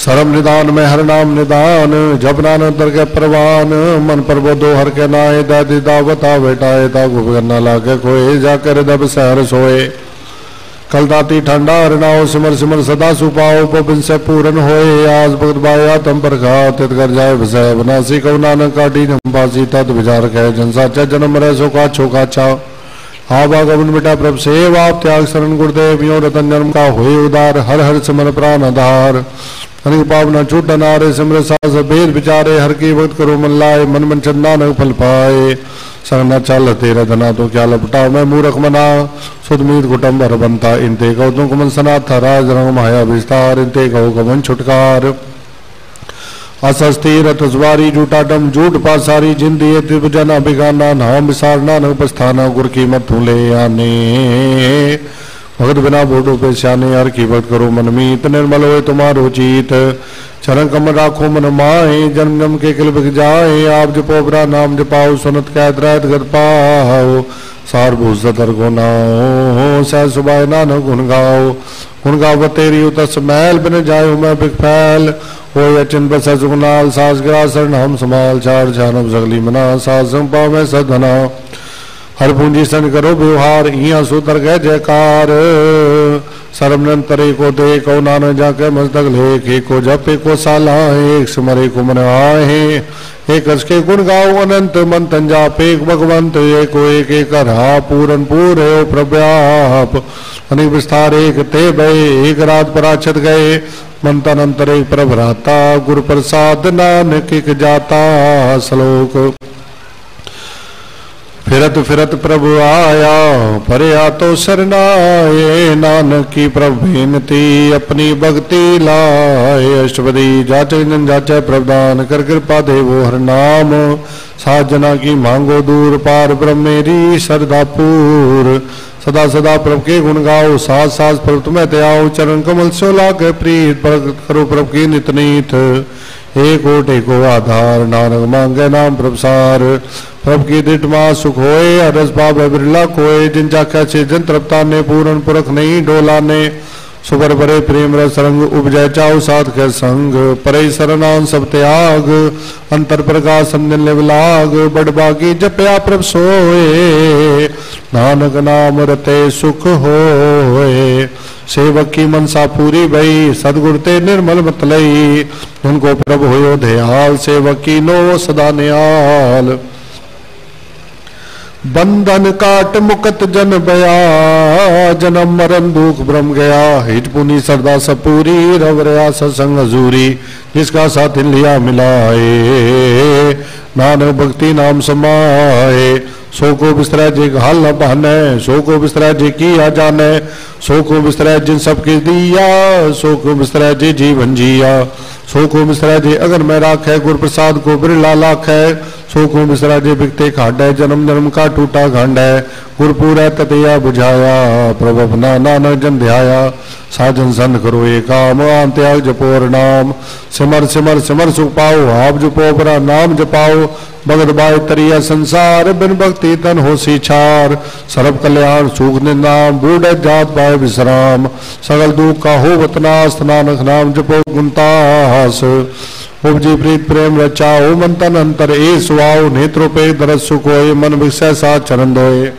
ਸਰਬ ਨਿਦਾਨ ਮੈਂ ਹਰ ਨਾਮ ਨਿਦਾਨ ਜਪ ਨਾਨਕ ਦਰ ਕੇ ਪ੍ਰਵਾਨ ਮਨ ਪਰਬੋਧੋ ਹਰ ਕੇ ਨਾਏ ਦਾਦੀ ਦਾਵਤਾ ਬੇਟਾਏ ਤਾ ਗੁਪ ਕਰਨਾ ਲਾਗੇ ਕੋਏ ਜਾ ਕਰ ਦਬ ਸਹਿਰ ਸੋਏ ਕਲ ਦਾਤੀ ਠੰਡਾ ਰਣਾਓ ਸਿਮਰ ਸਿਮਰ ਸਦਾ ਸੁਪਾਓ ਪਵਨ ਸੇ ਪੂਰਨ ਹੋਏ ਆਸ ਭਗਤ ਬਾਇਆ ਤਮ ਪ੍ਰਖਾ ਤਿਤ ਕਰ ਜਾਏ ਵਸੈ ਬਨਾਸੀ ਕਉ ਨਾਨਕ ਕਾਟੀ ਨੰਬਾਸੀ ਤਤ ਵਿਚਾਰ ਕਹਿ ਜਨ ਸਾਚਾ ਜਨਮ ਰਹਿ ਸੋ ਕਾ ਛੋ ਕਾਛਾ ਆਵਾ ਗਵਨ ਮਿਟਾ ਪ੍ਰਭ ਸੇਵ ਆਪ ਤਿਆਗ ਸਰਣ ਗੁਰਦੇਵ ਯੋ ਰਤਨ ਜਨਮ ਕਾ ਹੋਏ ਉਦਾਰ ਹਰ ਹਰ ਸਿਮਰ ਪ੍ਰਾਨ हरि पाप न छूट नारे सिमर सास भेद विचारे हर के वक्त करो मन लाए मन मन चंदा न फल पाए संग न चल तेरा धना तो क्या लपटाओ मैं मूर्ख मना सुदमीत घुटम भर बनता इनते कहो तुम कमन सनाथ राज रंग माया विस्तार इनते कहो कमन छुटकार असस्थिर तस्वारी जूटा डम जूट पासारी जिंदी तिब जना बिगाना नाम विसारना न उपस्थाना गुर की मत आने ભગત વિના બોર્ડો પે શ્યાને યાર કીવત કરો મનમીત નિર્મલ હોય તમારો ચીત ચરણ કમર રાખો मन माए, जन्म जन्म के किल बिक जाए। आप जपो बरा नाम जपाओ, सुनत कैद रहत गत पाओ। सारभूष दर गुनाओ सह सुबाय नान गुण गाओ। गुण गाओ तेरी तस मैल बिन जायो मैं बिक फैल। हो अचिन बस जुगनाल सास ग्रासन हम समाल चार जानब जगली मना सास पावे सदनाओ हर पूंजी सन करो व्यवहार इया सुतर गए जयकार। सर्व निरंतर को दे को नान जाके मस्तक लेख, एक जप, एक साला, एक सुमरे को मन आहे। एक के गुण गाओ अनंत, मन तंजाप एक भगवंत एक एक एक रहा पूरन पूर है प्रव्याप अनेक विस्तार एक ते भय एक रात पराछत गए, मन तन अंतर एक प्रभराता। गुरु प्रसाद नानक जाता, श्लोक। ਫਿਰਤ ਫਿਰਤ ਪ੍ਰਭੂ ਆਇਆ ਫਰਿਆ ਤੋ ਸਰਨਾਏ, ਨਾਨਕੀ ਪ੍ਰਭ ਬੇਨਤੀ, ਆਪਣੀ ਭਗਤੀ ਲਾਏ, ਅਸ਼ਟਪਦੀ ਜਾਚੈ ਜਨ ਜਾਚੈ ਪ੍ਰਦਾਨ ਕਰ ਕਿਰਪਾ ਦੇਵੋ ਹਰ ਨਾਮ, ਸਾਜਨਾ ਕੀ ਮੰਗੋ ਦੂਰ ਪਾਰ ਬ੍ਰਹਮੇਰੀ ਸਰਦਾ ਪੂਰ। ਸਦਾ ਸਦਾ ਪ੍ਰਭ ਕੇ ਗੁਣ ਗਾਓ ਸਾਥ ਸਾਥ ਪ੍ਰਭ ਤੁਮੈ ਤੇ ਆਓ, ਚਰਨ ਕਮਲ ਸੋ ਲਾਗੇ ਪ੍ਰੀਤ, ਪ੍ਰਗਟ ਕਰੋ ਪ੍ਰਭ ਕੀ ਨਿਤਨੀਤ नित नीत को आधार नानक मांगे नाम प्रभसार प्रभ की दृढ़ माँ सुख होए, अरस बाब बिरला कोय जिन जाख्या छे जन तृप्ता ने पूर्ण पुरख नहीं डोला ने ਸੁਬਰ ਬਰੇ ਪ੍ਰੇਮ ਰਸ ਰੰਗ ਉਪਜੈ ਚਾਉ ਸਾਧ ਕੇ ਸੰਗ, ਪਰੇ ਸਰਨਾਮ ਸਭ ਤਿਆਗ, ਅੰਤਰ ਪ੍ਰਕਾਸ਼ ਸਮਨ ਲਿਵਲਾਗ ਬੜ ਬਾਗੀ ਜਪਿਆ ਪ੍ਰਭ ਸੋਏ, ਨਾਨਕ ਨਾਮ ਰਤੇ ਸੁਖ ਹੋਏ। ਸੇਵਕੀ ਮਨਸਾ ਪੂਰੀ ਭਈ ਸਤਗੁਰ ਤੇ ਨਿਰਮਲ ਮਤ ਲਈ ਉਨਕੋ ਪ੍ਰਭ ਹੋਇਓ ਧਿਆਲ, ਸੇਵਕੀ ਨੋ ਸਦਾ ਨਿਆਲ बंधन काट मुकत जन बया, जन्म मरण दुख ब्रह्म गया। हिट पुनी सरदा सपूरी, रव रया सत्संग हजूरी जिसका साथ लिया मिलाए, नानक भक्ति नाम समाए। ਸੋ ਕੋ ਬਿਸਤਰਾ ਜੇ ਹਲ ਬਹਨੇ, ਸੋ ਕੋ ਬਿਸਤਰਾ ਜੇ ਕੀ ਆ ਜਾਣੇ, ਸੋ ਕੋ ਬਿਸਤਰਾ ਜਿਨ ਸਭ ਕੇ ਦੀਆ, ਸੋ ਕੋ ਬਿਸਤਰਾ ਜੇ ਜੀਵਨ ਜੀਆ, ਸੋ ਕੋ ਬਿਸਤਰਾ ਜੇ ਅਗਰ ਮੈਂ ਰਾਖੈ ਗੁਰ ਪ੍ਰਸਾਦ ਕੋ ਬਿਰਲਾ ਲਾਖੈ ਸੋ ਕੋ ਬਿਸਤਰਾ ਜੇ ਬਿਕਤੇ ਖਾਡੈ, ਜਨਮ ਜਨਮ ਕਾ ਟੂਟਾ ਗਾਂਡੈ ਗੁਰ ਪੂਰਾ ਤਤਿਆ 부ਝਾਇਆ ਪ੍ਰਭ ਆਪਣਾ ਨਾਨਕ ਜਨ ਧਿਆਇਆ ਸਾਜਨ ਸੰਤ ਕਰੋ ਏਕਾਮ ਆਮ ਤਿਆਗ ਜਪੋਰ ਨਾਮ ਸਿਮਰ ਸਿਮਰ ਸਿਮਰ ਸੁਖ ਪਾਓ, ਆਪ ਜਪੋ ਪਰਾ ਨਾਮ ਜਪਾਓ, ਭਗਤ ਬਾਏ ਤਰੀਆ ਸੰਸਾਰ, ਬਿਨ ਭਗਤ तरिया संसार बिन भक्ति तन हो सी छार सर्व कल्याण सुख निंदाम बूढ़ जात पाए विश्राम सगल दुख का हो वतनास नानक नाम जपो गुंतास उपजी प्रीत प्रेम रचाओ मन तन अंतर ए सुआओ नेत्रों पे दरस सुखोए मन विषय सा चरण दोए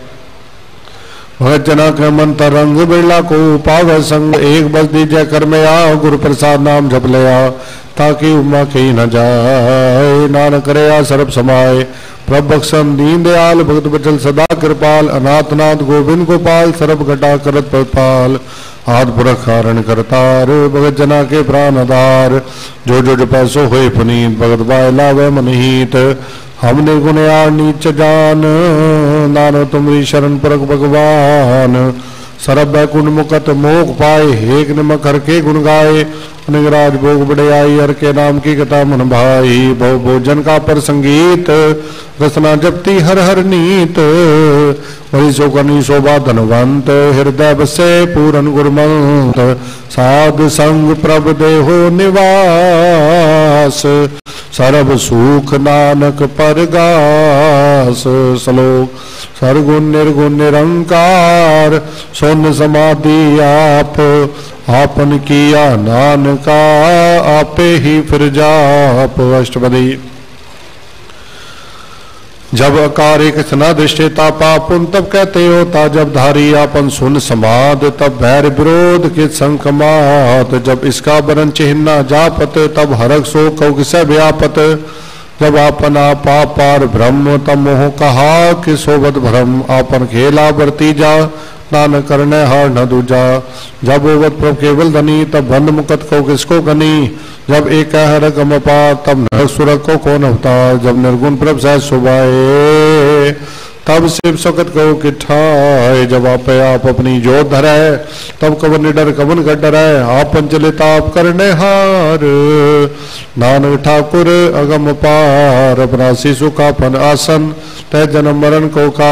भगत जना के मन तरंग बिरला को पाव संग एक बस दीजय कर में आ गुरु प्रसाद नाम जप ले आ ताकि उमा कही न जाए नानक करे आ सर्व समाए ਪ੍ਰਭ ਬਖਸ਼ਮ ਦੀਨ ਦਿਆਲ, ਭਗਤ ਬਚਲ ਸਦਾ ਕਿਰਪਾਲ, ਅਨਾਥਨਾਥ ਗੋਬਿੰਦ ਗੋਪਾਲ, ਸਰਬ ਘਟਾ ਕਰਤ ਪ੍ਰਪਾਲ, ਆਦ ਪੁਰਖ ਹਾਰਨ ਕਰਤਾਰ, ਭਗਤ ਜਨਾ ਕੇ ਪ੍ਰਾਨ ਆਧਾਰ, ਜੋ ਜੋ ਜਪੈਸੋ ਹੋਏ ਪੁਨੀਤ, ਭਗਤ ਬਾਇ ਲਾਵੇ ਮਨਹੀਤ, ਹਮਨੇ ਗੁਨਿਆਰ ਨੀਚ ਜਾਨ ਨਾਨੋ ਤੁਮਰੀ ਸ਼ਰਨ ਪ੍ਰਗ ਭਗਵਾਨ, ਸਰਬ ਬੈਕੁੰਡ ਮੁਕਤ ਮੋਖ ਪਾਏ, ਹੇਕ ਨਮਕ ਕਰਕੇ ਗੁਣ ਗਾਏ निगराज भोग बड़े आई अर के नाम की कथा मन भाई। भव भोजन का पर संगीत, रसना जपती हर हर नीत। वही सो कनी शोभा धनवंत, हृदय बसे पूरन गुरमंत। साध संग प्रभ देहो निवास, सर्व सुख नानक पर गास। श्लोक सर्गुण निर्गुण निरंकार सोन समाधि आप। आपन किया नानका, आपे ही फिर जाप अष्टपदी। जब अकार एक स्ना दृष्टि ता पापुन तब कहते हो ता जब धारी आपन सुन समाद, तब भैर विरोध के संकमात जब इसका वरण चिन्ह जापत, तब हरक सो कौ किस व्यापत। जब आपन आपा पार ब्रह्म, तब मोह कहा कि सोबत भ्रम। आपन खेला बरती जा नान करने हार न दूजा। जब ओवत प्रभ केवल धनी, तब बंद मुकत को किसको गनी जब एक हर गम पा तब नर को कौन अवतार? जब निर्गुण प्रभ सह सुबाए तब शिव सकत को कि ठाए जब आप आप अपनी जोत धरै, तब कवन निडर, कवन गड डरै आप पंचलित आप करने हार। नानक ठाकुर अगम पार, अपना शिशु का पन आसन तय जन्म मरण को का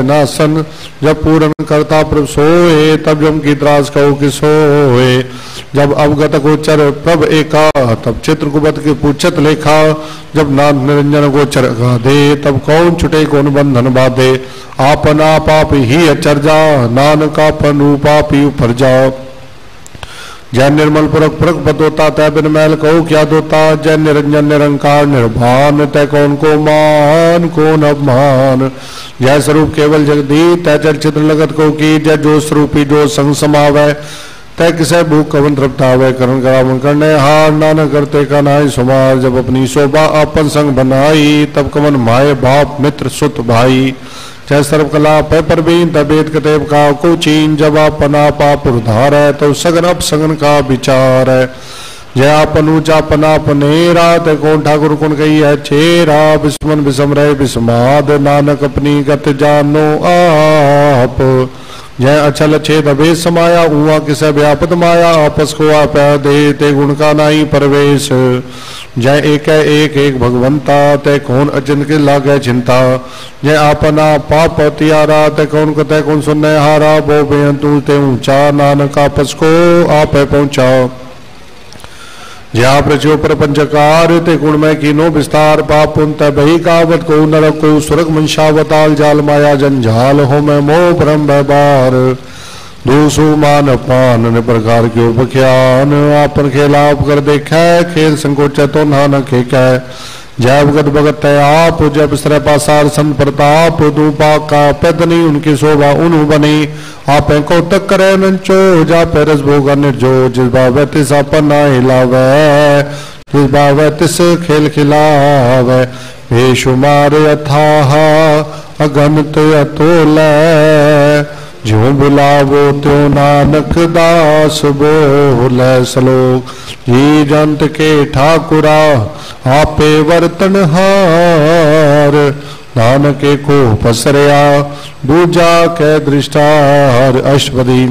विनाशन जब पूर्ण करता प्रभ सोए तब जम की त्रास कहो कि सोए जब अवगत गोचर प्रभ एका, तब चित्रगुप्त के पूछत लेखा। जब नाम निरंजन गोचर दे तब कौन छुटे, कौन बंधन बाधे। आपन आप आप ही अचर जा, नानक ही उपर जाओ जय निर्मल पुरख पुरख बदोता तय बिन मैल कहो क्या दोता? जय निरंजन निरंकार निर्भान तय कौन को मान, कौन अपमान जय स्वरूप केवल जगदी तय चल चित्र लगत को की? जय जो स्वरूपी जो संग समावै तय किसे भूख कवन तृप्तावे? करण करावन करने हार, नानक करते का नाई सुमार, जब अपनी शोभा अपन संग बनाई, तब कवन माए बाप मित्र सुत भाई। चाहे सर्वकला, पै तबेद कतेब का, को चीन जब अपना पाप उधार है तो सगन अप सगन का विचार है। जय आपन ऊँचा पना पनेरा ते कौन ठाकुर कौन कही है, चेरा बिस्मन बिसम रहे बिस्माद नानक अपनी गत जानो आप। जय अचल छेद अभेद समाया उआ किस व्यापत माया, आपस को आप दे, ते गुण का नाई परवेश। जय एक है एक एक भगवंता, ते कौन अचिन के लागे चिंता। जय आपना पाप तियारा ते कौन कते कौन सुन हारा बो बेअंतु ते ऊँचा। नानक आपस को आप पहुँचा। ज्या प्रचो प्रपंचकार ते गुणमय कीनो विस्तार पाप तय बही कावत को नरक को सुरग मंशावताल जाल माया जंजाल हो मैं मोह भ्रम बार दूसो मान अपमान ने प्रकार के उपख्यान, आपन खेलाप कर देखा, खेल संकोच तो नान खेकै जय भगत भगत है आप, जब स्त्र पासार सन प्रताप दूपा का पैदनी उनकी शोभा उनु बनी। आप को तक करे नंचो जा पेरस भोगा निर्जो, जिस बावे तिस अपन हिलावे। जिस बावे तिस खेल खिलावे बेशुमार अथाह अगनत अतोल। ज्यों बुलावो त्यों नानक दास बोले सलोक जी जंत के ठाकुरा आपे वर्तन हार नानक को पसरया दूजा के दृष्टार अष्टपदी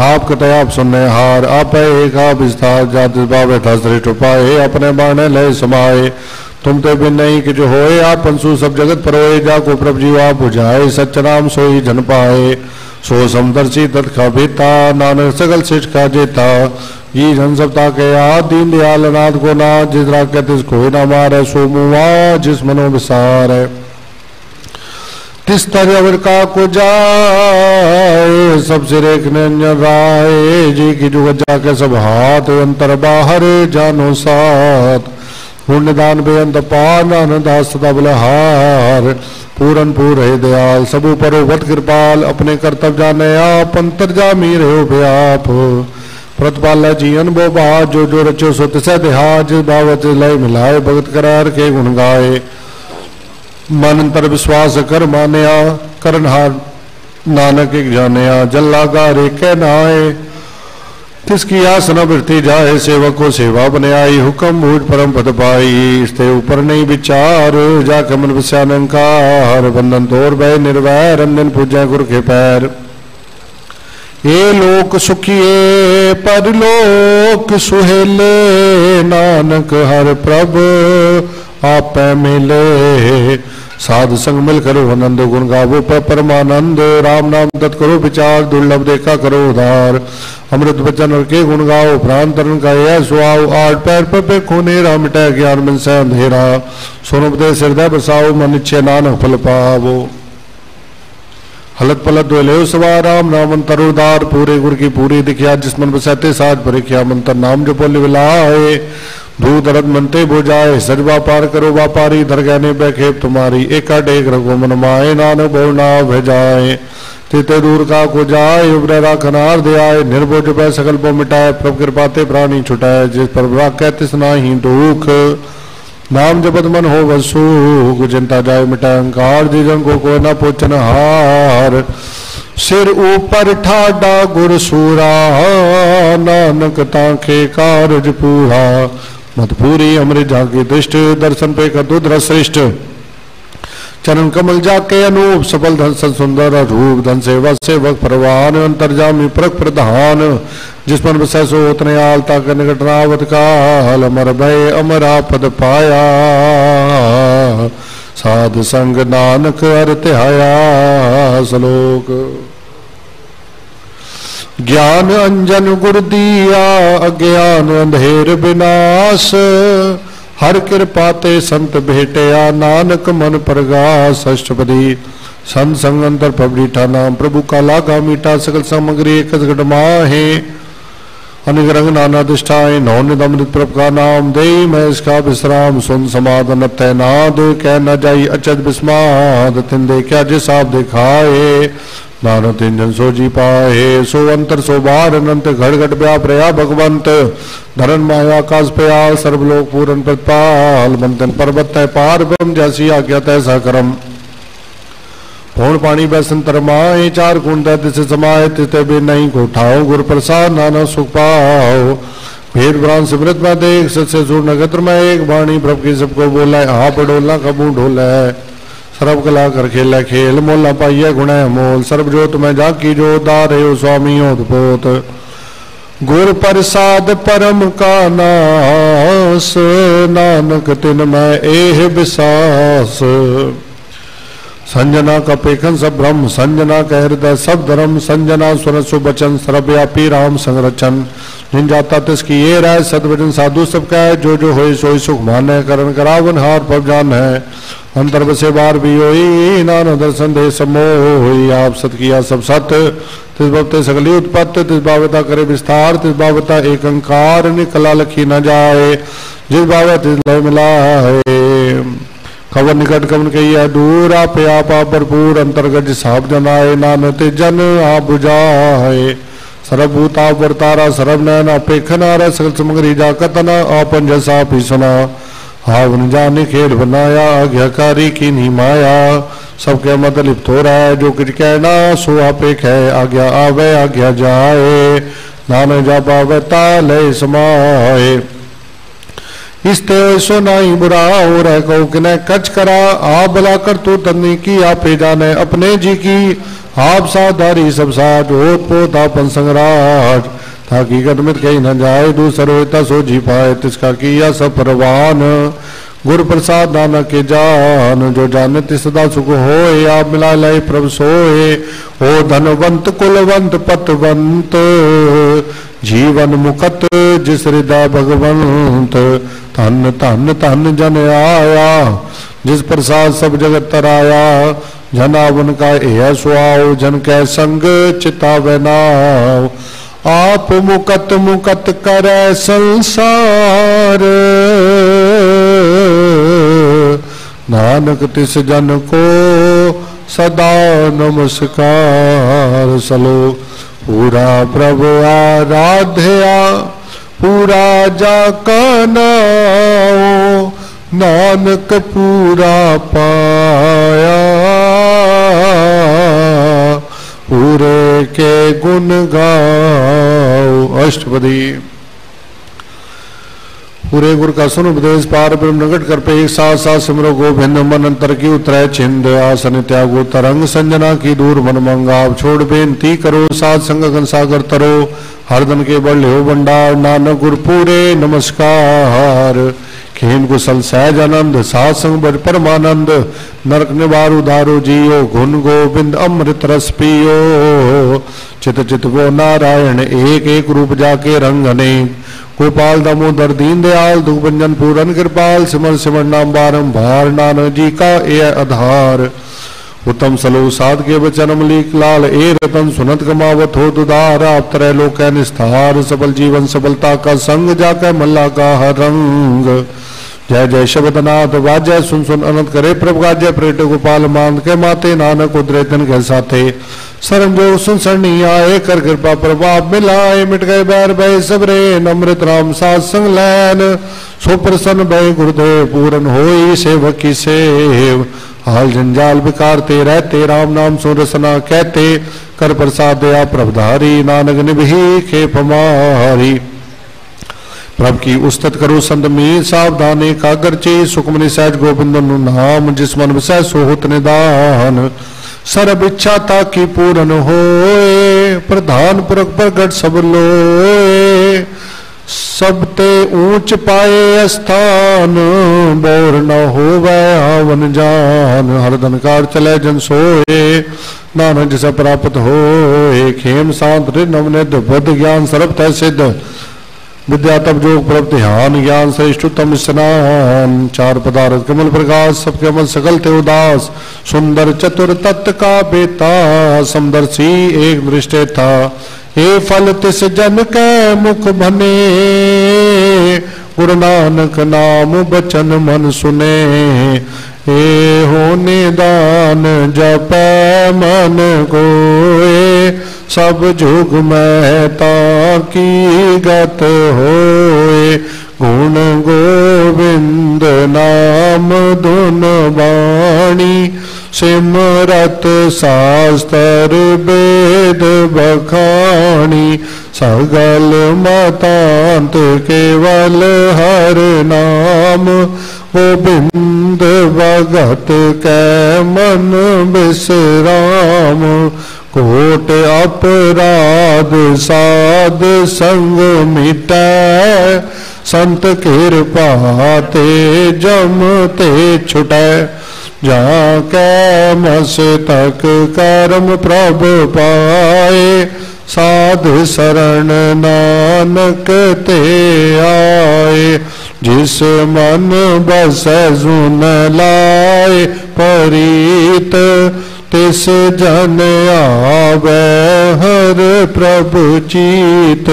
आप कते आप सुनने हार आप एक आप विस्तार जात बाबे था श्रेष्ठ उपाय अपने बाणे लय समाये तुम ते बिन नहीं कि जो होए आप पंसु सब जगत पर होए जाको प्रभ जीव आप बुझाए सच नाम सोई जन पाए। सो समदर्शी तत्का बेता, नानक सगल शिष्ट का जेता। जी जन सबता के आ दीन दयाल नाथ को ना जिस राके तिस कोई ना मारे, सो मुआ जिस मनो विसार है तिस तरवर का को जाए, सब सिरे राय जी की जुगत जाके सब हाथ अंतर बाहर, जानो साथ। ਹੁਣ ਨਿਦਾਨ ਬੇਅੰਤ ਪਾਨ ਆਨੰਦ ਹਸਤਾ ਬਲਹਾਰ। ਪੂਰਨ ਪੂਰੇ ਦਿਆਲ ਸਭ ਉਪਰ ਵਟ ਕਿਰਪਾਲ, ਆਪਣੇ ਕਰਤਵ ਜਾਣੇ ਆਪ, ਅੰਤਰ ਜਾਮੀ ਰਹਿਓ ਬਿਆਪ ਪ੍ਰਤਪਾਲਾ ਜੀ ਅਨੁਭਵ ਬਾ ਜੋ ਜੋ ਰਚੋ ਸੁਤ ਸਹਿ ਦਿਹਾਜ ਬਾਵਤ ਲੈ ਮਿਲਾਏ, ਭਗਤ ਕਰਾਰ ਕੇ ਗੁਣ ਗਾਏ। ਮਨ ਅੰਤਰ ਵਿਸ਼ਵਾਸ ਕਰ ਮਾਨਿਆ, ਕਰਨ ਹਾਰ ਨਾਨਕ ਇਕ ਜਾਣਿਆ, ਜੱਲਾ ਗਾ ਰੇਖੇ ਨਾਏ। किसकी आसना वृत्ति जाए सेवक को सेवा बने आई हुक्म भूज परम पद पाई इसते ऊपर नहीं विचार जाके मन विषयानंकार बंधन तोड़ भय निर्वय रंजन पूजा गुरु के पैर ये लोक सुखिए परलोक सुहेले नानक हर प्रभ आप मिले। साध संग मिल करो आनंद, गुण गावो पर परमानंद। राम नाम तत् करो विचार, दुर्लभ देखा करो उधार। अमृत और के गुण गाओ, प्राण तरन का यह सुहाओ आठ पैर पर पे खूने राम मिटा ज्ञान मिल से अंधेरा। सोनपदे हृदय बसाओ, मन इच्छे नानक फल पावो। हलत पलत दुले सवा, राम नाम अंतर उदार। पूरे गुर की पूरी दिखिया, जिस मन बसते साज परिख्या मंत्र नाम जो बोल विलाए। धू दरद मनते बुझाए सज व्यापार करो व्यापारी धर गहने बैखेप तुम्हारी एका डेक रघु मन माए नानक बोलना भेजाए। तिते दूर का को जाए, उबरे राखनार दे आए, निर्भोज पै सकल पो मिटाए, प्रभ कृपाते प्राणी छुटाए, जिस पर वाक्य तिसना ही दुख। नाम जपत मन हो वसु चिंता जाय मिटा अहंकार जिजन को को न पोचन हार। सिर ऊपर ठाडा गुर सूरा नानक ताखे कारज पूरा। मत पूरी अमृत जाके दृष्ट, दर्शन पे कर दुद्र श्रेष्ठ। चरण कमल जाके अनूप, सफल धन सन सुंदर रूप धन सेवा सेवक परवान अंतर्जामी प्रक प्रधान। जिस पर बसै उतने आलता कर निकटनावत काल, अमर भय अमरा पद पाया। साध संग नानक अर त्याया श्लोक ਗਿਆਨ ਅੰਜਨ ਗੁਰ ਦੀਆ, ਅਗਿਆਨ ਅੰਧੇਰ ਬਿਨਾਸ਼। ਹਰ ਕਿਰਪਾ ਤੇ ਸੰਤ ਭੇਟਿਆ ਨਾਨਕ ਮਨ ਪ੍ਰਗਾਸ। ਅਸ਼ਟਪਦੀ ਸੰਤ ਸੰਗ ਅੰਦਰ ਪਬੜੀਠਾ ਨਾਮ, ਪ੍ਰਭੂ ਕਾ ਲਾਗਾ ਮੀਠਾ ਸਗਲ ਸਮਗਰੀ ਇਕਤ ਗਟਮਾ ਹੈ ਅਨੇਕ ਰੰਗ ਨਾਨਾ ਦਿਸ਼ਟਾਏ ਨੌ ਨਿਦ ਅੰਮ੍ਰਿਤ ਪ੍ਰਭ ਕਾ ਨਾਮ ਦੇਈ, ਮੈਂ ਇਸ ਕਾ ਬਿਸਰਾਮ ਸੁਨ ਸਮਾਦਨ ਤੈ ਨਾ ਕਹਿ ਨਾ ਜਾਈ ਅਚਦ ਬਿਸਮਾਦ, ਤਿੰਦੇ ਕਿਆ ਜੇ ਸਾਬ ਦਿਖਾਏ नानक तिंजन सो जी पाए, सो अंतर सो बार अनंत घड़ घट व्याप रया भगवंत धरन माया आकाश पे आ सर्वलोक पूरन प्रतिपाल बंधन पर्वत तय पार ब्रह्म जैसी आज्ञा तैसा करम। होण पानी बैसन तरमाए चार कुंड तिस समाए तिते बे नहीं को ठाओ गुर प्रसाद नाना सुख पाओ। भेद ब्राह्मण सिमृत में देख सत्य सूर नगत्र में एक वाणी प्रभ की सबको बोला आप डोलना कबू ढोला। ਸਰਬ ਕਲਾ ਕਰ ਖੇਲੇ ਖੇਲ, ਮੋਲਾ ਪਾਈਏ ਗੁਣੈ ਮੋਲ। ਸਰਬ ਜੋਤ ਮੈਂ ਜਾ ਕੀ ਜੋਤ ਦਾਰਿਓ ਸੁਆਮੀ ਪੋਤ। ਗੁਰ ਪ੍ਰਸਾਦ ਪਰਮ ਕਾ ਨਾਸ, ਨਾਨਕ ਤਿਨ ਮੈਂ ਇਹ ਵਿਸਾਸ संजना का पेखन सब ब्रह्म, संजना का हृदय सब धर्म, संजना सुन सुबचन सर्वव्यापी राम संरचन जिन जाता तिसकी ये राय, सदवचन साधु सब का है जो जो होए सोई सुख माने, करण करावन हार जान है। अंतर बसे बार भी होई, नानो दर्शन दे समोह होई, आप सत किया सब सत। तिस भवते सगली उत्पत्ति, तिस बावता करे विस्तार, तिस बावता एक अंकार निकला लखी न जाए। जिस तिस लय मिला है ਖਬਰ ਨਿਕਟ ਕਮਨ ਕਈ ਆ ਦੂਰ ਆ ਪਿਆ ਪਾ ਭਰਪੂਰ ਅੰਤਰਗਤ ਸਾਬ ਜਨਾਏ ਨਾਨ ਤੇ ਜਨ ਆ 부ਜਾਏ ਸਰਬ ਭੂਤਾ ਵਰਤਾਰਾ, ਸਰਬ ਨੈਨ ਅਪੇਖਨਾ ਰ ਸਗਲ ਸਮਗਰੀ ਜਾ ਕਤਨ ਆਪਨ ਜਸਾ ਪਿਸਨਾ ਹਾਵਨ ਜਾਣੇ ਖੇਲ ਬਨਾਇਆ ਆਗਿਆਕਾਰੀ ਕੀ ਨੀ ਮਾਇਆ। ਸਭ ਕੇ ਮਤ ਲਿਪਤ ਹੋ ਰਹਾ ਹੈ ਜੋ ਕੁਝ ਕਹਿਣਾ, ਸੋ ਆਪੇ ਖੈ ਆਗਿਆ ਆਵੇ, ਆਗਿਆ ਜਾਏ। ਨਾਮ ਜਾਪਾਵੇ, ਤਾ ਲੈ ਸਮਾਏ। इसते सो नाई बुरा हो रह कहो कि कच करा, आप भला कर तू तन्नी की आपे जाने, अपने जी की आप साधारी सब साथ ओत पोत संगराज। ताकि गदमित कहीं न जाए, दूसर होता सो जी पाए, तिसका किया सब परवान। गुरु प्रसाद नानक के जान, जो जानते सदा सुख होए, आप मिला लय प्रभ सोए। ओ धनवंत, कुलवंत, पतवंत, जीवन मुकत, जिस हृदय भगवंत। ਧਨ ਧਨ ਧਨ ਜਨ ਆਇਆ, ਜਿਸ ਪ੍ਰਸਾਦ ਸਭ ਜਗਤ ਤਰਾਇਆ, ਜਨ ਆਵਨ ਕਾ ਇਹ ਸੁਆਉ, ਜਨ ਕੈ ਸੰਗ ਚਿਤਾ ਨਾਉ, ਆਪ ਮੁਕਤ ਮੁਕਤ ਕਰੈ ਸੰਸਾਰ। ਨਾਨਕ ਤਿਸ ਜਨ ਕੋ ਸਦਾ ਨਮਸਕਾਰ, ਸਲੋ ਪੂਰਾ ਪ੍ਰਭ ਆਰਾਧਿਆ। ਪੂਰਾ ਜਾ ਕਾ ਨਾਨਕ ਪੂਰਾ ਪਾਇਆ। ਪੂਰੇ ਕੇ ਗੁਣ ਗਾਉ ਅਸ਼ਟਪਦੀ पूरे गुर का सुन उपदेश पार ब्रह्म नगट कर पे एक साथ साथ सिमरो गोविंद मन अंतर की उतरे छिंद आसन त्यागो तरंग संजना की दूर मन मंगाव छोड़ बेनती करो सात संग गन सागर तरो हरदन के बल हो भंडार नानक गुर पूरे नमस्कार खेम कुशल सहज आनंद सात संग बज परमानंद नरक निवार उदारो जियो गुण गोविंद अमृत रस पियो चित चित वो नारायण एक एक रूप जाके रंग अनेक गोपाल दामोदर दीन दयाल दुखभंजन पूरन कृपाल सिमर सिमर नाम बारंबार नानक जी का ये आधार उत्तम सलो साध के बचन अमलीक लाल, ए रतन सुनत कमावत हो दुदार, आप तरह लोक निस्तार, सबल जीवन सबलता का संग जाकर मल्ला का हर रंग। जय जय शब्दनाथ, वाजय सुन सुन अनंत करे प्रभ गाजय प्रेट गोपाल मांद के माते नानक उद्रेतन के साथे। शरण जो सुन सरणी आए, कर कृपा प्रभाव मिलाए, मिट गए बैर भय सबरे, नमृत राम सात संग लैन। सो प्रसन्न भय गुरुदेव पूरन होई सेवक की सेव। हाल जंजाल बिकारते रहते, राम नाम सो रसना कहते। कर प्रसाद दया प्रभधारी, नानक निभि खेप मारी। ਪ੍ਰਭ ਕੀ ਉਸਤਤ ਕਰੋ ਸੰਤ ਮੇਰ ਸਾਹਿਬ ਦਾਨ ਏਕਾਗਰ ਚੇ, ਸੁਖਮਨੀ ਸਹਿਜ ਗੋਬਿੰਦਨ ਨੂੰ ਨਾਮ ਜਿਸ ਮਨ ਵਸੈ ਸੋ ਹੋਤ ਨਿਦਾਨ। ਸਰਬ ਇੱਛਾ ਤਾ ਕੀ ਪੂਰਨ ਹੋਏ, ਪ੍ਰਧਾਨ ਪੁਰਖ ਪ੍ਰਗਟ ਸਭ ਲੋਏ। ਸਭ ਤੇ ਊਚ ਪਾਏ ਅਸਥਾਨ, ਬੋਰ ਨ ਹੋਵੇ ਆਵਨ ਜਾਨ। ਹਰ ਦਨਕਾਰ ਚਲੇ ਜਨ ਸੋਏ, ਨਾਨਕ ਜਿਸ ਪ੍ਰਾਪਤ ਹੋਏ। ਖੇਮ ਸਾਧ ਰਿਨਮ ਨੇ ਦਬਦ ਗਿਆਨ ਸਰਬ ਤੈ ਸਿਧ। विद्या तप जोग प्रभ ध्यान ज्ञान श्रेष्ठ उत्तम स्नान चार पदार्थ कमल प्रकाश सब कमल सकल ते उदास सुंदर चतुर तत्व का बेता समदर्शी एक दृष्टि था हे फल तिस जन कै मुख बने गुरु नानक नाम बचन मन सुने ए हो निदान जप मन कोए ਸਭ ਜੁਗ ਮੈਂ ਤਾਂ ਕੀ ਗਤ ਹੋਏ? ਗੁਣ ਗੋਬਿੰਦ ਨਾਮ ਧੁਨ ਬਾਣੀ, ਸਿਮਰਤ ਸਾਸਤਰ ਬੇਦ ਬਖਾਣੀ ਸਗਲ ਮਤਾਂਤ ਕੇਵਲ ਹਰ ਨਾਮ। ਗੋਬਿੰਦ ਭਗਤ ਕੈ ਮਨ ਬਿਸਰਾਮ ਕੋਟ ਅਪਰਾਧ ਸਾਧ ਸੰਗ ਮਿਟੈ, ਸੰਤ ਕਿਰਪਾ ਤੇ ਜਮ ਤੇ ਛੁਟੈ। ਜਾ ਕੈ ਮਸਤਕ ਕਰਮ ਪ੍ਰਭ ਪਾਏ, ਸਾਧ ਸ਼ਰਨ ਨਾਨਕ ਤੇ ਆਏ। ਜਿਸ ਮਨ ਬਸੈ, ਸੁਨ ਲਾਏ, ਪਰੀਤ तिस जन आवे, हर प्रभु चीत।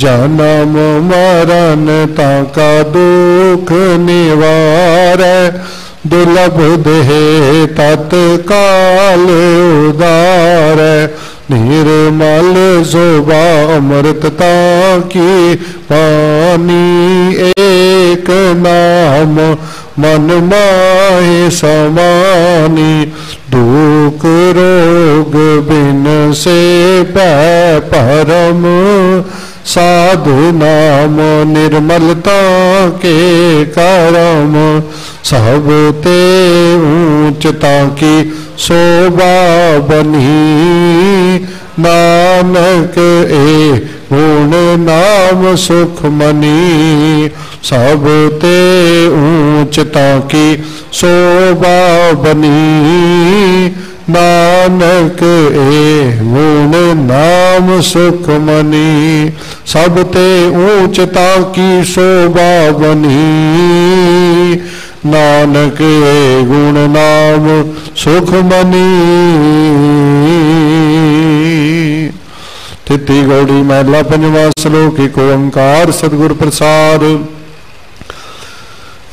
जन्म मरण ताका दुख निवार। दुर्लभ देह तत्काल उदार। निर्मल शोभा अमृतता की पानी एक नाम। मन माहे समानी दुख रोग बिन से परम साधु नाम निर्मलता के करम। सब ते ऊंचता की शोभा बनी, नानक ए ਹੋਣੇ ਨਾਮ ਸੁਖ ਮਨੀ, ਸਭ ਤੇ ਊਚ ਤਾਂ ਕੀ ਸੋਭਾ ਬਨੀ। ਨਾਨਕ ਏ ਗੁਣ ਨਾਮ ਸੁਖ ਮਨੀ, ਸਭ ਤੇ ਊਚ ਤਾਂ ਕੀ ਸੋਭਾ ਬਨੀ। ਨਾਨਕ ਏ, ਗੁਣ ਨਾਮ ਸੁਖ ਮਨੀ। ਤਿੱਤੀ ਗੌੜੀ ਮਹਿਲਾ ਪੰਜਵਾਂ ਸ਼ਲੋਕ ਏਕ ਓੰਕਾਰ ਸਤਿਗੁਰ ਪ੍ਰਸਾਦ।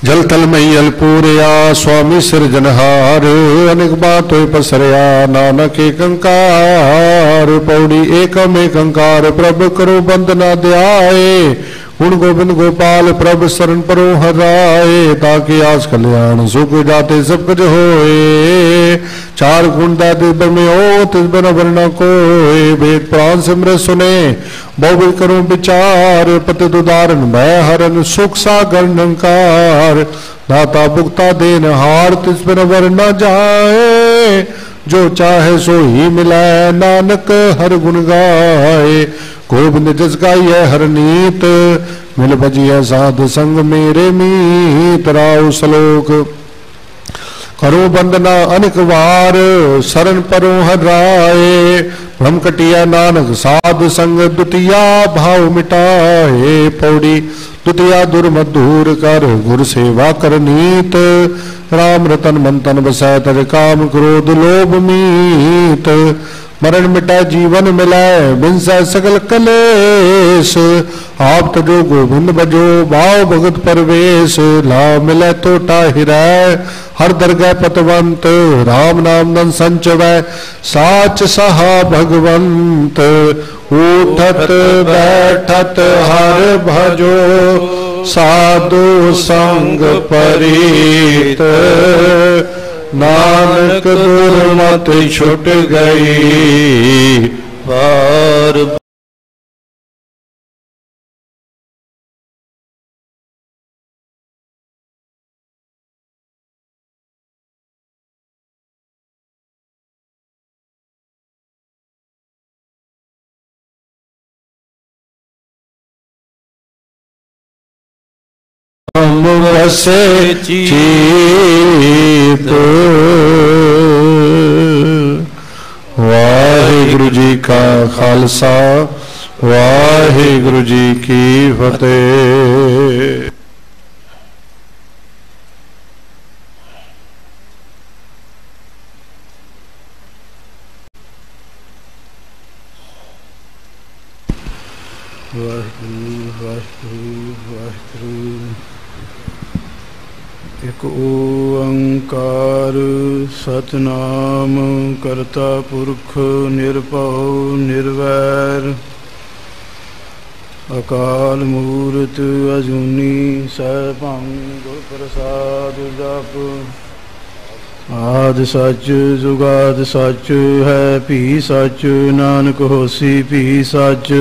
ਜਲ ਤਲ ਮਈਲ ਅਲਪੂਰਿਆ ਸੁਆਮੀ ਸਿਰਜਨਹਾਰ ਅਨੇਕ ਬਾਤ ਹੋਏ ਪਸਰਿਆ, ਨਾਨਕ ਏਕੰਕਾਰ। ਪੌੜੀ ਏਕਮ ਏਕੰਕਾਰ, ਪ੍ਰਭ ਕਰੋ ਬੰਦਨਾ ਦਿਆਏ। ਹੁਣ ਗੋਬਿੰਦ ਗੋਪਾਲ ਪ੍ਰਭ ਸਰਨ ਪਰੋ ਹਰਾਏ ਤਾਂ ਕਿ ਆਸ ਕਲਿਆਣ ਸੁਖ ਜਾਤੇ ਸਭ ਕੁਝ ਹੋਏ। ਚਾਰ ਗੁਣ ਦਾ ਤੇ ਬਮਿਓ ਤਿਸ ਬਿਨ ਵਰਣਾ ਕੋਏ। ਵੇਦ ਪ੍ਰਾਨ ਸਿਮਰ ਸੁਨੇ, ਬਹੁ ਕਰੋ ਵਿਚਾਰ। ਪਤ ਉਦਾਰਨ ਮੈਂ ਹਰਨ ਸੁਖ ਸਾਗਰ ਨੰਕਾਰ। ਦਾਤਾ ਭੁਗਤਾ ਦੇਨ ਹਾਰ, ਤਿਸ ਬਿਨ ਵਰਣਾ ਜਾਏ। ਜੋ ਚਾਹੇ ਸੋ ਹੀ ਮਿਲੈ, ਨਾਨਕ ਹਰ ਗੁਣ ਗਾਏ। ਗੋਬਿੰਦ ਜਿਸ ਗਾਈਐ ਹਰ ਨੀਤ, ਮਿਲ ਭਜੀਐ ਸਾਧ ਸੰਗ ਮੇਰੇ ਮੀਤ, ਰਾਉ ਸ਼ਲੋਕ। ਕਰੋ ਬੰਦਨਾ ਅਨੇਕ ਵਾਰ, ਸਰਨ ਪਰੋ ਹਰਾਏ। ਭ੍ਰਮ ਕਟਿਆ ਨਾਨਕ ਸਾਧ ਸੰਗ ਦੁਤੀਆ ਭਾਵ ਮਿਟਾਏ। ਪੌੜੀ ਦੁਤੀਆ ਦੁਰਮਧੂਰ ਕਰ, ਗੁਰ ਸੇਵਾ ਕਰ ਨੀਤ। RAM ਰਤਨ ਮੰਤਨ ਤਨ ਬਸੈ ਤਜ ਕਾਮ ਕ੍ਰੋਧ ਲੋਭ ਮੀਤ। ਮਰਨ ਮਿਟੈ ਜੀਵਨ ਮਿਲੈ ਬਿਨਸੈ ਸਗਲ ਕਲੇਸ਼ ਆਪ ਤਜੋ ਗੋਬਿੰਦ ਬਜੋ ਬਾਉ ਭਗਤ ਪਰਵੇਸ਼ ਲਾ ਮਿਲੈ ਟੋਟਾ ਹਿਰੈ ਹਰ ਦਰਗਹਿ ਪਤਵੰਤ RAM ਨਾਮ ਨਨ ਸੰਚਵੈ ਸਾਚ ਸਹਾ ਭਗਵੰਤ ਉਠਤ ਬੈਠਤ ਹਰ ਭਜੋ ਸਾਧੂ ਸੰਗ ਪਰੀਤ ਨਾਨਕ ਦੁਰਮਤ ਛੁਟ ਗਈ ਪਾਰ ਹਮ ਚੀਤ। ਵਾਹਿਗੁਰੂ ਜੀ ਕਾ ਖਾਲਸਾ ਵਾਹਿਗੁਰੂ ਜੀ ਕੀ ਫਤਿਹ ਵਾਹਿਗੁਰੂ ਵਾਹਿਗੁਰੂ ਵਾਹਿਗੁਰੂ ਇਕ ਓੰਕਾਰ ਸਤਨਾਮ ਕਰਤਾ ਪੁਰਖ ਨਿਰਭਉ ਨਿਰਵੈਰ। ਅਕਾਲ ਮੂਰਤ ਅਜੂਨੀ ਸੈਭੰ ਗੁਰ ਪ੍ਰਸਾਦ ਜਪ। ਆਦ ਸੱਚ, ਜੁਗਾਦ ਸੱਚ, ਹੈ ਭੀ ਸੱਚ, ਨਾਨਕ ਹੋਸੀ ਭੀ ਸੱਚ।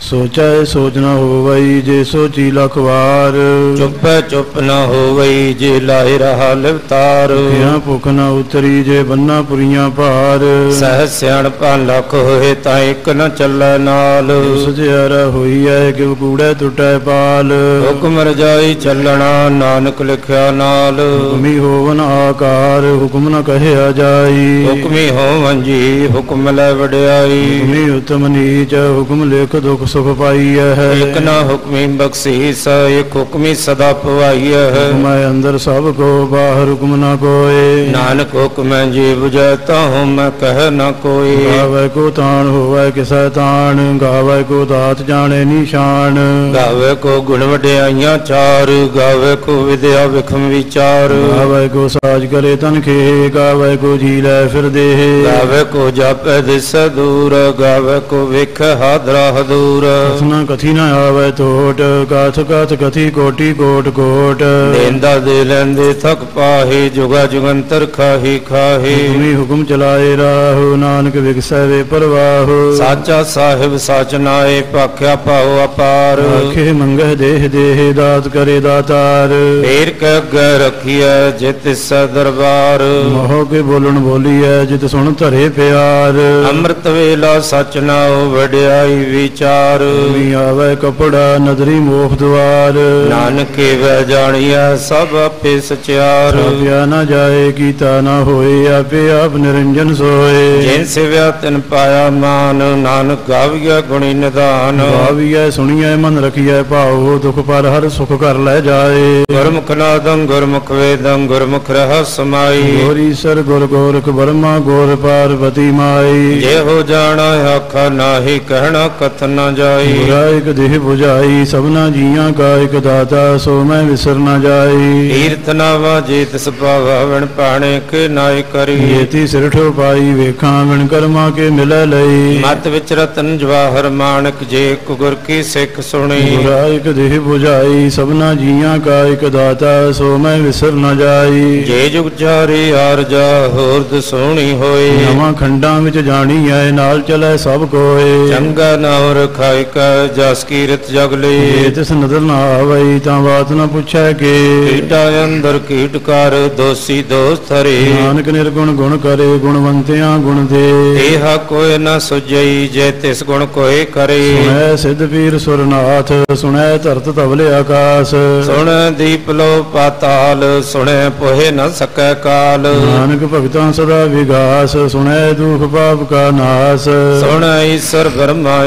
ਸੋਚੈ ਸੋਚ ਨ ਹੋਵਈ ਜੇ ਸੋਚੀ ਲਖ ਵਾਰ। ਚੁੱਪੈ ਚੁੱਪ ਨ ਹੋਵਈ ਜੇ ਲਾਹਿ ਰਹਾ ਲਿਵਤਾਰ। ਭਿਆ ਭੁਖ ਨ ਉਤਰੀ ਜੇ ਬੰਨਾ ਪੁਰੀਆਂ ਭਾਰ। ਸਹਿ ਸਿਆਣਪਾ ਲੱਖ ਹੋਏ ਤਾਂ ਇੱਕ ਨ ਚੱਲੈ ਨਾਲ। ਸਜਿਆਰ ਹੋਈਐ ਕਿਉ ਕੂੜੈ ਟੁਟੈ ਪਾਲ। ਹੁਕਮ ਰਜਾਈ ਚੱਲਣਾ ਨਾਨਕ ਲਿਖਿਆ ਨਾਲ। ਹੁਕਮੀ ਹੋਵਨ ਆਕਾਰ ਹੁਕਮ ਨ ਕਹਿਆ ਜਾਈ। ਹੁਕਮੀ ਹੋਵਨ ਜੀ ਹੁਕਮ ਲੈ ਵਡਿਆਈ। ਹੁਕਮੀ ਉਤਮ ਨੀਚ ਹੁਕਮ ਲਿਖ ਦੁਖ ਸੁਖ ਪਾਈਐ ਹੈ। ਇਕ ਨਾ ਹੁਕਮੀ ਬਖਸ਼ੀਸ ਇਕ ਹੁਕਮੀ ਸਦਾ ਪਵਾਈਐ ਮੈਂ ਅੰਦਰ ਸਭ ਕੋ ਬਾਹਰ ਹੁਕਮ ਨ ਕੋਏ। ਨਾਨਕ ਹੁਕਮੈ ਜੀ 부ਜੈ ਤਾਹੂ ਮੈਂ ਕਹਿ ਨ ਕੋਈ ਗਾਵੇ ਕੋ ਤਾਣ ਹੋਵੇ ਕਿਸੈ ਤਾਣ ਗਾਵੇ ਕੋ ਦਾਤ ਜਾਣੇ ਨਿਸ਼ਾਨ। ਗਾਵੇ ਕੋ ਗੁਣ ਵਡਿਆਈਆਂ ਚਾਰ ਗਾਵੇ ਕੋ ਵਿਦਿਆ ਵਿਖਮ ਵਿਚਾਰ। ਗਾਵੇ ਕੋ ਸਾਜ ਕਰੇ ਤਨ ਖੇ ਗਾਵੇ ਕੋ ਜੀ ਲੈ ਫਿਰ ਦੇਹ। ਗਾਵੇ ਕੋ ਜਾਪੈ ਦਿਸ ਦੂਰ ਗਾਵੇ ਕੋ ਵੇਖ ਹਾਦਰਾ ਹਦੂਰ। ਕਥਨਾ ਕਥੀ ਨ ਆਵੇ ਟੋਟ ਕਾਥ ਕਾਥ ਕਥੀ ਕੋਟੀ ਕੋਟ ਕੋਟ। ਦੇਂਦਾ ਦੇ ਲੈਂਦੇ ਥਕ ਪਾਹੇ ਜੁਗਾ ਜੁਗੰਤਰ ਖਾਹੀ ਖਾਹੇ। ਹੁਕਮੀ ਹੁਕਮ ਚਲਾਏ ਰਾਹੋ ਨਾਨਕ ਵਿਗਸੈ ਵੇ ਪਰਵਾਹੋ। ਸਾਚਾ ਸਾਹਿਬ ਸਚ ਨਾਏ ਭਾਖਿਆ ਪਾਉ ਅਪਾਰ। ਆਖੇ ਮੰਗਹਿ ਦੇਹ ਦੇਹ ਦਾਤ ਕਰੇ ਦਾਤਾਰ। ਫੇਰ ਕੈ ਅੱਗੇ ਰੱਖੀਐ ਜਿਤ ਸੈ ਦਰਬਾਰ। ਮੋਹ ਕੇ ਬੋਲਣ ਬੋਲੀਐ ਜਿਤ ਸੁਣ ਧਰੇ ਪਿਆਰ। ਅੰਮ੍ਰਿਤ ਵੇਲਾ ਸਚ ਨਾਉ ਵਡਿਆਈ ਵਿਚਾਰ। ਮੀ ਆਵੇ ਕਪੜਾ ਨਦਰੀ ਮੋਖ ਦੁਆਰ ਨਾਨਕੇ ਵੈ ਜਾਣੀਐ ਸਭ ਆਪੇ ਸਚਿਆਰ। ਪਿਆ ਨਾ ਜਾਏ ਕੀਤਾ ਨਾ ਹੋਏ ਆਪੇ ਆਪ ਨਿਰੰਜਨ ਸੋਏ। ਜਿਨ ਸਿਵਿਆ ਤਿਨ ਪਾਇਆ ਮਾਨ ਨਾਨਕ ਗਾਵੀਐ ਗੁਣੀ ਨਿਧਾਨ। ਭਾਵੀਐ ਸੁਣੀਐ ਮਨ ਰਖੀਐ ਭਾਉ ਦੁਖ ਪਰ ਹਰ ਸੁਖ ਕਰ ਲੈ ਜਾਏ। ਗੁਰਮੁਖ ਨਾਦੰ ਗੁਰਮੁਖ ਵੇਦੰ ਗੁਰਮੁਖ ਰਹਿ ਸਮਾਈ ਗੋਰੀ ਸਰ ਗੁਰ ਗੋਰਖ ਬਰਮਾ ਗੋਰ ਪਾਰਵਤੀ ਮਾਈ। ਜੇ ਹੋ ਜਾਣਾ ਆਖਾ ਨਾਹੀ ਕਹਿਣਾ ਕਥਨ ਨਾ ਜਾਈ ਬੁਰਾ ਇਕ ਦੇਹ 부ਝਾਈ ਸਭਨਾ ਜੀਆਂ ਕਾ ਇਕ ਦਾਤਾ ਸੋ ਮੈਂ ਵਿਸਰ ਨਾ ਜਾਈ ਤੀਰਥ ਨਾਵਾ ਜੇ ਤਿਸ ਪਾਵਾ ਵਣ ਪਾਣੇ ਕੇ ਨਾਇ ਕਰੀ। ਜੇਤੀ ਸਿਰ ਠੋ ਪਾਈ ਵੇਖਾਂ ਵਿਣ ਕਰਮਾ ਕੇ ਮਿਲੈ ਲਈ ਮਤ ਵਿੱਚ ਰਤਨ ਜਵਾਹਰ ਮਾਨਕ ਜੇ ਗੁਰ ਕੀ ਸਿੱਖ ਸੁਣੀ। ਬੁਰਾ ਇਕ ਦੇਹ 부ਝਾਈ ਸਭਨਾ ਜੀਆਂ ਕਾ ਇਕ ਦਾਤਾ ਸੋ ਮੈਂ ਵਿਸਰ ਨਾ ਜਾਈ ਜੇ ਜੁਗ ਚਾਰੇ ਆਰਜਾ ਹੋਰ ਦਸੋਣੀ ਹੋਏ। ਨਵਾਂ ਖੰਡਾਂ ਵਿੱਚ ਜਾਣੀ ਐ ਨਾਲ ਚਲੈ ਸਭ ਕੋਏ। ਚੰਗਾ ਨਾਮ ਰਖਾ ਜਾਇਕ ਜਸ ਕੀਰਤ ਜਗ ਲਈ। ਤਿਸ ਨਦਰ ਨਾ ਆਵਈ ਤਾਂ ਬਾਤ ਨਾ ਪੁੱਛੈ ਕੇ। ਕੀਟਾ ਅੰਦਰ ਕੀਟ ਕਰ ਦੋਸੀ ਦੋਸ ਹਰੇ। ਨਾਨਕ ਨਿਰਗੁਣ ਗੁਣ ਕਰੇ ਗੁਣਵੰਤਿਆਂ ਗੁਣ ਦੇ। ਇਹ ਕੋਇ ਨ ਸੁਜਈ ਜੇ ਤਿਸ ਗੁਣ ਕੋਇ ਕਰੇ। ਸੁਣੈ ਸਿੱਧ ਪੀਰ ਸੁਰਨਾਥ ਸੁਣੈ ਧਰਤ ਤਵਲੇ ਆਕਾਸ ਸੁਣ ਦੀਪ ਲੋ ਪਾਤਾਲ ਸੁਣੈ ਪੋਹਿ ਨ ਸਕੈ ਕਾਲ। ਨਾਨਕ ਭਗਤਾਂ ਸਦਾ ਵਿਗਾਸ ਸੁਣੈ ਦੁਖ ਪਾਪ ਕਾ ਨਾਸ। ਸੁਣ ਈਸ਼ਰ ਬ੍ਰਹਮਾ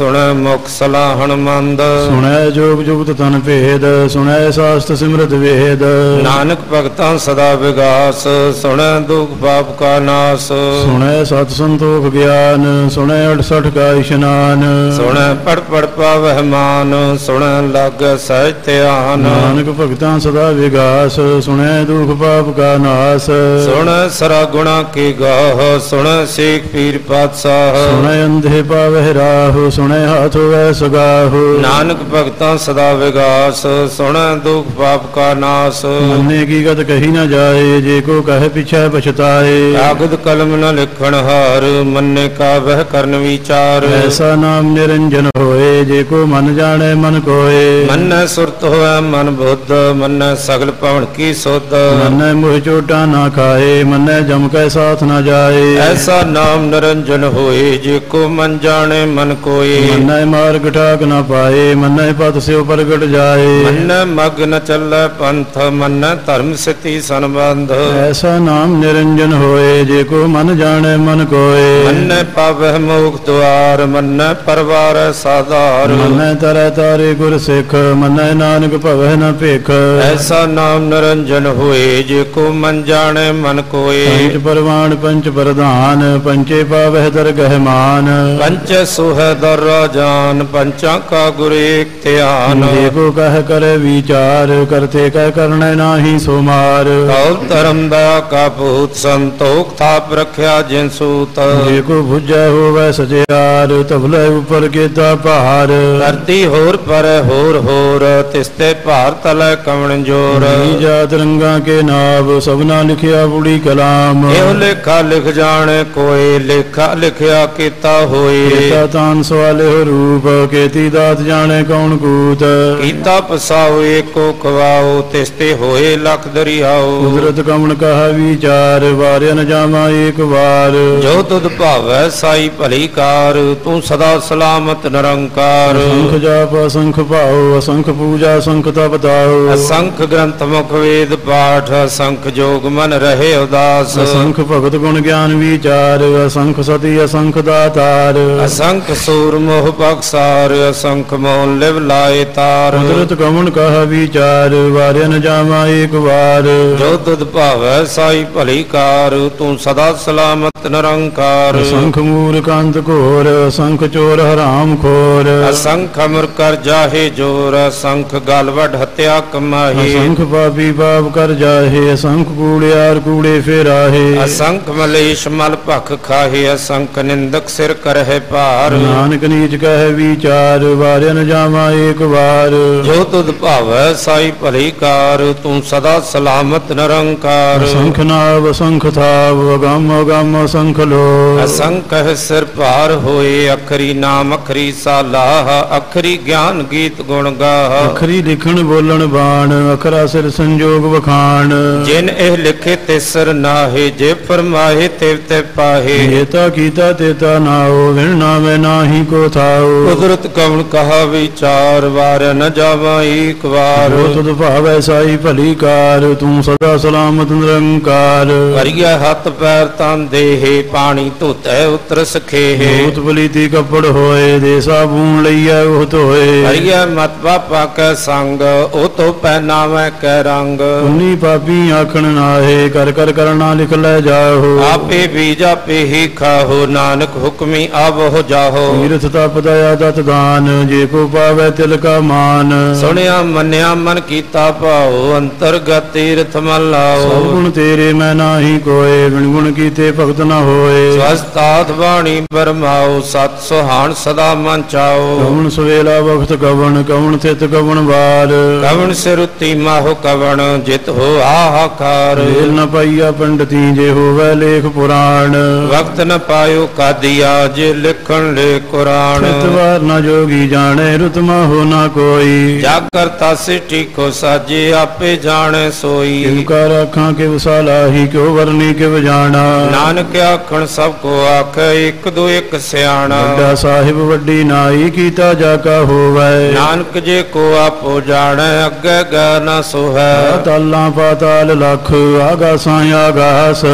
ਸੁਣ ਮੁਖ ਸਲਾਹਣ ਮੰਦ। ਸੁਣੈ ਜੋਗ ਜੁਗਤ ਤਨ ਭੇਦ ਸੁਣੈ ਸਾਸਤ ਸਿਮਰਤ ਵੇਦ। ਨਾਨਕ ਭਗਤਾਂ ਸਦਾ ਵਿਗਾਸ ਸੁਣ ਦੁਖ ਪਾਪ ਕਾ ਨਾਸ। ਸੁਣੈ ਸਤ ਸੰਤੋਖ ਗਿਆਨ ਸੁਣੈ 68 ਕਾ ਇਸ਼ਨਾਨ। ਸੁਣ ਪੜ ਪੜ ਪਾਵਹਿ ਮਾਨ ਸੁਣ ਲਗ ਸਹਿਜ ਧਿਆਨ। ਨਾਨਕ ਭਗਤਾਂ ਸਦਾ ਵਿਗਾਸ ਸੁਣੈ ਦੁਖ ਪਾਪ ਕਾ ਨਾਸ। ਸੁਣ ਸਰਾ ਗੁਣਾ ਕੀ ਗਾਹ ਸੁਣ ਸੇਖ ਪੀਰ ਪਾਤਸ਼ਾਹ। ਸੁਣੈ ਅੰਧੇ ਪਾਵਹਿ ਰਾਹੁ ਸੁਣੈ ਹਾਥ ਹੋਵੈ ਸਗਾਹੁ। ਨਾਨਕ ਭਗਤਾਂ ਸਦਾ ਵਿਗਾਸ ਸੁਣ ਦੁਖ ਪਾਪ ਕਾ ਨਾਸ। ਮੰਨੇ ਕੀ ਗਤ ਕਹੀ ਨਾ ਜਾਏ ਜੇ ਕੋ ਕਹੇ ਪਿਛੈ ਪਛਤਾਏ। ਕਾਗਦ ਕਲਮ ਨ ਲਿਖਣ ਹਾਰ ਮੰਨੇ ਕਾ ਵਹਿ ਕਰਨ ਵਿਚਾਰ। ਐਸਾ ਨਾਮ ਨਿਰੰਜਨ ਹੋਏ ਜੇ ਕੋ ਮਨ ਜਾਣੈ ਮਨ ਕੋਏ। ਮੰਨੈ ਸੁਰਤ ਹੋਇ ਮਨ ਬੁੱਧ ਮੰਨੈ ਸਗਲ ਪਵਨ ਕੀ ਸੁਧ। ਮੰਨੈ ਮੁਹ ਚੋਟਾ ਨਾ ਖਾਏ ਮੰਨੈ ਜਮ ਕੈ ਸਾਥ ਨਾ ਜਾਏ। ਐਸਾ ਨਾਮ ਨਿਰੰਜਨ ਹੋਏ ਜੇ ਕੋ ਮਨ ਜਾਣੇ ਮਨ ਕੋਏ। ਮੰਨੈ ਮਾਰਗ ਠਾਕ ਨਾ ਪਾਏ ਮੰਨੈ ਪਤ ਸਿਉ ਪ੍ਰਗਟ ਜਾਏ। ਮੰਨੈ ਮਗ ਨ ਚੱਲੈ ਪੰਥ ਮੰਨੈ ਧਰਮ ਸਤੀ ਸੰਬੰਧ। ਐਸਾ ਨਾਮ ਨਿਰੰਜਨ ਹੋਏ ਜੇ ਕੋ ਮਨ ਜਾਣੈ ਮਨ ਕੋਏ। ਮੰਨੈ ਪਾਵਹਿ ਮੋਖ ਦੁਆਰ ਮੰਨੈ ਪਰਵਾਰ ਸਾਧਾਰ। ਮੰਨੈ ਤਰੈ ਤਾਰੇ ਗੁਰ ਸਿੱਖ ਮੰਨੈ ਨਾਨਕ ਭਵੈ ਨ ਭੇਖ। ਐਸਾ ਨਾਮ ਨਿਰੰਜਨ ਹੋਏ ਜੇ ਕੋ ਮਨ ਜਾਣੇ ਮਨ ਕੋਏ। ਪੰਚ ਪਰਵਾਨ ਪੰਚ ਪ੍ਰਧਾਨ ਪੰਚੇ ਪਾਵਹਿ ਦਰਗਹਿ ਮਾਨ। ਪੰਚ ਸੁਹੈ ਦਰ ਜਾਨ ਪੰਚਾਂ ਕਾ ਗੁਰ ਏਕ ਧਿਆਨ। ਕੋ ਕਹਿ ਕਰੇ ਵਿਚਾਰ ਕਰਤੇ ਕਹਿ ਕਰਨੈ ਨਾਹੀ ਸੋ ਮਾਰ ਕਉ ਧਰਮ ਦਇਆ ਕਾ ਭੂਤ ਸੰਤੋਖ ਥਾਪ ਰਖਿਆ ਜਿਨ ਸੂਤ। ਜੇ ਕੋ 부ਜੈ ਹੋਵੈ ਸਜਿਆਰ ਤਬਲੇ ਉਪਰ ਕੇਤਾ ਪਹਾੜ ਧਰਤੀ ਹੋਰ ਪਰ ਹੋਰ ਹੋਰ ਤਿਸਤੇ ਭਾਰ ਤਲੈ ਕਵਣ ਜੋਰ। ਜਾਤ ਰੰਗਾ ਕੇ ਨਾਮ ਸਭਨਾ ਲਿਖਿਆ ਬੁੜੀ ਕਲਾਮ। ਇਹੋ ਲੇਖਾ ਲਿਖ ਜਾਣੇ ਕੋਈ ਲੇਖਾ ਲਿਖਿਆ ਕੀਤਾ ਹੋਏ। ਕੇਤਾ ਤਾਨ ਸਵਾਲੇ ਹੋ ਰੂਪ ਕੇਤੀ ਦਾਤ ਜਾਣੇ ਕੌਣ ਕੂਤ? ਕੀਤਾ ਪਸਾਓ ਏਕੋ ਖਵਾਓ ਤਿਸਤੇ ਹੋਏ ਲਖ ਦਰਿਆਓ ਕੁਦਰਤ ਕਮਣ ਕਹਾ ਵਿਚਾਰ ਵਾਰਿਆ ਨ ਜਾਵਾ ਏਕ ਵਾਰ। ਜੋ ਤੁਧ ਭਾਵੈ ਸਾਈ ਭਲੀ ਕਾਰ ਤੂੰ ਸਦਾ ਸਲਾਮਤ ਨਿਰੰਕਾਰ। ਅਸੰਖ ਜਾਪ ਅਸੰਖ ਭਾਉ ਅਸੰਖ ਪੂਜਾ ਅਸੰਖ ਤਪ ਤਾਉ। ਅਸੰਖ ਗ੍ਰੰਥ ਮੁਖ ਵੇਦ ਪਾਠ ਅਸੰਖ ਜੋਗ ਮਨ ਰਹੇ ਉਦਾਸ। ਅਸੰਖ ਭਗਤ ਗੁਣ ਗਿਆਨ ਵਿਚਾਰ ਅਸੰਖ ਸਤੀ ਅਸੰਖ ਦਾਤਾਰ। ਅਸੰਖ ਸੂਰ ਮੋਹ ਬਖਸਾਰ ਅਸੰਖ ਮੋਹ ਲਿਵ ਲਾਏ ਤਾਰ। ਕੁਦਰਤ ਕਮਣ ਕਹਾ ਵਿਚਾਰ ਵਾਰਿਆ ਨ ਜਾਵਾ ਏਕ ਵਾਰ। ਜੋ ਤੁਧ ਭਾਵੈ ਸਾਈ ਭਲੀ ਕਾਰ ਤੂੰ ਸਦਾ ਸਲਾਮਤ ਨਿਰੰਕਾਰ। ਅਸੰਖ ਮੂਰ ਕੰਤ ਘੋਰ ਅਸੰਖ ਚੋਰ ਹਰਾਮ ਖੋਰ। ਅਸੰਖ ਅਮਰ ਕਰ ਜਾਹੇ ਜੋਰ ਅਸੰਖ ਗਲ ਵਡ ਹਤਿਆ ਕਮਾਹੀ। ਅਸੰਖ ਪਾਪੀ ਪਾਪ ਕਰ ਜਾਹੇ ਅਸੰਖ ਕੂੜਿਆਰ ਕੂੜੇ ਫੇਰਾਹੇ। ਅਸੰਖ ਮਲੇਸ਼ ਮਲ ਭਖ ਖਾਹੇ ਅਸੰਖ ਨਿੰਦਕ ਸਿਰ ਕਰਹਿ ਭਾਰ। ਨਾਨਕ ਨੀਚ ਕਹਿ ਵਿਚਾਰ ਵਾਰਿਆ ਨ ਜਾਵਾ ਏਕ ਵਾਰ। ਜੋ ਤੁਧ ਭਾਵੈ ਸਾਈ ਭਲੀ ਕਾਰ ਤੂੰ ਸਦਾ ਸਲਾਮਤ ਨਿਰੰਕਾਰ। ਅਸੰਖ ਨਾਵ ਅਸੰਖ ਥਾਵ ਅਗੰਮ ਅਗੰਮ ਅਸੰਖ ਲੋ ਅਸੰਖ ਸਿਰ ਭਾਰ ਹੋਏ ਅਖਰੀ ਨਾਮ ਅਖਰੀ ਸਾਲਾਹ ਅਖਰੀ ਗਿਆਨ ਗੀਤ ਗੁਣ ਗਾਹ। ਅਖਰੀ ਲਿਖਣ ਬੋਲਣ ਬਾਣ ਅਖਰਾ ਸਿਰ ਸੰਜੋਗ ਵਖਾਣ। ਜਿਨ ਇਹ ਲਿਖੇ ਤਿਸਰ ਨਾਹੇ ਜੇ ਫਰਮਾਏ ਤਿਵ ਤੇ ਪਾਹੇ। ਜੇਤਾ ਕੀਤਾ ਤੇਤਾ ਨਾਉ ਵਿਣ ਨਾਵੇਂ ਨਾਹੀ ਕੋ ਥਾਉ ਕੁਦਰਤ ਕਵਣ ਕਹਾ ਵਿਚਾਰ ਵਾਰ ਨ ਜਾਵਾ ਏਕ ਵਾਰ। ਤੁਧ ਭਾਵੈ ਸਾਈ ਭਲੀ ਕਾਰ ਤੂੰ ਸਦਾ ਸਲਾਮਤ ਨਿਰੰਕਾਰ। ਕਰੀਐ ਹੱਥ ਪੈਰ ਤਨ ਦੇਹੇ ਪਾਣੀ ਧੋਤੈ ਉਤਰ ਸਖੇਹੇ। ਭੂਤ ਬਲੀਤੀ ਕੱਪੜ ਹੋਏ ਦੇ ਸਾਬੂਨ ਲਈਐ ਉਹ ਧੋਏ। ਕਰੀਐ ਮਤ ਬਾਪਾ ਕੈ ਸੰਗ ਉਹ ਤੋ ਪਹਿਨਾਵੈ ਕੈ ਰੰਗ। ਉਨੀ ਪਾਪੀ ਆਖਣ ਨਾਹੇ ਕਰ ਕਰ ਕਰਨਾ ਲਿਖ ਲੈ ਜਾਹੋ। ਆਪੇ ਬੀਜ ਆਪੇ ਹੀ ਖਾਹੋ ਨਾਨਕ ਹੁਕਮੀ ਆਵੋ ਜਾਹੋ। ਤੀਰਥ ਤਪ ਦਇਆ ਦਤ ਦਾਨ ਜੇ ਕੋ ਪਾਵੈ ਤਿਲ ਕਾ ਮਾਨ। ਸੁਣਿਆ ਮੰਨਿਆ ਮਨ ਕੀਤਾ ਭਾਉ ਅੰਤਰਗਤ ਤੀਰਥ ਮਨ ਸਭ ਲਾਓ ਗੁਣ ਤੇਰੇ ਮੈਂ ਨਾਹੀ ਕੋਏ ਬਿਨ ਗੁਣ ਕੀਤੇ ਭਗਤ ਨ ਹੋਏ। ਸਵਸਤਾਤ ਬਾਣੀ ਬਰਮਾਓ ਸਤ ਸੁਹਾਣ ਸਦਾ ਮਨ ਚਾਓ। ਕਵਣ ਸਵੇਲਾ ਵਖਤ ਕਵਣ ਕਵਣ ਥਿਤ ਕਵਣ ਵਾਰ। ਕਵਣ ਸਿਰੁਤੀ ਮਾਹੁ ਕਵਣ ਜਿਤ ਹੋ ਆਹਾਕਾਰ ਵੇਲ ਨ ਪਾਈਆ ਪੰਡਤੀ ਜੇ ਹੋਵੇ ਲੇਖ ਪੁਰਾਣ। ਵਕਤ ਨ ਪਾਇਓ ਕਾਦੀਆ ਜੇ ਲਿਖਣ ਲੈ ਕੁਰਾਨ। ਇਤਵਾਰ ਨ ਜੋਗੀ ਜਾਣੇ ਰੁਤਮਾ ਹੋ ਨਾ ਕੋਈ। ਜਾ ਕਰਤਾ ਸਿਟੀ ਕੋ ਸਾਜੇ ਆਪੇ ਜਾਣੈ ਸੋਈ। ਕਿਵ ਕਰ ਅੱਖਾਂ ਕਿਵ ਸਾਲਾਹੀ ਕਿਉ ਵਰਨੀ ਕਿਵ ਜਾਣਾ। ਨਾਨਕ ਆਖਣ ਸਭ ਕੋ ਆਖੈ ਇੱਕ ਦੋ ਇੱਕ ਸਿਆਣਾ। ਵੱਡਾ ਸਾਹਿਬ ਵੱਡੀ ਨਾਈ ਕੀਤਾ ਜਾ ਕਾ ਹੋਵੇ। ਨਾਨਕ ਜੇ ਕੋ ਆਪੋ ਜਾਣੈ ਅੱਗੇ ਗਾ ਨਾ ਸੋਹੈ। ਤਾਲਾਂ ਪਾਤਾਲ ਲਖ ਆਗਾਸਾਂ ਆਗਾਸ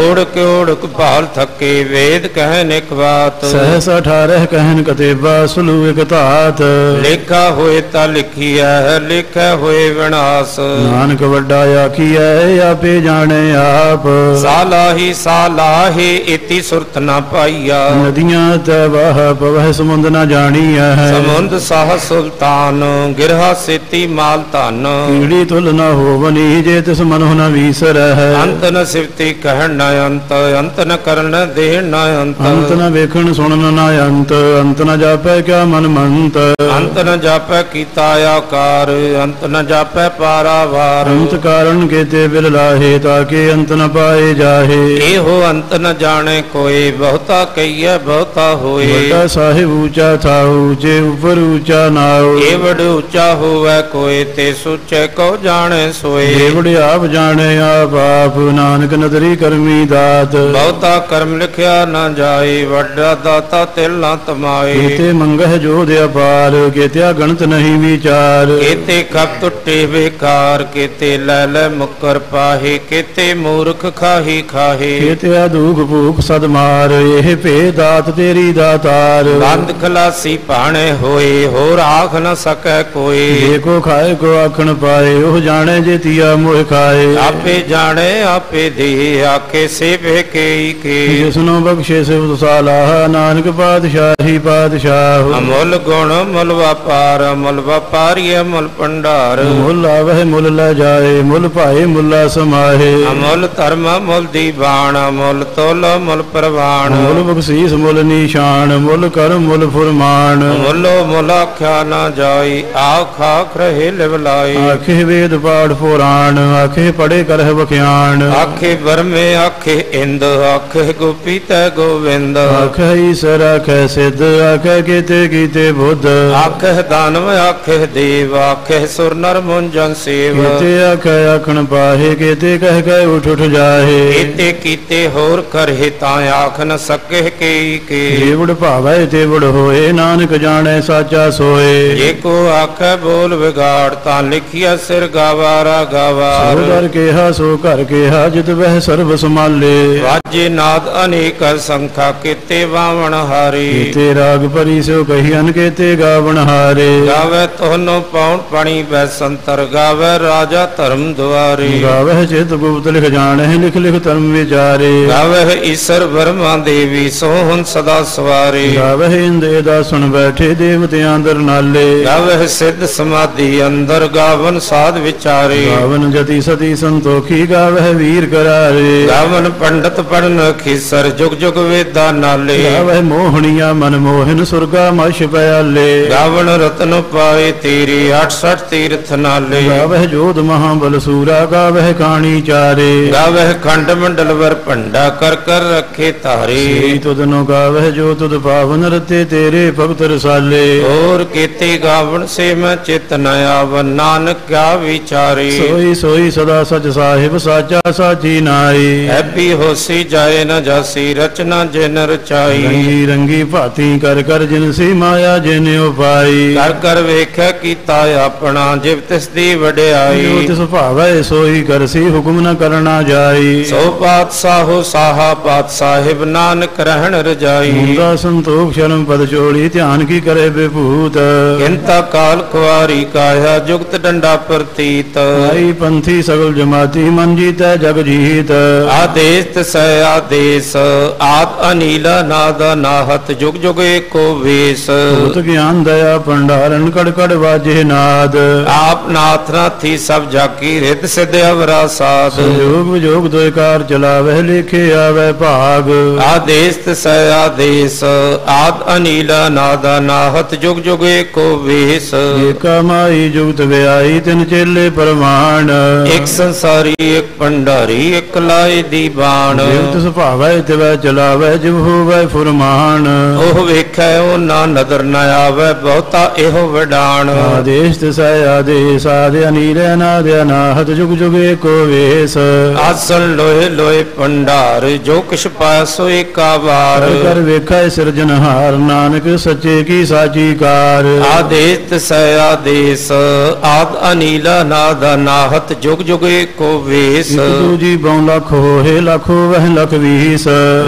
ਓੜਕ ਓੜਕ ਭਾਲ ਥੱਕੇ ਵੇਦ ਕਹਿ ਨਿਕ ਬਾਤ। ਸਹਸ 18 ਕਹਿਨ ਕਤੇਬਾ ਸੁਲੂ ਇਕ ਧਾਤ ਲੇਖਾ ਹੋਏ ਤਾਂ ਲਿਖੀਐ ਲਿਖੈ ਹੋਏ ਵਿਨਾਸ਼। ਨਾਨਕ ਵੱਡਾ ਆਖੀਐ ਆਪੇ ਜਾਣੇ ਆਪ। ਸਾਲਾਹੀ ਸਾਲਾਹੀ ਇਤੀ ਸੁਰਤ ਨਾ ਪਾਈਆ। ਨਦੀਆਂ ਤੈ ਵਾਹ ਪਵਹਿ ਸਮੁੰਦ ਨਾ ਜਾਣੀਐ। ਸਮੁੰਦ ਸਾਹ ਸੁਲਤਾਨ ਗਿਰਹਾ ਸੇਤੀ ਮਾਲ ਧਨ। ਕੀੜੀ ਤੁਲ ਨ ਹੋਵਨੀ ਜੇ ਤਿਸ ਮਨੁ ਨ ਵੀਸਰਹਿ। ਅੰਤ ਨ ਸਿਫਤੀ ਕਹਿਣ ਨ ਅੰਤ ਅੰਤ ਨ ਕਰਨ ਦੇਣ ਨ ਅੰਤ। ਅੰਤ ਨ ਵੇਖਣ ਸੁਣਨ ਨ ਅੰਤ। ਅੰਤ ਨ ਜਾਪੈ ਕਿਆ ਮਨ ਮੰਤ। ਅੰਤ ਨ ਜਾਪੈ ਕੀਤਾ ਆਕਾਰ ਅੰਤ ਨ ਜਾਪੈ ਪਾਰਾਵਾਰ। ਅੰਤ ਕਾਰਨ ਕੇਤੇ ਬਿਲ ਲਾਹੇ ਤਾਕੇ ਅੰਤ ਨ ਪਾਏ ਜਾਹੇ। ਇਹੋ ਅੰਤ ਨ ਜਾਣੇ ਕੋਈ ਬਹੁਤਾ ਕਈਐ ਬਹੁਤਾ ਹੋਏ। ਵੱਡਾ ਸਾਹਿਬ ਊਚਾ ਥਾਉ ਜੇ ਉਪਰ ਊਚਾ ਨਾਉ ਇਹ ਵਡ ਉੱਚਾ ਹੋਵੇ ਕੋਈ ਤੇ ਸੁਚੈ ਕੋ ਜਾਣੇ ਸੋਏ। ਦੇਵੜ ਆਪ ਜਾਣੇ ਆਪ ਆਪ ਨਾਨਕ ਨਦਰੀ ਕਰਮੀ ਦਾਤ। ਬਹੁਤਾ ਕਰਮ ਲਿਖਿਆ ਨਾ ਜਾਏ ਵੱਡਾ ਦਾਤਾ ਤਿਲ ਨਾ ਤਮਾਏ ਕੀਤੇ ਮੰਗਹਿ ਜੋਧ ਅਪਾਰ ਕੀਤਿਆ ਗਣਤ ਨਹੀਂ ਵਿਚਾਰ। ਕੇਤੇ ਖਪ ਟੁੱਟੇ ਬੇਕਾਰ ਕੇਤੇ ਲੈ ਲੈ ਮੁਕਰ ਪਾਹੇ ਕੇਤੇ ਮੂਰਖ ਖਾਹੀ ਖਾਹੇ। ਕੀਤਿਆ ਦੁਖ ਭੂਖ ਸਦ ਮਾਰ ਇਹ ਭੇ ਦਾਤ ਤੇਰੀ ਦਾਤਾਰ। ਬੰਦ ਖਲਾਸੀ ਭਾਣੇ ਹੋਏ ਹੋਰ ਆਖ ਨ ਸਕੈ ਕੋਈ ਜੇ ਕੋ ਖਾਏ ਕੋ ਆਖਣ ਪਾਏ ਉਹ ਜਾਣੇ ਜੇ ਤੀਆ ਮੋਹ ਖਾਏ। ਆਪੇ ਜਾਣੇ ਆਪੇ ਦੇ ਆਖੇ ਸੇਵੇ ਕੇਈ ਕੇ। ਜਿਸਨੂੰ ਬਖਸ਼ੇ ਸਿਵ ਸਾਲਾਹ ਨਾਨਕ ਪਾਤਸ਼ਾਹੀ। ਪਾਤਸ਼ਾਹ। ਅਮੁੱਲ ਗੁਣ ਮੁੱਲ ਵਪਾਰ ਮੁੱਲ ਵਪਾਰੀ ਮੁੱਲ ਭੰਡਾਰ। ਮੁੱਲ ਆਵਹਿ ਮੁੱਲ ਲੈ ਜਾਏ ਮੁੱਲ ਭਾਏ ਮੁੱਲਾ ਸਮਾਹੇ ਅਮੁੱਲ ਧਰਮ ਮੁੱਲ ਦੀਵਾਨ ਮੁੱਲ ਤੋਲ ਮੁੱਲ ਪ੍ਰਵਾਨ। ਮੁੱਲ ਬਖਸ਼ੀਸ ਮੁੱਲ ਨਿਸ਼ਾਨ ਮੁੱਲ ਕਰਮ ਮੁੱਲ ਫੁਰਮਾਨ। ਮੁੱਲੋ ਮੁੱਲ ਆਖਿਆ ਨਾ ਜਾਈ ਆਖ ਆਖ ਰਹੇ ਲਿਵ ਲਾਈ। ਆਖੇ ਵੇਦ ਪਾਠ ਪੁਰਾਣ ਆਖੇ ਪੜੇ ਕਰਹਿ ਬਖਿਆਣ ਆਖੇ ਬਰਮੇ ਆਖੇ ਇੰਦ ਆਖੇ ਗੋਪੀ ਤੈ ਗੋਵਿੰਦ। ਆਖੇ ਈਸਰ ਆਖੇ ਸਿੱਧ ਆਖੇ ਕੀਤੇ ਕੀਤੇ ਬੁੱਧ। ਆਖੇ ਦਾਨਵ ਆਖੇ ਦੇਵ ਆਖੇ ਸੁਰ ਨਰ ਮੁੰਜਨ ਸੇਵ। ਕੀਤੇ ਆਖੇ ਆਖਣ ਪਾਹੇ ਕੀਤੇ ਕਹਿ ਕਹਿ ਉਠ ਉਠ ਜਾਹੇ। ਕੀਤੇ ਕੀਤੇ ਹੋਰ ਕਰਹਿ ਤਾਂ ਆਖ ਨ ਸਕੇ ਕੇਈ ਕੇ। ਜੀਵੜ ਭਾਵੈ ਤੇ ਵੜ ਹੋਏ ਨਾਨਕ ਜਾਣੈ ਸਾਚਾ ਸੋਏ। ਜੇ ਕੋ ਆਖੇ ਬੋਲ ਵਿਗਾੜ ਤਾਂ ਲਿਖਿਆ ਸਿਰ ਗਾਵਾਰਾ ਸੋ ਗਾਵਾਰ ਦਰ ਕੇਹਾ ਸੋ ਘਰ ਕੇਹਾ ਜਿਤ ਵਹਿ ਸਰਬ ਸਮਾਲੇ ਵਾਜੇ ਨਾਦ ਅਨੇਕ ਸੰਖਾ ਕੀਤੇ ਵਾਵਣ ਹਾਰੀ। ਕੀਤੇ ਰਾਗ ਭਰੀ ਸੋ ਕਹੀਨ ਕੀਤੇ ਗਾਵਣ ਹਾਰੇ। ਗਾਵੇ ਤੋਨੋ ਪੌਣ ਪਣੀ ਬੈਸੰਤਰ ਗਾਵੇ ਰਾਜਾ ਧਰਮ ਦੁਆਰੇ। ਗਾਵਹਿ ਚਿਤ ਗੁਪਤ ਲਿਖ ਜਾਣਹਿ ਲਿਖ ਲਿਖ ਧਰਮ ਵਿਚਾਰੇ। ਗਾਵੇ ਈਸ਼ਰ ਵਰਮਾ ਦੇਵੀ ਸੋਹਣ ਸਦਾ ਸਵਾਰੇ। ਗਾਵਹਿ ਇੰਦੇ ਦਾ ਸੁਣ ਬੈਠੇ ਦੇਵਤਿਆਂ ਦਰ ਨਾਲੇ। ਗਾਵੇ ਸਿੱਧ ਸਮਾਧੀ ਅੰਦਰ ਗਾਵਨ ਸਾਧ ਵਿਚਾਰੇ। ਗਾਵਨ ਜਤੀ ਸਤੀ ਸੰਤੋਖੀ ਗਾਵਹਿ ਵੀਰ ਕਰਾਰੇ। ਗਾਵਨ ਪੰਡਤ ਪੜਨ ਖੀਸਰ ਜੁਗ ਜੁਗ ਵੇਦਾ ਨਾਲੇ। ਗਾਵਹਿ ਮੋਹਣੀਆ ਮਨ ਮੋਹਨ ਸੁਰਗਾ ਮਛ ਪਿਆਲੇ ਗਾਵਨ ਰਤਨ ਪਾਏ ਤੇਰੀ 68 ਤੀਰਥ ਨਾਲੇ। ਗਾਵਹਿ ਜੋਧ ਮਹਾਬਲ ਸੂਰਾ ਗਾਵਹਿ ਕਾਣੀ ਚਾਰੇ। ਗਾਵੇ ਖੰਡ ਮੰਡਲ ਵਰ ਭੰਡਾ ਕਰ ਕਰ ਰੱਖੇ ਧਾਰੇ। ਏ ਤੁਧਨੋ ਗਾਵਹਿ ਜੋ ਤੁਧ ਪਾਵਨ ਰਤੇ ਤੇਰੇ ਭਗਤ ਰਸਾਲੇ। ਹੋਰ ਕੀਤੇ ਗਾਵਣ ਸੇ ਮੈਂ ਚਿਤ ਨ ਆਵ ਨਾਨਕ ਕਿਆ ਵਿਚਾਰੇ। ਸੋਈ ਸੋਈ ਸਦਾ ਸਚ ਸਾਹਿਬ ਸਾਚਾ ਸਾਚੀ ਨਾਈ। ਐਬੀ ਹੋਸੀ ਜਾਏ ਨ ਜਾਸੀ ਰਚਨਾ ਜਿਨ ਰਚਾਈ ਰੰਗੀ ਰੰਗੀ ਭਾਤੀ ਕਰ ਕਰ ਜਿਨ ਸੀ ਮਾਇਆ ਜਿਨ ਉਪਾਈ। ਕਰ ਕਰ ਵੇਖਿਆ ਕੀਤਾ ਆਪਣਾ ਜਿਵ ਤਿਸ ਦੀ ਜੋ ਵਡਿਆਈ ਤਿਸ ਭਾਵੈ ਸੋਈ ਕਰਸੀ ਹੁਕਮ ਨ ਕਰਨਾ ਜਾਈ। ਸੋ ਪਾਤਸ਼ਾਹੋ ਸਾਹਾ ਪਾਤ ਸਾਹਿਬ ਨਾਨਕ ਰਹਿਣ ਰਜਾਈ। ਮੁੰਦਾ ਸੰਤੋਖ ਸ਼ਰਮ ਪਦ ਚੋੜੀ ਧਿਆਨ ਕੀ ਕਰੇ ਬੇਭੂਤ ਕਿੰਤਾ ਕਾਲ ਕੁਆਰੀ ਕਾਇਆ ਜੁਗਤ ਡੰਡਾ ਪ੍ਰਤੀਤ। ਆਈ ਪੰਥੀ ਸਗਲ ਜਮਾਤੀ ਮਨ ਜੀਤੈ ਜਗ ਜੀਤ। ਆਦੇਸ ਤਸੈ ਆਦੇਸ ਆਪ ਅਨੀਲ ਨਾਦ ਨਾਹਤ ਜੁਗ ਜੁਗ ਏਕੋ ਵੇਸ। ਭੂਤ ਗਿਆਨ ਦਇਆ ਭੰਡਾਰਨ ਕੜ ਕੜ ਵਾਜੇ ਨਾਦ। ਆਪ ਨਾਥ ਨਾਥੀ ਸਭ ਜਾਕੀ ਰਿਤ ਸਿਧ ਅਵਰਾ ਸਾਧ। ਸੰਜੋਗ ਵਿਜੋਗ ਦੋਇ ਕਾਰ ਚਲਾਵਹਿ ਲਿਖੇ ਆਵੈ ਭਾਗ। ਆਦੇਸ ਤਸੈ ਆਦੇਸ ਆਦ ਅਨੀਲ ਨਾਦ ਅਨਾਹਤ ਜੁਗ ਜੁਗ ਏਕੋ ਵੇਸ। ਏਕਾ ਮਾਈ ਜੁਗਤ ਵਿਆਈ ਤਿਨ ਚੇਲੇ ਪਰਮਾਨ ਇੱਕ ਸੰਸਾਰੀ ਇੱਕ ਭੰਡਾਰੀ ਇੱਕ ਲਾਏ ਦੀ ਬਾਣ ਜਿਵਤ ਸੁਭਾਵੈ ਤਿਵੈ ਚਲਾਵੈ ਜਿਵ ਹੋਵੈ ਫੁਰਮਾਨ। ਉਹ ਵੇਖੈ ਉਹ ਨਾ ਨਦਰ ਨ ਆਵੈ ਬਹੁਤਾ ਇਹੋ ਵਡਾਣ। ਆਦੇਸ਼ ਤਿਸੈ ਆਦੇਸ਼ ਆਦਿ ਅਨੀਰੈ ਨਾਦ ਅਨਾਹਤ ਜੁਗ ਜੁਗ ਏਕੋ ਵੇਸ। ਆਸਨ ਲੋਏ ਲੋਏ ਭੰਡਾਰ ਜੋ ਕਿਛ ਪਾਇਆ ਸੋ ਏਕਾ ਵਾਰ ਕਰ ਵੇਖੈ ਸਿਰਜਨਹਾਰ ਨਾਨਕ ਸੱਚੇ ਕੀ ਸਾਚੀ ਕਾਰ। ਆਦੇਸ ਤਿਸੈ ਆਦੇਸ ਆਦ ਅਨੀਲਾ ਨਾਦ ਅਨਾਹਤ ਜੁਗ ਜੁਗ ਏਕੋ ਵੇਸ। ਦੂਜੀ ਬਉ ਲੱਖ ਹੋਏ ਲੱਖੋ ਵਹਿ ਲਖ ਵੀਸ।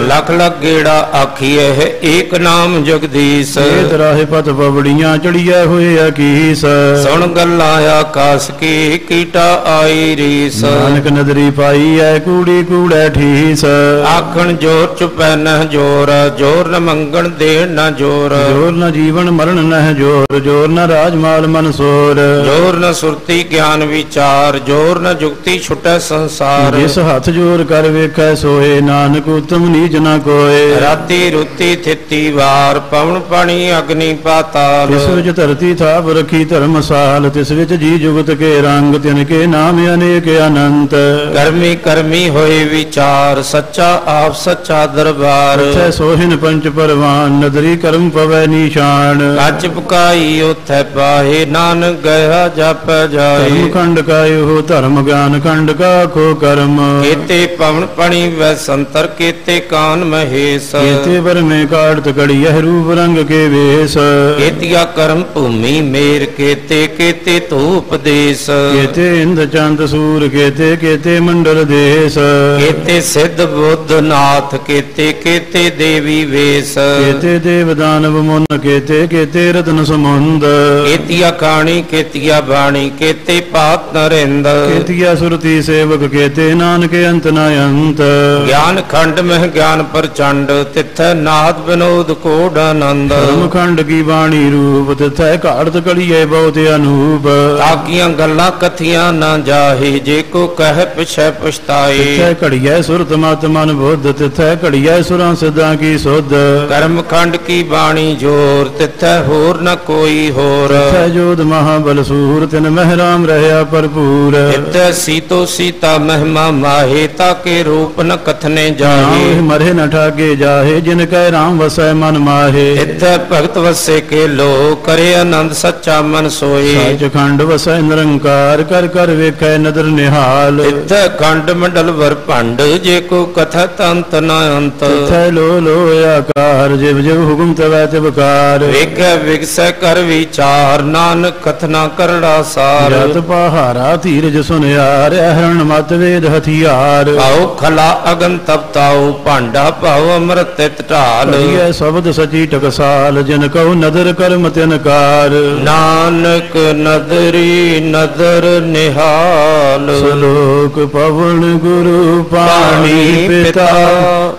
ਲਖ ਲਖ ਗੇੜਾ ਆਖੀਐ ਏਕ ਨਾਮ ਜਗਦੀਸ਼ ਏ ਤਰਾਹੇ ਪਤ ਪਵੜੀਆਂ ਚੜੀਐ ਹੋਏ ਅਕੀਸ ਸੁਣ ਗੱਲਾਂ ਆਕਾਸ ਕੀ ਕੀਟਾ ਆਈ ਰੀਸ। ਨਾਨਕ ਨਦਰੀ ਪਾਈ ਐ ਕੂੜੀ ਕੂੜੈ ਠੀਸ। ਆਖਣ ਜੋਰ ਚੁਪੈ ਨਹ ਜੋਰ ਜੋਰ ਨ ਮੰਗਣ ਦੇਣ ਨ ਜੋਰ। ਜੋਰ ਨ ਜੀਵਨ ਮਰਨ ਨਹਿ ਜੋਰ ਜੋਰ ਨ ਰਾਜ ਮਾਲ ਮਨ ਸੋਰ। ਜੋਰ ਨ ਸੁਰਤੀ ਗਿਆਨ ਵਿਚਾਰ ਜੋਰ ਨ ਜੁਗਤੀ ਛੁਟੈ ਸੰਸਾਰ। ਜਿਸ ਹੱਥ ਜੋਰ ਕਰ ਵੇਖੈ ਸੋਏ ਨਾਨਕ ਉਤਮ ਨੀਚ ਨ ਕੋਏ। ਰਾਤੀ ਰੁੱਤੀ ਥਿੱਤੀ ਵਾਰ ਪਵਨ ਪਾਣੀ ਅਗਨੀ ਪਾਤਾਲ। ਤਿਸ ਵਿੱਚ ਧਰਤੀ ਥਾਪ ਰਖੀ ਧਰਮਸਾਲ ਤਿਸ ਵਿੱਚ ਜੀ ਜੁਗਤ ਕੇ ਰੰਗ ਤਿਨ ਕੇ ਨਾਮ ਅਨੇਕ ਅਨੰਤ। ਕਰਮੀ ਕਰਮੀ ਹੋਏ ਵਿਚਾਰ ਸੱਚਾ ਆਪ ਸੱਚਾ ਦਰਬਾਰ। ਉਥੈ ਸੋਹਿਨ ਪੰਚ ਪਰਵਾਨ ਨਦਰੀ ਕਰਮ ਪਵੈ ਨੀਸ਼ਾਨ। ਕੱਚ ਪਕਾਈ ਉਥੈ ਪਾਹੇ ਨਾਨਕ ਗਿਆ ਜਪ ਧਰਮ ਜਾਏ ਖੰਡ ਕਾਇਓ ਧਰਮ ਗਿਆਨ ਖੰਡ ਕਾ ਖੋ ਕਰਮ। ਕੇਤੇ ਪਵਨ ਪਣੀ ਵੈ ਸੰਤਰ ਕੇਤੇ ਕਾਨ ਮਹੇਸ਼। ਕੇਤੇ ਬਰਮੇ ਕਾੜਤ ਕੜੀਐ ਰੂਪ ਰੰਗ ਕੇ ਵੇਸ ਕੇਤੀਆ ਕਰਮ ਭੂਮੀ ਮੇਰ ਕੇਤੇ ਕੇਤੇ ਧੂਪ ਦੇਸ ਕੇਤੇ ਇੰਦ ਚੰਦ ਸੂਰ ਕੇਤੇ ਕੇਤੇ ਮੰਡਲ ਦੇਸ ਕੇਤੇ ਸਿੱਧ ਬੁੱਧ ਨਾਥ ਕੇਤੇ ਕੇਤੇ ਦੇਵੀ ਵੇਸ ਕੇਤੇ ਦੇਵ ਦਾਨਵ ਮੁਨ ਕੇਤੇ ਕੇਤੇ ਰਤਨ ਸਮੁੰਦ ਕੇਤੀਆ ਕਾਣੀ ਕੇਤੀਆ ਬਾਣੀ ਕੇਤੇ ਪਾਤ ਨਰਿੰਦ ਕੇਤੀਆ ਸੁਰਤੀ ਸੇਵਕ ਕੇਤੇ ਨਾਨਕ ਅੰਤ ਨ ਅੰਤ ਗਿਆਨ ਖੰਡ ਮਹਿ ਗਿਆਨ ਪ੍ਰਚੰਡ ਤਿਥੈ ਨਾਦ ਵਿਨੋਦ ਕੋਡ ਆਨੰਦ। ਧਰਮ ਖੰਡ ਕੀ ਬਾਣੀ ਰੂਪ ਤਿਥੈ ਘਾੜਤ ਕੜੀਏ ਬਹੁਤ ਅਨੂਪ। ਤਾਕੀਆਂ ਗੱਲਾਂ ਕਥੀਆਂ ਨਾ ਜਾਹੇ ਜੇ ਕੋ ਕਹਿ ਪਿਛੈ ਪਛਤਾਏ ਤਿਥੈ ਘੜੀਐ ਸੁਰਤ ਮਤ ਮਨ ਬੁੱਧ ਤਿਥੈ ਘੜੀਐ ਸੁਰਾਂ ਸਿੱਧਾਂ ਕੀ ਸੁਧ। ਕਰਮ ਖੰਡ ਕੀ ਬਾਣੀ ਜੋਰ ਤਿਥੈ ਹੋਰ ਨ ਕੋਈ ਹੋਰ। ਤਿਥੈ ਜੋਧ ਮਹਾਬਲ ਸੂਰ ਤਿਨ ਮਹਿਰਾਮ ਰਹਿਆ ਭਰਪੂਰ। ਤਿਥੈ ਸੀਤੋ ਸੀਤਾ ਮਹਿਮਾ ਮਾਹੇ ਤਾਕੇ ਰੂਪ ਨ ਕਥਨੇ ਜਾਹੇ। ਮਰੇ ਨ ਠਾਗੇ ਜਾਹੇ ਜਿਨ ਕੈ ਰਾਮ ਵਸੈ ਮਨ ਮਾਹੇ। ਤਿਥੈ ਭਗਤ ਵਸੇ ਕੇ ਲੋ ਕਰੇ ਆਨੰਦ ਸੱਚਾ ਮਨ ਸੋਏ। ਸੱਚ ਖੰਡ ਵਸੈ ਨਿਰੰਕਾਰ ਕਰ ਕਰ ਵੇਖੈ ਨਦਰ ਨਿਹਾਲ। ਤਿਥੈ ਖੰਡ ਮੰਡਲ ਵਰ ਭੰਡ ਜੇ ਕੋ ਕਥਾ ਤੰਤ ਨ ਅੰਤ। ਤਿਥੈ ਲੋ ਲੋ ਆਕਾਰ ਜਿਵ ਜਿਵ ਹੁਕਮ ਤਵੈ ਤਿਵਕਾਰ ਵੇਖੈ ਵਿਗਸੈ ਕਰ ਵਿਚਾਰ ਨਾਨਕ ਕਥਨਾ ਕਰੜਾ ਸਾਰ। ਜਤ ਪਹਾਰਾ ਧੀਰਜ ਸੁਨਿਆਰ ਹਰਣ ਮਤ ਵੇਦ ਹਥਿਆਰ। ਆਓ ਖਲਾ ਅਗਨ ਤਪਤਾਉ ਭਾਂਡਾ ਭਾਉ ਅੰਮ੍ਰਿਤ ਤਿਤ ਢਾਲ। ਕਹੀਐ ਸ਼ਬਦ ਸਚੀ ਟਕਸਾਲ ਜਿਨ ਕਉ ਨਦਰ ਕਰਮ ਤਿਨਕਾਰ ਨਾਨਕ ਨਦਰੀ ਨਦਰ ਨਿਹਾਲ। ਸਲੋਕ ਪਵਨ ਗੁਰੂ ਪਾਣੀ ਪਿਤਾ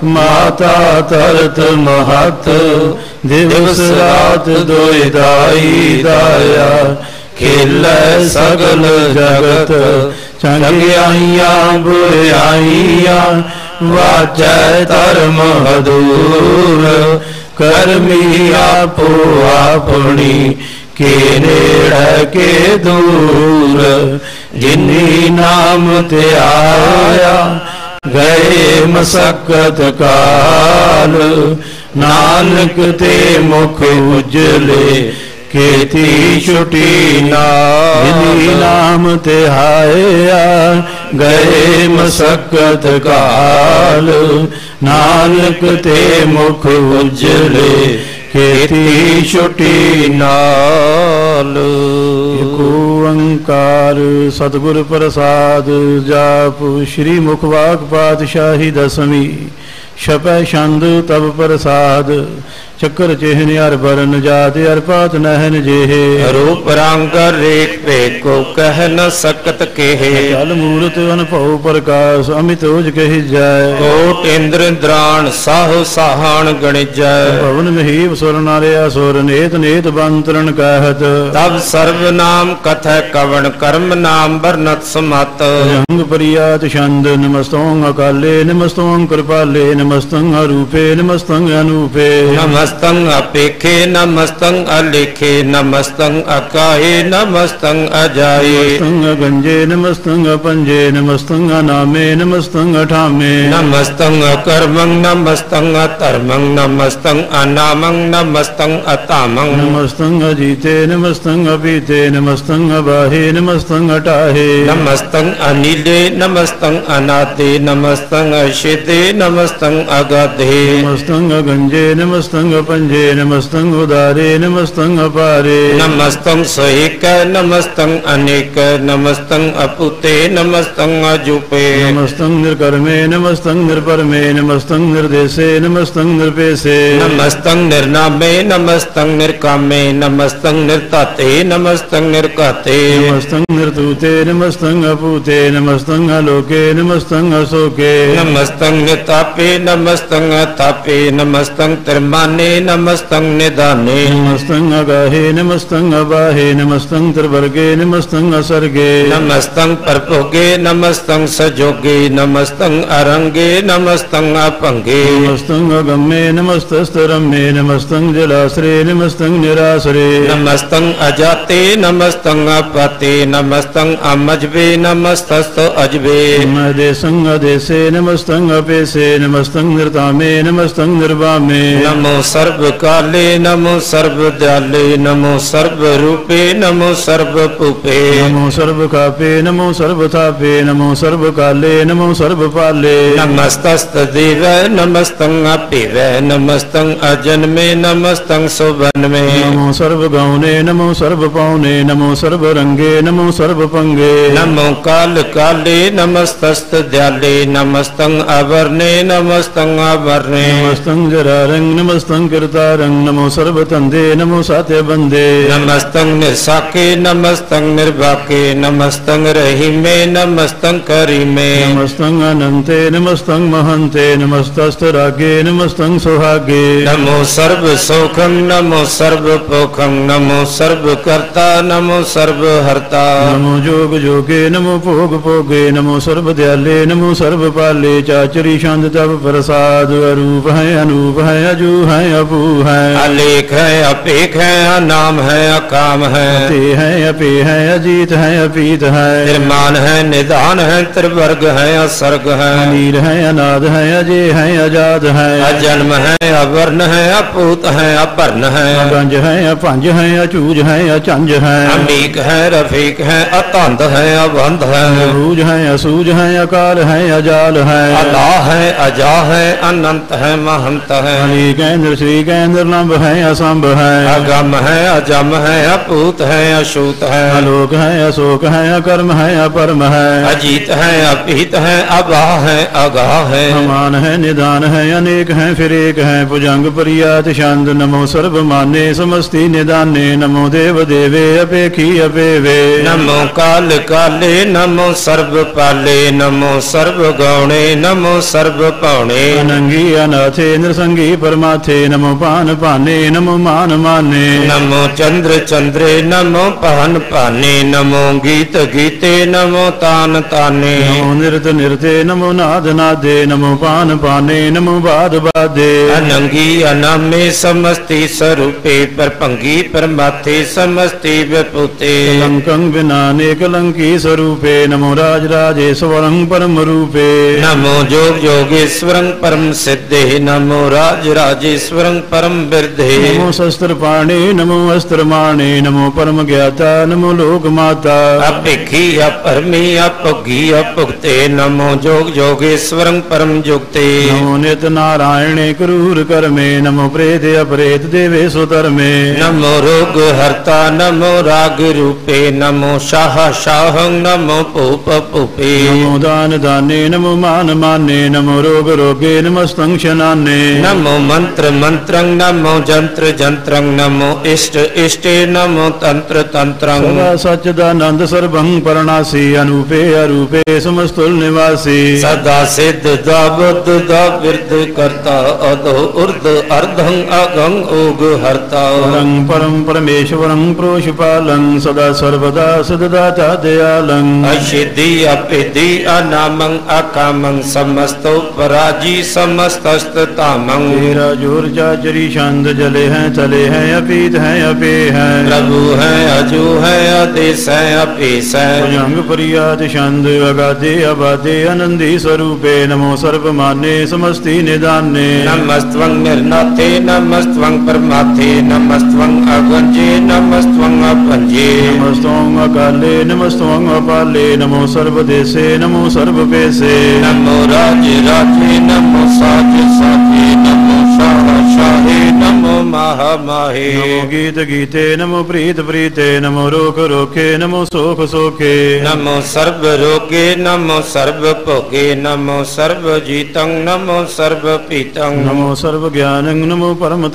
ਮਾਤਾ ਤਰਤ ਮਹਤ। ਦਿਵਸ ਰਾਤ ਦੋਇ ਦਾਈ ਦਾਇਆ ਖੇਲੇ ਸਗਲ ਜਗਤ। ਚੰਗਿਆਈਆਂ ਬੁਰਾਈਆਂ ਵਾਜੈ ਧਰਮ ਹਦੂਰ। ਕਰਮੀ ਆਪੋ ਆਪਣੀ ਕੇ ਨੇੜੇ ਕੇ ਦੂਰ। ਜਿਨੀ ਨਾਮ ਤੇ ਆਇਆ, ਗਏ ਮਸਕਤ ਕਾਲ। ਨਾਨਕ ਤੇ ਮੁਖ ਉਜਲੇ, ਕੀਤੀ ਛੁਟੀ ਨਾਲ। ਨਾਮ ਤੇ ਆਇਆ, ਗਏ ਮਸਕਤ ਕਾਲ। ਨਾਨਕ ਤੇ ਮੁਖ ਉਜਲੇ ਕੀਤੀ ਛੁਟੀ ਨਾਲ। ਏਕ ਓੰਕਾਰ ਸਤਿਗੁਰ ਪ੍ਰਸਾਦ, ਜਾਪ ਸ੍ਰੀ ਮੁਖਵਾਕ ਪਾਤਸ਼ਾਹੀ ਦਸਵੀਂ। ਛਪੈ ਛੰਦ ਤਬ ਪ੍ਰਸਾਦ ਚੱਕਰ ਚਿਹਨ ਅਰ ਬਰਨ ਜਾਤ ਅਰ ਪਾਤ ਨਹਿਨ ਜਿਹੇ। ਰੂਪ ਰੰਗ ਰੇਖ ਭੇਕੋ ਕਹਿ ਨ ਸਕਤ ਕੇਹੇ। ਚਲ ਮੂਰਤ ਅਨਭਉ ਪ੍ਰਕਾਸ਼ ਅਮਿਤ ਉਜ ਕਹੀ ਜਾਏ। ਕੋਟ ਇੰਦਰ ਇੰਦਰਾਣ ਸਾਹੋ ਸਾਹਾਣ ਗਣਿਜੈ। ਭਵਨ ਮਹੀਪ ਸੁਰ ਨਾਰਿਆ ਸੁਰ ਨੇਤ ਨੇਤ ਬੰਤਰਨ ਕਹਿਤ। ਤਬ ਸਰਬ ਨਾਮ ਕਥੈ ਕਵਣ ਕਰਮ ਨਾਮ ਵਰਨਤ ਸਮਤ। ਰੰਗ ਪ੍ਰਿਆਤ ਛੰਦ ਨਮਸਤੋਂ ਅਕਾਲੇ ਨਮਸਤੋਂ ਕਿਰਪਾਲੇ ਨਮਸਤੰ ਅਰੂਪੇ ਨਮਸਤੰ ਅਨੂਪੇ। नमस्तं अपेखे नमस्तं अलेखे नमस्तं अकाये नमस्तं अजाये। गंजे नमस्तंग पंजे नमस्तंग अनामे नमस्तंग अठामे नमस्तं अकर्मं नमस्तं अतर्मं नमस्तं अनामंग नमस्तंग अतामंग। नमस्तंग अजीते नमस्तंग अपीते नमस्तं अबाहे नमस्तं अटाहे नमस्तं अनिले नमस्तं अनाथे नमस्तं अशिते नमस्तं अगधे। नमस्तंग गंजे नमस्तंग पंजे नमस्तंग उदारे नमस्तंग पारे नमस्तं सहिक नमस्तं अनेक नमस्तं अपुते नमस्तं अजुपे नमस्तंग निर्कर्मे नमस्तंग निर्परमे नमस्तंग निर्देशे नमस्तंग निर्पेशे नमस्तं निर्नामे नमस्तं निर्कामे नमस्तं निर्ताते नमस्तं निर्काते नमस्तंग निर्तूते नमस्तंग अपूते नमस्तंग अलोके नमस्तंग अशोके नमस्तं नितापे नमस्तं अतापे नमस्तं तिर्माने नमस्तं निदाने नमस्तंग अगाहे नमस्तंग अबाहे नमस्तंग त्रिवर्गे नमस्तंग असर्गे नमस्तं परपोगे नमस्तं सजोगे नमस्तं अरंगे नमस्तं अपंगे। नमस्तंग अगम्ये नमस्तस्तरम्ये नमस्तंग जलाश्रे नमस्तंग निराश्रे। नमस्तं अजाते नमस्तं अपाते नमस्तं अमजबे नमस्तस्त अजबे। नमदे संग देशे नमस्तंग अपेशे नमस्तंग निर्तामे नमस्तंग निर्वामे नमो सर्वकाले नमो सर्वदयाले नमो सर्वरूपे नमो सर्वपूपे नमो सर्वकापे नमो सर्वतापे नमो सर्वकाले नमो सर्वपाले नमस्तं अपिव नमस्तं अजन्मे नमस्तं सुवन्मे नमो सर्वगौने नमो सर्वपौने नमो सर्वरंगे नमो सर्वपंगे नमो काल काले नमस्तस्त दयाले नमस्तं अवर्णे नमस्तं अवर्णे नमस्तं जरारंग नमस्तं ਦਰਸ਼ਨ ਕਰਤਾਰੰ ਨਮੋ ਸਰਬਤੰਦੇ ਨਮੋ ਸਾਤੇ ਬੰਦੇ ਨਮਸਤੰ ਨਿਰਸਾਕੇ ਨਮਸਤੰ ਨਿਰਭਾਕੇ ਨਮਸਤੰ ਰਹੀਮੇ ਨਮਸਤੰ ਕਰੀਮੇ ਨਮਸਤੰ ਅਨੰਤੇ ਨਮਸਤੰ ਮਹੰਤੇ ਨਮਸਤਸਤ ਰਾਗੇ ਨਮਸਤੰ ਸੁਹਾਗੇ ਨਮੋ ਸਰਬ ਸੋਖੰ ਨਮੋ ਸਰਬ ਪੋਖੰ ਨਮੋ ਸਰਬ ਕਰਤਾ ਨਮੋ ਸਰਬ ਹਰਤਾ ਨਮੋ ਜੋਗ ਜੋਗੇ ਨਮੋ ਭੋਗ ਭੋਗੇ ਨਮੋ ਸਰਬ ਦਿਆਲੇ ਨਮੋ ਸਰਬ ਪਾਲੇ ਚਾਚਰੀ ਛੰਦ ਤਬ ਪ੍ਰਸਾਦ ਅਰੂਪ ਹੈ ਅਨੂਪ ਹੈ ਅਜੂ ਹੈ अबू है अलेख है अपेख है अनाम है अकाम है ते है अपे है अजीत है अपीत है निर्माण है निदान है त्रिवर्ग है असर्ग है अनील है अनाद है अजय है अजाद है अजन्म है अवर्ण है अपूत है अपर्ण है गंज है अपंज है अचूज है अचंज है अमीक है रफीक है अतंध है अबंध है अबूझ है असूझ है अकाल है अजाल है अला है अजा है अनंत है महंत है अली केंद्र ਸ੍ਰੀ ਕੈ ਨਿਰਲੰਭ ਹੈ ਅਸੰਭ ਹੈ ਅਗੰਮ ਹੈ ਅਜਮ ਹੈ ਅਪੂਤ ਹੈ ਅਸ਼ੂਤ ਹੈ ਅਲੋਕ ਹੈ ਅਸੋਕ ਹੈ ਅਕਰਮ ਹੈ ਅਪਰਮ ਹੈ ਅਜੀਤ ਹੈ ਅਪੀਤ ਹੈ ਅਬਾਹ ਹੈ ਅਗਾਹ ਹੈ ਸਮਾਨ ਹੈ ਨਿਦਾਨ ਹੈ ਅਨੇਕ ਹੈ ਫਿਰ ਏਕ ਹੈ ਭੁਜੰਗ ਪ੍ਰਿਆਤ ਛੰਦ ਨਮੋ ਸਰਬ ਮਾਨੇ ਸਮਸਤੀ ਨਿਦਾਨੇ ਨਮੋ ਦੇਵ ਦੇਵੇ ਅਪੇਖੀ ਅਪੇਵੇ ਨਮੋ ਕਾਲ ਕਾਲੇ ਨਮੋ ਸਰਬ ਪਾਲੇ ਨਮੋ ਸਰਬ ਗਾਉਣੇ ਨਮੋ ਸਰਬ ਪਾਉਣੇ ਅਨੰਗੀ ਅਨਾਥੇ ਨਿਰਸੰਗੀ ਪਰਮਾਥੇ नमो पान पाने नमो मान माने। नमो चंद्र चंद्रे नमो पहन पाने नमो गीत गीते नमो तान ताने। नमो निरत निरते नमो नाद नादे नमो पान पाने नमो बाद बादे अनंगी अनामे समस्ति स्वरूपे परपंगी परमाथे समस्ति विपुते। कलंकं विनाने कलंकी स्वरूपे नमो राज राजेश्वरं परम रूपे। नमो जोग योगेश्वरं परम सिद्धे नमो राज राजेश्वरं परम वृद्धे नमो शस्त्र पाणे नमो अस्त्र माणे नमो परम ज्ञाता नमो लोक माता अपिखी अपरमी अपुगी अपुगते नमो जोग योगेश्वरं परम जुगते। नमो नित नारायणे क्रूर कर्मे नमो प्रेत अपरेत देवे सुतर्मे नमो रोग हरता नमो राग रूपे नमो शाह शाहं नमो पूप पूपे। नमो दान दाने नमो मान माने नमो रोग रोगे नमस्तं शनाने नमो मंत्र ਮੰਤਰੰ ਨਮੋ ਜੰਤਰ ਜੰਤਰੰ ਨਮੋ ਇਸ਼ਟ ਇਸ਼ਟੇ ਨਮੋ ਤੰਤਰ ਤੰਤਰੰ ਸਦਾ ਸਚਿਦਾਨੰਦ ਸਰਵੰ ਪਰਣਾਸੀ ਅਨੂਪੇ ਅਰੂਪੇ ਸਮਸਤੁਲ ਨਿਵਾਸੀ ਸਦਾ ਸਿੱਧ ਦਾਬੁੱਧ ਦਾ ਵਿਰਧ ਕਰਤਾ ਅਦੋ ਉਰਦ ਅਰਧੰ ਅਗੰ ਓਗ ਹਰਤਾ ਪਰੰ ਪਰੰ ਪਰਮੇਸ਼ਵਰੰ ਪ੍ਰੋਸ਼ਪਾਲੰ ਸਦਾ ਸਰਵਦਾ ਸਦਦਾਤਾ ਦਇਆਲੰ ਅਸ਼ਿਧੀ ਅਪਿਧੀ ਅਨਾਮੰ ਅਕਾਮੰ ਸਮਸਤੋ ਪਰਾਜੀ ਸਮਸਤਸਤ ਤਾਮੰ ਤੇਰਾ चाचरी छंद जले हैं तले हैं अपीत हैं अपे हैं। प्रभु है अजू है आदेश है अपेश है भुजंग परियात छंद अगाधे अबाधे आनंदी स्वरूपे नमो सर्व माने समस्ति निदाने। नमस्त्वं निर्नाथे नमस्त्वं परमाथे नमस्त्वं अगंजे नमस्त्वं अपंजे नमस्तों अकाले नमस्तों अपाले नमो सर्वदेशे नमो सर्वपेशे नमो राज राजे नमो साज साजे नमो ਸ਼ਾਹੇ ਨਮੋ ਮਹਾ ਮਾਹੇ ਨਮੋ ਗੀਤ ਗੀਤੇ ਨਮੋ ਪ੍ਰੀਤ ਪ੍ਰੀਤੇ ਨਮੋ ਰੋਖ ਰੋਖੇ ਨਮੋ ਸੋਖ ਸੋਖੇ ਨਮੋ ਸਰਬ ਰੋਗੇ ਨਮੋ ਸਰਬ ਭੋਗੇ ਨਮੋ ਸਰਬ ਜੀਤੰ ਨਮੋ ਸਰਬ ਪੀਤੰ ਨਮੋ ਸਰਬ ਗਿਆਨੰ ਨਮੋ ਪਰਮ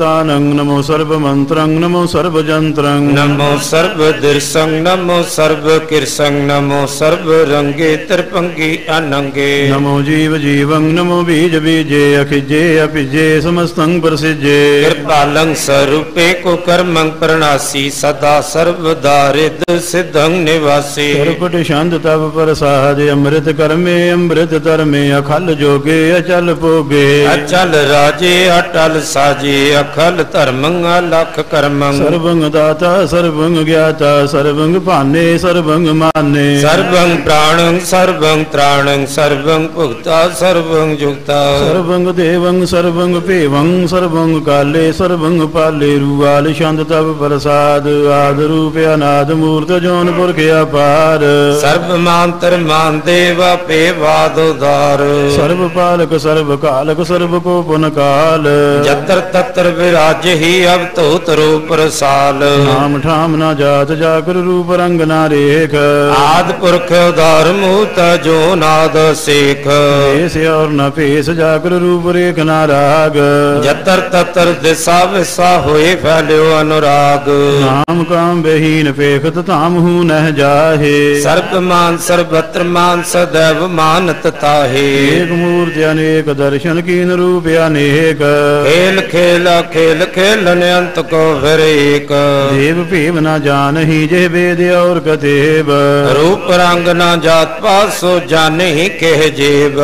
ਨਮੋ ਸਰਬ ਮੰਤਰੰ ਨਮੋ ਸਰਬ ਜੰਤਰੰ ਨਮੋ ਸਰਬ ਦਿਰਸੰ ਨਮੋ ਸਰਬ ਕਿਰਸੰ ਨਮੋ ਸਰਬ ਰੰਗੇ ਤਰਪੰਗੀ ਅਨੰਗੇ ਨਮੋ ਜੀਵ ਜੀਵੰ ਨਮੋ ਬੀਜ ਬੀਜੇ ਅਖਿਜੇ ਅਪਿਜੇ ਸਮਸਤੰ ਪਰਸੇ ਜੇ ਕਿਰਪਾਲੰ ਸਰੂਪੇ ਕੋ ਕਰਮੰ ਪ੍ਰਣਾਸੀ ਸਦਾ ਸਰਬ ਦਾਰਿਦ ਸਿਧੰ ਨਿਵਾਸੀ। ਸਰਬਟ ਛੰਦ ਤਬ ਪ੍ਰਸਾਦ ਅੰਮ੍ਰਿਤ ਕਰਮੇ ਅੰਮ੍ਰਿਤ ਧਰਮੇ ਅਖਲ ਜੋਗੇ ਅਚਲ ਭੋਗੇ। ਅਚਲ ਰਾਜੇ ਅਟਲ ਸਾਜੇ ਅਖਲ ਧਰਮੰ ਅਲਖ ਕਰਮੰ। ਸਰਬੰਗ ਦਾਤਾ ਸਰਬੰਗ ਗਿਆਤਾ ਸਰਬੰਗ ਭਾਨੇ ਸਰਬੰਗ ਮਾਨੇ। ਸਰਬੰਗ ਪ੍ਰਾਣੰ ਸਰਬੰਗ ਤ੍ਰਾਣੰ ਸਰਬੰਗ ਭੁਗਤਾ ਸਰਬੰਗ ਜੁਗਤਾ। ਸਰਬੰਗ ਦੇਵੰ ਸਰਬੰਗ ਭੇਵੰ ਸਰਬ ਸਰਬੰਗ ਕਾਲੇ ਸਰਬੰਗ ਪਾਲੇ ਰੂਆਲ ਛੰਦ ਤਬ ਪ੍ਰਸਾਦ ਆਦ ਰੂਪ ਅਨਾਦ ਮੂਰਤ ਜੋਨ ਪੁਰਖ ਅਪਾਰ। ਸਰਬ ਮਾਂਤਰ ਮਾਨ ਦੇਵ ਪੇ ਵਾਦ ਉਦਾਰ ਸਰਬ ਪਾਲਕ ਸਰਬ ਕਾਲਕ ਸਰਬ ਕੋ ਪੁਨ ਕਾਲ। ਜਤਰ ਤਤਰ ਵਿਰਾਜਹੀ ਅਬ ਧੂਤ ਰੂਪ ਰਸਾਲ। ਨਾਮ ਠਾਮ ਨਾ ਜਾਤ ਜਾਕਰ ਰੂਪ ਰੰਗ ਨਾ ਰੇਖ। ਆਦ ਪੁਰਖ ਉਦਾਰ ਮੂਤ ਜੋ ਨਾਦ ਸੇਖ। ਭੇਸ ਔਰ ਨ ਭੇਸ ਜਾਕਰ ਰੂਪ ਰੇਖ ਨਾ ਰਾਗ। ਜਤਰ ਤਤਰ ਦਿਸਾ ਵਿਸਾ ਹੋਏ ਫੈਲਿਓ ਅਨੁਰਾਗ। ਨਾਮ ਕਾਮ ਬਹੀਨ ਪੇਖਤ ਧਾਮ ਹੂ ਨਹਿ ਜਾਹੇ। ਸਰਬ ਮਾਨ ਸਰਬਤਰ ਮਾਨ ਸदैव ਮਾਨਤ ਤਾਹੇ। ਏਕ ਮੂਰਤ ਅਨੇਕ ਦਰਸ਼ਨ ਕੀਨ ਰੂਪ ਅਨੇਕ। ਖੇਲ ਖੇਲ ਖੇਲ ਖੇਲਨ ਅੰਤ ਕੋ ਫਿਰ ਏਕ। ਦੇਵ ਭੇਵ ਨਾ ਜਾਣਹੀ ਜੇ ਵੇਦ ਔਰ ਕਤੇਬ ਰੂਪ ਰੰਗ ਨਾ ਜਾਤ ਪਾਤ ਸੋ ਜਾਣਹੀ ਕਹਿ ਜੀਵ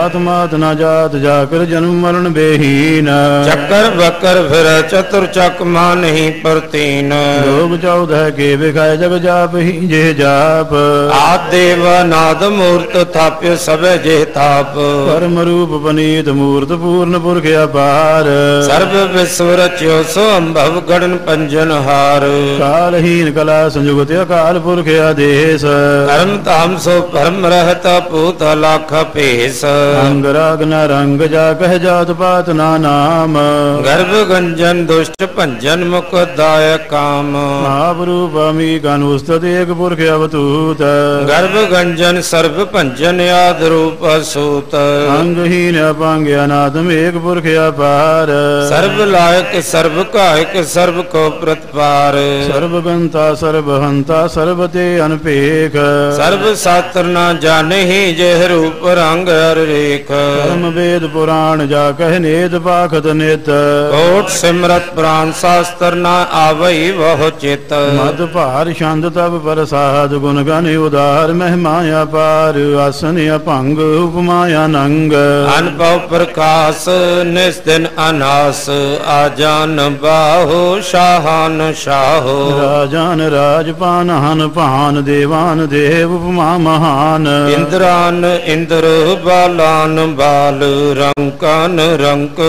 ਆਤਮਾਤ ਨਾ ਜਾਤ ਜਾਕਰ ਜਨਮ ਮਰਨ ਬੇਹੀਨ। ਚੱਕਰ ਬਕਰ ਫਿਰ ਚਤੁਰ ਚੱਕ ਮਾਨਹੀ ਪ੍ਰਤੀਨ। ਲੋਕ ਚੌਦਹ ਕੇ ਵਿਖਾਇ ਜਗ ਜਾਪ ਹੀ ਜੇ ਜਾਪ। ਆਦ ਦੇਵ ਨਾਦ ਮੂਰਤ ਥਾਪਿ ਸਭੈ ਜੇ ਤਾਪ ਪਰਮ ਰੂਪ ਪਨੀਤ ਮੂਰਤ ਪੂਰਨ ਪੁਰਖ ਅਪਾਰ। ਸਰਬ ਵਿਸਵ ਰਚਿਓ ਸੋ ਅੰਭਵ ਗੜਨ ਪੰਜਨ ਹਾਰ। ਕਾਲਹੀਨ ਕਲਾ ਸੰਯੁਗਤ ਅਕਾਲ ਪੁਰਖ ਆਦੇਸ। ਕਰਮ ਧਾਮ ਸੋ ਪਰਮ ਰਹਤ ਪੂਤ ਲਖ ਭੇਸ। ਅੰਗ ਰਾਗ ਨ ਰੰਗ ਜਾ ਕਹਿ ਜਾਤ ਪਾਤ ਨਾ ਨਾਮ। ਗਰਭ ਗੰਜਨ ਦੁਸ਼ਟ ਭੰਜਨ ਮੁਖ ਦਾਇ ਕਾਮ। ਆਪ ਰੂਪ ਅਮੀ ਗਨੁਸਤਤ ਏਕ ਪੁਰਖ ਅਵਤੂਤ। ਗਰਭ ਗੰਜਨ ਸਰਬ ਭੰਜਨ ਆਦ ਰੂਪ ਸੂਤ ਅੰਗਹੀਨ ਅਪੰਗ ਅਨਾਦਮ ਏਕ ਪੁਰਖ ਅਪਾਰ। ਸਰਬ ਲਾਇਕ ਸਰਬ ਕਾਇਕ ਸਰਬ ਕੋ ਪ੍ਰਤਪਾਰ। ਸਰਬ ਗੰਤਾ ਸਰਬ ਹੰਤਾ ਸਰਬ ਤੇ ਅਨਪੇਖ। ਸਰਬ ਸਾਤਰ ਨਾ ਜਾਣਹੀ ਜਿਹ ਰੂਪ ਰੰਗ ਅਰ ਰੇਖ ਧਰਮ ਵੇਦ ਪੁਰਾਣ ਜਾ ਕਹਿ ਨੇਦ ਪਾਖਤ ਨਿਤ ਕੋਟ ਸਿਮਰਤ ਪ੍ਰਾਨ ਸ਼ਾਸਤਰ ਨਾ ਆਵਈ ਬਹੁ ਚਿਤ। ਮਦ ਭਾਰ ਛੰਦ ਤਬ ਪ੍ਰਸਾਦ ਗੁਣ ਗਨ ਉਦਾਰ ਮਹਿਮਾ ਅਪਾਰ ਆਸਨ ਅਭੰਗ ਉਪਮਾ ਅਨੰਗ। ਅਨਭਵ ਪ੍ਰਕਾਸ਼ ਨਿਸ ਦਿਨ ਅਨਾਸ ਆਜਾਨ ਬਾਹੋ ਸ਼ਾਹਨ ਸ਼ਾਹੋ। ਰਾਜਾਨ ਰਾਜਪਾਨ ਹਨ ਭਾਨ ਦੇਵਾਨ ਦੇਵ ਉਪਮਾ ਮਹਾਨ। ਇੰਦਰਾਨ ਇੰਦਰ ਬਾਲਾਨ ਬਾਲ ਰੰਕਨ ਰੰਕ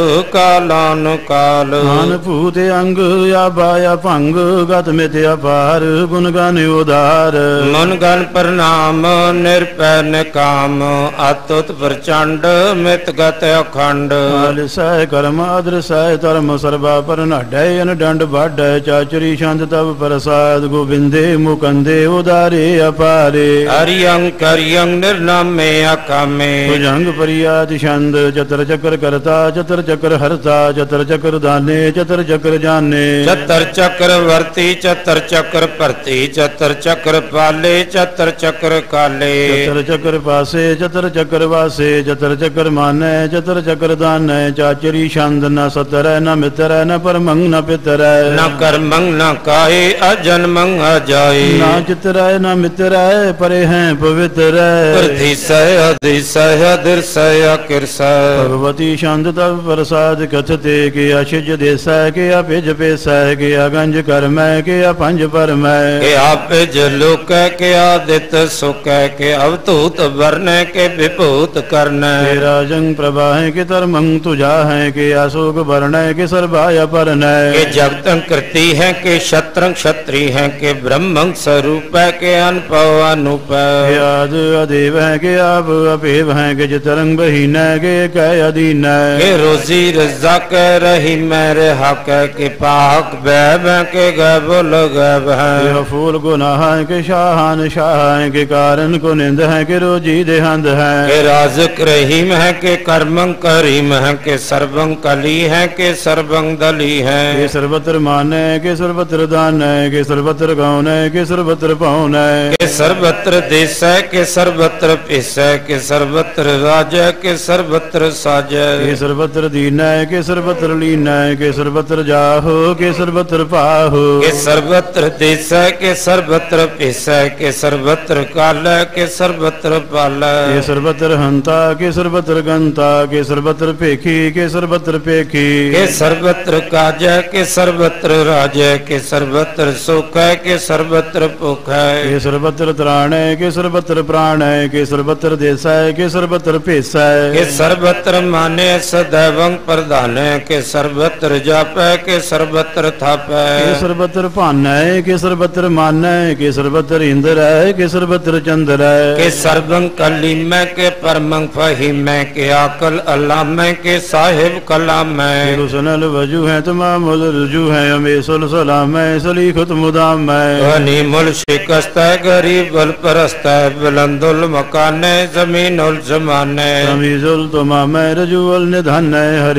ਕਾਲਾਨ ਕਾਲ ਮਾਨ ਭੂਤ ਅੰਗ ਆਬਾਇਆ ਭੰਗ ਗਤ ਮਿਤ ਅਪਾਰ ਗੁਣ ਗਨ ਉਦਾਰ। ਮਨ ਗਨ ਪ੍ਰਣਾਮ ਨਿਰਪੈ ਨਿਕਾਮ ਅਤੁਤ ਪ੍ਰਚੰਡ ਮਿਤ ਗਤ ਅਖੰਡ। ਮਾਲ ਸਹਿ ਕਰਮ ਅਦਰ ਸਹਿ ਧਰਮ ਸਰਬਾ ਪਰ ਨਾਡੈ ਅਨ ਡੰਡ ਬਾਢੈ ਚਾਚਰੀ ਛੰਦ ਤਬ ਪ੍ਰਸਾਦ ਗੋਬਿੰਦੇ ਮੁਕੰਦੇ ਉਦਾਰੇ ਅਪਾਰੇ। ਹਰਿਯੰ ਕਰਿਯੰ ਨਿਰਨਾਮੇ ਅਕਾਮੇ। ਭੁਜੰਗ ਪਰਿਆਦ ਛੰਦ ਚਤਰ ਚੱਕਰ ਕਰਤਾ ਚਤਰ ਚੱਕਰ ਹਰਤਾ ਚਤਰ ਚੱਕਰ ਦਾਨੇ ਚਤਰ ਚੱਕਰ ਜਾਣੇ ਚਤਰ ਚੱਕਰ ਵਰਤੀ ਚਤਰ ਚੱਕਰ ਭਰਤੀ ਚਤਰ ਚੱਕਰ ਪਾਲੇ ਚਤਰ ਚੱਕਰ ਕਾਲੇ ਚਤਰ ਚੱਕਰ ਪਾਸੇ ਚਤਰ ਚੱਕਰ ਵਾਸੇ ਚਤਰ ਚੱਕਰ ਮਾਨੈ ਚਤਰ ਚੱਕਰ ਦਾਨੈ ਚਾਚਰੀ ਛੰਦ ਨ ਸਤਰੈ ਨ ਮਿਤਰੈ ਨ ਪਰਮੰ ਨ ਪਿਤਰੈ ਨਾ ਕਰਮੰ ਨਾ ਕਾਏ ਅਜਨਮੰ ਅਜਾਏ ਨਾ ਚਿਤਰੈ ਨ ਮਿਤਰੈ ਪਰੇ ਹੈ ਪਵਿੱਤਰੈ ਪ੍ਰਥੀ ਸਹਿ ਅਧਿ ਸਹਿ ਅਧਿਰ ਸਹਿ ਅਕਿਰਸੈ ਭਗਵਤੀ ਛੰਦ ਤਵ ਪ੍ਰਸਾਦ ਕਥਤੇ ਕਿ ਅਛਿਜ ਦੇਸੈ ਕਿ ਅਪਿਜ ਪੇਸੈ ਕਿ ਅਗੰਜ ਕਰਮੈ ਕਿ ਅਪੰਜ ਪਰਮੈ ਕਿ ਆਪੇ ਜਲੋਕੈ ਕਿ ਆਦਿਤ ਸੁਕੈ ਕਿ ਅਵਤੂਤ ਵਰਨੈ ਕਿ ਵਿਭੂਤ ਕਰਨੈ ਕਿ ਰਾਜੰ ਪ੍ਰਭਾਹੈ ਕਿ ਧਰਮੰ ਤੁਜਾ ਹੈ ਕਿ ਅਸ਼ੋਕ ਵਰਣੈ ਕਿ ਸਰਬਾయ ਪਰਨੈ ਕਿ ਜਗਤੰ ਕਰਤੀ ਹੈ ਕਿ ਸ਼ਤਰੰ ਛਤਰੀ ਹੈ ਕਿ ਬ੍ਰਹਮੰ ਸਰੂਪੈ ਕਿ ਅਨਪਉ ਕਿ ਅਨੂਪੈ ਆਦ ਅਦੇਵ ਹੈ ਕਿ ਆਪ ਅਪੇਵ ਹੈ ਕਿ ਚਤਰੰਗ ਬਹੀਨੈ ਕਿ ਕਹਿ ਅਦੀਨੈ ਕਿ ਰੋਜ਼ੀ ਰਜ਼ਕ ਰਹੀ ਮੈਂ ਰਹਾ ਕਹਿ ਕਿ ਪਾਕ ਬੈਬ ਕੇ ਗੈਬ ਲਗੈਬ ਹੈ ਇਹ ਫੂਲ ਗੁਨਾਹ ਹੈ ਕਿ ਸ਼ਾਹਾਨ ਸ਼ਾਹ ਹੈ ਕਿ ਕਾਰਨ ਕੋ ਨਿੰਦ ਹੈ ਕਿ ਰੋਜੀ ਦੇਹੰਦ ਹੈ ਕਿ ਰਾਜ਼ਕ ਰਹੀਮ ਹੈ ਕਿ ਕਰਮੰ ਕਰੀਮ ਹੈ ਕਿ ਸਰਬੰ ਕਲੀ ਹੈ ਕਿ ਸਰਬੰ ਦਲੀ ਕਿ ਹੈ ਸਰਬਤਰ ਮਾਨੈ ਕਿ ਸਰਬਤਰ ਦਾਨੈ ਕਿ ਸਰਬਤਰ ਗਾਉਨੈ ਕਿ ਸਰਬਤਰ ਪਾਉਨੈ ਕਿ ਸਰਬਤਰ ਦੇਸੈ ਕਿ ਸਰਬਤਰ ਪਿਸੈ ਕਿ ਸਰਬਤਰ ਰਾਜੈ ਕਿ ਸਰਬਤਰ ਸਾਜੈ ਕਿ ਸਰਬਤਰ ਦੀਨੈ ਕਿ ਸਰਬਤਰ ਲੀਨੈ ਕਿ ਸਰਬਤਰ ਜਾਹੋ ਕਿ ਸਰਬਤਰ ਪਾਹੋ ਕਿ ਸਰਬਤਰ ਦੇਸੈ ਕਿ ਸਰਬਤਰ ਪਿਸੈ ਕਿ ਸਰਬਤਰ ਕਾਲੈ ਕਿ ਸਰਬਤਰ ਪਾਲੈ ਕਿ ਸਰਬਤਰ ਹੰਤਾ ਕਿ ਸਰਬਤਰ ਗੰਤਾ ਕਿ ਸਰਬਤਰ ਭੇਖੀ ਕਿ ਸਰਬਤਰ ਭੇਖੀ ਕਿ ਸਰਬਤਰ ਕਾਜੈ ਕਿ ਸਰਬਤਰ ਰਾਜੈ ਕਿ ਸਰਬਤਰ ਸੁਖੈ ਕਿ ਸਰਬਤਰ ਭੁਖੈ ਕਿ ਸਰਬਤਰ ਤਰਾਣੈ ਕਿ ਸਰਬਤਰ ਪ੍ਰਾਣੈ ਕਿ ਸਰਬਤਰ ਦੇਸੈ ਕਿ ਸਰਬਤਰ ਭੇਸੈ ਕਿ ਸਰਬਤਰ ਮਾਨੈ ਸदैवੰ ਪ੍ਰਧਾਨੈ ਕਿ ਸਰਬਤਰ ਜਾਪੈ ਕਿ ਸਰਬਤਰ ਕਿ ਥਾਪੈ ਸਰਬਤਰ ਭਾਨੈ ਕਿ ਸਰਬਤਰ ਮਾਨੈ ਕਿ ਸਰਬਤਰ ਇੰਦਰੈ ਕਿ ਸਰਬਤਰ ਚੰਦਰੈ ਕਿ ਸਰਬੰ ਕਲੀਮੈ ਕਿ ਪਰਮੰ ਫਹੀਮੈ ਕਿ ਆਕਲ ਅਲਾਮੈ ਕਿ ਸਾਹਿਬ ਕਲਾਮੈ ਕਿ ਸੁਨਲ ਵਜੂ ਹੈ ਤਮਾਮੁਲ ਰਜੂ ਹੈ ਅਮੇਸੁਲ ਸਲਾਮੈ ਸਲੀਖਤ ਮੁਦਾਮੈ ਧਨੀ ਮੁਲ ਸ਼ਿਕਸਤੈ ਗਰੀਬ ਬਲ ਪਰਸਤੈ ਬਲੰਦੁਲ ਮਕਾਨੈ ਜ਼ਮੀਨੁਲ ਜ਼ਮਾਨੈ ਅਮੀਜ਼ੁਲ ਤੁਮਾਮੈ ਰਜੂਲ ਨਿਧਨੈ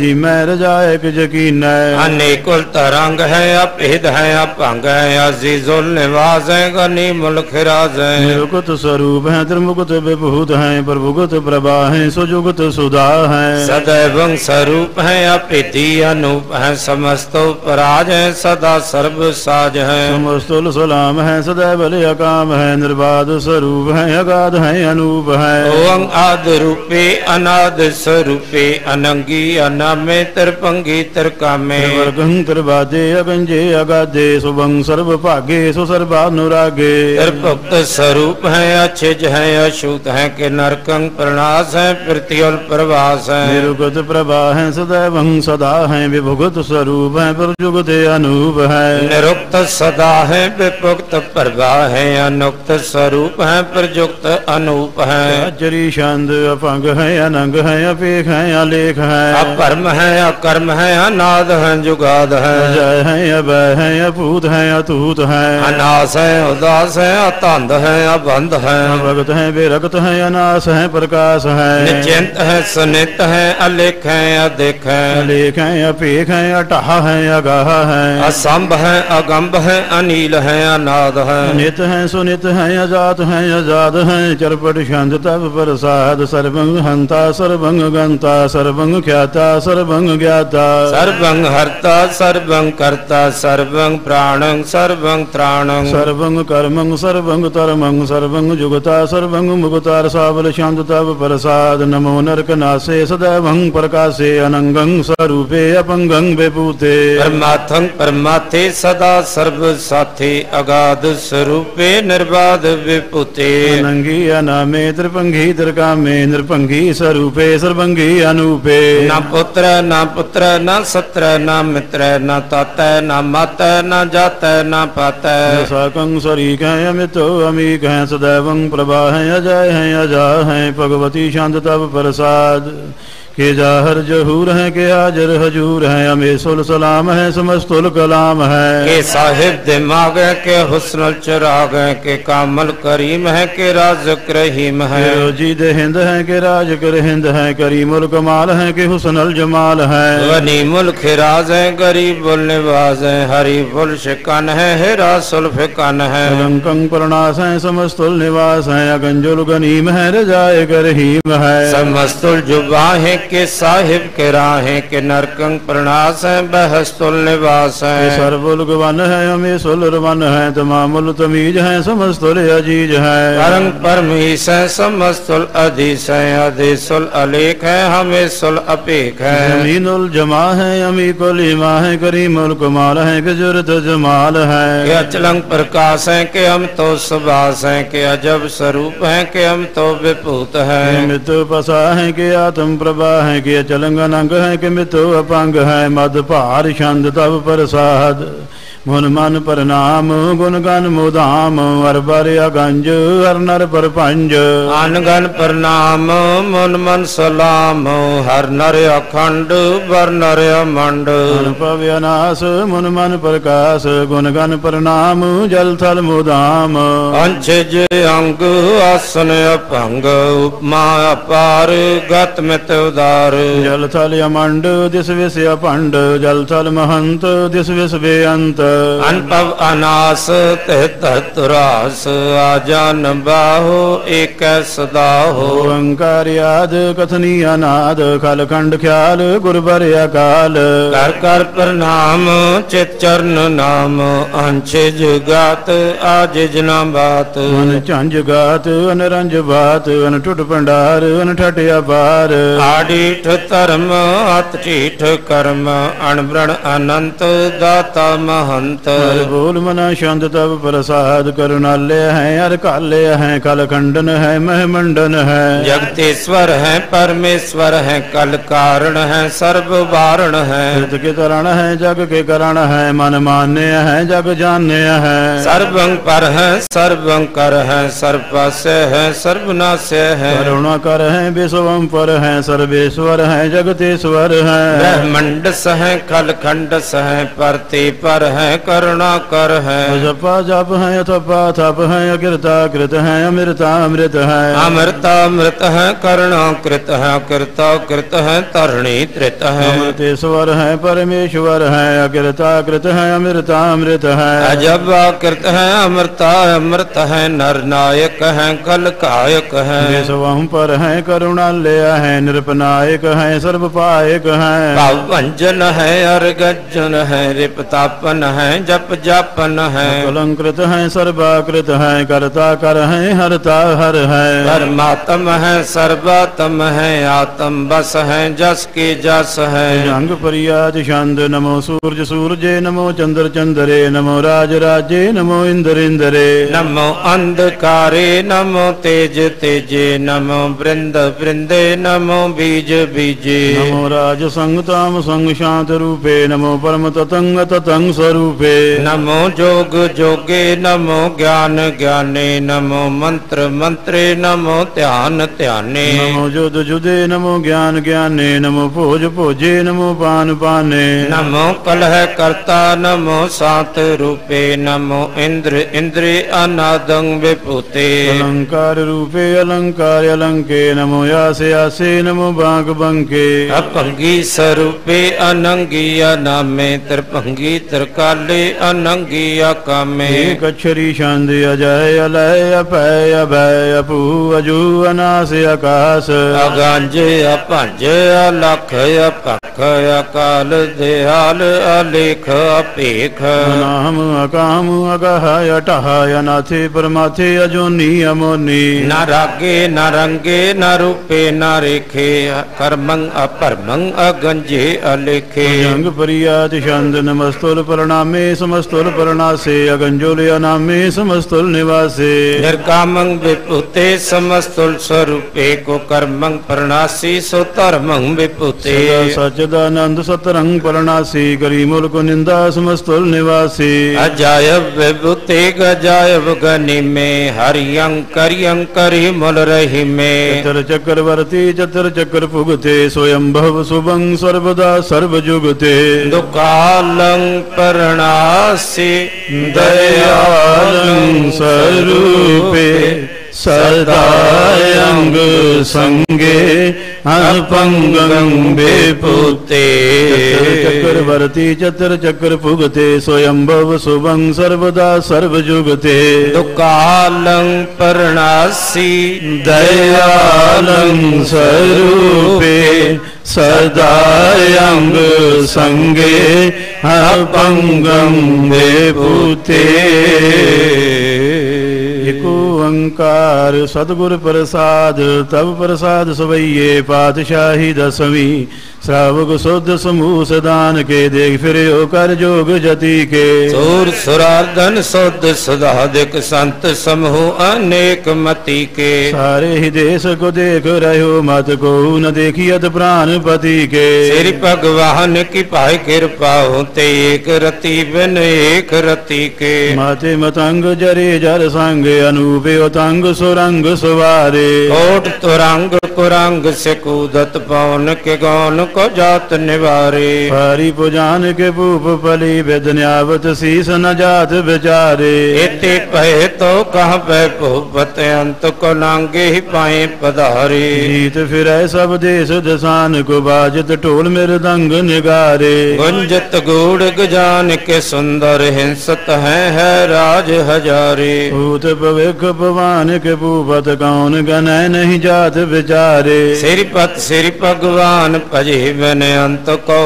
ਹਰੀ ਫੁਲ ਅਜੀਮੈ ਰਜਾਇਕ ਜਕੀਨੈ ਅਨੇਕੁਲ ਤਰੰਗ ਹੈ ਅਭੇਦ ਹੈ ਅਭੰਗ ਹੈ ਅਜ਼ੀਜ਼ੁਲ ਨਿਵਾਜ਼ ਹੈ ਗਨੀ ਮੁਲਕ ਰਾਜ਼ ਹੈ ਨਿਰੁਕਤ ਸਰੂਪ ਹੈ ਤ੍ਰਿਮੁਕਤ ਵਿਭੂਤ ਹੈ ਪ੍ਰਭੁਗਤ ਪ੍ਰਭਾ ਹੈ ਸੁਜੁਗਤ ਸੁਧਾ ਹੈ ਸदैवं ਸਰੂਪ ਹੈ ਅਪੇਤੀ ਅਨੂਪ ਹੈ ਸਮਸਤੋ ਪਰਾਜ ਹੈ ਸਦਾ ਸਰਬ ਸਾਜ ਹੈ ਸਮਸਤੁਲ ਸਲਾਮ ਹੈ ਸਦਾ ਬਲ ਅਕਾਮ ਹੈ ਨਿਰਬਾਦ ਸਰੂਪ ਹੈ ਅਗਾਧ ਹੈ ਅਨੂਪ ਹੈ ਓੰ ਆਦ ਰੂਪੇ ਅਨਾਦ ਸਰੂਪੇ ਅਨੰਗੀ ਅਨਾਮੇ ਤਰਪੰਗੀ ਤਰਕਾਮੇ ਵਰਗੰ ਤਰਬਾਦੇ ਅਗੰਜੇ ਅਗਾਦੇ ਸੁਭੰ ਸਰਬ ਭਾਗੇ ਸੁ ਸਰਬਾ ਅਨੁਰਾਗੇ। ਨਿਰਭੁਕਤ ਸਰੂਪ ਹੈ ਅਛਿਜ ਹੈ ਅਛੂਤ ਹੈ ਕਿ ਨਰਕੰ ਪ੍ਰਣਾਸ ਹੈ ਪ੍ਰਤਿਉਲ ਪ੍ਰਵਾਸ ਹੈ। ਨਿਰੁਗਤ ਪ੍ਰਭਾ ਹੈ ਸदैवं ਸਦਾ ਹੈ ਵਿਭੁਗਤ ਸਰੂਪ ਹੈ ਪ੍ਰਜੁਗਤ ਅਨੂਪ ਹੈ। ਨਿਰੁਕਤ ਸਦਾ ਹੈ ਵਿਪੁਕਤ ਪ੍ਰਭਾ ਹੈ ਅਨੁਕਤ ਸਰੂਪ ਹੈ ਪ੍ਰਜੁਕਤ ਅਨੂਪ ਹੈ। ਅਚਰੀ ਛੰਦ ਅਪੰਗ ਹੈ ਅਨੰਗ ਹੈ ਅਪੇਖ ਹੈ ਅਲੇਖ ਹੈ। ਅਪਰਮ ਹੈ ਅਕਰਮ ਹੈ ਅਨਾਦ ਹੈ ਜੁਗਾਦ ਹੈ ਜੈ ਹੈ ਅਬੈ ਹੈ ਅਪੂਤ ਹੈ ਅਤੂਤ ਹੈ ਅਨਾਸ ਹੈ ਉਦਾਸ ਹੈ ਅਤੰਦ ਹੈ ਅਬੰਧ ਹੈ ਭਗਤ ਹੈ ਬੇਰਗਤ ਹੈ ਅਨਾਸ ਹੈ ਪ੍ਰਕਾਸ਼ ਹੈ ਨਿਚਿੰਤ ਹੈ ਸੁਨਿਤ ਹੈ ਅਲੇਖ ਹੈ ਅਦੇਖ ਹੈ ਅਲੇਖ ਹੈ ਅਪੇਖ ਹੈ ਅਟਾਹ ਹੈ ਅਗਾਹ ਹੈ ਅਸੰਭ ਹੈ ਅਗੰਭ ਹੈ ਅਨੀਲ ਹੈ ਅਨਾਦ ਹੈ ਨਿਤ ਹੈ ਸੁਨਿਤ ਹੈ ਅਜਾਤ ਹੈ ਆਜ਼ਾਦ ਹੈ ਚਰਪਟ ਛੰਦ ਤਪ ਪ੍ਰਸਾਦ ਸਰਬੰਗ ਹੰਤਾ ਸਰਬੰਗ ਗੰਤਾ ਸਰਬੰਗ ਖਿਆਤਾ ਸਰਬੰਗ ਗਿਆਤਾ ਸਰਬੰ ਹਰਤਾ ਸਰਬੰ ਕਰਤਾ ਸਰਬੰ ਪ੍ਰਾਣੰ ਸਰਬੰ ਤ੍ਰਾਣੰ ਸਰਬੰਗ ਕਰਮੰਗ ਸਰਬੰਗ ਧਰਮੰਗ ਸਰਬੰਗ ਜੁਗਤਾ ਸਰਬੰਗ ਮੁਗਤਾ ਰਸਾਵਲ ਛੰਦ ਤਪ ਪ੍ਰਸਾਦ ਨਮੋ ਨਰਕ ਨਾਸੇ ਸदैवं ਪ੍ਰਕਾਸੇ ਅਨੰਗੰ ਸਰੂਪੇ ਅਪੰਗੰ ਵਿਭੂਤੇ ਪਰਮਾਤਮ ਪਰਮਾਤੇ ਸਦਾ ਸਰਬ ਸਾਥੇ ਅਗਾਧ ਸਰੂਪੇ ਨਿਰਬਾਧ ਵਿਭੂਤੇ ਅਨੰਗੀ ਅਨਾਮੇ ਤ੍ਰਿਪੰਗੀ ਤ੍ਰਿਕਾਮੇ ਨਿਰਭੰਗੀ ਸਰੂਪੇ ਸਰਬੰਗੀ ਅਨੂਪੇ ਨਾ ਪੁੱਤਰ ਨਾ ਪੁੱਤਰ, ਨਾ ਸਤਰ, ਨਾ ਮਿਤਰ, ਨਾ ਤਾਤੈ, ਨਾ ਮਾਤੈ, ਨਾ ਜਾਤੈ, ਨਾ ਪਾਤੈ। ਸਾਕੰ ਸਰੀਕ ਹੈ ਅਮਿਤੋ ਅਮੀਕ ਹੈ ਸदैवं ਪ੍ਰਭਾ ਹੈ ਅਜੈ ਹੈ ਅਜਾ ਹੈ ਭਗਵਤੀ ਸ਼ਾਂਤ ਤਪ ਪ੍ਰਸਾਦ। के जाहर जहूर हैं के हाजर हजूर हैं हमें सुल सलाम है समस्तुल कलाम है। के साहिब दिमाग है के हुस्नल चिराग है के कामल करीम है के राजक रहीम है। के रोजीद हिंद है के राज कर हिंद है करीमुल कमाल है के हुसनल जमाल है। गनी मुल्क राज है गरीब निवाज है हरी बुल शिकन है हेरा सुल्फ कन है अलंकं प्रणास है समस्तुल निवास है अगंजुल गनीम है रजाए करहीम है। समस्तुल जुबा है के साहिब के राहें के नरकंग प्रणास है बहस्तुल निवास ये है सर्वुल गवन है हमें सुल रवन है तमामुल तमीज है समस्तुल अजीज है परंग परमीस है समस्तुल अधीस है अधीसुल अलेख है हमें सुल अपेख है जमीनुल जमा है अमी कुल इमा है करीमुल कमाल है गजरत जमाल के है अचलंग प्रकाश है के हम तो सुबास है के अजब स्वरूप है के हम तो विभूत है मृत्यु पसा है कि आत्म प्रभा ਹੈ ਕਿ ਅਚਲੰਗ ਨੰਗ ਹੈ ਕਿ ਮਿਤੋ ਅਪੰਗ ਹੈ। ਮਦ ਭਾਰ ਛੰਦ ਤਬ ਪ੍ਰਸਾਦ। ਗੁਣ ਮਨ ਪਰਨਾਮ ਗੁਣ ਗਨ ਮੋਦਾਮ ਹਰ ਬਰ ਅਗੰਜ ਹਰ ਨਰ ਪਰਪੰਜ ਅਨ ਗਨ ਪਰਨਾਮ ਮਨ ਮਨ ਸਲਾਮ ਹਰ ਨਰ ਅਖੰਡ ਵਰ ਨਰ ਅਮੰਡ। ਅਨੁਭਵ ਮਨ ਮਨ ਪ੍ਰਕਾਸ਼ ਗੁਣ ਗਨ ਪਰਨਾਮ ਜਲ ਥਲ ਮੋਦਾਮ ਅੰਛ ਜੇ ਅੰਗ ਆਸਨ ਅਭੰਗ ਉਪਮਾ ਅਪਾਰ ਗਤ ਮਿਤ ਉਦਾਰ। ਜਲ ਥਲ ਅਮੰਡ ਦਿਸ ਵਿਸ ਅਪੰਡ ਜਲ ਥਲ ਮਹੰਤ ਦਿਸ ਵਿਸ ਬੇਅੰਤ। ਅਨਪਵ ਅਨਾਸ ਤਿਹ ਤਰ ਆ ਆਜਨ ਬਾਹੋ ਏਕੈ ਸਦਾ ਹੋ। ਓੰਕਾਰ ਆਦ ਕਥਨੀ ਅਨਾਦ ਖਲਖੰਡ ਖਿਆਲ ਗੁਰਬਰ ਅਕਾਲ। ਕਰ ਕਰ ਪ੍ਰਣਾਮ ਚਿਤ ਚਰਨ ਨਾਮ ਅੰਛੇ ਜਗਾਤ ਆਜ ਜਨਾ ਬਾਤ। ਮਨ ਝੰਜ ਗਾਤ ਅਨਰੰਜ ਬਾਤ ਅਨਟੁੱਟ ਭੰਡਾਰ ਅਨਠਟ ਅਪਾਰ। ਆਡੀਠ ਧਰਮ ਅਤ ਠੀਠ ਕਰਮ ਅਣਬ੍ਰਣ ਅਨੰਤ ਦਾਤਾ ਮਹ ਅੰਤ ਬੋਲ ਮਨ ਸ਼ੰਦ ਤਬ ਪ੍ਰਸਾਦ ਕਰੁਣਾਲੇ ਹੈ ਅਰ ਕਾਲੇ ਹੈ ਕਲ ਖੰਡਨ ਹੈ ਮਹਿ ਮੰਡਨ ਹੈ। ਜਗਤੇਸ਼ਵਰ ਹੈ ਪਰਮੇਸ਼ਵਰ ਹੈ ਕਲ ਕਾਰਣ ਹੈ ਸਰਬ ਵਾਰਣ ਹੈ। ਸਿਧ ਕੇ ਤਰਣ ਹੈ ਜਗ ਕੇ ਕਰਣ ਹੈ ਮਨ ਮਾਨਿਆ ਹੈ ਜਗ ਜਾਣਿਆ ਹੈ। ਸਰਬੰ ਪਰ ਹੈ ਸਰਬੰ ਕਰ ਹੈ ਸਰਬ ਪਾਸੈ ਹੈ ਸਰਬਨਾਸੈ ਹੈ। ਕਰੁਣਾ ਕਰ ਹੈ ਵਿਸਵੰ ਪਰ ਹੈ ਸਰਵੇਸ਼ਵਰ ਹੈ ਜਗਤੇਸ਼ਵਰ ਹੈ। ਬ੍ਰਹਮੰਡ ਸਹ ਕਲ ਖੰਡ ਸਹ ਪਰਤੇ ਪਰ ਹੈ करुणा कर है। जपा जप है अथपा थप है अकृता कृत है अमृता अमृत है। अमृता अमृत है करुणा कृत है कृता कृत है तरणी त्रित है। अमृतेश्वर है परमेश्वर है अकृता कृत है अमृता अमृत है। अजब कृत है अमृता अमृत है नर नायक है कल कायक है। विश्वम पर है करुणा करुणालय है नृपनायक है सर्वपायक है। भंजन है अर्गजन है रिपतापन है जप जापन है। अलंकृत है सर्वाकृत है करता कर है हरता हर है। धर्मात्म है सर्वात्म है आत्म बस है जस के जस है। जंग परियाद छंद नमो सूरज सूरजे नमो चंद्र चंद्रे नमो राज राजे नमो इंद्र इंद्रे। नमो अंधकारे नमो तेज तेजे नमो वृंद वृंदे नमो बीज बीजे। नमो राज संग ताम संग शांत रूपे नमो परम ततंग ततंग स्वरूपे। ਰੂਪੇ ਨਮੋ ਜੋਗ ਜੋਗੇ ਨਮੋ ਗਿਆਨ ਗਿਆਨੇ ਨਮੋ ਮੰਤਰ ਮੰਤਰੇ ਨਮੋ ਧਿਆਨ ਧਿਆਨੇ। ਨਮੋ ਜੁਦ ਜੁਦੇ ਨਮੋ ਗਿਆਨ ਗਿਆਨੇ ਨਮੋ ਭੋਜ ਭੋਜੇ ਨਮੋ ਪਾਨ ਪਾਨੇ। ਨਮੋ ਕਲਹ ਕਰਤਾ ਨਮੋ ਸਾਤ ਰੂਪੇ ਨਮੋ ਇੰਦਰ ਇੰਦਰੇ ਅਨਾਦੰ ਵਿਭੂਤੇ। ਅਲੰਕਾਰ ਰੂਪੇ ਅਲੰਕਾਰ ਅਲੰਕੇ ਨਮੋ ਆਸੇ ਆਸੇ ਨਮੋ ਬਾਗ ਬੰਕੇ। ਅਪੰਗੀ ਸਰੂਪੇ ਅਨੰਗੀ ਅਨਾਮੇ ਤਰਪੰਗੀ ਤਰਕਾਲ ਚਾਲੇ ਅਨੰਗੀ ਅਕਮੇ। ਏਕ ਅਛਰੀ ਛੰਦ ਅਜੈ ਅਲੈ ਅਪੈ ਅਭੈ ਅਪੂ ਅਜੂ ਅਨਾਸ ਅਕਾਸ ਅਗੰਜ ਅਪੰਜ ਅਲਖ ਅਪਖ ਅਕਾਲ ਦੇਹਾਲ ਅਲੇਖ ਅਪੇਖ। ਨਾਮ ਅਕਾਮ ਅਗਹ ਅਟਹ ਅਨਾਥੇ ਪਰਮਾਥੇ ਅਜੋਨੀ ਅਮੋਨੀ। ਨਾ ਰਾਗੇ ਨਾ ਰੰਗੇ ਕਰਮੰ ਅਪਰਮੰ ਅਗੰਜੇ ਅਲੇਖੇ। ਜੰਗ ਪ੍ਰਿਆ ਸ਼ੰਦ ਨਮਸਤੁਲ ਪ੍ਰਣਾਮ नामे समस्तुल परणासे अगंजोलिया नामे समस्तुल निवासे। निर्कामं विपुते समस्तुल स्वरूपे को कर्मं प्रणासी सो विपुते सच्चिदानंद सतरंग परणासी करी मुल्क निंदा समस्तुल निवासी। अजायब विभूते गजायब गनि में हरियं करियं करि मुल रही में। चतर चक्रवर्ती चतर चक्र पुगते स्वयं भव शुभं सर्वदा सर्वजुगते। दुकालं प्रणासी दयालं स्वरूपे सदायंग संगे अपंगं बेपुते चक्रवर्ती चतर चक्र पुगते स्वयं भव शुभं सर्वदा सर्वजुगते दुकालं प्रणासी दयालं स्वरूपे सदायंग संगे अपंगं बेपुते एक ਓੰਕਾਰ ਸਤਿਗੁਰ ਪ੍ਰਸਾਦ ਤਬ ਪ੍ਰਸਾਦ ਸਵਈਏ ਪਾਤਸ਼ਾਹੀ ਦਸਵੀਂ। ਸ੍ਰਾਵਕ ਸੁਧ ਸਮੂਹ ਸਦਾਨ ਕੇ ਦੇਖ ਫਿਰਿਓ ਕਰ ਜੋਗ ਜਤੀ ਕੇ। ਸੂਰ ਸੁਰਾਰਧਨ ਸੁਧ ਸਦਾਦਿਕ ਸੰਤ ਸਮੂਹ ਅਨੇਕ ਮਤੀ ਕੇ। ਸਾਰੇ ਹੀ ਦੇਸ ਕੋ ਦੇਖ ਰਹਿਓ ਮਤ ਕੋ ਨ ਦੇਖੀਅਤ ਪ੍ਰਾਨ ਪਤੀ ਕੇ। ਸ੍ਰੀ ਭਗਵਾਨ ਕੀ ਭਾਇ ਕਿਰਪਾ ਹੋ ਤੇ ਏਕ ਰਤੀ ਬਿਨ ਏਕ ਰਤੀ ਕੇ। ਮਾਤੇ ਮਤੰਗ ਜਰੇ ਜਰ ਸੰਗ ਅਨੂਪ ਉਤੰਗ ਸੁਰੰਗ ਸਵਾਰੇ। ਕੋਟ ਤੁਰੰਗ ਕੁਰੰਗ ਸਿਕੂਦਤ ਪਉਨ ਕੇ ਗੌਨ ਕੋ ਜਾਤ ਨਿਵਾਰੇ। ਭਾਰੀ ਪੁਜਾਨ ਕੇ ਭੂਪ ਪਲੀ ਬਿਦਨਿਆਵਤ ਸੀਸ ਨ ਜਾਤ ਵਿਚਾਰੇ। ਇਤੇ ਕਹੇ ਤੋ ਕਹ ਪੈ ਭੂਪਤ ਅੰਤ ਕੋ ਲਾਂਗੇ ਹੀ ਪਾਏ ਪਧਾਰੇ। ਜੀਤ ਫਿਰੈ ਸਭ ਦੇਸ ਦਸਾਨ ਕੋ ਬਾਜਤ ਢੋਲ ਮਿਰਦੰਗ ਨਿਗਾਰੇ। ਗੁੰਜਤ ਗੂੜ ਗਜਾਨ ਕੇ ਸੁੰਦਰ ਹਿੰਸਤ ਹੈ ਹੈ ਰਾਜ ਹਜ਼ਾਰੇ। ਭੂਤ ਭਵਿਖ ਭਵਾਨ ਕੇ ਭੂਪਤ ਕੌਣ ਗਨੈ ਨਹੀਂ ਜਾਤ ਵਿਚਾਰੇ। ਸਿਰ ਪਤ ਸਿਰ ਭਗਵਾਨ ਭਜੇ ਜੀਵਨ ਅੰਤ ਕੋ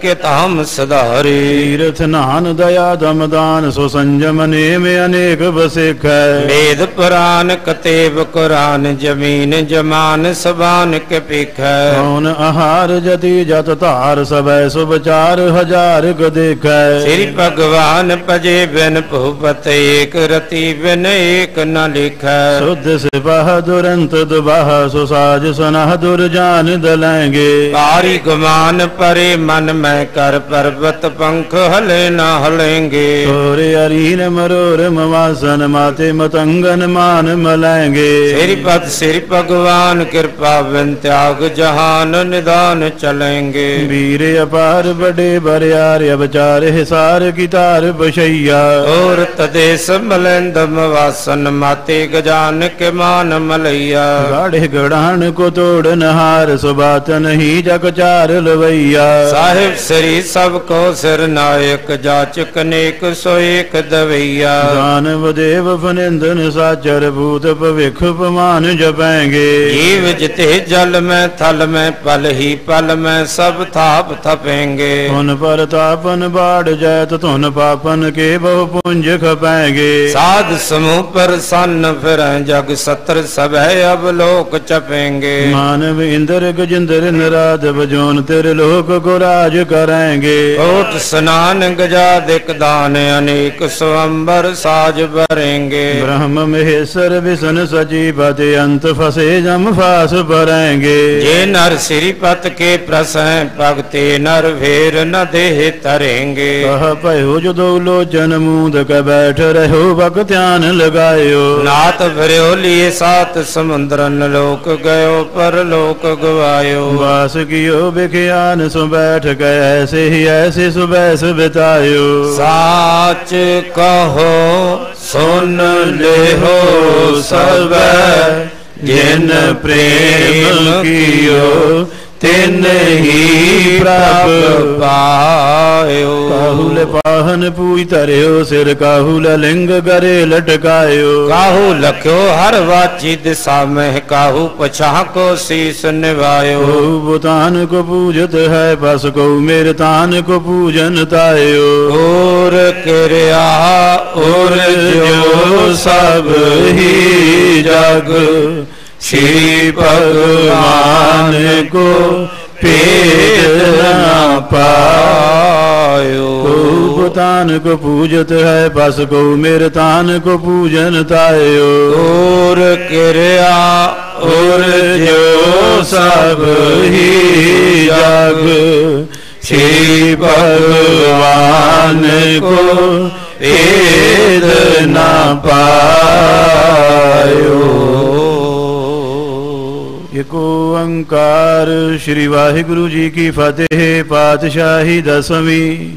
ਕੇ ਤਾਮ ਸਦਾਰੇ ਤੀਰਥ ਨਾਨ ਦਇਆ ਦਮਦਾਨ ਸੋ ਸੰਜਮ ਨੇਮ ਅਨੇਕ ਬਸੇਖੈ ਵੇਦ ਪੁਰਾਨ ਕਤੇਬ ਕੁਰਾਨ ਜਮੀਨ ਜਮਾਨ ਸਬਾਨ ਕੇ ਪੇਖੈ। ਕੌਣ ਆਹਾਰ ਜਤੀ ਜਤ ਧਾਰ ਸਭੈ ਸੁਬਚਾਰ ਹਜ਼ਾਰ ਕ ਦੇਖੈ। ਸ੍ਰੀ ਭਗਵਾਨ ਭਜੇ ਬਿਨ ਭੂਪਤ ਏਕ ਰਤੀ ਬਿਨ ਏਕ ਨ ਲਿਖੈ। ਸੁਧ ਸਿਵਹ ਦੁਰੰਤ ਦੁਬਾਹ ਸੁਸਾਜ ਸੁਨਹ ਦੁਰ ਜਾਨ ਦਲੈਂਗੇ ਪਾਰੀ ਗੁਮਾਨ ਪਰੇ ਮਨ ਮੈਂ ਕਰ ਪਰਬਤ ਪੰਖ ਹਲੇ ਨਾ ਹਲेंगे ਸੋਰ ਅਰੀਨ ਮਰੋਰ ਮਵਾਸਨ ਮਾਤੇ ਮਤੰਗਨ ਮਾਨ ਮਲੈਂਗੇ। ਸ੍ਰੀ ਪਤ ਸ੍ਰੀ ਭਗਵਾਨ ਕਿਰਪਾ ਬਿਨ ਤਿਆਗ ਜਹਾਨ ਨਿਦਾਨ ਚਲेंगे ਵੀਰ ਅਪਾਰ ਬੜੇ ਬਰਿਆਰ ਅਬਚਾਰ ਹਿਸਾਰ ਕੀ ਤਾਰ ਬਸ਼ਈਆ। ਔਰ ਤਦੇਸ ਮਲੰਦ ਮਵਾਸਨ ਮਾਤੇ ਗਜਾਨ ਕੇ ਮਾਨ ਮਲਈਆ। ਗਾੜੇ ਗੜਾਣ ਕੋ ਤੋੜ ਨਹਾਰ ਸੁਬਾਤ ਨਹੀਂ ਜਗ ਚਾ ਧਾਰ ਲਵਈਆ। ਸਾਹਿਬ ਸ੍ਰੀ ਸਭ ਕੋ ਸਿਰ ਨਾਇਕ ਜਾਚਕ ਨੇਕ ਸੋ ਦਵਈਆ। ਦਾਨਵ ਦੇਵ ਫਨਿੰਦਨ ਸਾਚਰ ਭੂਤ ਭਵਿਖ ਪਮਾਨ ਜਪੈਂਗੇ। ਜੀਵ ਜਿਤੇ ਜਲ ਮੈਂ ਥਲ ਮੈਂ ਪਲ ਹੀ ਪਲ ਮੈਂ ਸਭ ਥਾਪ ਥਪੈਂਗੇ। ਹੁਨ ਪਰਤਾਪਨ ਬਾੜ ਜੈਤ ਧੁਨ ਪਾਪਨ ਕੇ ਬਹੁ ਪੁੰਜ ਖਪੈਂਗੇ। ਸਾਧ ਸਮੂਹ ਪਰਸੰਨ ਫਿਰੈ ਜਗ ਸਤਰ ਸਭੈ ਅਬ ਲੋਕ ਚਪੈਂਗੇ। ਮਾਨਵ ਇੰਦਰ ਗਜਿੰਦਰ ਨਰਾਦ ਬਜੋ बजोन तेरे लोक को राज करेंगे कोट स्नान गजादिक दान अनेक स्वंबर साज भरेंगे ब्रह्म महेश्वर विष्णु सजीपति अंत फसे जम फास भरेंगे ये नर श्रीपत के प्रसह भगते नर भेर न देह तरेंगे कह पयो जो दो लोचन मूंद के बैठ रहो भक्त्यान लगायो नाथ भर्यो लिए सात समुद्रन लोक गयो पर लोक गवायो वास कियो बिखियान सु ਵਿਖਿਆਨ ਸੁ ਬੈਠ ਗਏ ਐਸੇ ਹੀ ਐਸੇ ਸੁਬੈ ਸੁਬਤਾਇਓ ਸਾਚ ਕਹੋ, ਸੁਨ ਲਿਹੋ ਸਭੈ ਜਿਨ ਪ੍ਰੇਮ ਕੀਓ। ਤਿਨ ਹੀ ਪ੍ਰਭ ਪਾਇਓ। ਕਾਹੂਲ ਪਾਹਨ ਪੂਜ ਧਰਿਓ ਸਿਰ ਕਾਹੂਲ ਲਿੰਗ ਕਰੇ ਲਟਕਾਇਓ। ਕਾਹੂ ਲਖਿਓ ਹਰ ਵਾਚੀ ਦਿਸਾ ਮਹਿ ਕਾਹੂ ਪਛਾਹ ਕੋ ਸੀਸ ਨਿਵਾਇਓ ਬੁਤਾਨ ਕੋ ਪੂਜਤ ਹੈ ਬਸ ਕੋ ਮੇਰੇ ਤਾਨ ਕੋ ਪੂਜਨ ਤਾਇਓ। ਔਰ ਕਿਰਿਆ ਔਰ ਜੋ ਸਭ ਹੀ ਜਗ। श्री भगवान को पेट न पायो पायो को तान को पूजत है बस को मेरे तान को पूजन तायो और किरिया और जो सब ही जग श्री भगवान को वेद न पायो ਇੱਕ ਓੰਕਾਰ ਸ੍ਰੀ ਵਾਹਿਗੁਰੂ ਜੀ ਕੀ ਫਤਿਹ ਪਾਤਸ਼ਾਹੀ ਦਸਵੀਂ।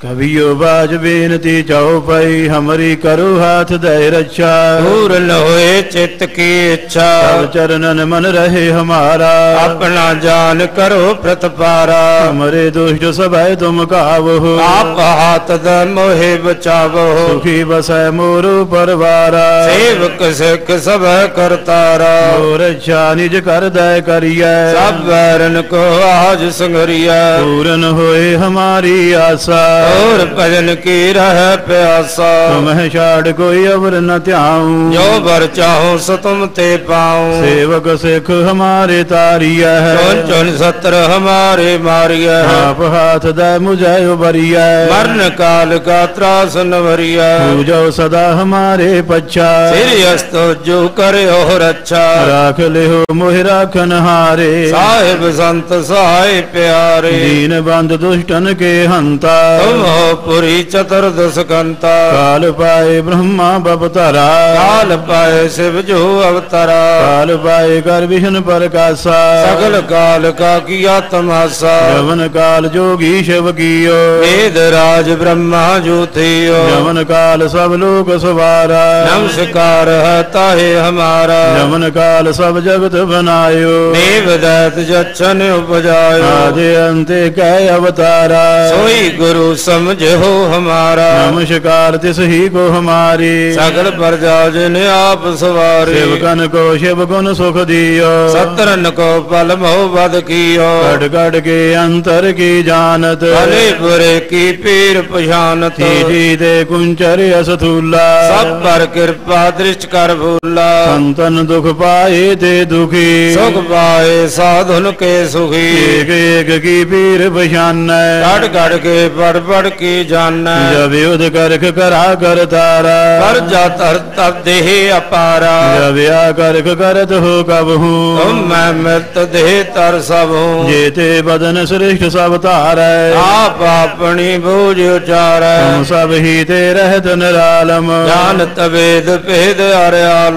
कवियो बाज बेनती चाओ पाई हमारी करो हाथ दय रक्षा। पूर्ण होए चित्त की इच्छा। चरणन मन रहे हमारा। अपना जान करो प्रतपारा। हमारे दुष्ट सब तुम कावो। आप हाथ मोहे बचावो। सुखी बसै मोरो परवारा। सेवक सिख सब करतारा और रक्षा निज कर दय करिय। सब बैरन को आज संगरिया पूरन होए हमारी आशा। ਔਰ ਭਜਨ ਕੀ ਰਹਿ ਪਿਆਸਾ? ਤੁਮਹਿ ਛਾੜ ਕੋਈ ਅਵਰ ਨ ਧਿਆਉ। ਜੋ ਵਰ ਚਾਹੋ ਸੋ ਤੁਮ ਤੇ ਪਾਉ। ਸੇਵਕ ਸਿਖ ਹਮਾਰੇ ਤਾਰੀਐ। ਚੁਨ ਚੁਨ ਸਤਰ ਹਮਾਰੇ ਮਾਰੀਐ। ਆਪ ਹਾਥ ਦਾ ਮੁਝੈ ਉਬਰੀਐ ਮਰਨ ਕਾਲ ਕਾ ਤਰਾਸ ਨਵਰੀਐ ਪੂਜੋ ਸਦਾ ਹਮਾਰੇ ਪੱਛਾ। ਸਿਰਿ ਅਸਤੋ ਜੋ ਕਰਿਓ ਰੱਛਾ। ਰਾਖ ਲਿਓ ਮੋਹਿ ਰਾਖਨ ਹਾਰੇ। ਸਾਹਿਬ ਸੰਤ ਸਹਾਇ ਪਿਆਰੇ। ਦੀਨ ਬੰਦ ਦੁਸ਼ਟਨ ਕੇ ਹੰਤਾ। ਤੁਮ ਮੋਹਪੁਰੀ ਚਤੁਰਦਸ਼ਕੰਤਾ ਕਾਲ ਪਾਏ ਬ੍ਰਹਮਾ ਬਪਤਰਾ ਕਾਲ ਪਾਏ ਸਿਵ ਜੋ ਅਵਤਾਰਾ ਕਾਲ ਪਾਏ ਕਰ ਵਿਸ਼ਨ ਪ੍ਰਕਾਸ਼ਾ ਸਗਲ ਕਾਲ ਕਾ ਕੀਆ ਤਮਾਸਾ ਜਵਨ ਕਾਲ ਜੋਗੀ ਸ਼ਿਵ ਕੀਓ ਵੇਦ ਰਾਜ ਬ੍ਰਹਮਾ ਜੋਤਿਓ ਜਵਨ ਕਾਲ ਸਭ ਲੋਕ ਸਵਾਰਾ ਨਮਸਕਾਰ ਹੈ ਤਾਹੇ ਹਮਾਰਾ ਜਵਨ ਕਾਲ ਸਭ ਜਗਤ ਬਨਾਇਓ ਦੇਵ ਦੈਤ ਜਚਨ ਉਪਜਾਇਓ ਆਦਿ ਅੰਤੇ ਕੈ ਅਵਤਾਰਾ ਸੋਈ ਗੁਰੂ ਸਮਝੋ ਹਮਾਰਾ। ਨਮਸਕਾਰ ਤਿਸ ਹੀ ਕੋ ਹਮਾਰੀ। ਸਗਲ ਪ੍ਰਜਾ ਜਿਨ ਆਪ ਸਵਾਰੀ। ਸਿਵਕਨ ਕੋ ਸ਼ਿਵ ਗੁਣ ਸੁਖ ਦਿਓ। ਸਤਰਨ ਕੋ ਪਲ ਮੋਹ ਵਦ ਕੀਓ। ਘੜ ਘੜ ਕੇ ਅੰਤਰ ਕੀ ਜਾਣਤ। ਹਲੇ ਪੁਰੇ ਕੀ ਪੀਰ ਪਛਾਨਤ। ਜੀ ਦੇ ਕੁੰਚਰ ਅਸਥੂਲਾ। ਸਭ ਪਰ ਕਿਰਪਾ ਦ੍ਰਿਸ਼ਟ ਕਰ ਭੂਲਾ। ਸੰਤਨ ਦੁਖ ਪਾਏ ਤੇ ਦੁਖੀ। ਸੁਖ ਪਾਏ ਸਾਧੁਨ ਕੇ ਸੁਖੀ। ਏਕ ਏਕ ਕੀ ਪੀਰ ਪਛਾਨੈ। ਘੜ ਘੜ ਕੇ ਪੜ ਪੜ ਪੜ ਕੇ ਜਾਣੈ ਜਵੇ ਉਦ ਕਰਖ ਕਰਾ ਕਰ ਤਾਰਾ। ਕਰ ਜਾ ਤਰ ਤਬ ਦੇਹ ਅਪਾਰਾ। ਜਵਿਆ ਕਰਖ ਕਰਤ ਹੋ ਕਬਹੂ ਤੁਮ ਮੈਂ ਮਿਰਤ ਦੇਹ ਤਰ ਸਭ ਹੂੰ। ਜੇਤੇ ਬਦਨ ਸ੍ਰਿਸ਼ਟ ਸਭ ਧਾਰੈ। ਆਪ ਆਪਣੀ ਬੋਝ ਉਚਾਰੈ। ਤੁਮ ਸਭ ਹੀ ਤੇ ਰਹਿਤ ਨਿਰਾਲਮ। ਜਾਨ ਵੇਦ ਭੇਦ ਅਰ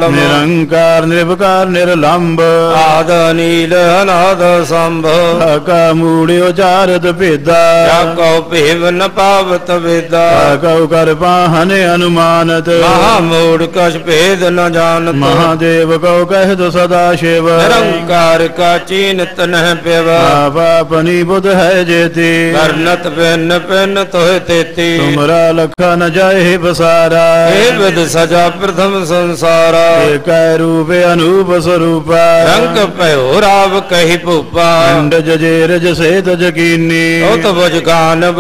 ਨਿਰੰਕਾਰ ਨਿਰਭਕਾਰ ਨਿਰਲੰਭ ਆਦ ਨੀਲ ਅਨਾਦ ਸੰਭ। ਕਾ ਮੂੜਿ ਉਚਾਰਤ ਭੇਦਾ। ਜਾ ਕਉ ਭੇਵ ਪਾਵਤ ਵੇਦਾ। ਕਉ ਕਰ ਪਾਹਨ ਅਨੁਮਾਨਤ। ਮਹਾ ਮੂੜ ਕਛ ਭੇਦ ਨ ਜਾਣਤ। ਮਹਾਦੇਵ ਕਉ ਕਹਿ ਦੋ ਸਦਾ ਸ਼ਿਵ। ਨਿਰੰਕਾਰ ਕਾ ਚੀਨ ਤਨਹਿ ਪਿਵਾ। ਆਪਨੀ ਬੁਧ ਹੈ ਜੇਤੀ। ਕਰਨਤ ਪੈਨ ਪੈਨ ਤੋਹਿ ਤੇਤੀ। ਤੁਮਰਾ ਲਖਾ ਨ ਜਾਏ ਬਸਾਰਾ। ਏ ਬਦ ਸਜਾ ਪ੍ਰਥਮ ਸੰਸਾਰਾ। ਏ ਕੈ ਰੂਪ ਅਨੂਪ ਸਰੂਪ। ਰੰਗ ਭਇਓ ਰਾਵ ਕਹਿ ਭੂਪਾ। ਅੰਡ ਜਜੇ ਰਜ ਸੇ ਤਜ ਕੀਨੀ। ਉਤ ਬੁਝ ਗਾਨ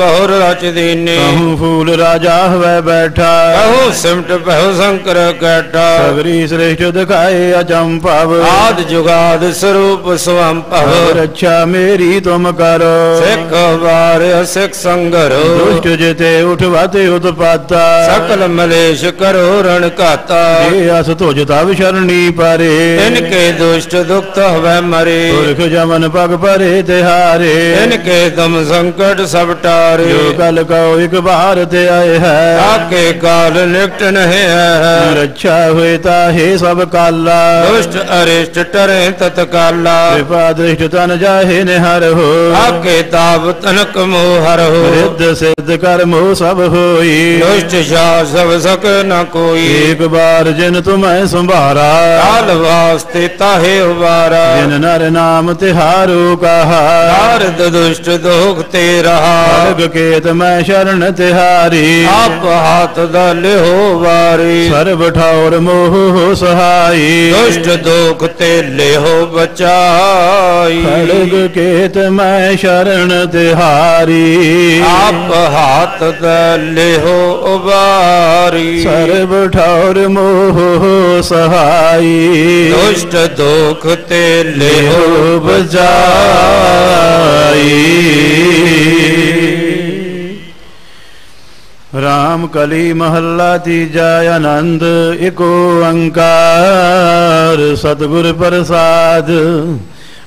ਸਾਚ ਦੀਨੇ ਕਹੂੰ ਫੂਲ ਰਾਜਾ ਹਵੇ ਬੈਠਾ। ਕਹੂੰ ਸਿਮਟ ਭਉ ਸੰਕਰ ਕੈਠਾ। ਸਗਰੀ ਸ੍ਰੇਸ਼ਟ ਦਿਖਾਏ ਅਜੰ ਭਵ। ਆਦ ਜੁਗਾਦ ਸਰੂਪ ਸਵੰ ਭਵ। ਰੱਛਾ ਮੇਰੀ ਤੁਮ ਕਰੋ। ਸਿੱਖ ਵਾਰ ਸਿੱਖ ਸੰਗਰੋ। ਦੁਸ਼ਟ ਜਿਤੇ ਉਠਵਾਤੇ ਉਤਪਾਤਾ। ਸਕਲ ਮਲੇਸ਼ ਕਰੋ ਰਣ ਘਾਤਾ। ਜੇ ਅਸ ਤੁਜ ਤਵ ਸ਼ਰਣੀ ਪਰੇ। ਇਨ ਕੇ ਦੁਸ਼ਟ ਦੁਖਤ ਹਵੇ ਮਰੇ। ਪੁਰਖ ਜਮਨ ਪਗ ਪਰੇ ਤਿਹਾਰੇ। ਇਨ ਕੇ ਤਮ ਸੰਕਟ ਸਭ ਟਾਰੇ। ਕਲ ਕਉ ਇਕ ਬਾਹਰ ਤੇ ਆਏ ਹੈ। ਆਕੇ ਕਾਲ ਲਿਖਟ ਨਹਿ ਹੈ। ਰੱਛਾ ਹੋਏ ਤਾਹੇ ਸਭ ਕਾਲਾ। ਦੁਸ਼ਟ ਅਰਿਸ਼ਟ ਟਰੇ ਤਤ ਕਾਲਾ ਦ੍ਰਿਸ਼ਟ ਤਨ ਜਾਹੇ ਨਿਹਰ ਹੋ। ਆਕੇ ਤਾਬ ਤਨਕ ਮੋ ਹਰ ਹੋ। ਰਿੱਧ ਸਿੱਧ ਕਰਮੋ ਸਭ ਹੋਈ। ਦੁਸ਼ਟ ਸ਼ਾ ਸਭ ਸਕ ਨ ਕੋਈ। ਇਕ ਬਾਰ ਜਿਨ ਤੁਮੈ ਸੰਭਾਰਾ। ਕਾਲ ਵਾਸਤੇ ਤਾਹੇ ਉਬਾਰਾ। ਜਿਨ ਨਰ ਨਾਮ ਤਿਹਾਰੂ ਕਹਾ। ਹਰਦ ਦੁਸ਼ਟ ਦੋਖ ਤੇ ਰਹਾ ਕੇਤ ਮੈਂ ਸ਼ਰਨ ਤਿਹਾਰੀ ਆਪ ਹੱਥ ਦਲਿਓ ਵਾਰੀ। ਸਰਬ ਠੌਰ ਮੋਹ ਸਹਾਈ। ਦੁਸ਼ਟ ਦੋਖ ਤੇ ਲਿਓ ਬਚਾਈ। ਖੜਗ ਕੇਤ ਮੈਂ ਸ਼ਰਨ ਤਿਹਾਰੀ ਆਪ ਹੱਥ ਦਲਿਓ ਵਾਰੀ ਸਰਬ ਠੌਰ ਮੋਹ ਸਹਾਈ। ਦੁਸ਼ਟ ਦੋਖ ਤੇ ਲਿਓ ਬਚਾਈ। RAM ਕਲੀ ਮਹੱਲਾ ਤੀਜਾ ਆਨੰਦ ਏਕ ਓੰਕਾਰ ਸਤਿਗੁਰ ਪ੍ਰਸਾਦ।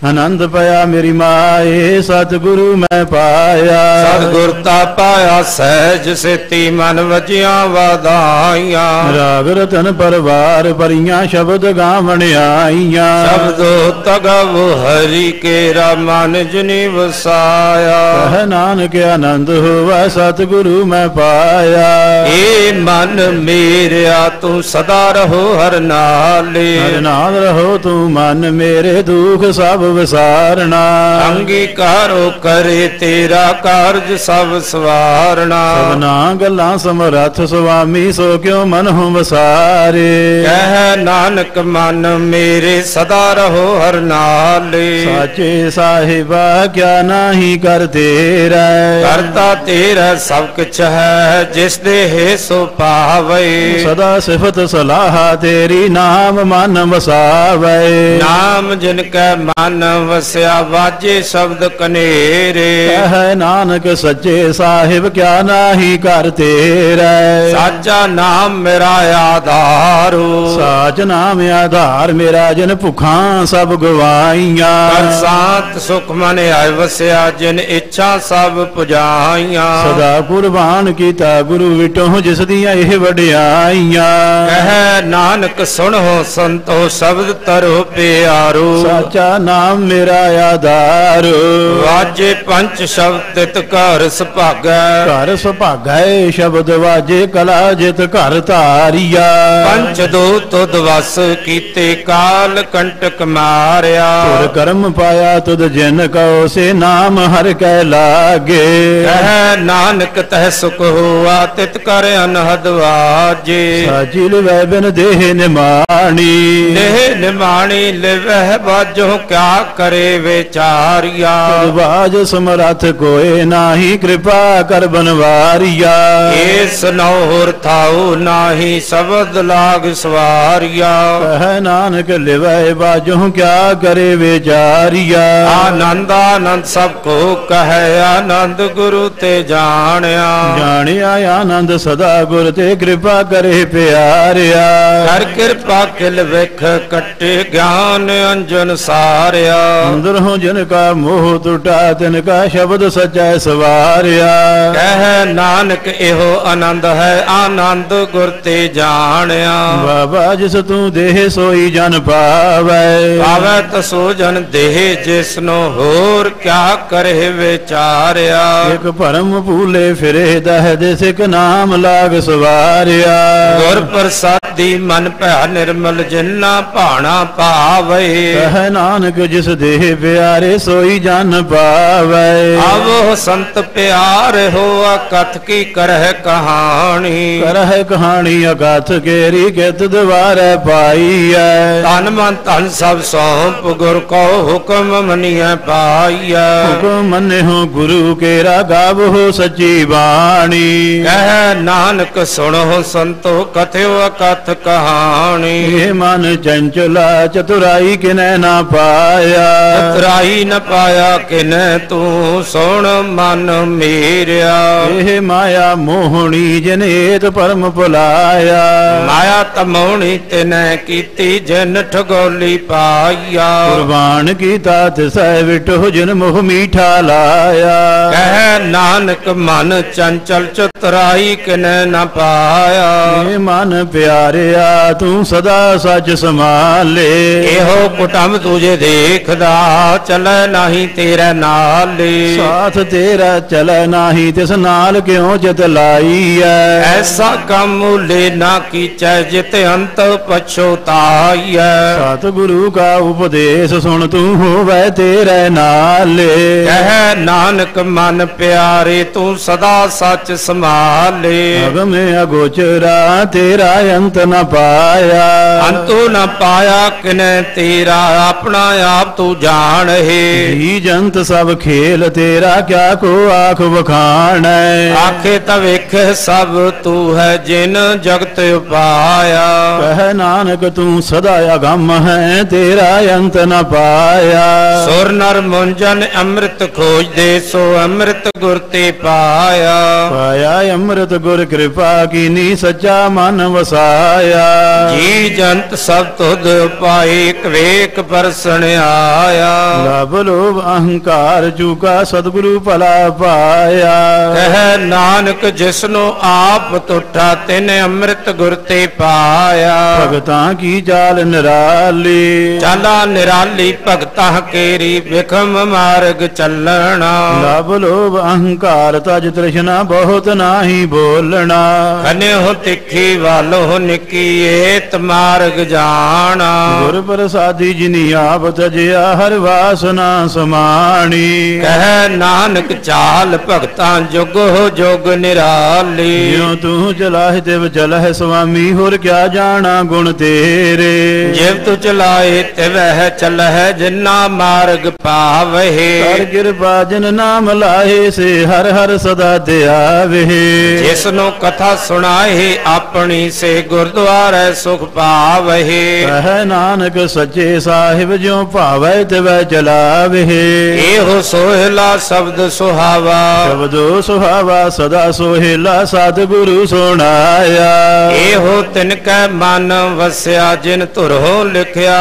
ਆਨੰਦ ਪਿਆ ਮੇਰੀ ਮਾਏ ਸਤਿਗੁਰੂ ਮੈਂ ਪਾਇਆ। ਸਤਿਗੁਰ ਤਾ ਪਾਇਆ ਸਹਿਜ ਸੇਤੀ ਮਨ ਵਜੀਆਂ ਵਾਧਾਈਆਂ। ਰਾਗ ਰਤਨ ਪਰਵਾਰ ਪਰੀਆਂ ਸ਼ਬਦ ਗਾਵਣ ਆਈਆਂ। ਸ਼ਬਦੋ ਤਗਵ ਹਰੀ ਕੇਰਾ ਮਨ ਜੁਨੀ ਵਸਾਇਆ। ਕਹਿ ਨਾਨਕ ਆਨੰਦ ਹੋਵਾ ਸਤਿਗੁਰੂ ਮੈਂ ਪਾਇਆ। ਏ ਮਨ ਮੇਰਿਆ ਤੂੰ ਸਦਾ ਰਹੋ ਹਰ ਨਾਲੇ। ਹਰ ਨਾਲ ਰਹੋ ਤੂੰ ਮਨ ਮੇਰੇ ਦੁਖ ਸਭ ਵਿਸਾਰਣਾ। ਅੰਗੀਕਾਰੋ ਕਰੇ ਤੇਰਾ ਕਾਰਜ ਸਭ ਸਵਾਰਣਾ। ਸਭਨਾ ਗੱਲਾਂ ਸਮਰੱਥ ਸੁਆਮੀ ਸੋ ਕਿਉ ਮਨ ਹਉ ਵਸਾਰੇ? ਕਹਿ ਨਾਨਕ ਮਨ ਮੇਰੇ ਸਦਾ ਰਹੋ ਹਰ ਨਾਲੇ। ਸਾਚੇ ਸਾਹਿਬਾ ਕਿਆ ਨਾਹੀ ਕਰ ਤੇਰਾ ਕਰਤਾ ਤੇਰਾ ਸਭ ਕੁਛ ਹੈ ਜਿਸ ਦੇ ਹੈ ਸੋ ਪਾਵੇ ਸਦਾ ਸਿਫਤ ਸਲਾਹ ਤੇਰੀ ਨਾਮ ਮਨ ਵਸਾਵੇ। ਨਾਮ ਜਿਨ ਕੈ ਮਨ ਵਸਿਆ ਵਾਜੇ ਸ਼ਬਦ ਕਨੇਰੇ। ਕਹਿ ਨਾਨਕ ਸੱਚੇ ਸਾਹਿਬ ਕਿਆ ਨਾਹੀ ਕਰ ਤੇਰਾ। ਸਾਚਾ ਨਾਮ ਮੇਰਾ ਆਧਾਰੋ ਸਾਚ ਨਾਮ ਆਧਾਰ ਮੇਰਾ ਜਨ ਭੁਖਾਂ ਸਭ ਗਵਾਈਆਂ। ਕਰ ਸਾਤ ਸੁਖ ਮਨ ਆਇ ਵਸਿਆ ਜਿਨ ਇੱਛਾ ਸਭ ਪੁਜਾਈਆਂ। ਸਦਾ ਕੁਰਬਾਨ ਕੀਤਾ ਗੁਰੂ ਵਿਟੋ ਜਿਸ ਦੀਆਂ ਇਹ ਵਡਿਆਈਆਂ। ਕਹਿ ਨਾਨਕ ਸੁਣੋ ਸੰਤੋ ਸ਼ਬਦ ਤਰੋ ਪਿਆਰੋ। ਸਾਚਾ ਨਾਮ ਮੇਰਾ ਆਧਾਰ। ਵਾਜੇ ਪੰਜ ਸ਼ਬਦ ਤਿਤ ਘਰ ਸੁਭਾਗੈ। ਘਰ ਸੁਭਾਗੈ ਸ਼ਬਦ ਵਾਜੇ ਕਲਾ ਜਿਤ ਘਰ ਧਾਰੀਆ। ਪੰਜ ਦੋ ਤੁਧ ਵਸ ਕੀਤੇ ਕਾਲ ਕੰਟਕ ਮਾਰਿਆ। ਤੁਰ ਕਰਮ ਪਾਇਆ ਤੁਧ ਜਿਨ ਕਉ ਸੇ ਨਾਮ ਹਰ ਕੈ ਲਾਗੇ। ਕਹਿ ਨਾਨਕ ਤਹ ਸੁਖ ਹੋਆ ਤਿਤ ਕਰ ਅਨਹਦ ਵਾਜੇ। ਸਾਚੀ ਲਿਵੈ ਬਿਨ ਦੇਹ ਨਿਮਾਣੀ। ਦੇਹ ਨਿਮਾਣੀ ਲਿਵਹਿ ਬਾਜੋ ਕਿਆ ਕਰੇ ਵਿਚਾਰਿਆ। ਬਾਜ ਸਮਰੱਥ ਕੋਏ ਨਾਹੀ ਕਿਰਪਾ ਕਰ ਬਨਵਾਰੀਆ। ਏਸ ਨੌਰ ਥਾਉ ਨਾਹੀ ਸ਼ਬਦ ਲਾਗ ਸਵਾਰਿਆ। ਕਹਿ ਨਾਨਕ ਲਿਵੈ ਬਾਜੋ ਕਿਆ ਕਰੇ ਵਿਚਾਰੀਆ। ਆਨੰਦ ਆਨੰਦ ਸਭ ਕੋ ਕਹੈ ਆਨੰਦ ਗੁਰੂ ਤੇ ਜਾਣਿਆ। ਜਾਣਿਆ ਆਨੰਦ ਸਦਾ ਗੁਰ ਤੇ ਕਿਰਪਾ ਕਰੇ ਪਿਆਰਿਆ। ਕਰ ਕਿਰਪਾ ਕਿਲ ਵੇਖ ਕੱਟੇ ਗਿਆਨ ਅੰਜਨ ਸਾਰਿਆ। ਅੰਦਰ ਹੋ ਜਿਨ ਕਾ ਮੋਹ ਟੁਟਾ ਤਿਨ ਕਾ ਸ਼ਬਦ ਸਚੈ ਸਵਾਰਿਆ ਕਹਿ ਨਾਨਕ ਇਹੋ ਆਨੰਦ ਹੈ ਆਨੰਦ ਗੁਰ ਤੇ ਜਾਣਿਆ। ਬਾਬਾ ਜਿਸ ਤੂੰ ਦੇਹ ਸੋਈ ਜਨ ਪਾਵੈ। ਆਵੈ ਤਸੋ ਜਨ ਦੇਹ ਜਿਸਨੋ ਹੋਰ ਕਿਆ ਕਰੇ ਵਿਚਾਰਿਆ। ਇਕ ਭਰਮ ਭੂਲੇ ਫਿਰੇ ਦਹ ਦੇ ਸਿਕ ਨਾਮ ਲਾਗ ਸਵਾਰਿਆ। ਗੁਰ ਪ੍ਰਸਾਦੀ ਮਨ ਭੈ ਨਿਰਮਲ ਜਿਨਾ ਭਾਣਾ ਪਾਵੇ ਕਹਿ ਨਾਨਕ ਜਿਸ ਦੇਹ ਪਿਆਰੇ ਸੋਈ ਜਨ ਪਾਵੈ। ਆਵੋ ਸੰਤ ਪਿਆਰ ਹੋਆ ਕਥ ਕੀ ਕਰਹਿ ਕਹਾਣੀ। ਕਰਹਿ ਕਹਾਣੀ ਅਗਾਥ ਕੇਰੀ ਕਿਤ ਦਵਾਰੈ ਪਾਈਐ। ਤਨ ਮਨ ਧਨ ਸਭ ਸੌਂਪ ਗੁਰ ਕੋ ਹੁਕਮ ਮਨੀਐ ਪਾਈਐ। ਹੁਕਮ ਮੰਨਿਓ ਗੁਰੂ ਕੇਰਾ ਗਾਵੋ ਸੱਚੀ ਬਾਣੀ। ਕਹਿ ਨਾਨਕ ਸੁਣੋ ਸੰਤੋ ਕਥਿਓ ਅਕਥ ਕਹਾਣੀ। ਇਹ ਮਨ ਚੰਚਲਾ ਚਤੁਰਾਈ ਕਿਨੈ ਨਾ ਪਾਇਆ। ਤਰਾਈ ਨ ਪਾਇਆ ਕਿਨੈ ਤੂੰ ਸੁਣ ਮਨ ਮੇਰਿਆ। ਇਹ ਮਾਇਆ ਮੋਹਣੀ ਜਨੇਤ ਪਰਮ ਭੁਲਾਇਆ ਮਾਇਆ ਤਮੋਣੀ ਤਿਨੈ ਕੀਤੀ ਜਿਨ ਠਗੋਲੀ ਪਾਈਆ ਕੁਰਬਾਨ ਕੀਤਾ ਤਿਸੈ ਵਿਟੋ ਜਿਨ ਮੋਹ ਮੀਠਾ ਲਾਇਆ। ਕਹਿ ਨਾਨਕ ਮਨ ਚੰਚਲ ਚਤਰਾਈ ਕਿਨੈ ਨ ਪਾਇਆ। ਇਹ ਮਨ ਪਿਆਰਿਆ ਤੂੰ ਸਦਾ ਸੱਚ ਸੰਭਾਲੇ। ਇਹੋ ਕੁਟੰਬ ਤੁਝੇ ਦੇਖਦਾ ਚਲੈ ਨਹੀਂ ਤੇਰੇ ਨਾਲੇ ਸਾਥ ਤੇਰਾ ਚਲੈ ਨਾਹੀ ਤਿਸ ਨਾਲ ਕਿਉ ਚਿਤ ਲਾਈਐ ਐਸਾ ਕੰਮ ਮੁਲੇ ਨਾ ਕੀਚੈ ਜਿਤ ਅੰਤ ਪਛੋਤਾਈਐ ਸਤ ਗੁਰੂ ਕਾ ਉਪਦੇਸ਼ ਸੁਣ ਤੂੰ ਹੋਵੇ ਤੇਰੇ ਨਾਲੇ ਕਹਿ ਨਾਨਕ ਮਨ ਪਿਆਰੇ ਤੂੰ ਸਦਾ ਸੱਚ ਸੰਭਾਲੇ ਅਗਮ ਅਗੋਚਰਾ ਤੇਰਾ ਅੰਤ ਨ ਪਾਇਆ। ਅੰਤੂ ਨ ਪਾਇਆ ਕਿਨੈ ਤੇਰਾ ਆਪਣਾ ਆਪ ਤੂੰ ਜਾਣਹਿ ਜੀ ਜੰਤ ਸਭ ਖੇਲ ਤੇਰਾ ਕਿਆ ਕੋ ਆਖ ਵਖਾਣੈ ਆਖੇ ਤਾਂ ਵੇਖੇ ਸਭ ਤੂੰ ਹੈ ਜਿਨ ਜਗਤ ਉਪਾਇਆ। ਕਹਿ ਨਾਨਕ ਤੂੰ ਸਦਾ ਅਗੰਮ ਹੈ ਤੇਰਾ ਅੰਤ ਨ ਪਾਇਆ। ਸੁਰ ਨਰ ਮੁੰਜਨ ਅੰਮ੍ਰਿਤ ਖੋਜਦੇ ਸੋ ਅੰਮ੍ਰਿਤ ਗੁਰ ਤੇ ਪਾਇਆ। ਪਾਇਆ ਅੰਮ੍ਰਿਤ ਗੁਰ ਕਿਰਪਾ ਕੀਨੀ ਸੱਚਾ ਮਨ ਵਸਾਇਆ। ਜੀ ਜੰਤ ਸਭ ਤੁਧ ਪਾਏ ਕਵੇਕ ਪਰਸਣ ਆਇਆ। ਲਬ ਲੋਭ ਅਹੰਕਾਰ ਚੂਕਾ ਸਤਿਗੁਰੂ ਭਲਾ ਪਾਇਆ। ਕਹਿ ਨਾਨਕ ਜਿਸਨੂੰ ਆਪ ਤੁਠਾ ਤਿਨ ਅੰਮ੍ਰਿਤ ਗੁਰ ਤੇ ਪਾਇਆ। ਭਗਤਾਂ ਕੀ ਚਾਲ ਨਿਰਾਲੀ। ਚਾਲਾ ਨਿਰਾਲੀ ਭਗਤਾਂ ਕੇਰੀ ਵਿਖਮ ਮਾਰਗ ਚੱਲਣਾ। ਲਬ ਲੋਭ ਅਹੰਕਾਰ ਤਜ ਤ੍ਰਿਸ਼ਨਾ ਬਹੁਤ ਨਾਹੀ ਬੋਲਣਾ। ਖਨਿਓ ਤਿੱਖੀ ਵਾਲੋ ਨਿੱਕੀ ਏਤ ਮਾਰਗ ਜਾਣਾ। ਗੁਰ ਪ੍ਰਸਾਦੀ ਜਿਨੀ ਆਪ ਤਜਿਆ ਹਰ ਵਾਸਨਾ ਸਮਾਣੀ। ਕਹਿ ਨਾਨਕ ਚਾਲ ਭਗਤਾਂ ਜੁਗ ਹੋ ਜੁਗ ਨਿਰਾਲੀ। ਜਿਉ ਤੂੰ ਚਲਾਹਿ ਤਿਵ ਚਲਹਿ ਸੁਆਮੀ ਹੋਰ ਕਿਆ ਜਾਣਾ ਗੁਣ ਤੇਰੇ। ਜਿਵ ਤੁ ਚਲਾਏ ਤਿਵਹਿ ਚਲਹਿ ਜਿਨਾ ਮਾਰਗ ਪਾਵਹਿ। ਕਰ ਕਿਰਪਾ ਜਿਨ ਨਾਮ ਲਾਏ ਸੇ ਹਰ ਹਰ ਸਦਾ ਧਿਆਵੇ ਜਿਸ ਨੂੰ ਕਥਾ ਸੁਣਾਏ ਆਪਣੀ ਸੇ ਗੁਰਦੁਆਰੇ ਸੁਖ ਪਾਵਹਿ। ਕਹਿ ਨਾਨਕ ਸੱਚੇ ਸਾਹਿਬ ਜਿਉ ਭਾਵੈ ਤਿਵੈ ਚਲਾਵੇ ਇਹੋ ਸੋਹਿਲਾ ਸ਼ਬਦ ਸੁਹਾਵਾ। ਸ਼ਬਦੋ ਸੁਹਾਵਾ ਸਦਾ ਸੋਹਿਲਾ ਸਤਿਗੁਰੂ ਸੁਣਾਇਆ। ਇਹੋ ਤਿਨ ਕੈ ਮਨ ਵਸਿਆ ਜਿਨ ਧੁਰੋ ਲਿਖਿਆ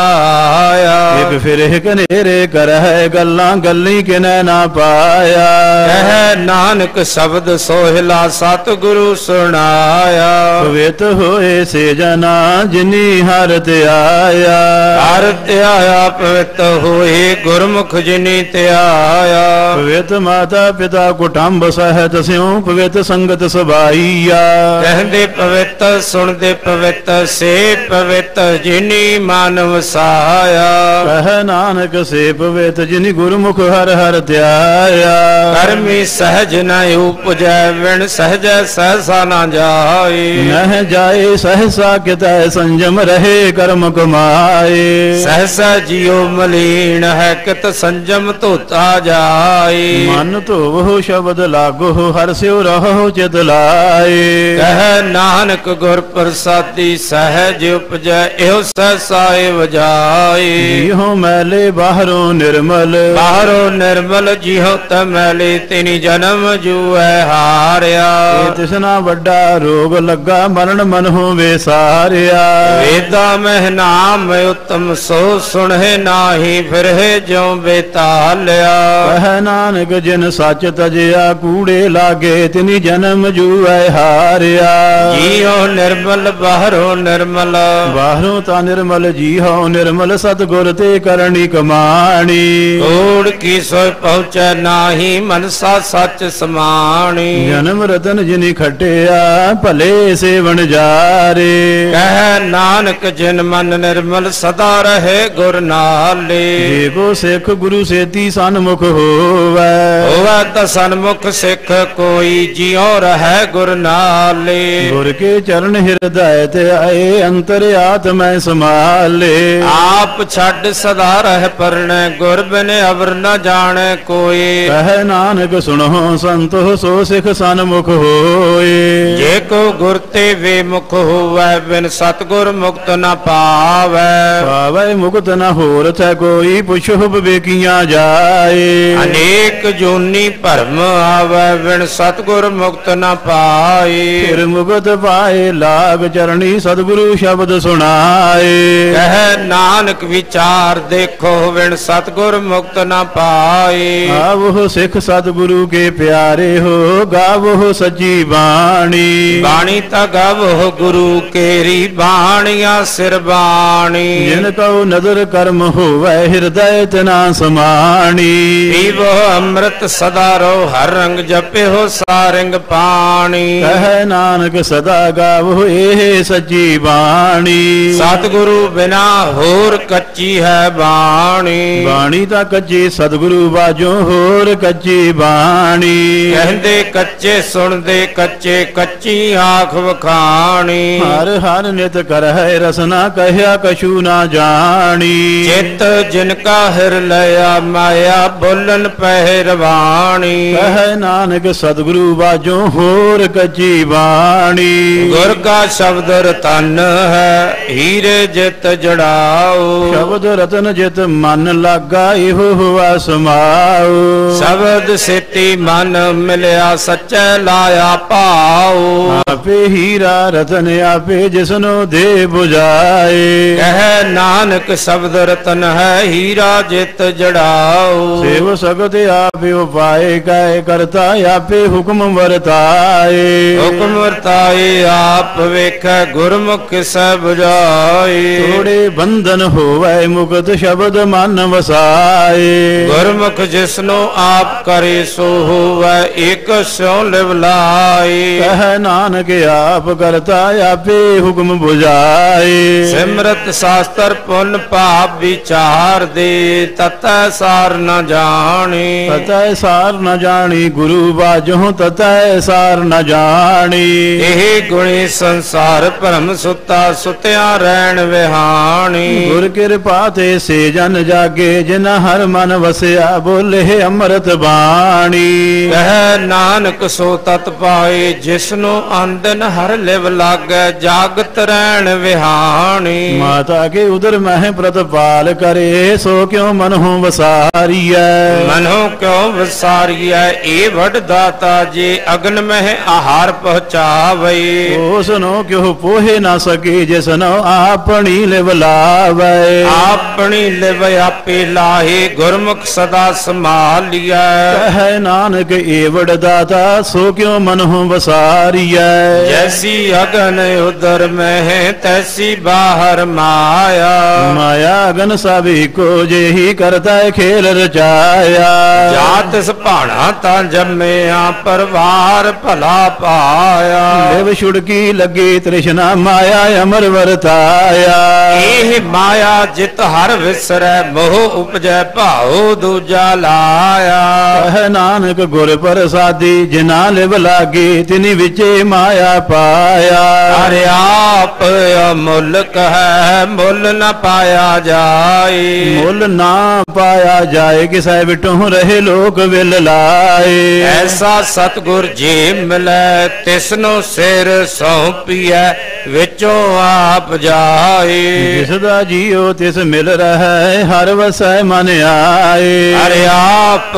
ਆਇਆ ਇਕ ਫਿਰ ਇੱਕ ਨੇਰੇ ਕਰਹਿ ਗੱਲਾਂ ਗੱਲੀ ਕਿਨੈ ਨਾ ਪਾਇਆ। ਕਹਿ ਨਾਨਕ ਸ਼ਬਦ ਸੋਹਿਲਾ ਸਤਿਗੁਰੂ ਸੁਣਾਇਆ। ਪਵਿੱਤ ਹੋਏ ਸੇ ਜਨਾ ਜਿਨੀ ਹਰ ਧਿਆਇਆ ਹਰ ਧਿਆਇਆ ਪਵਿੱਤ ਹੋਏ ਗੁਰਮੁਖ ਜਿਨੀ ਧਿਆਇਆ ਪਵਿੱਤ ਮਾਤਾ ਪਿਤਾ ਕੁਟੰਬ ਸਹਿਤ ਸਿਉ ਪਵਿੱਤ ਸੰਗਤ ਸਬਾਈਆ। ਕਹਿੰਦੇ ਪਵਿੱਤ ਸੁਣਦੇ ਪਵਿੱਤ ਸੇ ਪਵਿੱਤ ਜਿਨੀ ਮਨ ਵਸਾਇਆ ਕਹਿ ਨਾਨਕ ਸੇ ਪਵਿੱਤ ਜਿਨੀ ਗੁਰਮੁਖ ਹਰ ਹਰ ਧਿਆਇਆ। ਕਰਮੀ ਸਹਿਜ ਨ ਉਪਜੈ ਵਿਣ ਸਹਜੈ ਸਹਸਾ ਨਾ ਜਾਏ। ਨਹਿ ਜਾਏ ਸਹਸਾ ਕਿਤੈ ਸੰਜਮ ਰਹੇ ਕਰਮ ਕਮਾਏ। ਸਹਸਾ ਜਿਉ ਮਲੀਨ ਹੈ ਕਿਤ ਸੰਜਮ ਧੋਤਾ ਜਾਏ। ਮਨ ਧੋਵੋ ਸ਼ਬਦ ਲਾਗੋ ਹਰ ਸਿਉ ਰਹੋ ਚਿਤ ਲਾਏ। ਕਹਿ ਨਾਨਕ ਗੁਰ ਪ੍ਰਸਾਦੀ ਸਹਿਜ ਉਪਜੈ ਇਹੋ ਸਹਸਾਏ ਵਜਾਏ ਜੀਹੋ ਮੈਲੇ ਬਾਹਰੋਂ ਨਿਰਮਲ। ਬਾਹਰੋ ਨਿਰਮਲ ਜਿਉ ਤਮੈਲੇ ਤਿਨੀ ਜਨਮ ਜੂਐ ਹਾਰਿਆ। ਤਿਸਨਾ ਵੱਡਾ ਰੋਗ ਲੱਗਾ ਮਰਨ ਮਨ ਹੋਵੇ ਸਾਰਿਆ। ਵੇਦਾ ਮਹਿ ਨਾਮ ਉਤਮ ਸੋ ਸੁਣਹਿ ਨਾਹੀ ਫਿਰਹਿ ਜਿਉ ਬੇਤਾਲਿਆ। ਕਹਿ ਨਾਨਕ ਜਿਨ ਸੱਚ ਤਜਿਆ ਕੂੜੇ ਲਾਗੇ ਤਿਨੀ ਜਨਮ ਜੂਐ ਹਾਰਿਆ। ਜੀਉ ਨਿਰਮਲ ਬਾਹਰੋ ਨਿਰਮਲ। ਬਾਹਰੋਂ ਤਾਂ ਨਿਰਮਲ ਜੀਹੋ ਨਿਰਮਲ ਸਤਗੁਰ ਤੇ ਕਰਨੀ ਕਮਾਣੀ। ਕੋੜ ਕੀ ਸੋਇ ਪਹੁੰਚੈ ਨਾਹੀ ਮਨਸਾ ਸੱਚ ਸਮਾਣੀ। ਜਨਮ ਰਤਨ ਜਿਨੀ ਖਟਿਆ ਭਲੇ ਸੇਵਨ ਜਾਰੇ। ਕਹਿ ਨਾਨਕ ਜਿਨ ਮਨ ਨਿਰਮਲ ਸਦਾ ਰਹੇ ਗੁਰ ਨਾਲੇ। ਜੇ ਕੋ ਸਿੱਖ ਗੁਰੂ ਸੇਤੀ ਸਨਮੁਖ ਹੋਵੈ। ਹੋਵੇ ਤਾਂ ਸਨਮੁਖ ਸਿੱਖ ਕੋਈ ਜਿਉ ਰਹੈ ਗੁਰ ਨਾਲੇ। ਗੁਰ ਕੇ ਚਰਨ ਹਿਰਦੈ ਤੇ ਆਏ ਅੰਤਰ ਆਤਮੈ ਸਮਾਲੇ ਆਪ ਛੱਡ ਸਦਾ ਰਹਿ ਪਰਣੈ ਗੁਰ ਬਿਨ ਅਵਰ ਨ ਜਾਣੈ ਕੋਈ ਕਹਿ ਨਾਨਕ ਸੁਣੋ ਸੰਤੋ ਸੋ ਸਿੱਖ ਸਨਮੁਖ ਹੋਏ। ਜੇ ਕੋ ਗੁਰ ਤੇ ਵੇ ਮੁਖ ਹੋਵੈ ਬਿਨ ਸਤਗੁਰ ਮੁਕਤ ਨ ਪਾਵੈ। ਪਾਵੈ ਮੁਕਤ ਨ ਹੋਰ ਥੈ ਕੋਈ ਪੁਛੋ ਵਿਵੇਕੀਆਂ ਜਾਏ। ਅਨੇਕ ਜੋਨੀ ਭਰਮ ਆਵੈ ਬਿਨ ਸਤਗੁਰ ਮੁਕਤ ਨ ਪਾਏ। ਫਿਰ ਮੁਕਤ ਪਾਏ ਲਾਗ ਚਰਣੀ ਸਤਿਗੁਰੂ ਸ਼ਬਦ ਸੁਣਾਏ। ਕਹਿ ਨਾਨਕ ਵਿਚਾਰ ਦੇਖੋ ਬਿਨ ਸਤਗੁਰ ਮੁਕਤ ਨ ਪਾਏ। ਆਵੋ ਸਿੱਖ ਸਤਿਗੁਰੂ ਕੇ ਪਿਆਰੇ ਹੋ ਗਾਵੋ ਸੱਚੀ ਬਾਣੀ। ਬਾਣੀ ਤਾਂ ਗਵੋ ਗੁਰੂ ਕੇਰੀ ਬਾਣੀਆਂ ਸਿਰ ਬਾਣੀ। ਜਿਨ ਕਉ ਨਦਰ ਕਰਮ ਹੋਵੈ ਹਿਰਦੈ ਤਨਾ ਸਮਾਣੀ ਪੀਵੋ ਅੰਮ੍ਰਿਤ ਸਦਾ ਰੋ ਹਰ ਰੰਗ ਜਪਿਓ ਸਾਰੰਗ ਪਾਣੀ ਕਹਿ ਨਾਨਕ ਸਦਾ ਗਾਵੋ ਇਹ ਸੱਚੀ ਬਾਣੀ ਸਤਿਗੁਰੂ ਬਿਨਾ ਹੋਰ ਹੋਰ ਕੱਚੀ ਹੈ ਬਾਣੀ ਬਾਣੀ ਤਾਂ ਕੱਚੀ ਸਤਿਗੁਰੂ ਬਾਝੋਂ ਹੋਰ ਕੱਚੀ ਬਾਣੀ ਕਹਿੰਦੇ ਕੱਚੇ ਸੁਣਦੇ ਕੱਚੇ ਕੱਚੀ ਆਖ ਵਖਾਣੀ ਹਰ ਹਰ ਨਿਤ ਕਰਹਿ ਰਸਨਾ ਕਹਿਆ ਕਛੂ ਨਾ ਜਾਣੀ ਚਿਤ ਜਿਨ ਕਾ ਹਿਰ ਲਿਆ ਮਾਇਆ ਬੋਲਨ ਪਹਿਰਵਾਣੀ। ਕਹਿ ਨਾਨਕ ਸਤਿਗੁਰੂ ਬਾਝੋਂ ਹੋਰ ਕੱਚੀ ਬਾਣੀ। ਗੁਰ ਕਾ ਸ਼ਬਦ ਰਤਨ ਹੈ ਹੀਰੇ ਜਿਤ ਜੜਾਓ। ਸ਼ਬਦ ਰਤਨ ਜਿਤ ਮਨ ਲਾਗਾ ਇਹੋ ਹੁਆ ਸਮਾਉ ਸ਼ਬਦ ਸਿੱਤੀ ਮਨ ਮਿਲਿਆ ਸੱਚੇ ਲਾਇਆ ਭਾਉ ਆਪੇ ਹੀਰਾ ਰਤਨ ਆਪੇ ਜਿਸਨੂੰ ਦੇ 부ਜਾਏ ਕਹਿ ਨਾਨਕ ਸ਼ਬਦ ਰਤਨ ਹੈ ਹੀਰਾ ਜਿਤ ਜੜਾਓ। ਸੇਵ ਸਗਤ ਆਪੇ ਉਪਾਏ ਕਾਇ ਕਰਤਾ ਆਪੇ ਹੁਕਮ ਵਰਤਾਏ। ਹੁਕਮ ਵਰਤਾਏ ਆਪ ਵੇਖੈ ਗੁਰਮੁਖ ਸਭ ਬੁਝਾਏ ਥੋੜੇ ਬੰਧਨ ਹੋਵੇ ਮੁਕਤ ਸ਼ਬਦ ਮਨ ਵਸਾਏ। ਗੁਰਮੁਖ ਜਿਸਨੂੰ ਆਪ ਕਰੇ ਸੋ ਹੋਵੈ ਇੱਕ ਸਿਉ ਲਿਵ ਲਾਈ ਕਹਿ ਨਾਨਕ ਆਪ ਕਰਤਾ ਆਪੇ ਹੁਕਮ 부ਜਾਏ ਸਿਮਰਤ ਸ਼ਾਸਤਰ ਪੁੰਨ ਪਾਪ ਵਿਚਾਰ ਦੇ ਤਤੈ ਸਾਰ ਨ ਜਾਣੀ। ਤਤੈ ਸਾਰ ਨ ਜਾਣੀ ਗੁਰੂ ਬਾਝੋਂ ਤਤੈ ਸਾਰ ਨ ਜਾਣੀ। ਇਹ ਗੁਣੀ ਸੰਸਾਰ ਭਰਮ ਸੁੱਤਾ ਸੁਤਿਆ ਰਹਿਣ ਵਿਹਾਣੀ। ਗੁਰ ਕਿਰਪਾ ਤੇ ਸੇ ਜਨ ਜਾਗੇ ਜਿਨ ਹਰ ਮਨ ਵਸਿਆ ਬੋਲੇ ਅੰਮ੍ਰਿਤ ਬਾਣੀ। ਕਹਿ ਨਾਨਕ ਸੋ ਤਤ ਪਾਏ ਜਿਸਨੂੰ ਅੰਦਨ ਹਰ ਲਿਵ ਲਾਗੈ ਜਾਗਤ ਰਹਿਣ ਵਿਹਾਣੀ। ਮਾਤਾ ਕੇ ਉਦਰ ਮਹਿ ਪ੍ਰਤਪਾਲ ਕਰੇ ਸੋ ਕਿਉ ਮਨਹੁ ਵਸਾਰੀਐ? ਮਨੋ ਕਿਉ ਵਿਸਾਰੀਐ? ਏ ਵਡ ਦਾਤਾ ਜੇ ਅਗਨ ਮਹਿ ਆਹਾਰ ਪਹੁੰਚਾਵੇ। ਉਸ ਨੂੰ ਕਿਉ ਪੋਹੇ ਨਾ ਸਕੇ ਜਿਸ ਨੂੰ ਆਪਣੀ ਲਿਵ ਲਾਵੇ। ਆਪਣੀ ਲਿਵ ਆਪੇ ਲਾਹੇ ਗੁਰਮੁਖ ਸਦਾ ਸੰਭਾਲਿਐ। ਕਹਿ ਨਾਨਕ ਏਵੜ ਦਾਤਾ ਸੋ ਕਿਉ ਮਨਹੁ ਵਸਾਰੀਐ? ਜੈਸੀ ਅਗਨ ਉਦਰ ਮਹਿ ਤੈਸੀ ਬਾਹਰ ਮਾਇਆ। ਮਾਇਆ ਅਗਨ ਸਭੀ ਕੋ ਜਿਹੀ ਕਰਤਾ ਹੈ ਖੇਲ ਰਚਾਇਆ। ਜਾਤ ਸੁਭਾਣਾ ਤਾਂ ਜੰਮਿਆ ਪਰਵਾਰ ਭਲਾ ਪਾਇਆ। ਲਿਵ ਛੁੜਕੀ ਲੱਗੀ ਤ੍ਰਿਸ਼ਨਾ ਮਾਇਆ ਅਮਰ ਵਰਤਾਇਆ। ਇਹ ਮਾਇਆ ਜਿਤ ਹਰ ਵਿਸਰੈ ਮੋਹ ਉਪਜੈ ਭਾਉ ਦੂਜਾ ਲਾਇਆ। ਕਹਿ ਨਾਨਕ ਗੁਰ ਪ੍ਰਸਾਦੀ ਜਿਨਾ ਲਿਵ ਲਾਗੀ ਤਿਨੀ ਵਿਚੇ ਮਾਇਆ ਪਾਇਆ। ਹਰਿ ਆਪ ਅਮੁੱਲਕ ਹੈ ਮੁੱਲ ਨ ਪਾਇਆ ਜਾਏ। ਮੁੱਲ ਨਾ ਪਾਇਆ ਜਾਏ ਕਿਸੈ ਵਿਟੋਂ ਰਹੇ ਲੋਕ ਵਿਲ ਲਾਏ। ਐਸਾ ਸਤਗੁਰ ਜੀ ਮਿਲੈ ਤਿਸਨੂੰ ਸਿਰ ਸੌਂਪੀਐ ਵਿੱਚੋਂ ਆਪ ਜਾਏ। ਜਿਸ ਦਾ ਜੀਉ ਤਿਸ ਮਿਲ ਰਹੈ ਹਰ ਵਸੈ ਮਨ ਆਏ। ਹਰਿ ਆਪ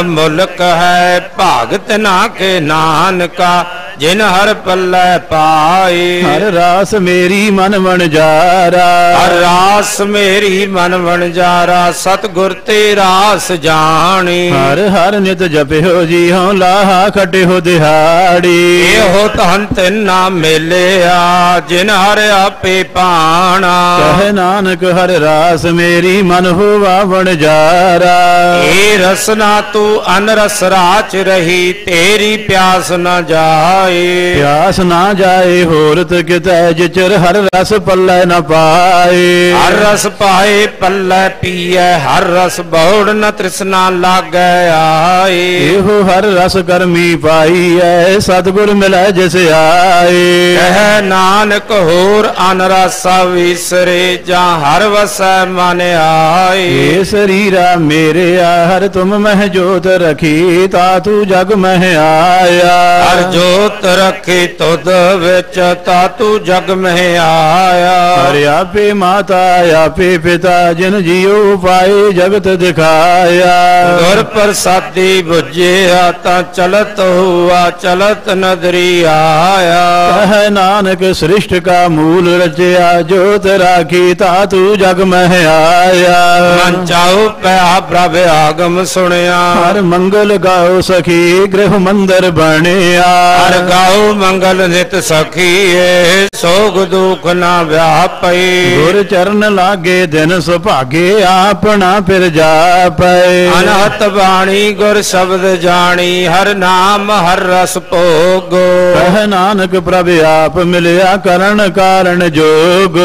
ਅਮੁੱਲਕ ਹੈ ਭਾਗਤ ਨਾ ਕੇ ਨਾਨਕਾ ਜਿਨ ਹਰ ਪੱਲੇ ਪਾਏ। ਹਰ ਰਾਸ ਮੇਰੀ ਮਨ ਵਣ ਜਾਰਾ ਹਰ ਰਾਸ ਮੇਰੀ ਮਨ ਵਣਜਾਰਾ ਸਤਗੁਰ ਤੇ ਰਾਸ ਜਾਣੀ। ਹਰ ਹਰ ਨਿਤ ਜਪਿਓ ਜੀ ਹਉ ਲਾਹਾ ਖਟਿਓ ਦਿਹਾੜੀ। ਇਹੋ ਧਨ ਤੈਨਾ ਮਿਲਿਆ ਜਿਨ ਹਰ ਆਪੇ ਪਾਣਾ। ਕਹਿ ਨਾਨਕ ਹਰ ਰਾਸ ਮੇਰੀ ਮਨ ਹੋਵਾ ਵਣ ਜਾਰਾ। ਏ ਰਸਨਾ ਤੂੰ ਅਨਰਸ ਰਾਚ ਰਹੀ ਤੇਰੀ ਪਿਆਸ ਨ ਜਾਏ। ਪਿਆਸ ਨਾ ਜਾਏ ਹੋਰਤ ਕਿਤੈ ਜਿਚਰ ਹਰ ਰਸ ਪੱਲੇ ਨ ਪਾਏ। ਹਰ ਰਸ ਪਾਏ ਪੱਲੇ ਪੀਐ ਹਰ ਰਸ ਬੌੜ ਨ ਤ੍ਰਿਸ਼ਨਾ ਲਾਗੈ ਆਏ। ਇਹੋ ਹਰ ਰਸ ਕਰਮੀ ਪਾਈ ਐ ਸਤਿਗੁਰ ਮਿਲੈ ਜਿਸ ਆਏ। ਕਹਿ ਨਾਨਕ ਹੋਰ ਅਨਰਸਾ ਵਿਸਰੇ ਜਾਂ ਹਰ ਵਸੈ ਮਨ ਆਏ। ਏ ਸਰੀਰਾ ਮੇਰੇ ਆ ਹਰ ਤੁਮ ਮਹਿ ਜੋਤ ਰਖੀ ਤਾ ਤੂ ਜਗ ਮਹਿ ਆਇਆ। ਹਰ ਜੋਤ ਰੱਖੇ ਤੁਧ ਵਿੱਚ ਤਾ ਤੂੰ ਜਗ ਮਹਿ ਆਇਆ। ਹਰਿ ਆਪੇ ਮਾਤਾ ਆਪੇ ਪਿਤਾ ਜਿਨ ਜੀਉ ਪਾਏ ਜਗਤ ਦਿਖਾਇਆ। ਗੁਰ ਪ੍ਰਸਾਦੀ ਬੁਝਿਆ ਤਾਂ ਚਲਤ ਹੁਆ ਚਲਤ ਨਦਰੀ ਆਇਆ। ਕਹਿ ਨਾਨਕ ਸ੍ਰਿਸ਼ਟ ਕਾ ਮੂਲ ਰਚਿਆ ਜੋਤ ਰਾਖੀ ਤਾ ਤੂ ਜਗ ਮਹਿ ਆਇਆ ਮਨ ਚਾਉ ਪਿਆ ਪ੍ਰਭ ਆਗਮ ਸੁਣਿਆ। ਹਰ ਮੰਗਲ ਗਾਓ ਸਖੀ ਗ੍ਰਹ ਮੰਦਰ ਬਣਿਆ। ਹਰ ਗਾਉ ਮੰਗਲ ਨਿਤ ਸਖੀਏ ਸੋਗ ਦੁਖ ਨਾ ਵਿਆਪਈ ਗੁਰ ਚਰਨ ਲਾਗੇ ਦਿਨ ਸੁਭਾਗੇ ਆਪਣਾ ਫਿਰ ਜਾਪੈ ਅਨਹਤ ਬਾਣੀ ਗੁਰ ਸ਼ਬਦ ਜਾਣੀ ਹਰ ਨਾਮ ਹਰ ਰਸ ਭੋਗੋ। ਕਹਿ ਨਾਨਕ ਪ੍ਰਭ ਆਪ ਮਿਲਿਆ ਕਰਨ ਕਾਰਨ ਜੋਗ।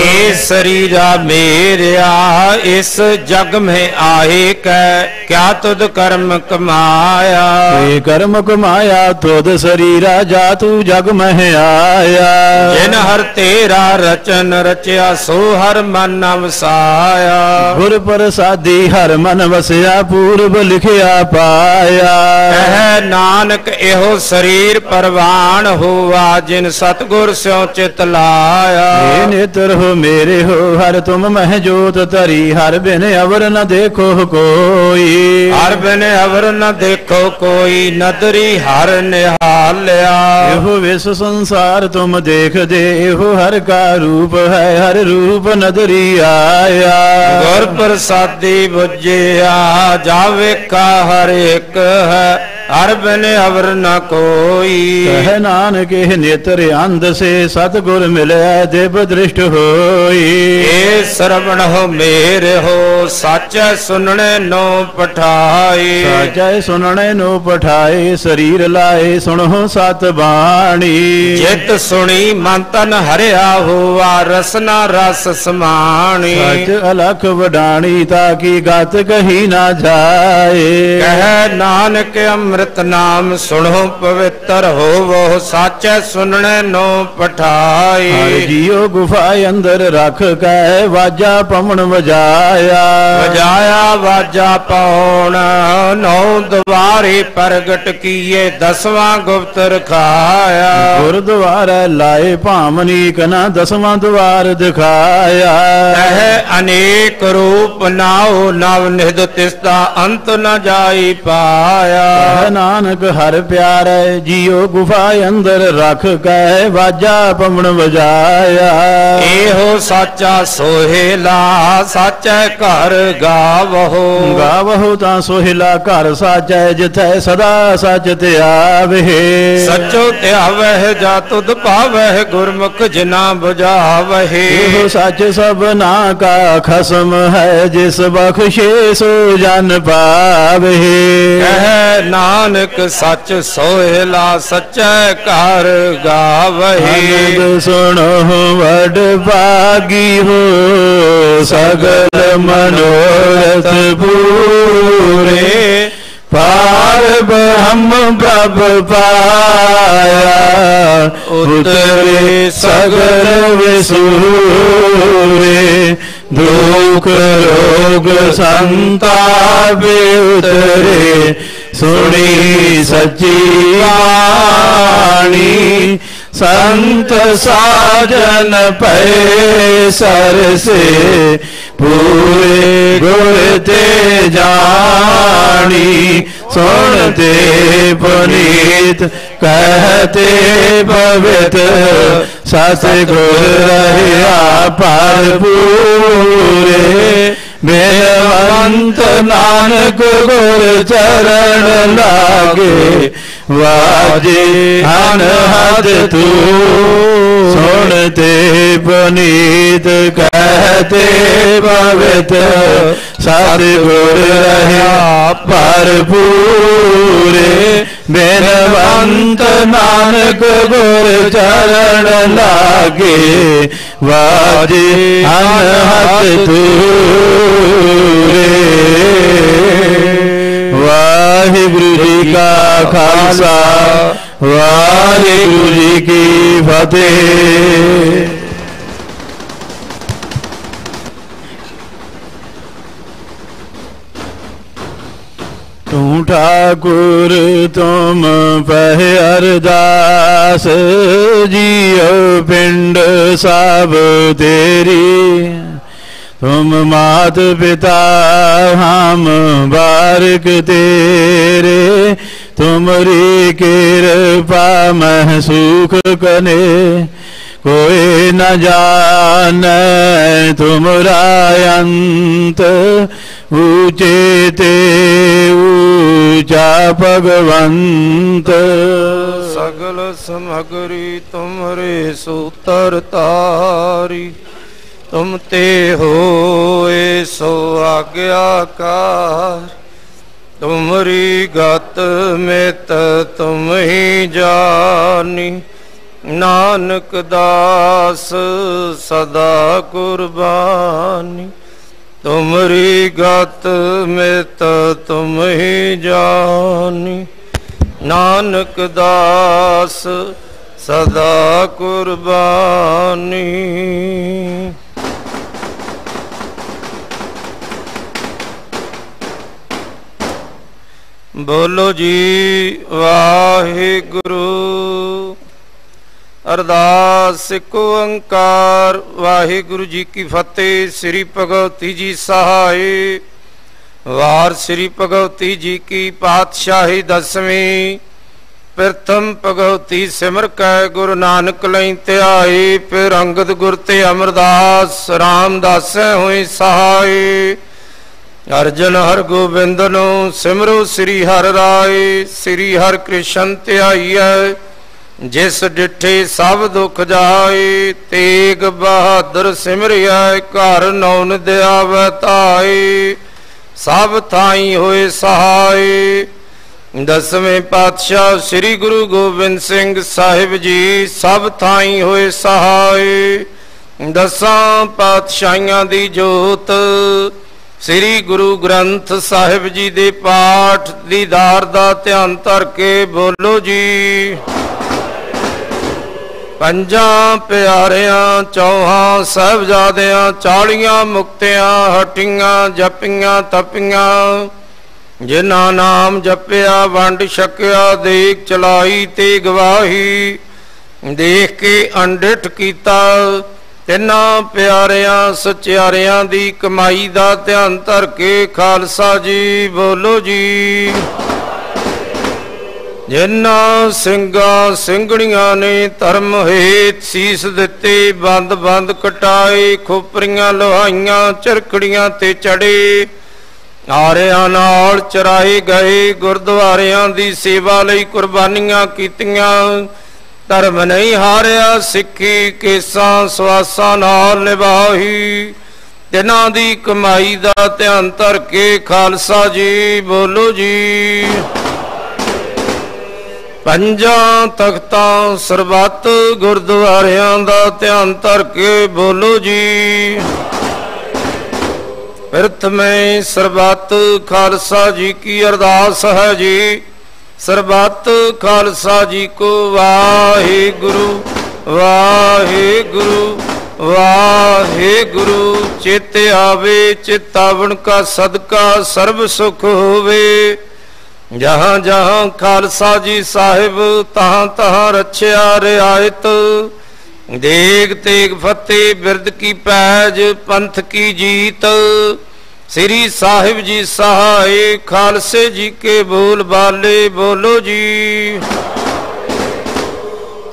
ਇਹ ਸਰੀਰਾ ਮੇਰਿਆ ਇਸ ਜਗ ਮੇ ਆਏ ਕੈ ਕਿਆ ਤੁਧ ਕਰਮ ਕਮਾਇਆ? ਏ ਕਰਮ ਕਮਾਇਆ ਤੁਧ ਸਰੀਰਾ ਜਾ ਤੂੰ ਜਗ ਮਹਿ ਆਇਆ। ਜਿਨ ਹਰ ਤੇਰਾ ਰਚਨ ਰਚਿਆ ਸੋ ਹਰ ਮਨ ਵਸਾਇਆ ਗੁਰ ਪ੍ਰਸਾਦੀ ਹਰ ਮਨ ਵਸਿਆ ਪੂਰਬ ਲਿਖਿਆ ਪਾਇਆ। ਕਹਿ ਨਾਨਕ ਇਹੋ ਸਰੀਰ ਪਰਵਾਨ ਹੋਵਾ ਜਿਨ ਸਤਗੁਰ ਸਿਉ ਚਿਤ ਏ ਲਾਇਆ ਨੇਤਰ ਹੋ ਮੇਰੇ ਹੋ ਹਰ ਤੁਮ ਮਹਿ ਜੋਤ ਧਰੀ ਹਰ ਬਿਨ ਅਵਰ ਨ ਦੇਖੋ ਕੋਈ। ਹਰ ਬਿਨ ਅਵਰ ਨ ਦੇਖੋ ਕੋਈ ਨਦਰੀ ਹਰ ਨਿਹਾਲਿਆ। ਇਹੋ ਵਿਸ ਸੰਸਾਰ ਤੁਮ ਦੇਖਦੇ ਇਹੋ ਹਰ ਕਾ ਰੂਪ ਹੈ ਹਰ ਰੂਪ ਨਦਰੀ ਆਇਆ। ਗੁਰ ਪ੍ਰਸਾਦੀ ਬੁਝਿਆ ਜਾਵੇ ਕਾ ਹਰ ਇੱਕ ਹੈ। ਹਰ ਬਿਨ ਅਵਰ ਨ ਕੋਈ। ਕਹਿ ਨਾਨਕ ਇਹ ਨੇਤਰ ਅੰਧ ਸੇ ਸਤਗੁਰ ਮਿਲਿਆ ਦੇਵ ਦ੍ਰਿਸ਼ਟ ਹੋਈ। ਏ ਸਰਵਣ ਹੋ ਮੇਰੇ ਹੋ ਸੱਚ ਸੁਨਣੇ ਨੋ ਪਠਾਈ। ਸਾਚੈ ਸੁਣਨੇ ਨੂੰ ਪਠਾਏ ਸਰੀਰ ਲਾਏ ਸੁਣੋ ਸਤ ਬਾਣੀ। ਜਿਤ ਸੁਣੀ ਮਨ ਤਨ ਹਰਿਆ ਹੋਆ ਰਸਨਾ ਰਸ ਸਮਾਣੀ। ਸਚ ਅਲਖ ਵਡਾਣੀ ਤਾਂ ਕੀ ਗਤ ਕਹੀ ਨਾ ਜਾਏ। ਕਹਿ ਨਾਨਕ ਅੰਮ੍ਰਿਤ ਨਾਮ ਸੁਣੋ ਪਵਿੱਤਰ ਹੋਵੋ ਸਾਚੈ ਸੁਨਣੇ ਨੋ ਹਰ ਪਠਾਈ ਜੀਉ ਗੁਫਾ ਅੰਦਰ ਰਖ ਕੈ ਵਾਜਾ ਪਵਨ ਵਜਾਇਆ। ਵਜਾਇਆ ਵਾਜਾ ਪਾਉਣ ਨੌ ਦਵਾਰੇ ਪ੍ਰਗਟ ਕੀਏ ਦਸਵਾਂ ਗੁਪਤ ਰਖਾਇਆ ਗੁਰਦੁਆਰਾ ਲਾਏ ਭਾਮਨੀ ਕਨਾ ਦਸਵਾਂ ਦਵਾਰ ਦਿਖਾਇਆ। ਇਹ ਅਨੇਕ ਰੂਪ ਨਾਉ ਨਵ ਨਿਧ ਤਿਸ ਦਾ ਅੰਤ ਨ ਜਾਈ ਪਾਇਆ। ਨਾਨਕ ਹਰ ਪਿਆਰੇ ਜੀਉ ਗੁਫਾ ਅੰਦਰ ਰਖ ਕੈ ਵਾਜਾ ਪਵਨ ਵਜਾਇਆ। ਇਹੋ ਸਾਚਾ ਸੋਹੇਲਾ ਸਾਚੈ ਘਰ ਗਾਵਹੋ। ਗਾਵਹੁ ਤਾਂ ਸੋਹਿਲਾ ਘਰ ਸਾਚੈ ਜਿਥੈ ਸਦਾ ਸਚ ਧਿਆਵੇ ਸਚੋ ਧਿਆਵਹਿ ਜਾ ਤੁਧ ਪਾਵਹਿ ਗੁਰਮੁਖ ਜਿਨਾ ਬੁਝਾਵਹਿ। ਇਹੋ ਸੱਚ ਸਭਨਾ ਕਾ ਖਸਮ ਹੈ ਜਿਸ ਬਖਸ਼ੇ ਸੋ ਜਨ ਪਾਵੇ। ਕਹਿ ਨਾਨਕ ਸੱਚ ਸੋਹੇਲਾ ਸਚੈ ਘਰ ਗਾਵਹਿ। ਅਨੰਦ ਸੁਣੋ ਵਡ ਭਾਗੀ ਹੋ ਸਗਲ ਮਨੋਰਥ ਪੂਰੇ। ਪਾਰ ਬ੍ਰਹਮ ਪ੍ਰਭ ਪਾਇਆ, ਉਤਰੇ ਸਗਲ ਵਿਸੂਰੇ। ਦੁਖ ਰੋਗ ਸੰਤਾਪ ਉਤਰੇ ਸੁਣੀ ਸੱਚੀ ਬਾਣੀ, ਸੰਤ ਸਾਜਨ ਪੈ ਸਰਸੇ ਪੂਰੇ ਗੁਰ ਤੇ ਜਾਣੀ ਸੁਣਤੇ ਪੁਨੀਤ ਕਹਤੇ ਪਵਿੱਤ ਸਤ ਗੁਰ ਰਹਿਆ ਪਰ ਪੂਰੇ ਬੇਵੰਤ ਨਾਨਕ ਗੁਰ ਚਰਨ ਲਾਗੇ। ਵਾਜੇ ਹਨ ਹਦ ਤੂੰ। ਸੁਣਤੇ ਪੁਨੀਤ ਕਹਤੇ ਪਵਿੱਤ ਸਤ ਗੁਰ ਰਹਿਆ ਪਰ ਪੂਰੇ ਬੇਨਵੰਤ ਨਾਨਕ ਗੁਰ ਚਰਨ ਲਾਗੇ। ਵਾਜੇ ਹਨ ਤੂੰ। ਤੂਰੇ ਵਾਹਿਗੁਰੂ ਜੀ ਕਾ ਖਾਲਸਾ। ਵਾਹਿਗੁਰੂ ਜੀ ਕੀ ਫਤਿਹ। ਤੂੰ ਠਾਕੁਰ ਤੁਮ ਪਹਿ ਅਰਦਾਸ ਜੀਉ ਪਿੰਡ ਸਭ ਤੇਰੀ। ਤੁਮ ਮਾਤ ਪਿਤਾ, ਹਮ ਬਾਰਕ ਤੇਰੇ। ਤੁਮਰੀ ਕਿਰਪਾ ਮਹਿ ਸੁਖ ਕਨੇ। ਕੋਈ ਨ ਜਾਣੈ ਤੁਮਰਾ ਅੰਤ, ਊਚੇ ਤੇ ਊਚਾ ਭਗਵੰਤ। ਸਗਲ ਸਮਗਰੀ ਤੁਮਰੇ ਸੂਤਰ ਤਾਰੀ। ਤੁਮ ਤੇ ਹੋਏ ਸੋ ਆਗਿਆਕਾਰ। ਤੁਮਰੀ ਗਤ ਮਿਤ ਤੁਮ ਹੀ ਜਾਨੀ। ਨਾਨਕ ਦਾਸ ਸਦਾ ਕੁਰਬਾਨੀ। ਤੁਮਰੀ ਗਤ ਮਿਤ ਤੁਮ ਹੀ ਜਾਨੀ। ਨਾਨਕ ਦਾਸ ਸਦਾ ਕੁਰਬਾਨੀ। ਬੋਲੋ ਜੀ, ਵਾਹਿਗੁਰੂ। ਅਰਦਾਸ ਇੱਕ ਓੰਕਾਰ, ਵਾਹਿਗੁਰੂ ਜੀ ਕੀ ਫਤਿਹ। ਸ੍ਰੀ ਭਗਵਤੀ ਜੀ ਸਹਾਈ। ਵਾਰ ਸ੍ਰੀ ਭਗਵਤੀ ਜੀ ਕੀ ਪਾਤਸ਼ਾਹੀ ਦਸਵੀਂ। ਪ੍ਰਥਮ ਭਗਵਤੀ ਸਿਮਰ ਕੈ ਗੁਰੂ ਨਾਨਕ ਲਈ ਧਿਆਈ। ਫਿਰ ਅੰਗਦ ਗੁਰ ਤੇ ਅਮਰਦਾਸ, ਰਾਮਦਾਸ ਹੋਈ ਸਹਾਈ। ਅਰਜਨ ਹਰ ਗੋਬਿੰਦ ਨੂੰ ਸਿਮਰੋ ਸ੍ਰੀ ਹਰ ਰਾਏ, ਸ੍ਰੀ ਹਰ ਕ੍ਰਿਸ਼ਨ ਧਿਆਈਐ, ਜਿਸ ਡਿਠੇ ਸਭ ਦੁਖ ਜਾਏ, ਤੇਗ ਬਹਾਦਰ ਸਿਮਰਿਆ ਘਰ ਨੌਨ ਦਿਆਵੈ ਤਾਏ ਸਭ ਥਾਈ ਹੋਏ ਸਹਾਈ ਦਸਵੇਂ ਪਾਤਸ਼ਾਹ ਸ੍ਰੀ ਗੁਰੂ ਗੋਬਿੰਦ ਸਿੰਘ ਸਾਹਿਬ ਜੀ ਸਭ ਥਾਈ ਹੋਏ ਸਹਾਈ ਦਸਾਂ ਪਾਤਸ਼ਾਹਾਂ ਦੀ ਜੋਤ ਸ੍ਰੀ ਗੁਰੂ ਗ੍ਰੰਥ ਸਾਹਿਬ ਜੀ ਦੇ ਪਾਠ ਦੀ ਦੀਦਾਰ ਦਾ ਧਿਆਨ ਧਰ ਕੇ ਬੋਲੋ ਜੀ। ਪੰਜਾਂ ਪਿਆਰਿਆਂ, ਚੌਹਾਂ ਸਹਿਬਜ਼ਾਦਿਆਂ, ਚਾਲੀਆਂ ਮੁਕਤਿਆਂ, ਹਟੀਆਂ, ਜਪੀਆਂ, ਤਪੀਆਂ, ਜਿਨ੍ਹਾਂ ਨਾਮ ਜਪਿਆ, ਵੰਡ ਛਕਿਆ ਦੇਖ ਚਲਾਈ ਤੇ ਗਵਾਹੀ, ਦੇਖ ਕੇ ਅੰਡਿਠ ਕੀਤਾ। ਤਿੰਨਾਂ ਪਿਆਰਿਆਂ ਸਚਿਆਰਿਆਂ ਦੀ ਕਮਾਈ ਦਾ ਧਿਆਨ ਧਰ ਕੇ ਖਾਲਸਾ ਜੀ, ਬੋਲੋ ਜੀ। ਜਿਨ੍ਹਾਂ ਸਿੰਘਾਂ ਸਿੰਘਣੀਆਂ ਨੇ ਧਰਮ ਹੇਤ ਸੀਸ ਦਿੱਤੇ, ਬੰਦ ਬੰਦ ਕਟਾਏ, ਖੋਪਰੀਆਂ ਲੋਹਾਈਆਂ ਚਰਖੜੀਆਂ ਤੇ ਚੜੇ ਆਰਿਆਂ ਨਾਲ ਚਰਾਏ ਗਏ, ਗੁਰਦੁਆਰਿਆਂ ਦੀ ਸੇਵਾ ਲਈ ਕੁਰਬਾਨੀਆਂ ਕੀਤੀਆਂ ਧਰਮ ਨਹੀਂ ਹਾਰਿਆ, ਸਿੱਖੀ ਕੇਸਾਂ ਸਵਾਸਾਂ ਨਾਲ ਨਿਭਾਹੀ। ਤਿਨਾਂ ਦੀ ਕਮਾਈ ਦਾ ਧਿਆਨ ਧਰ ਕੇ ਖਾਲਸਾ ਜੀ, ਬੋਲੋ ਜੀ। ਪੰਜਾਂ ਤਖਤਾਂ ਸਰਬੱਤ ਗੁਰਦੁਆਰਿਆਂ ਦਾ ਧਿਆਨ ਧਰ ਕੇ ਬੋਲੋ ਜੀ। ਪ੍ਰਥਮੇ ਸਰਬੱਤ ਖਾਲਸਾ ਜੀ ਕੀ ਅਰਦਾਸ ਹੈ ਜੀ। ਸਰਬੱਤ ਖਾਲਸਾ ਜੀ ਕੋ ਵਾਹਿਗੁਰੂ ਵਾਹਿਗੁਰੂ ਵਾਹਿਗੁਰੂ। ਚਿਤ ਆਵੇ ਚਿਤਾਵਣ ਕਾ ਸਦਕਾ, ਸਰਬ ਸੁਖ ਹੋਵੇ। ਜਹਾਂ ਜਹਾਂ ਖਾਲਸਾ ਜੀ ਸਾਹਿਬ, ਤਹਾਂ ਤਹਾਂ ਰਛਿਆ ਰਿਆਇਤ। ਦੇਗ ਤੇਗ ਫਤਿਹ ਬਿਰਦ ਕੀ ਪੈਜ, ਪੰਥ ਕੀ ਜੀਤ। ਸ੍ਰੀ ਸਾਹਿਬ ਜੀ ਸਹਾਏ ਖਾਲਸੇ ਜੀ ਕੇ ਬੋਲ ਬਾਲੇ ਬੋਲੋ ਜੀ।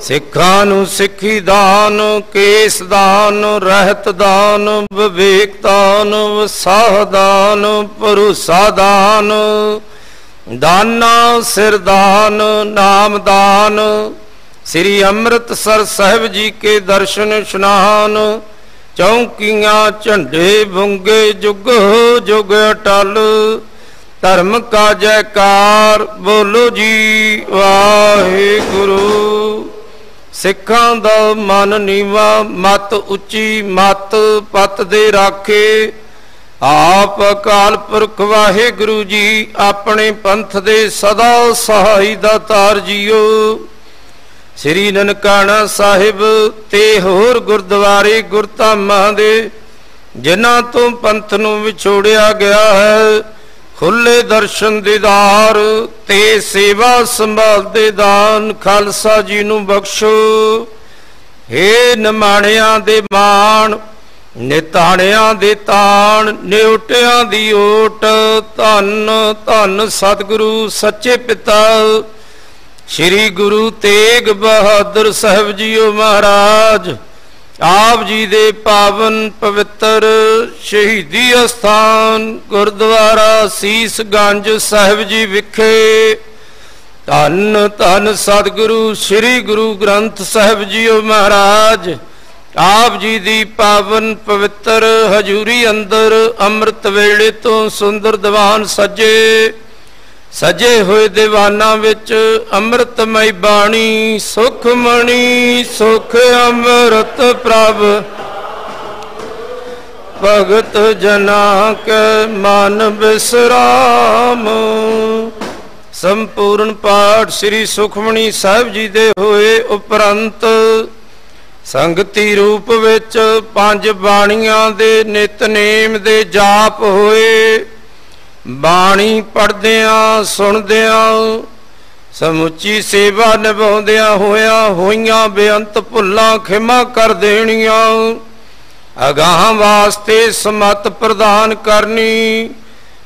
ਸਿੱਖਾਂ ਨੂੰ ਸਿੱਖੀ ਦਾਨ, ਕੇਸ ਦਾਨ, ਰਹਿਤ ਦਾਨ, ਵਿਵੇਕ ਦਾਨ ਵਸਾਹ ਦਾਨ, ਭਰੋਸਾ ਦਾਨ, ਦਾਨਾ ਸਿਰ ਦਾਨ, ਨਾਮ ਦਾਨ। ਸ੍ਰੀ ਅੰਮ੍ਰਿਤਸਰ ਸਾਹਿਬ ਜੀ ਕੇ ਦਰਸ਼ਨ, ਇਸ਼ਨਾਨ ਚੌਂਕੀਆਂ ਝੰਡੇ ਬੁੰਗੇ ਜੁਗ ਜੁਗ ਅਟਲ, ਧਰਮ ਕਾ ਜੈਕਾਰ ਬੋਲੋ ਜੀ ਵਾਹਿਗੁਰੂ। ਸਿੱਖਾਂ ਦਾ ਮਨ ਨੀਵਾ, ਮਤ ਉੱਚੀ, ਮਤ ਪਤ ਦੇ ਰਾਖੇ। ਆਪ ਅਕਾਲ ਪੁਰਖ ਵਾਹਿਗੁਰੂ ਜੀ, ਆਪਣੇ ਪੰਥ ਦੇ ਸਦਾ ਸਹਾਈ ਦਾ ਤਾਰ ਜੀਓ। ਸ੍ਰੀ ਨਨਕਾਣਾ ਸਾਹਿਬ ਤੇ ਹੋਰ ਗੁਰਦੁਆਰੇ ਗੁਰਧਾਮਾਂ ਦੇ, ਜਿਨ੍ਹਾਂ ਤੋਂ ਪੰਥ ਨੂੰ ਵਿਛੋੜਿਆ ਗਿਆ ਹੈ, ਖੁੱਲੇ ਦਰਸ਼ਨ ਦੀਦਾਰ ਤੇ ਸੇਵਾ ਸੰਭਾਲ ਦੇ ਦਾਨ ਖਾਲਸਾ ਜੀ ਨੂੰ ਬਖਸ਼ੋ। ਏ ਨਿਮਾਣਿਆਂ ਦੇ ਮਾਣ, ਨਿਤਾਣਿਆਂ ਦੇ ਤਾਣ, ਨਿਉਟਿਆਂ ਦੀ ਓਟ, ਧੰਨ ਧੰਨ ਸਤਿਗੁਰੂ ਸੱਚੇ ਪਿਤਾ ਸ੍ਰੀ ਗੁਰੂ ਤੇਗ ਬਹਾਦਰ ਸਾਹਿਬ ਜੀਓ ਮਹਾਰਾਜ, ਆਪ ਜੀ ਦੇ ਪਾਵਨ ਪਵਿੱਤਰ ਸ਼ਹੀਦੀ ਅਸਥਾਨ ਗੁਰਦੁਆਰਾ ਸੀਸ ਗੰਜ ਸਾਹਿਬ ਜੀ ਵਿਖੇ। ਧੰਨ ਧੰਨ ਸਤਿਗੁਰੂ ਸ੍ਰੀ ਗੁਰੂ ਗ੍ਰੰਥ ਸਾਹਿਬ ਜੀਓ ਮਹਾਰਾਜ, ਆਪ ਜੀ ਦੀ ਪਾਵਨ ਪਵਿੱਤਰ ਹਜੂਰੀ ਅੰਦਰ ਅੰਮ੍ਰਿਤ ਵੇਲੇ ਤੋਂ ਸੁੰਦਰ ਦੀਵਾਨ ਸਜੇ। ਸਜੇ ਹੋਏ ਦੀਵਾਨਾਂ ਵਿੱਚ ਅੰਮ੍ਰਿਤਮਈ ਬਾਣੀ ਸੁਖਮਣੀ ਸੁਖ ਅੰਮ੍ਰਿਤ ਪ੍ਰਭ। ਭਗਤ ਜਨਾ ਕੇ ਮਨ ਬਿਸਰਾਮ। ਸੰਪੂਰਨ ਪਾਠ ਸ੍ਰੀ ਸੁਖਮਣੀ ਸਾਹਿਬ ਜੀ ਦੇ ਹੋਏ ਉਪਰੰਤ, ਸੰਗਤੀ ਰੂਪ ਵਿੱਚ ਪੰਜ ਬਾਣੀਆਂ ਦੇ ਨਿਤਨੇਮ ਦੇ ਜਾਪ ਹੋਏ। ਬਾਣੀ ਪੜਦਿਆਂ ਸੁਣਦਿਆਂ, ਸਮੁੱਚੀ ਸੇਵਾ ਨਿਭਾਉਂਦਿਆਂ ਹੋਇਆ ਹੋਈਆਂ ਬੇਅੰਤ ਭੁੱਲਾਂ ਖਿਮਾ ਕਰ ਦੇਣੀਆਂ। ਅਗਾਹ ਵਾਸਤੇ ਸਮਤ ਪ੍ਰਦਾਨ ਕਰਨੀ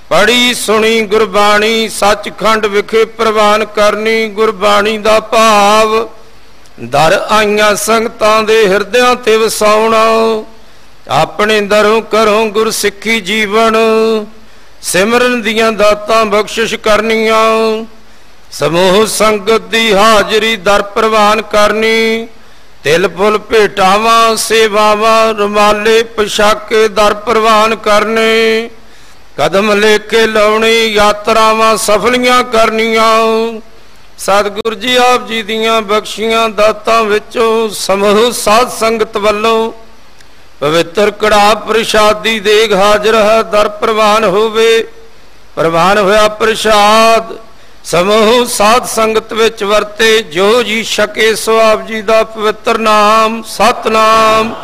ਪੜੀ ਸੁਣੀ ਗੁਰਬਾਣੀ, ਸੱਚਖੰਡ ਵਿਖੇ ਪ੍ਰਵਾਨ ਕਰਨੀ ਗੁਰਬਾਣੀ ਦਾ ਭਾਵ। ਦਰ ਆਈਆਂ ਸੰਗਤਾਂ ਦੇ ਹਿਰਦਿਆਂ ਤੇ ਵਸਾਉਣਾ, ਆਪਣੇ ਦਰੋਂ ਕਰੋਂ ਗੁਰਸਿੱਖੀ ਜੀਵਨ। ਸਿਮਰਨ ਦੀਆਂ ਦਾਤਾਂ ਬਖਸ਼ਿਸ਼ ਕਰਨੀਆਂ। ਸਮੂਹ ਸੰਗਤ ਦੀ ਹਾਜ਼ਰੀ ਦਰ ਪ੍ਰਵਾਨ ਕਰਨੀ। ਤਿਲ ਫੁੱਲ ਭੇਟਾਵਾਂ, ਸੇਵਾਵਾਂ, ਰੁਮਾਲੇ ਪਛਾਕੇ ਦਰ ਪ੍ਰਵਾਨ ਕਰਨੇ। ਕਦਮ ਲੈ ਕੇ ਲਾਉਣੀ, ਯਾਤਰਾਵਾਂ ਸਫਲੀਆਂ ਕਰਨੀਆਂ। ਸਤਿਗੁਰ ਜੀ ਆਪ ਜੀ ਦੀਆਂ ਬਖਸ਼ੀਆਂ ਦਾਤਾਂ ਵਿੱਚੋਂ ਸਮੂਹ ਸਾਧ ਸੰਗਤ ਵੱਲੋਂ ਪਵਿੱਤਰ ਕੜਾ ਪ੍ਰਸ਼ਾਦੀ ਦੇਗ ਹਾਜ਼ਰ ਹੈ, ਦਰ ਪ੍ਰਵਾਨ ਹੋਵੇ। ਪ੍ਰਵਾਨ ਹੋਇਆ ਪ੍ਰਸ਼ਾਦ, ਸਮੂਹ ਸਾਧ ਸੰਗਤ ਵਿੱਚ ਵਰਤੇ, ਜੋ ਜੀ ਛਕੇ ਸੋ ਆਪ ਜੀ ਦਾ ਪਵਿੱਤਰ ਨਾਮ, ਸਤਨਾਮ।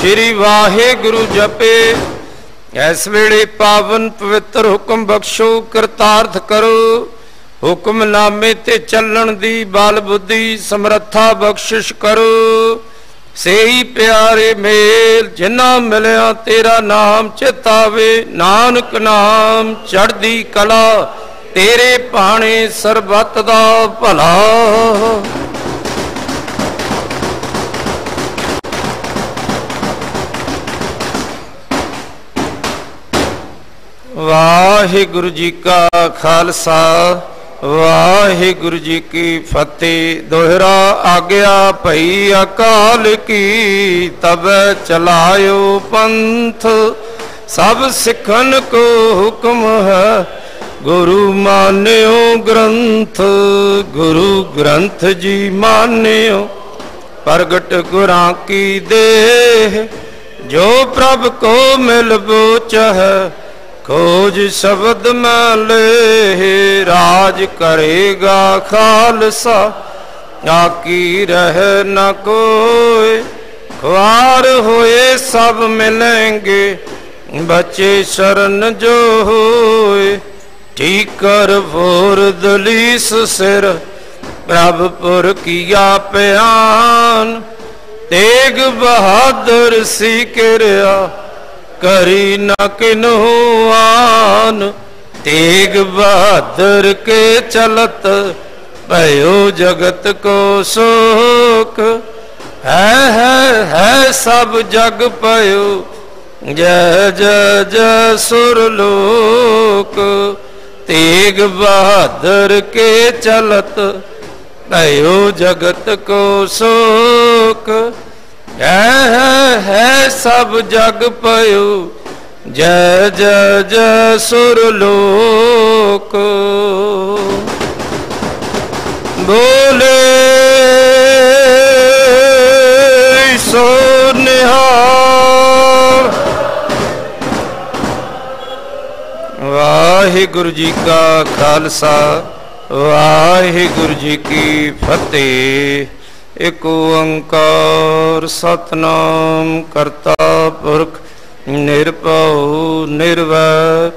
ਸ੍ਰੀ ਵਾਹਿਗੁਰੂ ਜਪੇ। ਇਸ ਵੇਲੇ ਪਾਵਨ ਪਵਿੱਤਰ ਹੁਕਮ ਬਖਸ਼ੋ, ਕਰਤਾਰਥ ਕਰੋ। ਹੁਕਮਨਾਮੇ ਤੇ ਚੱਲਣ ਦੀ ਬਲ ਬੁੱਧੀ ਸਮਰੱਥਾ ਬਖਸ਼ਿਸ਼ ਕਰੋ। ਸੇਈ ਪਿਆਰੇ ਮੇਲ ਜਿਨ੍ਹਾਂ ਮਿਲਿਆ ਤੇਰਾ ਨਾਮ ਚਿਤਾਵੇ। ਨਾਨਕ ਨਾਮ ਚੜਦੀ ਕਲਾ, ਤੇਰੇ ਪਾਣੇ ਸਰਬੱਤ ਦਾ ਭਲਾ। ਵਾਹਿਗੁਰੂ ਜੀ ਕਾ ਖਾਲਸਾ। ਵਾਹਿਗੁਰੂ ਜੀ ਕੀ ਫਤਿਹ। ਦੋਹਰਾ ਆਗਿਆ ਭਈ ਅਕਾਲ ਕੀ, ਤਬ ਚਲਾਇਓ ਪੰਥ। ਸਭ ਸਿੱਖਨ ਕੋ ਹੁਕਮ ਹੈ, ਗੁਰੂ ਮਾਨਿਓ ਗ੍ਰੰਥ। ਗੁਰੂ ਗ੍ਰੰਥ ਜੀ ਮਾਨਿਓ, ਪ੍ਰਗਟ ਗੁਰਾਂ ਕੀ ਦੇਹ। ਜੋ ਪ੍ਰਭ ਕੋ ਮਿਲ ਬੋਚਹ ਖੋਜ ਸ਼ਬਦ ਮੈਂ ਲੇ ਰਾਜ ਕਰੇਗਾ ਖਾਲਸਾ। ਆਕੀ ਰਹਿ ਨ ਕੋਏ ਖਵਾਰ ਹੋਏ ਸਭ ਮਿਲेंगे ਬੱਚੇ ਸ਼ਰਨ ਜੋ ਹੋਏ। ਠੀਕਰ ਫੋਰ ਦਲੀਸ ਸਿਰ ਪ੍ਰਭ ਪੁਰ ਕੀਆ ਪਿਆਨ। ਤੇਗ ਬਹਾਦਰ ਸੀ ਕਿਰਿਆ ਕਰੀ ਨ ਕਿਨਹੂ ਆਨ ਤੇਗ ਬਹਾਦਰ ਕੇ ਚਲਤ, ਭਇਓ ਜਗਤ ਕੋ ਸੋਖ। ਹੈ ਹੈ ਹੈ ਸਭ ਜਗ ਪਇਓ ਜੈ ਜੈ ਜੈ ਸੁਰ ਲੋਕ। ਤੇਗ ਬਹਾਦਰ ਕੇ ਚਲਤ, ਭਇਓ ਜਗਤ ਕੋ ਸੋਖ। ਹੈ ਹੈ ਸਭ ਜਗ ਪਇਓ ਜੈ ਜੈ ਜੈ ਸੁਰ ਲੋਕ। ਬੋਲੇ ਸੋ ਨਿਹਾਲ। ਵਾਹਿਗੁਰੂ ਜੀ ਕਾ ਖਾਲਸਾ, ਵਾਹਿਗੁਰੂ ਜੀ ਕੀ ਫਤਿਹ। ਇਕ ਓੰਕਾਰ ਸਤਨਾਮ ਕਰਤਾ ਪੁਰਖ, ਨਿਰਭਉ, ਨਿਰਵੈ,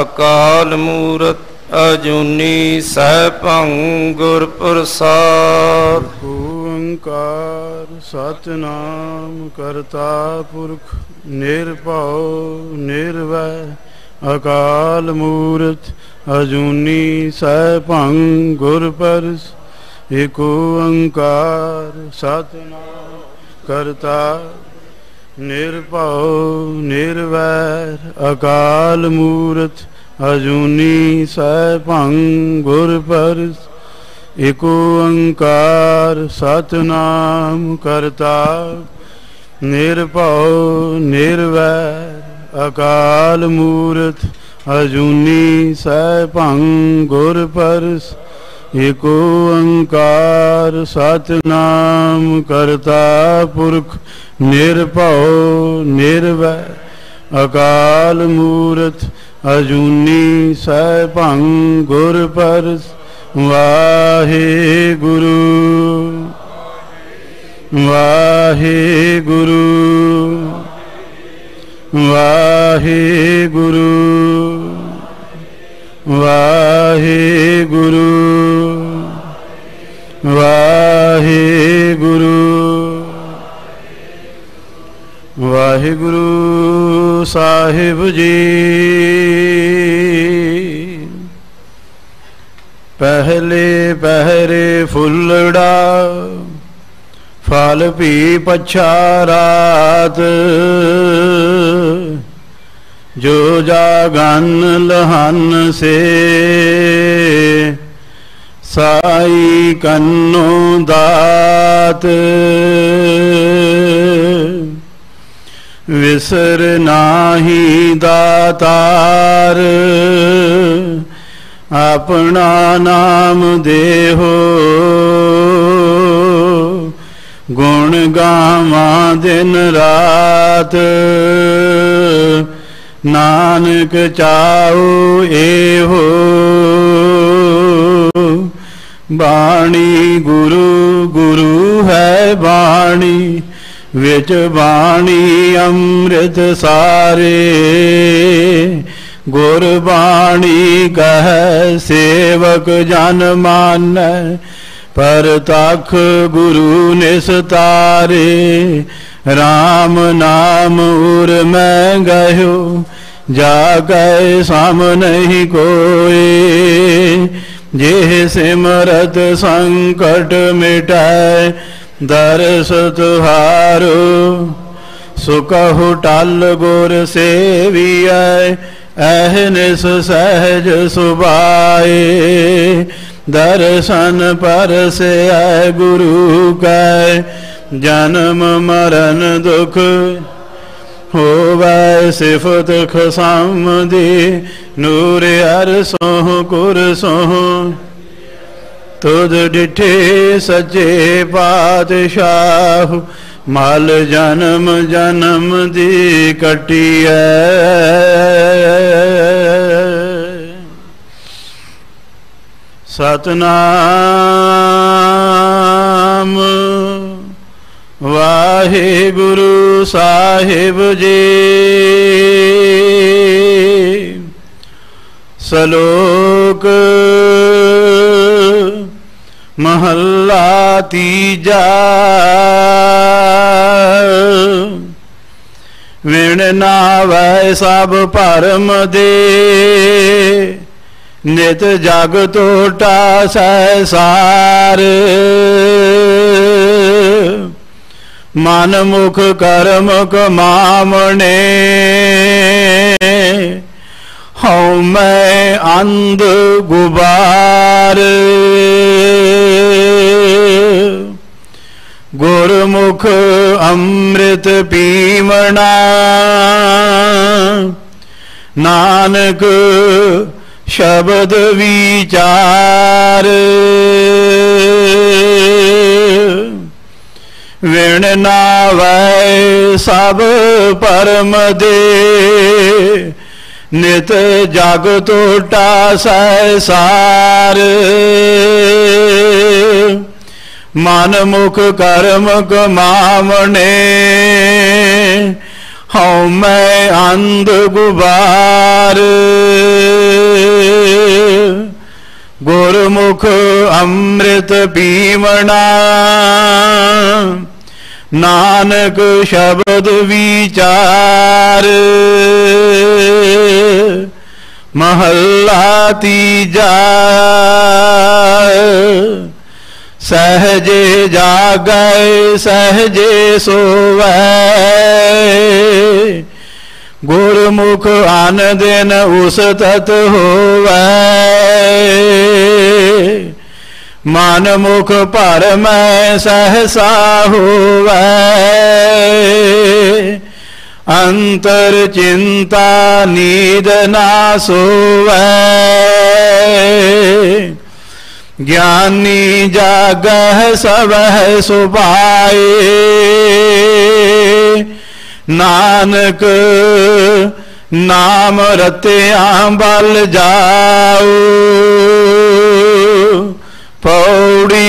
ਅਕਾਲ ਮੂਰਤ, ਅਜੂਨੀ ਸੈਭੰ ਗੁਰ ਪ੍ਰਸਾਦ। ਓੰਕਾਰ ਸਤਨਾਮ ਕਰਤਾ ਪੁਰਖ, ਨਿਰਭਉ, ਨਿਰਵੈ, ਅਕਾਲ ਮੂਰਤ, ਅਜੂਨੀ ਸੈਭੰ ਗੁਰ ਪਰਸ ਏਕ ਓੰਕਾਰ ਸਤਨਾਮ ਕਰਤਾ, ਨਿਰਭਉ, ਨਿਰਵੈਰ, ਅਕਾਲ ਮੂਰਤ ਅਜੂਨੀ ਸੈਭੰ ਗੁਰ ਪਰਸ ਏਕ ਓੰਕਾਰ ਸਤਨਾਮ ਕਰਤਾ, ਨਿਰਭਉ, ਨਿਰਵੈਰ, ਅਕਾਲ ਮੂਰਤ ਅਜੂਨੀ ਸੈਭੰ ਗੁਰ ਪਰਸ ਏਕ ਓੰਕਾਰ ਸਤਨਾਮ ਕਰਤਾ ਪੁਰਖ, ਨਿਰਭਉ ਨਿਰਵੈਰ ਅਕਾਲ ਮੂਰਤ, ਅਜੂਨੀ ਸੈਭੰ ਗੁਰ ਪਰਸ ਵਾਹਿਗੁਰੂ ਵਾਹਿਗੁਰੂ ਵਾਹਿਗੁਰੂ ਵਾਹਿਗੁਰੂ ਵਾਹਿਗੁਰੂ ਵਾਹਿਗੁਰੂ ਸਾਹਿਬ ਜੀ। ਪਹਿਲੇ ਪਹਿਰੇ ਫੁੱਲੜਾ ਫਲ ਭੀ ਪਛਾ ਰਾਤ। ਜੋ ਜਾਗਨ ਲਹਨ ਸੇ, ਸਾਈ ਕੰਨੋ ਦਾਤ। ਵਿਸਰ ਨਾਹੀ ਦਾਤਾਰ, ਆਪਣਾ ਨਾਮ ਦੇਹੋ। ਗੁਣ ਗਾਵਾਂ ਦਿਨ ਰਾਤ ਨਾਨਕ ਚਾਉ ਇਹੋ ਬਾਣੀ ਗੁਰੂ ਗੁਰੂ ਹੈ ਬਾਣੀ, ਵਿੱਚ ਬਾਣੀ ਅੰਮ੍ਰਿਤ ਸਾਰੇ। ਗੁਰ ਬਾਣੀ ਕਹੈ ਸੇਵਕ ਜਨ ਮਾਨੈ, ਪਰ ਤਖ ਗੁਰੂ ਨਿਸਤਾਰੇ RAM ਨਾਮ ਉਰ ਮੈਂ ਗਇਓ ਜਾ ਕੈ ਸਮ ਨਹੀਂ ਕੋਏ ਜੇ ਸਿਮਰਤ ਸੰਕਟ ਮਿਟਾਏ ਦਰਸ ਤੁਹਾਰੋ ਸੁਕਹੁ ਟਲ ਗੁਰ ਸੇਵੀਐ ਅਹਨਿਸ ਸਹਿਜ ਸੁਭਾਏ, ਦਰਸ਼ਨ ਪਰਸੈ ਗੁਰੂ ਕੈ, ਜਨਮ ਮਰਨ ਦੁਖ ਹੋਵੈ ਸਿਫਤ ਖਸਮ ਦੀ ਨੂਰ ਅਰਸੋਂ ਕੁਰਸੋਂ ਤੁਧ ਡਿਠੇ ਸੱਚੇ ਪਾਤਸ਼ਾਹ, ਮਲ ਜਨਮ ਜਨਮ ਦੀ ਕਟਿਐ। ਸਤਨਾਮ। ਵਾਹਿਗੁਰੂ ਸਾਹਿਬ ਜੀ। ਸਲੋਕ ਮਹੱਲਾ ਤੀਜਾ। ਵਿਣ ਨਾਵੈ ਸਭ ਭਰਮ ਦੇ। ਨਿਤ ਜਗ ਟੋਟਾ ਸੈਸਾਰ ਮਨ ਮੁਖ ਕਰਮ ਕਮਾਮਣੇ ਹਉ ਮੈਂ ਅੰਧ ਗੁਬਾਰ। ਗੁਰਮੁਖ ਅੰਮ੍ਰਿਤ ਪੀਵਣਾ। ਨਾਨਕ ਸ਼ਬਦ ਵਿਚਾਰ। ਵਿਣ ਨਾਵੈ ਸਭ ਪਰਮ ਦੇ। ਨਿਤ ਜਗ ਟੋਟਾ ਸੈਸਾਰ ਮਨ ਮੁਖ ਕਰਮ ਕਮਾਵਣੇ ਹਉ ਮੈਂ ਅੰਧ ਗੁਬਾਰ। ਗੁਰਮੁਖ ਅੰਮ੍ਰਿਤ ਪੀਵਣਾ। ਨਾਨਕ ਸ਼ਬਦ ਵਿਚਾਰ। ਮਹੱਲਾ ਤੀਜਾ। ਸਹਜੇ ਜਾਗੈ, ਸਹਜੇ ਸੋਵੈ। ਗੁਰਮੁਖ ਆਨ ਦਿਨ ਉਸ ਤਤ ਹੋਵੈ। ਮਨ ਮੁਖ ਭਰ ਮੈਂ ਸਹਸਾ ਹੋਵੇ। ਅੰਤਰ ਚਿੰਤਾ ਨੀਦ ਨਾ ਸੋਵੇ। ਗਿਆਨੀ ਜਾਗਹਿ ਸਵਹਿ ਸੁਭਾਏ। ਨਾਨਕ ਨਾਮ ਰਤਿਆਂ ਬਲ ਜਾਉ ਪੌੜੀ।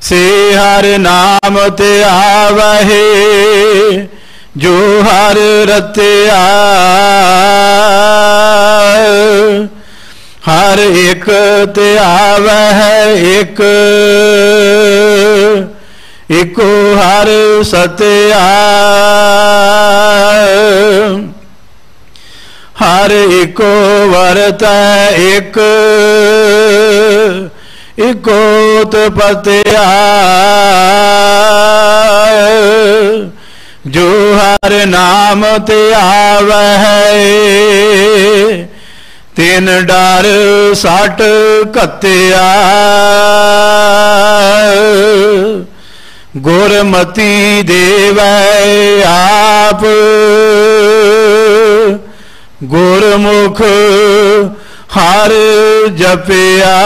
ਸੇ ਹਰ ਨਾਮ ਤੇ ਆਵਹਿ, ਜੋ ਹਰ ਰਤਿਆ ਹਰ ਇੱਕ ਤੇ ਆਵਹਿ ਇੱਕ, ਇਕੋ ਹਰ ਸਤਿਆ ਹਰ ਇਕੋ ਵਰਤੈ ਇਕ। ਇਕੋ ਤਪਤਿਆ ਜੋ ਹਰ ਨਾਮ ਤੇ ਆਵਹਿ, ਤਿਨ ਡਰ ਸਟ ਘਤਿਆ। ਗੁਰਮਤੀ ਦੇਵੈ ਆਪ। ਗੁਰਮੁਖ ਹਰ ਜਪਿਆ।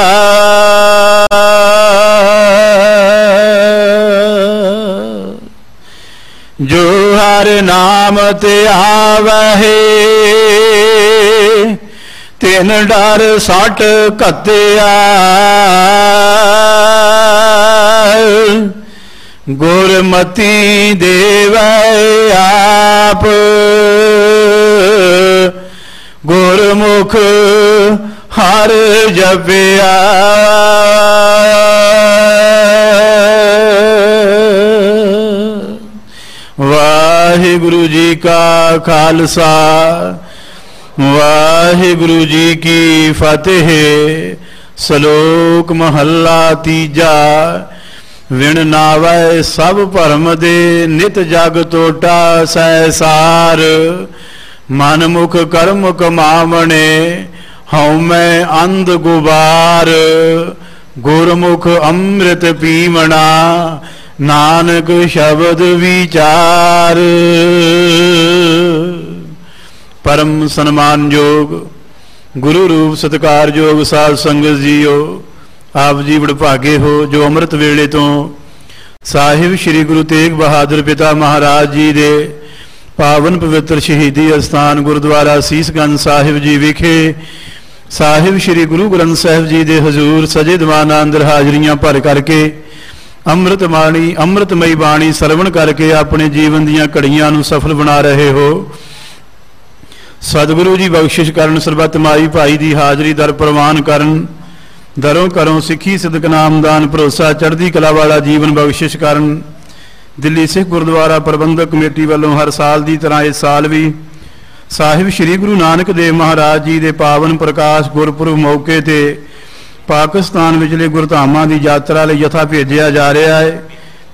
ਜੋ ਹਰ ਨਾਮ ਤੇ ਆਵਹਿ ਤਿਨ ਡਰ ਸਟ ਕਤਿਆ ਗੁਰਮਤੀ ਦੇਵੈ ਆਪ। ਗੁਰਮੁਖ ਹਰ ਜਪਿਆ। ਵਾਹਿਗੁਰੂ ਜੀ ਕਾ ਖਾਲਸਾ, ਵਾਹਿਗੁਰੂ ਜੀ ਕੀ ਫਤਿਹ। ਸ਼ਲੋਕ ਮਹੱਲਾ ਤੀਜਾ ਵਿਣ ਨਾਵੈ ਸਭ ਭਰਮ ਦੇ ਨਿਤ ਜਗ ਟੋਟਾ ਸੈਸਾਰ ਮਨ ਮੁਖ ਕਰਮ ਕਮਾਵਣੇ, ਹਉ ਮੈਂ ਅੰਧ ਗੁਬਾਰ। ਗੁਰਮੁਖ ਅੰਮ੍ਰਿਤ ਪੀਵਣਾ, ਨਾਨਕ ਸ਼ਬਦ ਵਿਚਾਰ। ਪਰਮ ਸਨਮਾਨਯੋਗ, ਗੁਰੂ ਰੂਪ ਸਤਕਾਰਯੋਗ ਸਾਧ ਸੰਗਤ ਜੀਓ ਆਪ ਜੀ ਵਡਭਾਗੇ ਹੋ, ਜੋ ਅੰਮ੍ਰਿਤ ਵੇਲੇ ਤੋਂ ਸਾਹਿਬ ਸ੍ਰੀ ਗੁਰੂ ਤੇਗ ਬਹਾਦਰ ਪਿਤਾ ਮਹਾਰਾਜ ਜੀ ਦੇ ਪਾਵਨ ਪਵਿੱਤਰ ਸ਼ਹੀਦੀ ਅਸਥਾਨ ਗੁਰਦੁਆਰਾ ਸੀਸਗੰਜ ਸਾਹਿਬ ਜੀ ਵਿਖੇ ਸਾਹਿਬ ਸ੍ਰੀ ਗੁਰੂ ਗ੍ਰੰਥ ਸਾਹਿਬ ਜੀ ਦੇ ਹਜ਼ੂਰ ਸਜੇ ਦੀਵਾਨਾਂ ਅੰਦਰ ਹਾਜ਼ਰੀਆਂ ਭਰ ਕਰਕੇ ਅੰਮ੍ਰਿਤ ਬਾਣੀ ਅੰਮ੍ਰਿਤਮਈ ਬਾਣੀ ਸਰਵਣ ਕਰਕੇ ਆਪਣੇ ਜੀਵਨ ਦੀਆਂ ਘੜੀਆਂ ਨੂੰ ਸਫਲ ਬਣਾ ਰਹੇ ਹੋ। ਸਤਿਗੁਰੂ ਜੀ ਬਖਸ਼ਿਸ਼ ਕਰਨ ਸਰਬੱਤ ਮਾਈ ਭਾਈ ਦੀ ਹਾਜ਼ਰੀ ਦਰ ਪ੍ਰਵਾਨ ਕਰਨ ਦਰੋਂ ਕਰੋਂ ਸਿੱਖੀ ਸਿਦਕ ਨਾਮਦਾਨ ਭਰੋਸਾ ਚੜ੍ਹਦੀ ਕਲਾ ਵਾਲਾ ਜੀਵਨ ਬਖਸ਼ਿਸ਼ ਕਰਨ। ਦਿੱਲੀ ਸਿੱਖ ਗੁਰਦੁਆਰਾ ਪ੍ਰਬੰਧਕ ਕਮੇਟੀ ਵੱਲੋਂ ਹਰ ਸਾਲ ਦੀ ਤਰ੍ਹਾਂ ਇਸ ਸਾਲ ਵੀ ਸਾਹਿਬ ਸ੍ਰੀ ਗੁਰੂ ਨਾਨਕ ਦੇਵ ਮਹਾਰਾਜ ਜੀ ਦੇ ਪਾਵਨ ਪ੍ਰਕਾਸ਼ ਗੁਰਪੁਰਬ ਮੌਕੇ ਤੇ ਪਾਕਿਸਤਾਨ ਵਿਚਲੇ ਗੁਰਧਾਮਾਂ ਦੀ ਯਾਤਰਾ ਲਈ ਜਥਾ ਭੇਜਿਆ ਜਾ ਰਿਹਾ ਹੈ।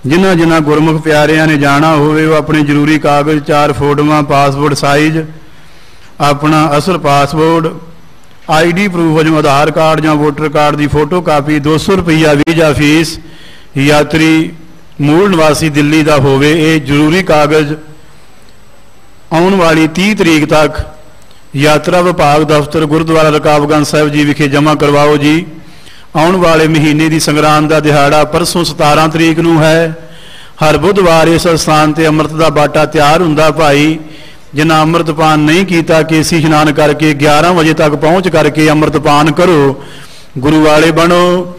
ਜਿਨ੍ਹਾਂ ਜਿਨ੍ਹਾਂ ਗੁਰਮੁਖ ਪਿਆਰਿਆਂ ਨੇ ਜਾਣਾ ਹੋਵੇ, ਉਹ ਆਪਣੇ ਜ਼ਰੂਰੀ ਕਾਗਜ਼, ਚਾਰ ਫੋਟੋਆਂ ਪਾਸਪੋਰਟ ਸਾਈਜ਼, ਆਪਣਾ ਅਸਲ ਪਾਸਪੋਰਟ ਆਈਡੀ ਪ੍ਰੂਫ ਵਜੋਂ ਆਧਾਰ ਕਾਰਡ ਜਾਂ ਵੋਟਰ ਕਾਰਡ ਦੀ ਫੋਟੋ ਕਾਪੀ 200 ਰੁਪਈਆ ਵੀਜ਼ਾ ਫੀਸ, ਯਾਤਰੀ, ਮੂਲ ਨਿਵਾਸੀ ਦਿੱਲੀ ਦਾ ਹੋਵੇ, ਇਹ ਜ਼ਰੂਰੀ ਕਾਗਜ਼ ਆਉਣ ਵਾਲੀ 30 ਤਰੀਕ ਤੱਕ ਯਾਤਰਾ ਵਿਭਾਗ ਦਫ਼ਤਰ ਗੁਰਦੁਆਰਾ ਰਕਾਬਗੰਜ ਸਾਹਿਬ ਜੀ ਵਿਖੇ ਜਮ੍ਹਾਂ ਕਰਵਾਓ ਜੀ। ਆਉਣ ਵਾਲੇ ਮਹੀਨੇ ਦੀ ਸੰਗਰਾਂਦ ਦਾ ਦਿਹਾੜਾ ਪਰਸੋਂ 17 ਤਰੀਕ ਨੂੰ ਹੈ। ਹਰ ਬੁੱਧਵਾਰ ਇਸ ਸਥਾਨ ਤੇ ਅੰਮ੍ਰਿਤ ਦਾ ਬਾਟਾ ਤਿਆਰ ਹੁੰਦਾ ਭਾਈ। ਜਿਨ੍ਹਾਂ ਅੰਮ੍ਰਿਤਪਾਨ ਨਹੀਂ ਕੀਤਾ ਕੇਸੀ ਇਸ਼ਨਾਨ ਕਰਕੇ 11 ਵਜੇ ਤੱਕ ਪਹੁੰਚ ਕਰਕੇ ਅੰਮ੍ਰਿਤਪਾਨ ਕਰੋ, ਗੁਰੂ ਵਾਲੇ ਬਣੋ।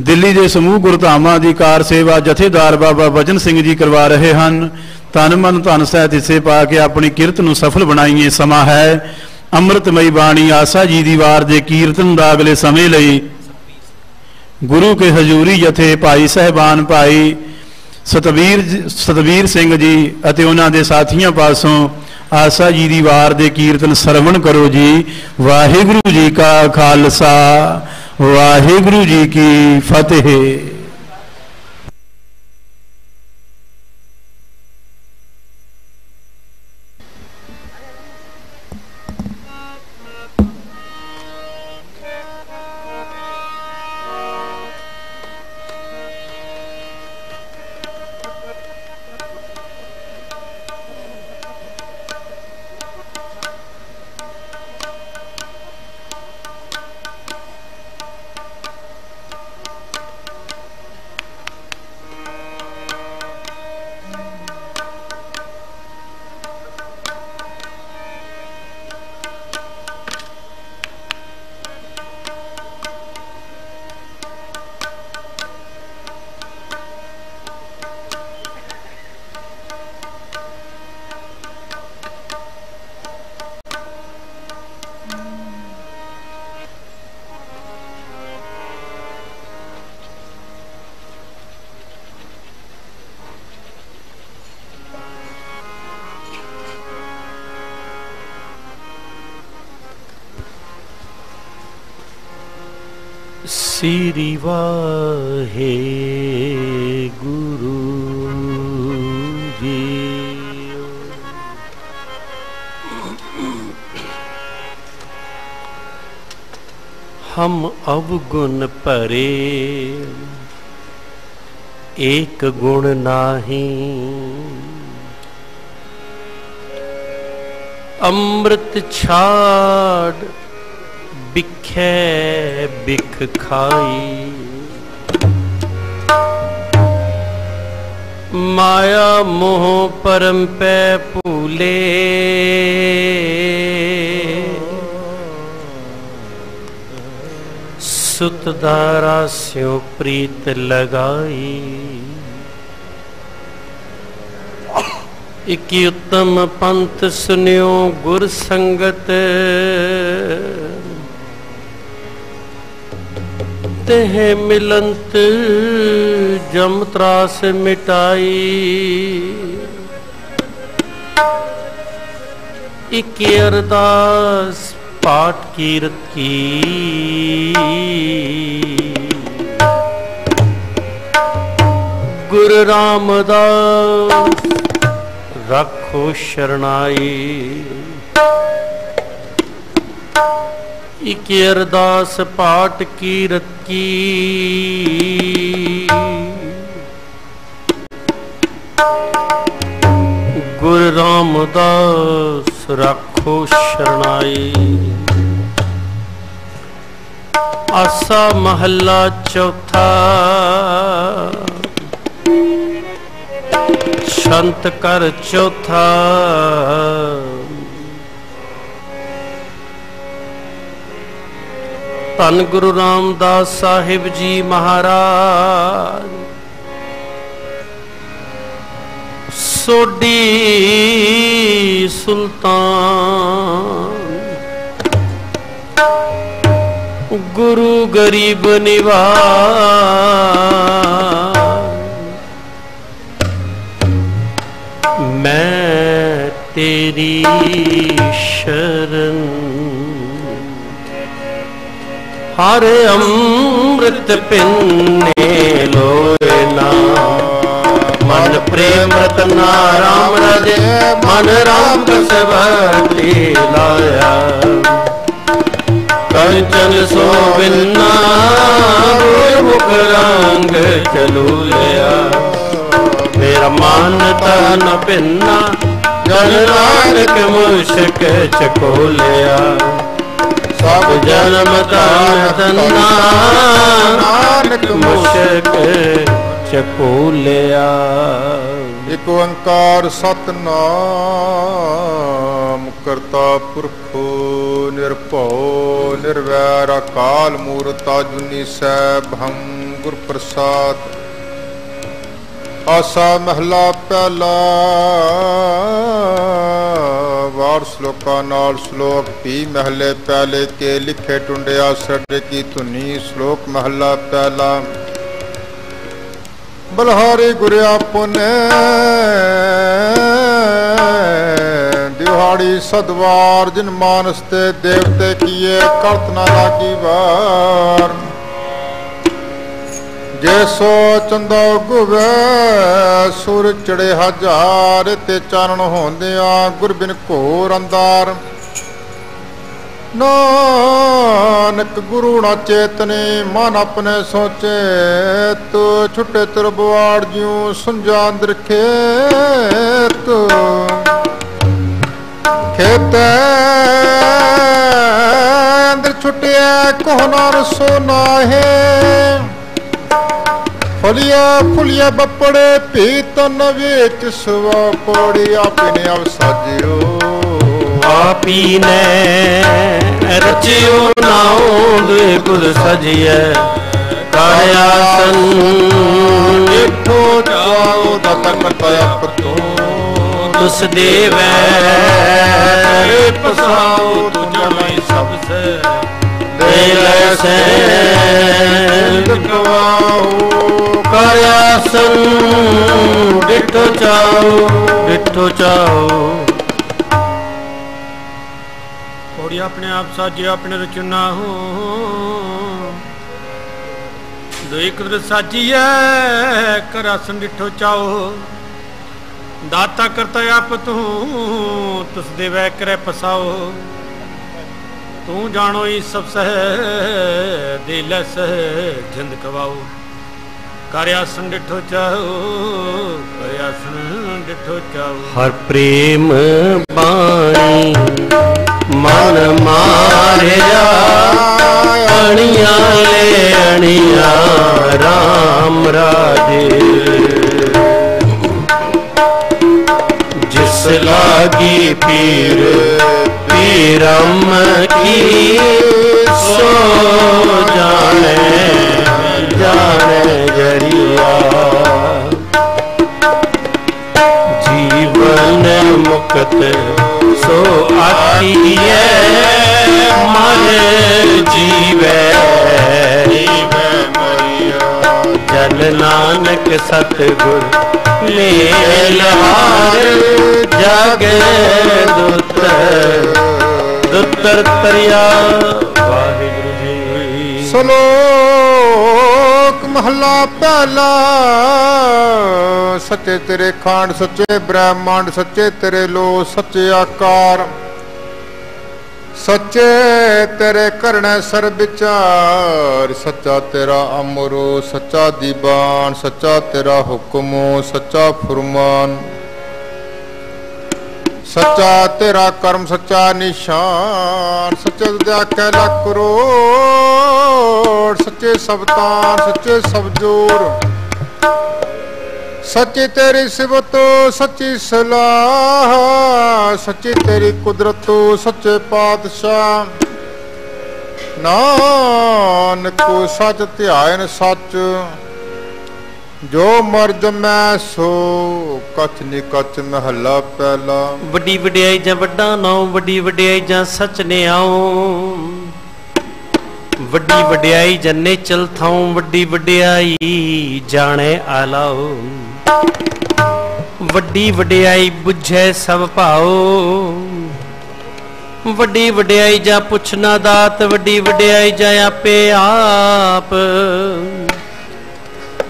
ਦਿੱਲੀ ਦੇ ਸਮੂਹ ਗੁਰਧਾਮਾਂ ਦੀ ਕਾਰ ਸੇਵਾ ਜਥੇਦਾਰ ਬਾਬਾ ਬਚਨ ਸਿੰਘ ਜੀ ਕਰਵਾ ਰਹੇ ਹਨ। ਤਨ ਮਨ ਧਨ ਸਹਿਤ ਹਿੱਸੇ ਪਾ ਕੇ ਆਪਣੀ ਕਿਰਤ ਨੂੰ ਸਫਲ ਬਣਾਈਏ ਸਮਾਂ ਹੈ। ਅੰਮ੍ਰਿਤਮਈ ਬਾਣੀ ਆਸਾ ਜੀ ਦੀ ਵਾਰ ਦੇ ਕੀਰਤਨ ਦਾ ਅਗਲੇ ਸਮੇਂ ਲਈ ਗੁਰੂ ਕੇ ਹਜ਼ੂਰੀ ਜਥੇ ਭਾਈ ਸਹਿਬਾਨ ਭਾਈ ਸਤਵੀਰ ਸਤਵੀਰ ਸਿੰਘ ਜੀ ਅਤੇ ਉਹਨਾਂ ਦੇ ਸਾਥੀਆਂ ਪਾਸੋਂ ਆਸਾ ਜੀ ਦੀ ਵਾਰ ਦੇ ਕੀਰਤਨ ਸਰਵਣ ਕਰੋ ਜੀ। ਵਾਹਿਗੁਰੂ ਜੀ ਕਾ ਖਾਲਸਾ, ਵਾਹਿਗੁਰੂ ਜੀ ਕੀ ਫਤਿਹ। ਹਮ ਅਵਗੁਣ ਭਰੇ, ਏਕ ਗੁਣ ਨਾਹੀ। ਅੰਮ੍ਰਿਤ ਛਾੜ ਬਿਖੈ ਬਿਖ ਖਾਈ। ਮਾਇਆ ਮੋਹ ਪਰਮ ਪੈ ਭੂਲੇ। ਸੁਤ ਦਾਰਾ ਸਿਉ ਪ੍ਰੀਤ ਲਗਾਈ। ਇਕ ਉਤਮ ਪੰਥ ਸੁਨਿਓ ਗੁਰ ਸੰਗਤ। ਤਹ ਮਿਲੰਤ ਜਮ ਤਰਾਸ ਮਿਟਾਈ। ਇਕ ਅਰਦਾਸ ਪਾਠ ਕੀਰਤ ਕੀ? ਗੁਰੂ ਰਾਮਦਾਸ, ਰੱਖੋ ਸ਼ਰਣਾਈ ਇਕ ਅਰਦਾਸ ਪਾਠ ਕੀਰਤ ਕੀ? ਗੁਰ ਰਾਮਦਾਸ, ਰੱਖ ਸ਼ਰਣਾਈ ਆਸਾ ਮਹੱਲਾ ਚੌਥਾ। ਸ਼ੰਤ ਕਰ ਚੌਥਾ। ਧੰਨ ਗੁਰੂ ਰਾਮਦਾਸ ਸਾਹਿਬ ਜੀ ਮਹਾਰਾਜ। ਸੋਡੀ ਸੁਲਤਾਨ। ਗੁਰੂ ਗਰੀਬ ਨਿਵਾ ਮੈਂ ਤੇਰੀ ਸ਼ਰਨ। ਹਰ ਅੰਮ੍ਰਿਤ ਪਿੰਨੇ ਲੋਏ ਨਾ। ਮਨ ਪ੍ਰੇਮ ਰਤਨਾ ਰਾਮ ਰਾਜੇ, ਮਨ ਰਾਮ ਕਸਵਤੀ ਲਾਇਆ। ਕੰਚਨ ਸੋ ਬਿਨਾ ਮੁਖ ਰੰਗ ਚਲੂ ਲਿਆ। ਮੇਰਾ ਮਨ ਤਨ ਪਿੰਨਾ ਜਨ ਨਾਨਕ ਮੁਸ਼ਕ ਚਕੋ ਸਭ ਜਨਮ ਤਾਨ ਤਨਾ, ਨਾਨਕ ਮੁਸ਼ਕ ਚਕੂਲਿਆ ਇਕ ਓੰਕਾਰ ਸਤਨਾਮ ਕਰਤਾ ਪੁਰਖ ਨਿਰਭਉ ਨਿਰਵੈਰ ਅਕਾਲ ਮੂਰਤ ਅਜੂਨੀ ਸੈਭੰ ਗੁਰ ਪ੍ਰਸਾਦ। ਆਸਾ ਮਹਲਾ ਪਹਿਲਾ ਵਾਰ ਸ਼ਲੋਕਾਂ ਨਾਲ ਸ਼ਲੋਕ ਵੀ ਮਹਲੇ ਪਹਿਲੇ ਕੇ ਲਿਖੇ ਟੁੰਡਿਆ ਸੜੇ ਕੀ ਧੁਨੀ ਸ਼ਲੋਕ ਮਹਲਾ ਪਹਿਲਾ। ਬਲਹਾਰੀ ਗੁਰ ਆਪਨੇ ਦਿਹਾੜੀ ਸਦਵਾਰ ਜਿਨ ਮਾਨਸ ਤੇ ਦੇਵਤੇ ਕੀਏ ਕਰਤ ਨਾ ਲਾਗੀ ਵਾਰ। ਜੇ ਸੋ ਚੰਦਾ ਗੁਵੇ ਸੁਰ ਚੜੇ ਹਜ਼ਾਰ, ਤੇ ਚਾਨਣ ਹੁੰਦਿਆਂ ਗੁਰ ਬਿਨ ਘੋਰ ਅੰਦਾਰ ਨਾਨਕ ਗੁਰੂ ਨਾ ਚੇਤਨੇ, ਮਨ ਆਪਣੇ ਸੋਚੇ, ਤੋ ਛੁੱਟੇ ਤਰ ਬਵਾੜ ਜਿਉ ਸੁੰਜਾ ਅੰਦਰ ਖੇਤ ਖੇਤੈ ਅੰਦਰ ਛੁੱਟਿਆ, ਕੋਹ ਨਾਰ ਸੋਨਾਹੇ ਫਲਿਆ ਫੁਲਿਆ ਬੱਪੜੇ ਪੀ ਤਨ ਵਿੱਚ ਸਵਾ ਕੋੜੀ ਆਪਣੇ ਅਵ ਸਾਜਿਓ। ਆਪੀ ਨੇ ਰਚਿਓ ਨਾਉਦ ਗੁਰ ਸਜਿਐ। ਕਾਇਆ ਸੰ ਇਠੋ ਜਾਓ ਦਤਨ ਕਰਤਾ ਤੋ। ਤੁਸ ਦੇਵੈ। ਪਸਾਉ ਤੁਝ ਮੈਂ ਸਭ ਸੇ। ਦੇ ਲੈ ਸੇ ਗਵਾਓ। ਕਾਇਆ ਸੰ ਡਿਠੋ ਚਾਓ ਡਿਠੋ ਚਾਓ ਕੋੜੀ ਆਪਣੇ ਆਪ ਸਾਜੇ ਆਪਣੇ ਰਚਨਾ ਹੋ। ਦੋਈ ਕੁਦਰ ਸਾਜੀਐ ਕਰ ਅਸਨ ਡਿਠੋ ਚਾਓ। ਦਾਤਾ ਕਰਤਾ ਆਪ ਤੂੰ, ਤੁਸ ਦੇਵੈ ਕਰੈ ਪਸਾਓ ਤੂੰ ਜਾਣੋ ਹੀ ਸਭ ਸਹਿ ਦਿਲ ਸਹਿ ਜਿੰਦ ਕਵਾਓ। ਕਰ ਆਸਨ ਡਿਠੋ ਚਾਓ ਕਰ ਆਸਨ ਡਿਠੋ ਚਾਓ। ਹਰ ਪ੍ਰੇਮ ਬਾਣੀ। ਮਨ ਮਾਰਿਆ। ਅਣੀਆਂ ਲੈ ਅਣੀਆਂ RAM ਰਾਜੇ। ਜਿਸ ਲਾਗੀ ਪੀਰ, ਪੀਰਮ ਕੀ ਸੋ ਜਾਣੇ ਜਾਣੇ। ਮੁਕਤ ਸੋ ਆਖੀਐ ਮਨ ਜੀਵੈ। ਜੀਵੈ ਮਰੀਆ ਜਨ ਨਾਨਕ ਸਤਿਗੁਰ ਮੇਲਹਾਰ ਜਗ ਦੁੱਤ। ਦੁੱਤਰ ਤਰਿਆ, ਵਾਹਿਗੁਰੂ ਜੀ। ਸ਼ਲੋਕ ਮਹੱਲਾ ਪਹਿਲਾ। ਸੱਚੇ ਤੇਰੇ ਖਾਂਡ ਸੱਚੇ ਬ੍ਰਹਮੰਡ, ਸੱਚੇ ਤੇਰੇ ਲੋ ਸੱਚੇ ਆਕਾਰ। ਸੱਚੇ ਤੇਰੇ ਕਰਣਾ ਸਰ ਵਿਚਾਰ, ਸੱਚਾ ਤੇਰਾ ਅਮਰੋ, ਸੱਚਾ ਦੀਵਾਨ ਸੱਚਾ ਤੇਰਾ ਹੁਕਮੋ, ਸੱਚਾ ਫਰਮਾਨ। ਸੱਚਾ ਤੇਰਾ ਕਰਮ, ਸੱਚਾ ਨਿਸ਼ਾਨ, ਸੱਚੇ ਦੁਦਿਆ ਲੱਖ ਕਰੋੜ, ਸੱਚੇ ਸਬਤਾਨ ਸੱਚੇ ਸਭ ਸੱਚੀ ਤੇਰੀ ਸਿਫਤ, ਸੱਚੀ ਸਲਾਹ, ਸੱਚੀ ਤੇਰੀ ਕੁਦਰਤ, ਸੱਚੇ ਪਾਤਸ਼ਾਹ। ਨਾਨਕ ਸੱਚ ਧਿਆਇਨ ਸੱਚ। ਜੋ ਮਰਦ ਮੈਂ ਸੋ ਕਛ ਨਿਕਚ ਮਹੱਲਾ ਪਹਿਲਾ। ਵੱਡੀ ਵਡਿਆਈ ਜਾਂ ਵੱਡਾ ਨਾਉ ਵੱਡੀ ਵਡਿਆਈ ਜਾਂ ਸੱਚ ਨੇ ਆਉ। ਵੱਡੀ ਵਡਿਆਈ ਜੰਨੇ ਚਲ ਥਾਉ, ਵੱਡੀ ਵਡਿਆਈ ਜਾਣੇ ਆਲਾਓ ਵੱਡੀ ਵਡਿਆਈ ਬੁਝੈ ਸਭ ਭਾਉ। ਵੱਡੀ ਵਡਿਆਈ ਜਾਂ ਪੁੱਛਣਾ ਦਾਤ, ਵੱਡੀ ਵਡਿਆਈ ਜਾਂ ਆਪੇ ਆਪ।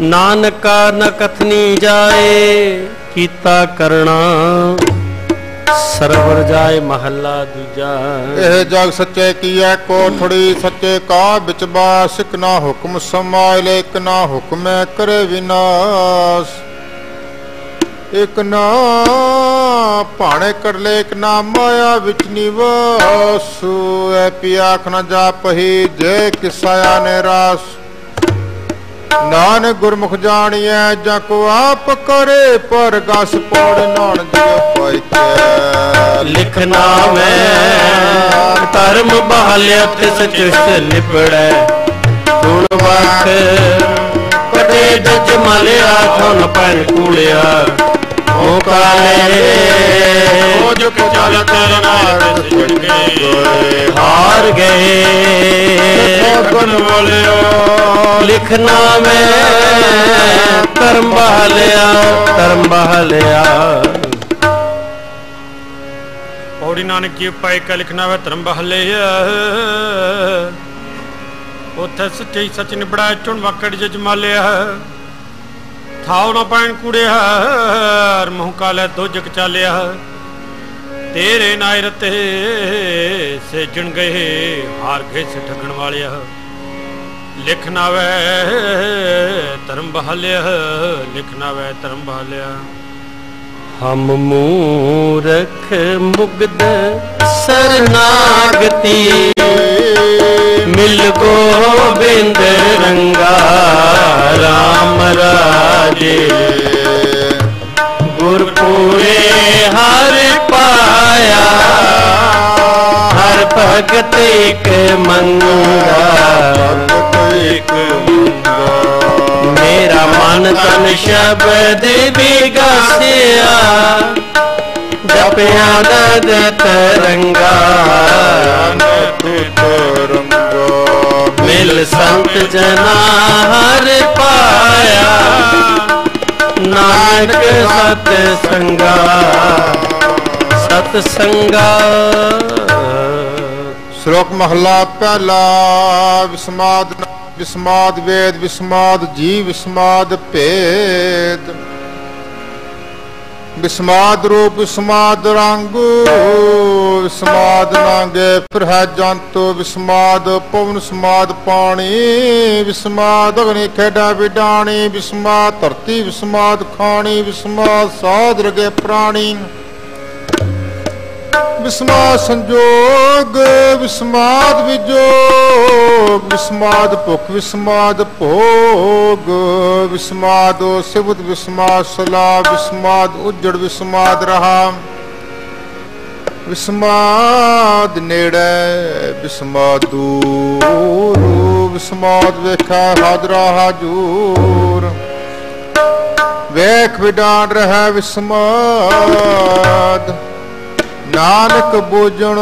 ਨਾਨਕਾ ਨ ਕਥਨੀ ਜਾਏ, ਕੀਤਾ ਕਰਣਾ। ਸਰਵਰ ਜਾਏ ਮਹੱਲਾ ਦੂਜਾ। ਇਹ ਜਗ ਸੱਚੇ ਕੀਐ ਕੋਠੜੀ ਸੱਚੇ ਕਾ ਵਿੱਚ ਬਾਸ ਨਾ ਹੁਕਮ ਸਮਾਇ ਲੈ ਨਾ ਹੁਕਮੈ ਕਰੇ ਵਿਨਾਸ਼। ਇਕ ਨਾ ਭਾਣੇ ਕਰ ਲੈ, ਇਕ ਨਾ ਮਾਇਆ ਵਿੱਚ ਨਿਵਾਸੁ। ਐ ਪਿਆਖ ਨਾ ਜਾਪਹੀ, ਜੇ ਕਿਸਾਇਆ ਨੇ ਰਾਸ। ਨਾਨਕ ਗੁਰਮੁਖ ਜਾਣੀਐ, ਜਾਂ ਕੋ ਆਪ ਕਰੇ ਪਰ ਗਸ ਪੋੜ ਨਾਣ ਦਿਓ ਪਾਇਚੈ। ਲਿਖਣਾ ਮੈਂ ਧਰਮ ਬਹਾਲਿਆ ਤਿਸ ਚੁਸਤ ਲਿਪੜੈ ਗੁਣ ਵਖ ਕਦੇ ਜਜ ਮਲਿਆ, ਥਨ ਪੈਣ ਕੂੜਿਆ ਜੁਗ ਚਲ ਹਾਰ ਗਏ। ਗੁਣ ਬੋਲਿਓ ਲਿਖਣਾ ਮੈਂ ਧਰਮ ਬਹਾਲਿਆ ਧਰਮ ਬਹਾਲਿਆ। ਪੌੜੀ ਨਾਨਕ ਜੀ ਪਾਇ ਕਾ ਲਿਖਣਾ ਵੇ ਧਰਮ ਬਹਲੇ ਉਥੇ ਸੱਚੇ ਸੱਚ ਨਿਬੜਾ ਚੁਣ ਵਕੜ ਜਜ ਮਾਲਿਆ ਥਾਉ ਨਾ ਪੈਣ ਕੁੜਿਆ, ਮੂੰਹ ਕਾਲੇ ਦੋ ਚਾਲਿਆ। ਤੇਰੇ ਨਾਇ ਰਤੇ ਸੇਜਣ ਗਏ, ਹਾਰ ਗਏ ਠਗਣ ਵਾਲਿਆ। ਲਿਖਣਾ ਵੇ ਧਰਮ ਬਹਲਿਆ ਲਿਖਣਾ ਵੈ ਧਰਮ ਬਹਾਲਿਆ। ਹਮ ਮੂਰਖ ਮੁਗਦ ਸਰਨਾਗਤੀ ਮਿਲ ਗੋਬਿੰਦ ਰੰਗਾ RAM ਰਾਜੇ। ਗੁਰਪੂਰੇ ਹਰ ਪਾਇਆ, ਹਰ ਭਗਤ ਇੱਕ ਮੰਗਾ। ਇੱਕ ਮੰਗਾ ਮੇਰਾ ਮਨ ਤਨ ਸ਼ਬਦ ਵਿਗਾਸਿਆ ਜਪਿਆ ਦਦ ਤਰੰਗਾ ਮਿਲ ਸੰਤ ਜਨਾ ਹਰ ਪਾਇਆ। ਨਾਨਕ ਸਤ ਸੰਗਾ ਸਤ ਸੰਗਾ। ਸ਼ਲੋਕ ਮਹਲਾ ਪਹਿਲਾ, ਵਿਸਮਾਦ ਵਿਸਮਾਦ ਵੇਦ, ਵਿਸਮਾਦ ਜੀ ਵਿਸਮਾਦ ਭੇਦ। ਬਿਸਮਾਦ ਰੂਪ ਵਿਸਮਾਦ ਰੰਗ ਵਿਸਮਾਦ ਨਾਂਗੇ। ਫਿਰ ਹੈ ਜੰਤ ਵਿਸਮਾਦ ਪਵਨ ਸਮਾਦ ਪਾਣੀ ਵਿਸਮਾਦ ਅਗਨੀ ਖੇਡਾ ਵਿਡਾਣੀ, ਬਿਸਮਾਦ ਧਰਤੀ, ਬਿਸਮਾਦ ਖਾਣੀ, ਬਿਸਮਾਦ ਸਾਧ ਰਗੇ ਪ੍ਰਾਣੀ। ਵਿਸਮਾ ਸੰਜੋਗ, ਵਿਸਮਾਦ ਵਿਜੋਗ, ਵਿਸਮਾਦ ਭੁਖ, ਵਿਸਮਾਦ ਭੋਗ, ਵਿਸਮਾਦ ਸਿਵਤ ਵਿਸਮਾ ਸਲਾ, ਵਿਸਮਾਦ ਉਜੜ, ਵਿਸਮਾਦ ਰਹਾ। ਵਿਸਮਾਦ ਨੇੜੇ, ਵਿਸਮਾਦ ਦੂਰ, ਵਿਸਮਾਦ ਵੇਖਾ ਹਾਜ਼ਰਾ ਹਾਜੂਰ। ਵੇਖ ਵਿਡਾਨ ਰਹਿ ਵਿਸਮਾਦ ਨਾਨਕ ਬੋਜਣ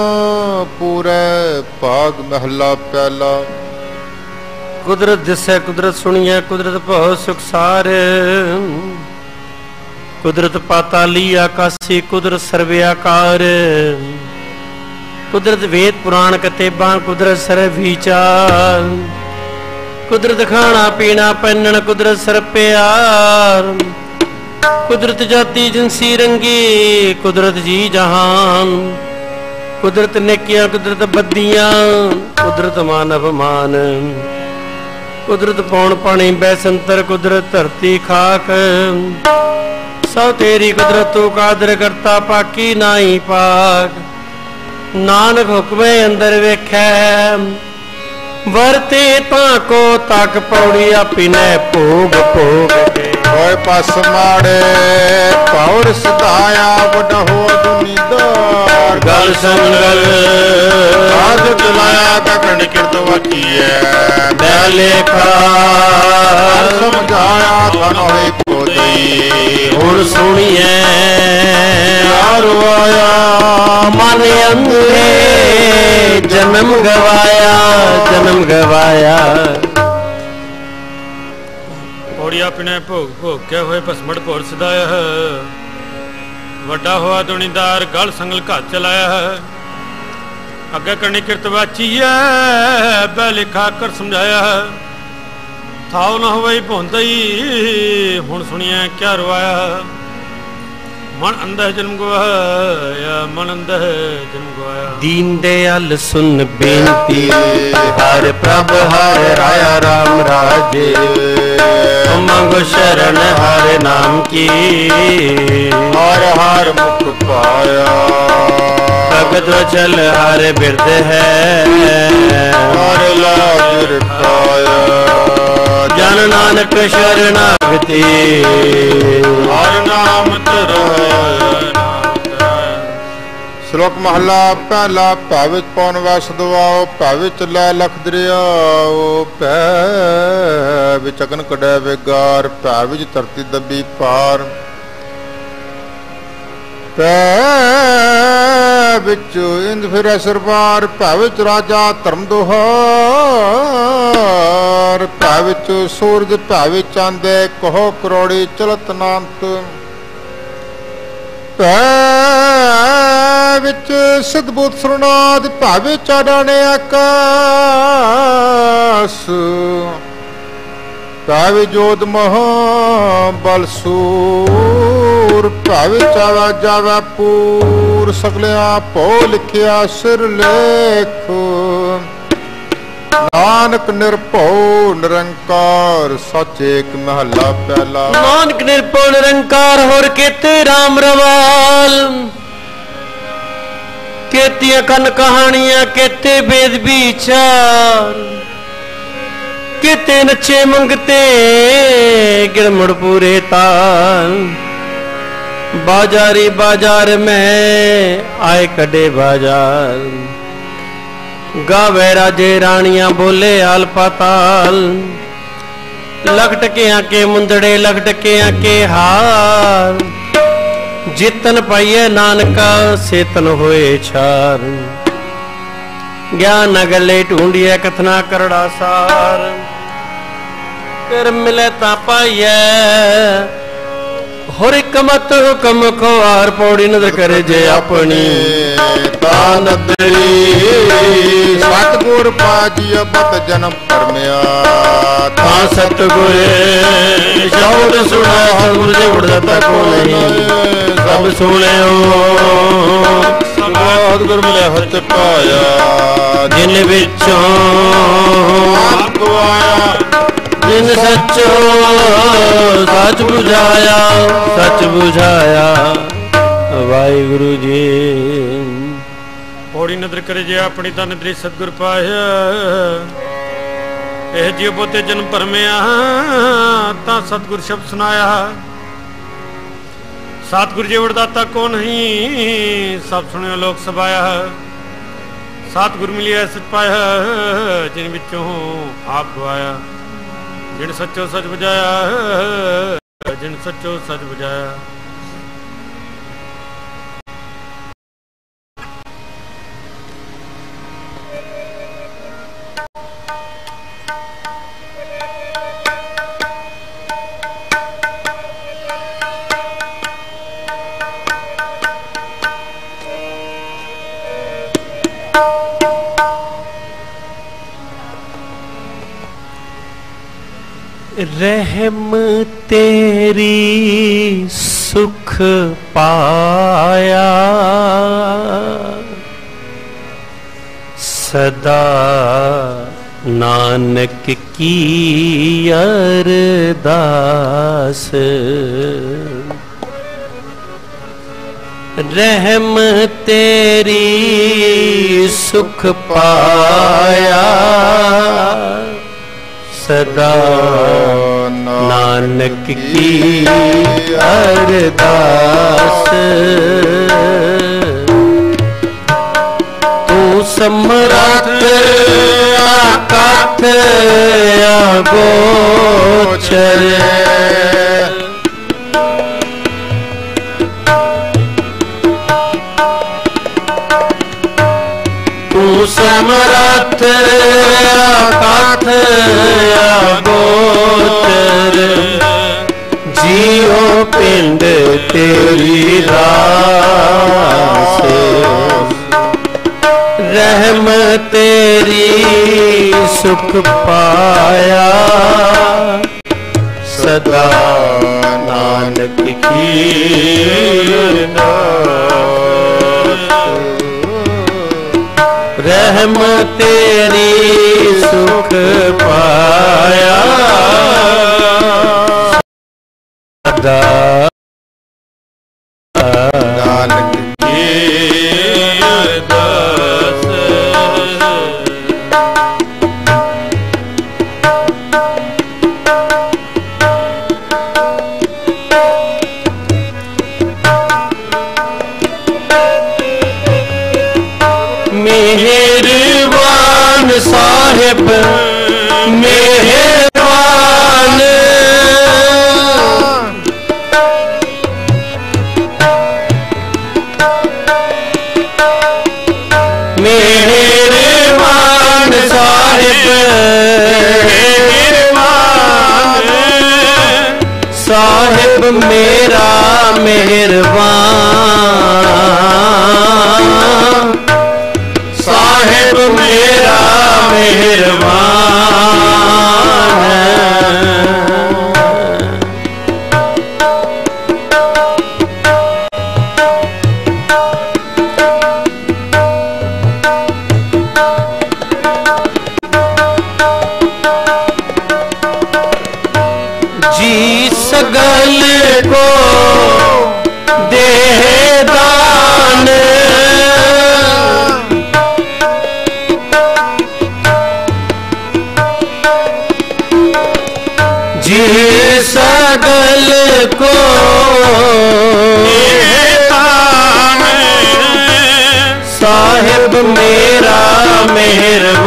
ਪੂਰੇ ਭਾਗ ਮਹਲਾ ਪਹਿਲਾ ਕੁਦਰਤ ਦਿਸੈ, ਕੁਦਰਤ ਸੁਣੀਐ, ਕੁਦਰਤ ਭਉ ਸੁਖਸਾਰ ਕੁਦਰਤ ਪਾਤਾਲੀ ਆਕਾਸੀ, ਕੁਦਰਤ ਸਰਵ ਆਕਾਰ। ਕੁਦਰਤ ਵੇਦ ਪੁਰਾਣ ਕਤੇਬਾਂ, ਕੁਦਰਤ ਸਰਵ ਵਿਚਾਰ। ਕੁਦਰਤ ਖਾਣਾ ਪੀਣਾ ਪਹਿਨਣ ਕੁਦਰਤ ਸਰਬ ਪਿਆਰ। ਕੁਦਰਤ ਜਾਤੀ ਜਿੰਸੀ ਰੰਗੀ, ਕੁਦਰਤ ਜੀ ਜਹਾਨ। ਕੁਦਰਤ ਨੇਕੀਆਂ, ਕੁਦਰਤ ਬੱਦੀਆਂ ਕੁਦਰਤ ਮਾਨ ਅਪਮਾਨ। ਕੁਦਰਤ ਪੌਣ ਪਾਣੀ ਬੈਸੰਤਰ, ਕੁਦਰਤ ਧਰਤੀ ਖਾਕ। ਸਭ ਤੇਰੀ ਕੁਦਰਤ ਤੂੰ ਕਾਦਰ ਕਰਤਾ ਪਾਕੀ ਨਾਹੀ ਪਾਕ। ਨਾਨਕ ਹੁਕਮੇ ਅੰਦਰ ਵੇਖੈ। ਵਰਤੇ ਤਾਂ ਕੋ ਤੱਕ ਪੌੜੀ ਆਪਿਨੇ ਭੋਗ ਭੋਗ ਕੇ। ਹੋਏ ਪਸ ਮਾੜੇ ਪੌਰ ਸਦਾਇਆ ਵਡ ਹੋ ਦੁਨੀਦਾਰ। ਗਲ ਸੰਗਲ ਆਜ ਚਲਾਇਆ ਕਕਣ ਕਿਰਤ ਵਕੀਐ। ਮੈਂ ਲੇਖਾ ਸਮਝਾਇਆ ਧਨ ਹੋਏ ਕੋਦੀ ਹੁਣ ਸੁਣੀਐ। ਆਰੋ ਆਇਆ ਮਨ ਅੰਧੇ। ਜਨਮ ਗਵਾਇਆ ਜਨਮ ਗਵਾਇਆ। ਪੌੜੀ ਆਪਣੇ ਭੋਗ ਭੋਗ ਹੋਏ ਭਸਮੜ ਭੋਰ ਸਦਾਇਆ ਵੱਡਾ ਹੋਆ ਦੁਨੀਦਾਰ ਗਲ ਸੰਗਲ ਘਾਤ ਚਲਾਇਆ ਹੈ। ਅੱਗੇ ਕਰਨੀ ਕਿਰਤ ਵਾਚੀ ਹੈ ਬੈ ਲਿਖਾ ਕਰ ਸਮਝਾਇਆ ਹੈ। ਥਾਉ ਨਾ ਹੋਵੇ ਭੁੰਦਈ, ਹੁਣ ਸੁਣਿਆ ਕਿਆ ਰਵਾਇਆ ਮਨ ਅੰਧਾ ਜਨਮ ਗਵਾਇਆ ਮਨ ਅੰਧਾ ਜਨਮ ਗਵਾਇਆ। ਦੀਨ ਦਿਆਲ ਸੁਨ ਬੇਨਤੀ ਹਰ ਪ੍ਰਭ ਹਰ ਰਾਇਆ ਰਾਮ ਰਾਜੇ। ਮੰਗੋ ਸ਼ਰਨ ਹਰ ਨਾਮ ਕੀ ਹਰ ਹਰ ਮੁਖ ਪਾਇਆ। ਭਗਤ ਵਚਲ ਹਰ ਬਿਰਦ ਹੈ। ਹਰ ਲਾਜ ਰਖਾਇਆ ਜਨ ਨਾਨਕ ਸ਼ਰਨਾਗਤੀ ਹਰ ਨਾਮ ਤਰਾਇਆ ਸ਼ਲੋਕ ਮਹਲਾ ਪਹਿਲਾ ਭੈ ਵਿੱਚ ਪਉਣ ਵਸ ਦਵਾਓ ਭੈ ਵਿੱਚ ਲੈ ਲਖ ਦਰਿਆਓ ਭੈ ਵਿੱਚ ਅਗਨ ਕੜੈ ਵਿਗਾਰ ਭੈ ਵਿੱਚ ਧਰਤੀ ਦੱਬੀ ਪਾਰ। ਭੈ ਵਿੱਚ ਇੰਦ ਫਿਰੈ ਸਰਬਾਰ ਭੈ ਵਿੱਚ ਰਾਜਾ ਧਰਮ ਦੁਹਾਰ ਭੈ ਵਿੱਚ ਸੂਰਜ, ਭੈ ਵਿੱਚ ਚੰਦੇ ਕਹੋ ਕਰੋੜੀ ਚਲਤ ਨਾਨਤ ਭੈ ਵਿੱਚ ਸੁਰਨਾਦ, ਭੈ ਵਿੱਚ ਆਕਾਸ। ਭਾਵੇ ਜੋਤ ਮਹਾ ਬਲ ਸੂਰ ਭਾਵੇ ਚਾਵਾ ਜਾਵਾ ਪੂਰ, ਸਗਲਿਆ ਭੋ ਲਿਖਿਆ ਸਿਰ ਲੇਖ। ਨਾਨਕ ਨਿਰਭਉ ਨਿਰੰਕਾਰ, ਸੱਚ ਏਕ ਮਹੱਲਾ ਪਹਿਲਾ। ਨਾਨਕ ਨਿਰਭਉ ਨਿਰੰਕਾਰ, ਹੋਰ ਕੀਤੇ RAM ਰਵਾਲ। ਕੀਤੀਆਂ ਕਨ ਕਹਾਣੀਆਂ, ਕੀਤੇ ਵੇਦ ਵਿਚਾਰ। ਕੀਤੇ ਨੱਚੇ ਮੰਗਤੇ ਗਿਰਮੜ ਪੂਰੇ ਤਾਲ। ਬਾਜ਼ਾਰੀ ਬਾਜ਼ਾਰ ਮੈਂ ਆਏ ਕੱਢੇ ਬਾਜ਼ਾਰ। ਗਾਵੇ ਰਾਜੇ ਰਾਣੀਆਂ ਬੋਲੇ ਆਲ ਪਾਤਾਲ ਲਖਟ ਕੇ ਆਕੇ ਮੁੰਦੜੇ ਲਖਟ ਕੇ ਆਕੇ ਹਾਰ। ਜਿਤਨ ਪਾਈਏ ਨਾਨਕਾ, ਸੇਤਨ ਹੋਏ ਛਾਰ। ਗਿਆਨ ਨਗਲੇ ਢੂੰਡੀਏ ਕਥਨਾ ਕਰੜਾ ਸਾਰ। ਕਰ ਮਿਲੇ ਤਾਂ ਪਾਈਐ ਹੋਰ ਇੱਕ ਮਤ ਹੁਕਮ ਖਵਾਰ ਪੌੜੀ ਨਦਰ ਕਰੇ ਜੇ ਆਪਣੀ। ਤਾਂ ਨਦਰੀ ਸਤਗੁਰ ਪਾਜੀ ਅਬਦ ਜਨਮ ਪਰਮਿਆ। ਤਾਂ ਸਤਗੁਰ ਸ਼ਬਦ ਸੁਣਾ ਸਤਗੁਰ ਦੇ ਉੜਦਾ ਕੋ ਨਹੀਂ ਸਭ ਸੁਣਿਓ। ਸਤਗੁਰ ਮਿਲੇ ਹੱਥ ਪਾਇਆ। ਜਿਨ ਵਿੱਚੋਂ ਆਪ ਗਵਾਇਆ ਜਿਨ ਸੱਚੋ ਸੱਚ 부ਝਾਇਆ ਸੱਚ 부ਝਾਇਆ ਵਾਹਿਗੁਰੂ ਜੀ। ਪੌੜੀ ਨਦਰ ਕਰੇ ਜੇ ਆਪਣੀ ਤਾਂ ਨਦਰੀ ਸਤਗੁਰ ਪਾਇਆ ਇਹ ਜਿਉ ਬੋਤੇ ਜਨਮ ਭਰਮਿਆ, ਤਾਂ ਸਤਗੁਰ ਸ਼ਬਦ ਸੁਨਾਇਆ ਸਤਗੁਰ ਜੀ ਵਰਦਾਤਾ ਕੋ ਨਹੀਂ, ਸਭ ਸੁਣਿਓ ਲੋਕ ਸਭਾਇਆ। ਸਤਗੁਰ ਮਿਲਿਆ, ਸਚ ਪਾਇਆ, ਜਿਨ ਵਿੱਚੋਂ ਆਪ ਗਵਾਇਆ। ਜਿਣ ਸੱਚੋ ਸੱਚ ਬੁਝਾਇਆ ਜਿਣ ਸੱਚੋ ਸੱਚ ਬੁਝਾਇਆ। ਪਾਇਆ। ਸਦਾ ਨਾਨਕ ਕੀ ਅਰਦਾਸ। ਰਹਿਮ ਤੇਰੀ ਸੁਖ ਪਾਇਆ। ਸਦਾ ਨਾਨਕ ਕੀ ਅਰਦਾਸ? ਤੂੰ ਸਮਰੱਥ ਆਕਥ ਅਗੋਚਰ। ਸਮਰੱਥ ਆਕਥ ਅਗੋਚਰ ਜੀਉ ਪਿੰਡ ਤੇਰੀ ਰਾਸ ਰਹਿਮ ਤੇਰੀ ਸੁਖ ਪਾਇਆ ਸਦਾ ਨਾਨਕ ਕੀ ਰਹਿਮ ਤੇਰੀ ਸੁਖ ਪਾਇਆ। ਸਦਾ ਮੇਰਾ ਮਿਹਰਬਾਨ। ਸਾਹਿਬ ਮੇਰਾ ਮਿਹਰਬਾਨ। ਸਗਲ ਕੋ ਦੇਹ ਦਾਨ ਸਾਹਿਬ ਮੇਰਾ ਮਿਹਰਬਾਨ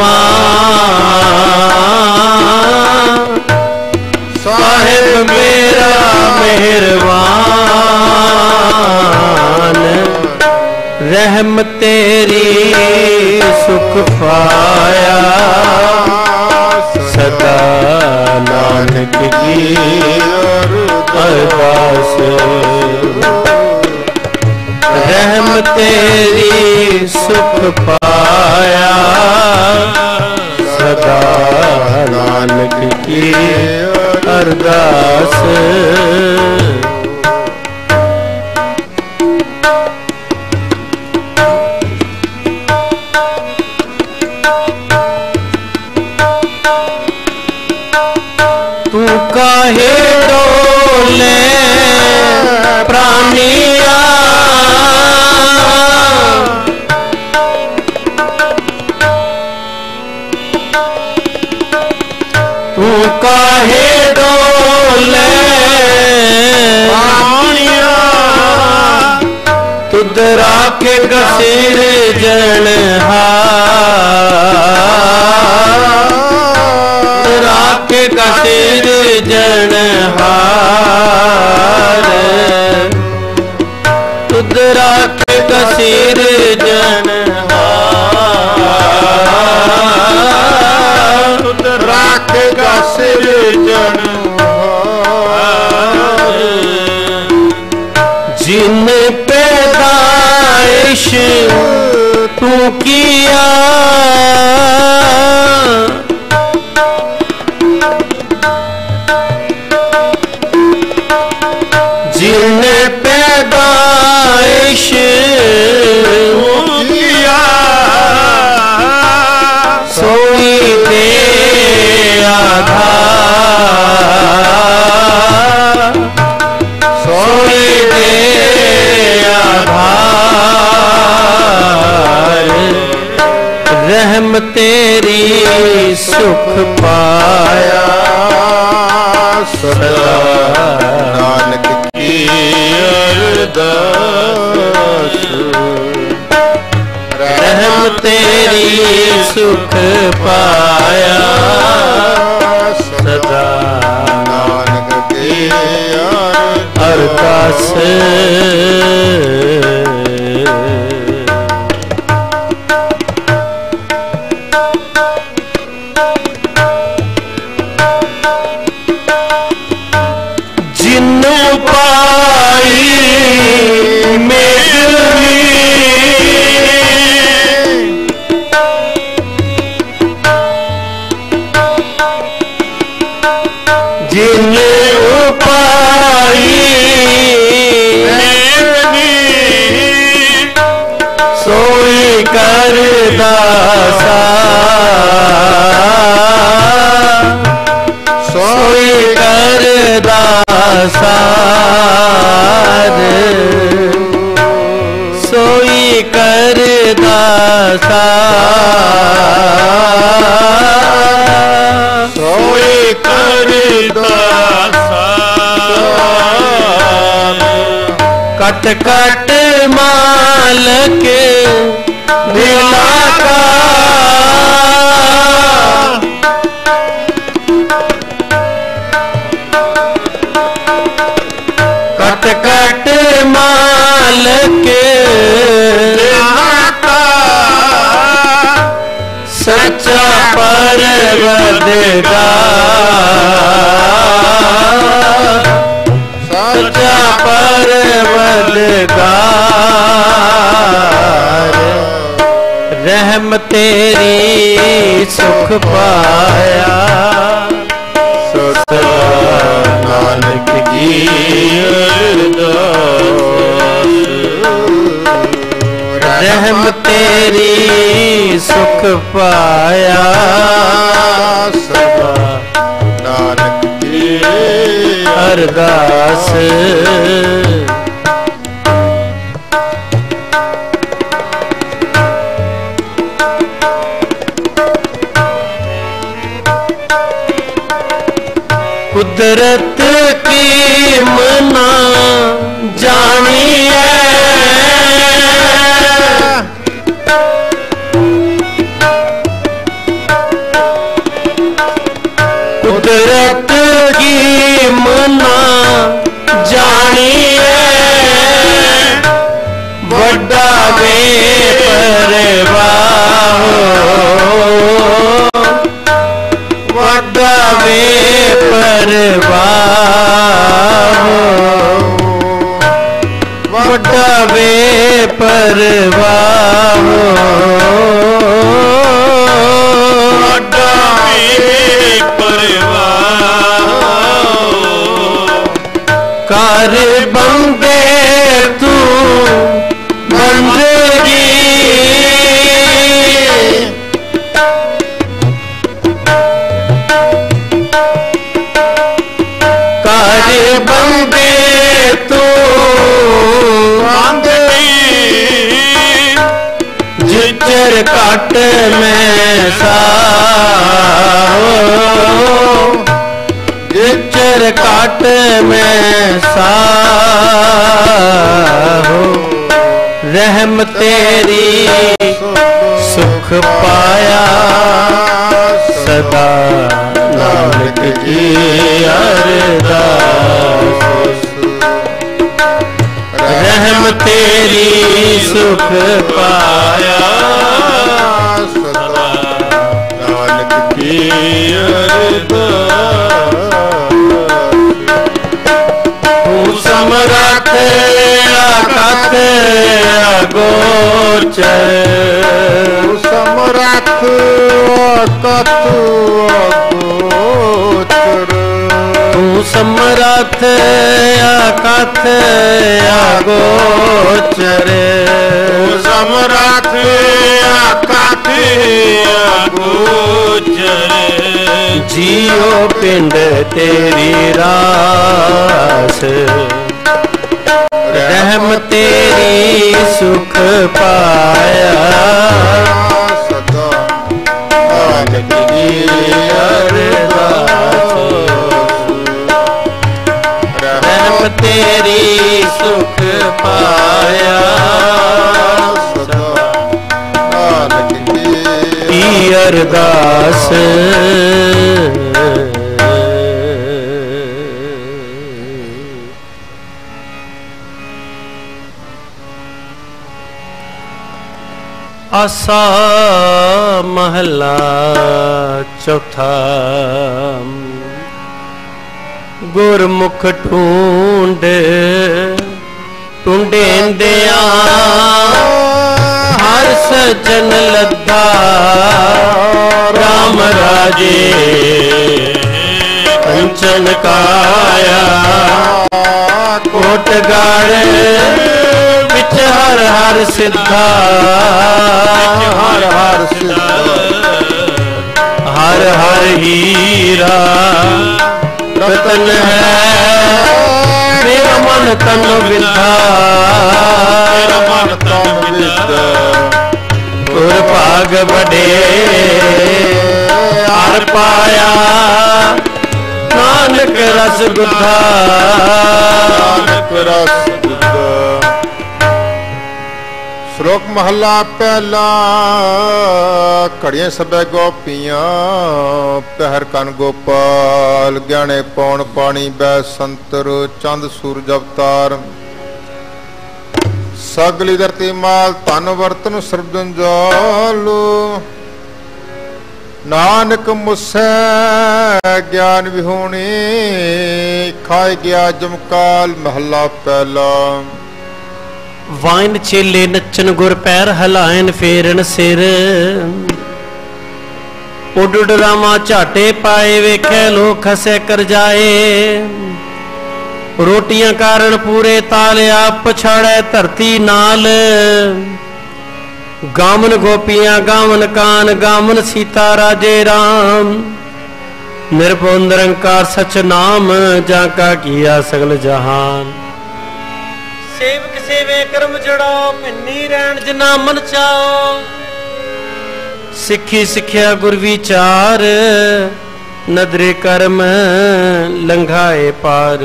ਸਾਹਿਬ ਮੇਰਾ ਮਿਹਰਬਾਨ ਰਹਿਮ ਤੇਰੀ ਸੁਖ ਸਦਾ ਨਾਨਕ ਨਾਨਕ ਕੀ ਅਰਦਾਸ। ਰਹਿਮ ਤੇਰੀ ਸੁਖ ਪਾਇਆ। ਸਦਾ ਨਾਨਕ ਕੀ ਅਰਦਾਸ। ਰਾਖੇ ਗਸਿਰ ਜਣ ਰਾਖ ਗਸਿਰ ਜਣ ਹਾਰ। ਤੁਧ ਰਾਖੇ ਗਸਿਰ ਜਣ ਹਾਰ। ਤੁਧ ਰੱਖੇਗਾ ਸਿਰ ਜਨ ਜਿਨ ਪੈਦਾਇਸ਼ ਤੂੰ ਕੀਆ? ਜਿਨ ਪੈਦਾਇਸ਼ ਰਹਿਮ ਤੇਰੀ ਸੁਖ ਪਾਇਆ। ਸਦਾ ਨਾਨਕ ਕੀ ਅਰਦਾਸ। ਰਹਿਮ ਤੇਰੀ ਸੁਖ ਪਾਇਆ। ਸਦਾ ਨਾਨਕ ਕੀ ਅਰਦਾਸ। ਕਰਦਾ ਸੋਈ ਕਰਦਾ ਸਾਰ ਸੋਈ ਕਰਦਾ ਸਾਰ ਸੋਈ ਕਰਦਾ ਕਟ ਕਟ ਮਾਲਕ ਦਿਲਾ ਕਟ ਕਟ ਮਾਲਕ ਸੱਚਾ ਪਰਵਰਦਗਾਰ ਸੱਚਾ ਪਰਵਰਦਗਾਰ ਰਹਿਮ ਤੇਰੀ ਸੁਖ ਪਾਇਆ। ਸਦਾ ਨਾਨਕ ਕੀ ਅਰਦਾਸ। ਰਹਿਮ ਤੇਰੀ ਸੁਖ ਪਾਇਆ। ਸਦਾ ਨਾਨਕ ਕੀ ਅਰਦਾਸ। ਕੁਦਰਤ ਕੀ ਮਨਾ ਜਾਣੀਐ? ਕੁਦਰਤ ਕੀ ਮਨਾ ਜਾਣੀਐ? ਵੱਡਾ ਵੇ ਪਰਵਾਹ ਵੱਡਾ ਵੇ ਪਰਵਾਹ। ਵੱਡਾ ਵੇ ਮੈਂ ਸਾਹੋ ਵਿਚਰ ਘਟ ਮੈਂ ਸਾਹੋ ਰਹਿਮ ਤੇਰੀ ਸੁਖ ਪਾਇਆ ਸਦਾ ਨਾਨਕ ਜੀ ਅਰਦਾਸ। ਰਹਿਮ ਤੇਰੀ ਸੁਖ ਪਾਇਆ ਨਾਨਕ ਕੀ ਅਰਦਾਸ ਸਮਰੱਥ ਆਕਤ ਅਗੋਚਰ ਸਮਰੱਥ ਕਤ ਅਗੋਚਰ ਤੂੰ ਸਮਰੱਥ ਆਕਤ ਅਗੋਚਰ ਸਮਰਾਥ ਆਕਾਥ ਅਗੋਚਰ ਜੀਉ ਪਿੰਡ ਤੇਰੀ ਰਾਸ ਰਹਿਮ ਤੇਰੀ ਤੇਰੀ ਸੁਖ ਪਾਇਆ। ਸਦਾ ਨਾਨਕ ਕੀ ਕੀ ਅਰਦਾਸ। ਆਸਾ ਮਹਲਾ ਚੌਥਾ ਗੁਰਮੁਖ ਢੂੰਡ ਟੁੰਡੇਂਦਿਆਂ ਹਰ ਸਜਨ ਲੱਦਾ ਰਾਮ ਰਾਜੇ ਕੰਚਨ ਕਾਇਆ। ਕੋਟ ਗਾੜ ਵਿੱਚ ਹਰ ਹਰ ਸਿੱਧਾ, ਹਰ ਹਰ ਸਿੱਧਾ, ਹਰ ਹਰ ਹੀਰਾ। ਰਤਨ ਹੈ। ਮੇਰਾ ਮਨ ਤਨ ਵਿਧਾ ਮੇਰਾ ਮਨ ਤਨ ਵਿਦ ਗੁਰ ਭਾਗ ਬੜੇ ਹਰ ਪਾਇਆ। ਨਾਨਕ ਰਸ ਗੁਧਾ ਨਾਨਕ ਰਸ ਸ਼ਲੋਕ ਮਹੱਲਾ ਪਹਿਲਾ, ਘੜੀਆਂ ਸਭੈ ਗੋਪੀਆਂ, ਪਹਿਰ ਕਨ ਗੋਪਾਲ ਗਿਆਣੇ ਪੌਣ ਪਾਣੀ ਬੈ ਸੰਤਰ, ਚੰਦ ਸੂਰਜ ਅਵਤਾਰ। ਸਗਲੀ ਧਰਤੀ ਮਾਲ, ਧਨ ਵਰਤਨ ਸਰਬ ਜੰਜਾਲੋ ਨਾਨਕ ਮੁਸੈ, ਗਿਆਨ ਵਿਹੂਣੀ, ਖਾਇ ਗਿਆ ਜਮਕਾਲ ਮਹੱਲਾ ਪਹਿਲਾ। ਵਾਇਨ ਚੇਲੇ ਨੱਚਣ ਗੁਰ ਪੈਰ ਹਲਾਇਨ ਫੇਰਨ ਸਿਰ। ਉੱਡ ਉੱਡ ਰਾਮਾ ਝਾਟੇ ਪਾਏ ਵੇਖੇ ਲੋਕ ਹਸੇ ਕਰ ਜਾਏ। ਰੋਟੀਆਂ ਕਾਰਨ ਪੂਰੇ ਤਾਲਿਆ ਪਛਾੜੈ ਧਰਤੀ ਨਾਲ। ਗਾਮਨ ਗੋਪੀਆਂ, ਗਾਮਨ ਕਾਨ, ਗਾਮਨ ਸੀਤਾ ਰਾਜੇ RAM ਨਿਰਭਉ ਨਿਰੰਕਾਰ ਸਚ ਨਾਮ, ਜਾਂ ਕਾ ਕੀਆ ਸਗਲ ਜਹਾਨ। ਸੇਵਕ ਸੇਵੇ ਕਰਮ ਜੜਾਓ ਭਿੰਨੀ ਰਹਿਣ ਜਿਨਾ ਮਨ ਚਾਓ। ਸਿੱਖੀ ਸਿੱਖਿਆ ਗੁਰ ਵਿਚਾਰ, ਨਦਰੇ ਕਰਮ ਲੰਘਾਏ ਪਾਰ।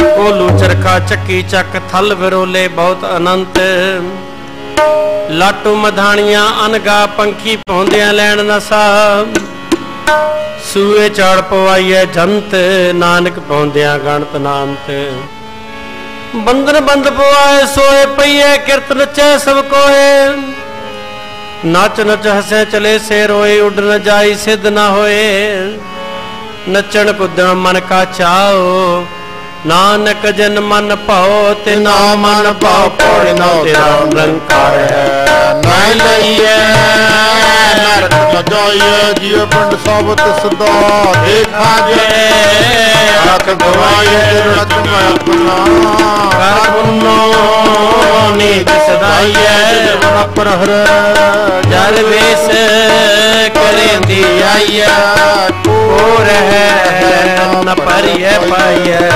ਕੋਲੂ ਚਰਖਾ ਚੱਕੀ ਚੱਕ ਥਲ ਵਿਰੋਲੇ ਬਹੁਤ ਅਨੰਤ। ਲਾਟੂ ਮਧਾਣੀਆਂ ਅਨਗਾ ਪੰਖੀ ਪੌਂਦਿਆਂ ਲੈਣ ਨਸਾ। ਸੂਏ ਚੜ ਪਵਾਈਐ ਜੰਤ, ਨਾਨਕ ਪੌਂਦਿਆਂ ਗਣਤ ਨਾਮਤ ਬੰਧਨ ਬੰਦ ਪਵਾਏ, ਸੋਏ ਪਈਏ, ਕਿਰਤ ਨਚੈ ਸਭ ਕੋਏ। ਨਾਚ ਨਚ ਹਸੇ ਚਲੇ ਸੇ ਰੋਏ ਉੱਡ ਨ ਜਾਈ, ਸਿੱਧ ਨਾ ਹੋਏ। ਨੱਚਣ ਕੁੱਦਣ ਮਨ ਕਾ ਚਾਓ, ਨਾਨਕ ਜਨ ਮਨ ਭਾਉ ਤੇ ਨਾ ਮਨ ਭਾਉ ਪੜ ਤੇਰਾ ਨਿਰੰਕਾਰ ਹੈ। ਨਾ ਲਈਏ ਨ ਜਾਈਏ ਜੀਵ ਪਿੰਡ ਸਾਬਤ ਸਦਾ ਦੇਖਾ ਜੇ। ਆਖ ਗਵਾਈਏ ਰਤ ਮੈਂ ਆਪਣਾ। ਕਰ ਪੁੰਨੋ ਨੀਤ ਸਦਾਈਐ ਜਨ ਪ੍ਰਹਰ ਜਲ ਵੇਸ ਕਰੇਂਦੀ ਆਈਐ ਕੋ ਰਹਿ ਨ ਪਰਿਐ ਪਾਈਐ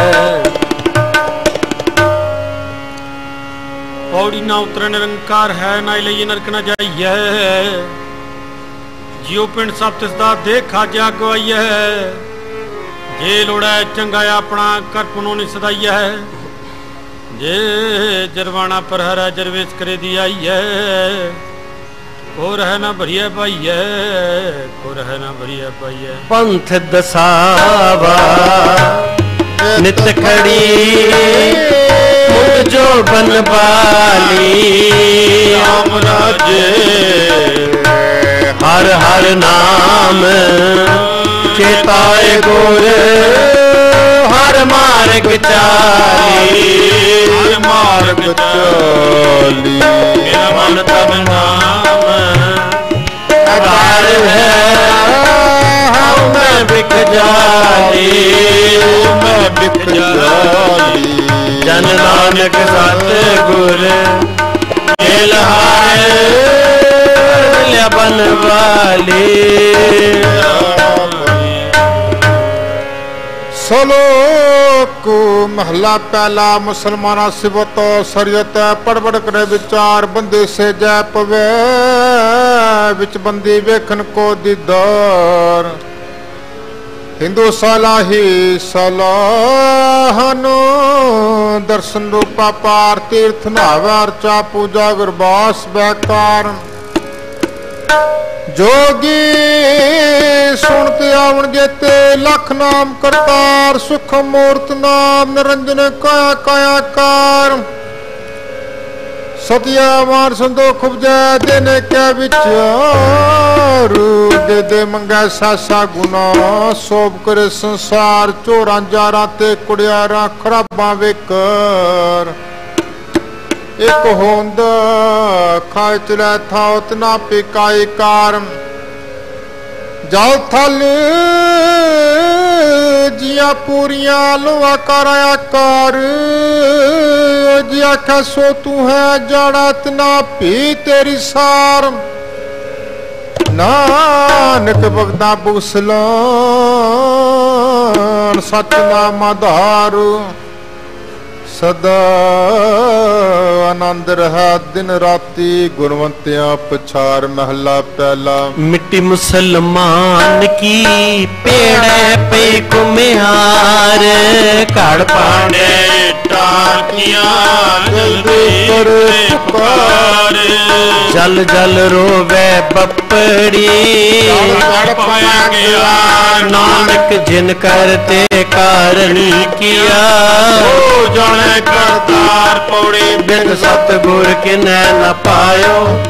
ਪੌੜੀ ਨਾ ਉਤਰੇ ਨਿਰੰਕਾਰ ਹੈ ਨਾ ਲਈ ਨਰਕ ਨਾ ਜਾਈਐ ਜਿਉ ਪਿੰਡ ਸਭ ਤਿਸ ਦਾ ਦੇਖਾ ਜਾ ਗਵਾਈਐ। ਜੇ ਲੋੜੈ ਚੰਗਾ ਆਪਣਾ ਕਰ ਪੁਨੋ ਨਹੀਂ ਸਦਾਈਐ। ਜੇ ਜਰਵਾਣਾ ਪਰ ਹਰਾ ਜਰਵੇਸ ਕਰੇ ਦੀ ਆਈਐ। ਕੋ ਰਹਿ ਨਾ ਭਰੀਐ ਪਾਈਐ ਕੋ ਰਹਿ ਨਾ ਭਰੀਐ ਪਾਈਐ ਪੰਥ ਦਸਾਵਾ ਨਿਤ ਖੜੀ ਮੁੱਢ ਜੋ ਬਨ ਬਾਲੀ ਰਾਮ ਰਾਜੇ। ਹਰ ਹਰ ਨਾਮ ਚੇਤਾਏ ਗੁਰ ਹਰ ਮਾਰਗ ਚਾਲੀ। ਹਰ ਮਾਰਗ ਚਾਲੀ। ਮੇਰਾ ਮਨ ਤਨ ਨਾਮ ਆਧਾਰ ਹੈ ਹਉ ਮੈਂ ਬਿਕ ਜਾਲੀ। ਮੈਂ ਬਿਖ ਜਾਲੀ। ਜਨ ਨਾਨਕ ਸਤ ਗੁਰ ਮਿਲ ਹਾਰੇ ਲਿਆ ਬਨ ਸਲੋਕ ਮਹਲਾ ਪਹਿਲਾ ਮੁਸਲਮਾਨਾ ਸਿਵਤ ਸਰੀਅਤ ਪੜਵੜ ਕਰੇ ਵਿਚਾਰ ਬੰਦੇ ਸੇ ਜੈ ਪਵੇ। ਵਿੱਚ ਬੰਦੀ ਵੇਖਣ ਕੋ ਦੀਦਾਰ। ਹਿੰਦੂ ਸਲਾਹੀ ਸਲਾਹਨੋ ਦਰਸ਼ਨ ਰੂਪਾ ਪਾਰ ਤੀਰਥ ਨਾਵਰ ਚਾ ਪੂਜਾ ਗੁਰਬਾਸ ਬੈਕਾਰ ਜੋਗੀ ਸੁਣਤੇ ਆਵਣ ਜੇਤੇ ਲਖ ਨਾਮ ਕਰਤਾਰ, ਸੁਖ ਮੂਰਤ ਨਾਮ ਨਿਰੰਜਨ ਕਾਇਆ ਕਾਇਆ ਕਾਰ। ਸਤਿਆ ਮਾਰ ਸੰਦੋ ਖੁਬਜੈ ਦੇਨੇ ਕੈ ਵਿਚਾਰ ਦੇ ਦੇ ਮੰਗੈ ਸਾਸਾ ਗੁਨਾ। ਸੋਭ ਕਰੇ ਸੰਸਾਰ, ਚੋਰਾਂ ਜਾਰਾਂ ਤੇ ਕੁੜਿਆਰਾਂ ਖਰਾਬਾਂ ਵੇਕਰ। ਇਕ ਹੋਂਦ ਖਾਇ ਚਲੇ ਥਾਉਤ ਨਾ ਪਿਕਾਈ ਕਾਰਮ। ਜਲ ਥਲ, ਜੀਆਂ ਪੂਰੀਆਂ ਲੋਆ ਕਰ ਆਕਾਰ। ਜੀ ਆਖਾ ਸੋ ਤੂੰ ਹੈ ਜੜਤ ਨਾ ਪੀ ਤੇਰੀ ਸਾਰ। ਨਾਨਕ ਭਗਤਾ ਬੁਸਲਾਨ ਸਚ ਨਾਮ ਸਦਾ ਆਨੰਦ ਰਹਾ ਦਿਨ ਰਾਤੀ ਗੁਰਵੰਤਿਆਂ ਪਛਾਰ ਮਹਲਾ ਪਹਿਲਾ ਮਿੱਟੀ ਮੁਸਲਮਾਨ ਕੀ ਪੇੜੇ ਪੇ ਕੁਮਿਹਾਰ ਘੜ ਪਾਣੇ ਟਾਕੀਆਂ ਜਲਦੀ ਪੁਕਾਰ ਜਲ ਜਲ ਰੋਵੇ ਬੱਪੜੀ। ਗੜ ਪਾਇਆ ਗਿਆ ਨਾਨਕ ਜਿਨ ਕਰਤੇ ਕਾਰਣੀ ਕੀਆ। ਹੋ ਜਾਣੇ ਕਰਤਾਰ ਪੌੜੀ। ਬਿਨ ਸਤਗੁਰ ਕਿਨੈ ਨ ਪਾਇਓ।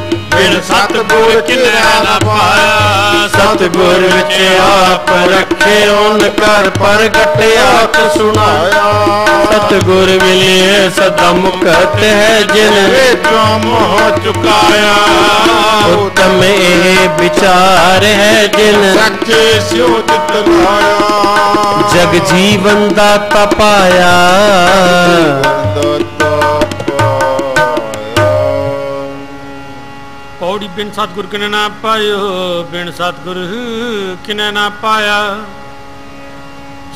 ਬਿਨ ਸਤਿਗੁਰ ਕਿਨੈ ਨ ਪਾਇਆ? ਸਤਗੁਰ ਵਿੱਚ ਆਪ ਰੱਖੇ ਓਨ ਕਰ ਪ੍ਰਗਟ ਆਖ ਸੁਣਾਇਆ। ਸਤਗੁਰ ਮਿਲਿਏ ਸਦਾ ਮੁਕਤ ਹੈ ਜਿਨ ਜੋ ਮੋਹ ਚੁਕਾਇਆ। ਉਤਮ ਇਹ ਵਿਚਾਰ ਹੈ ਜਿਨ ਸੱਚੇ ਸਿਉ ਤਿਤ ਲਾਇਆ। ਜਗ ਜੀਵਨ ਦਾ ਤਪਾਇਆ ਪੌੜੀ ਬਿਨ ਸਤਿਗੁਰ ਕਿਨੇ ਨਾ ਪਾਇਓ, ਬਿਨ ਸਤਿਗੁਰ ਕਿਨੇ ਨਾ ਪਾਇਆ।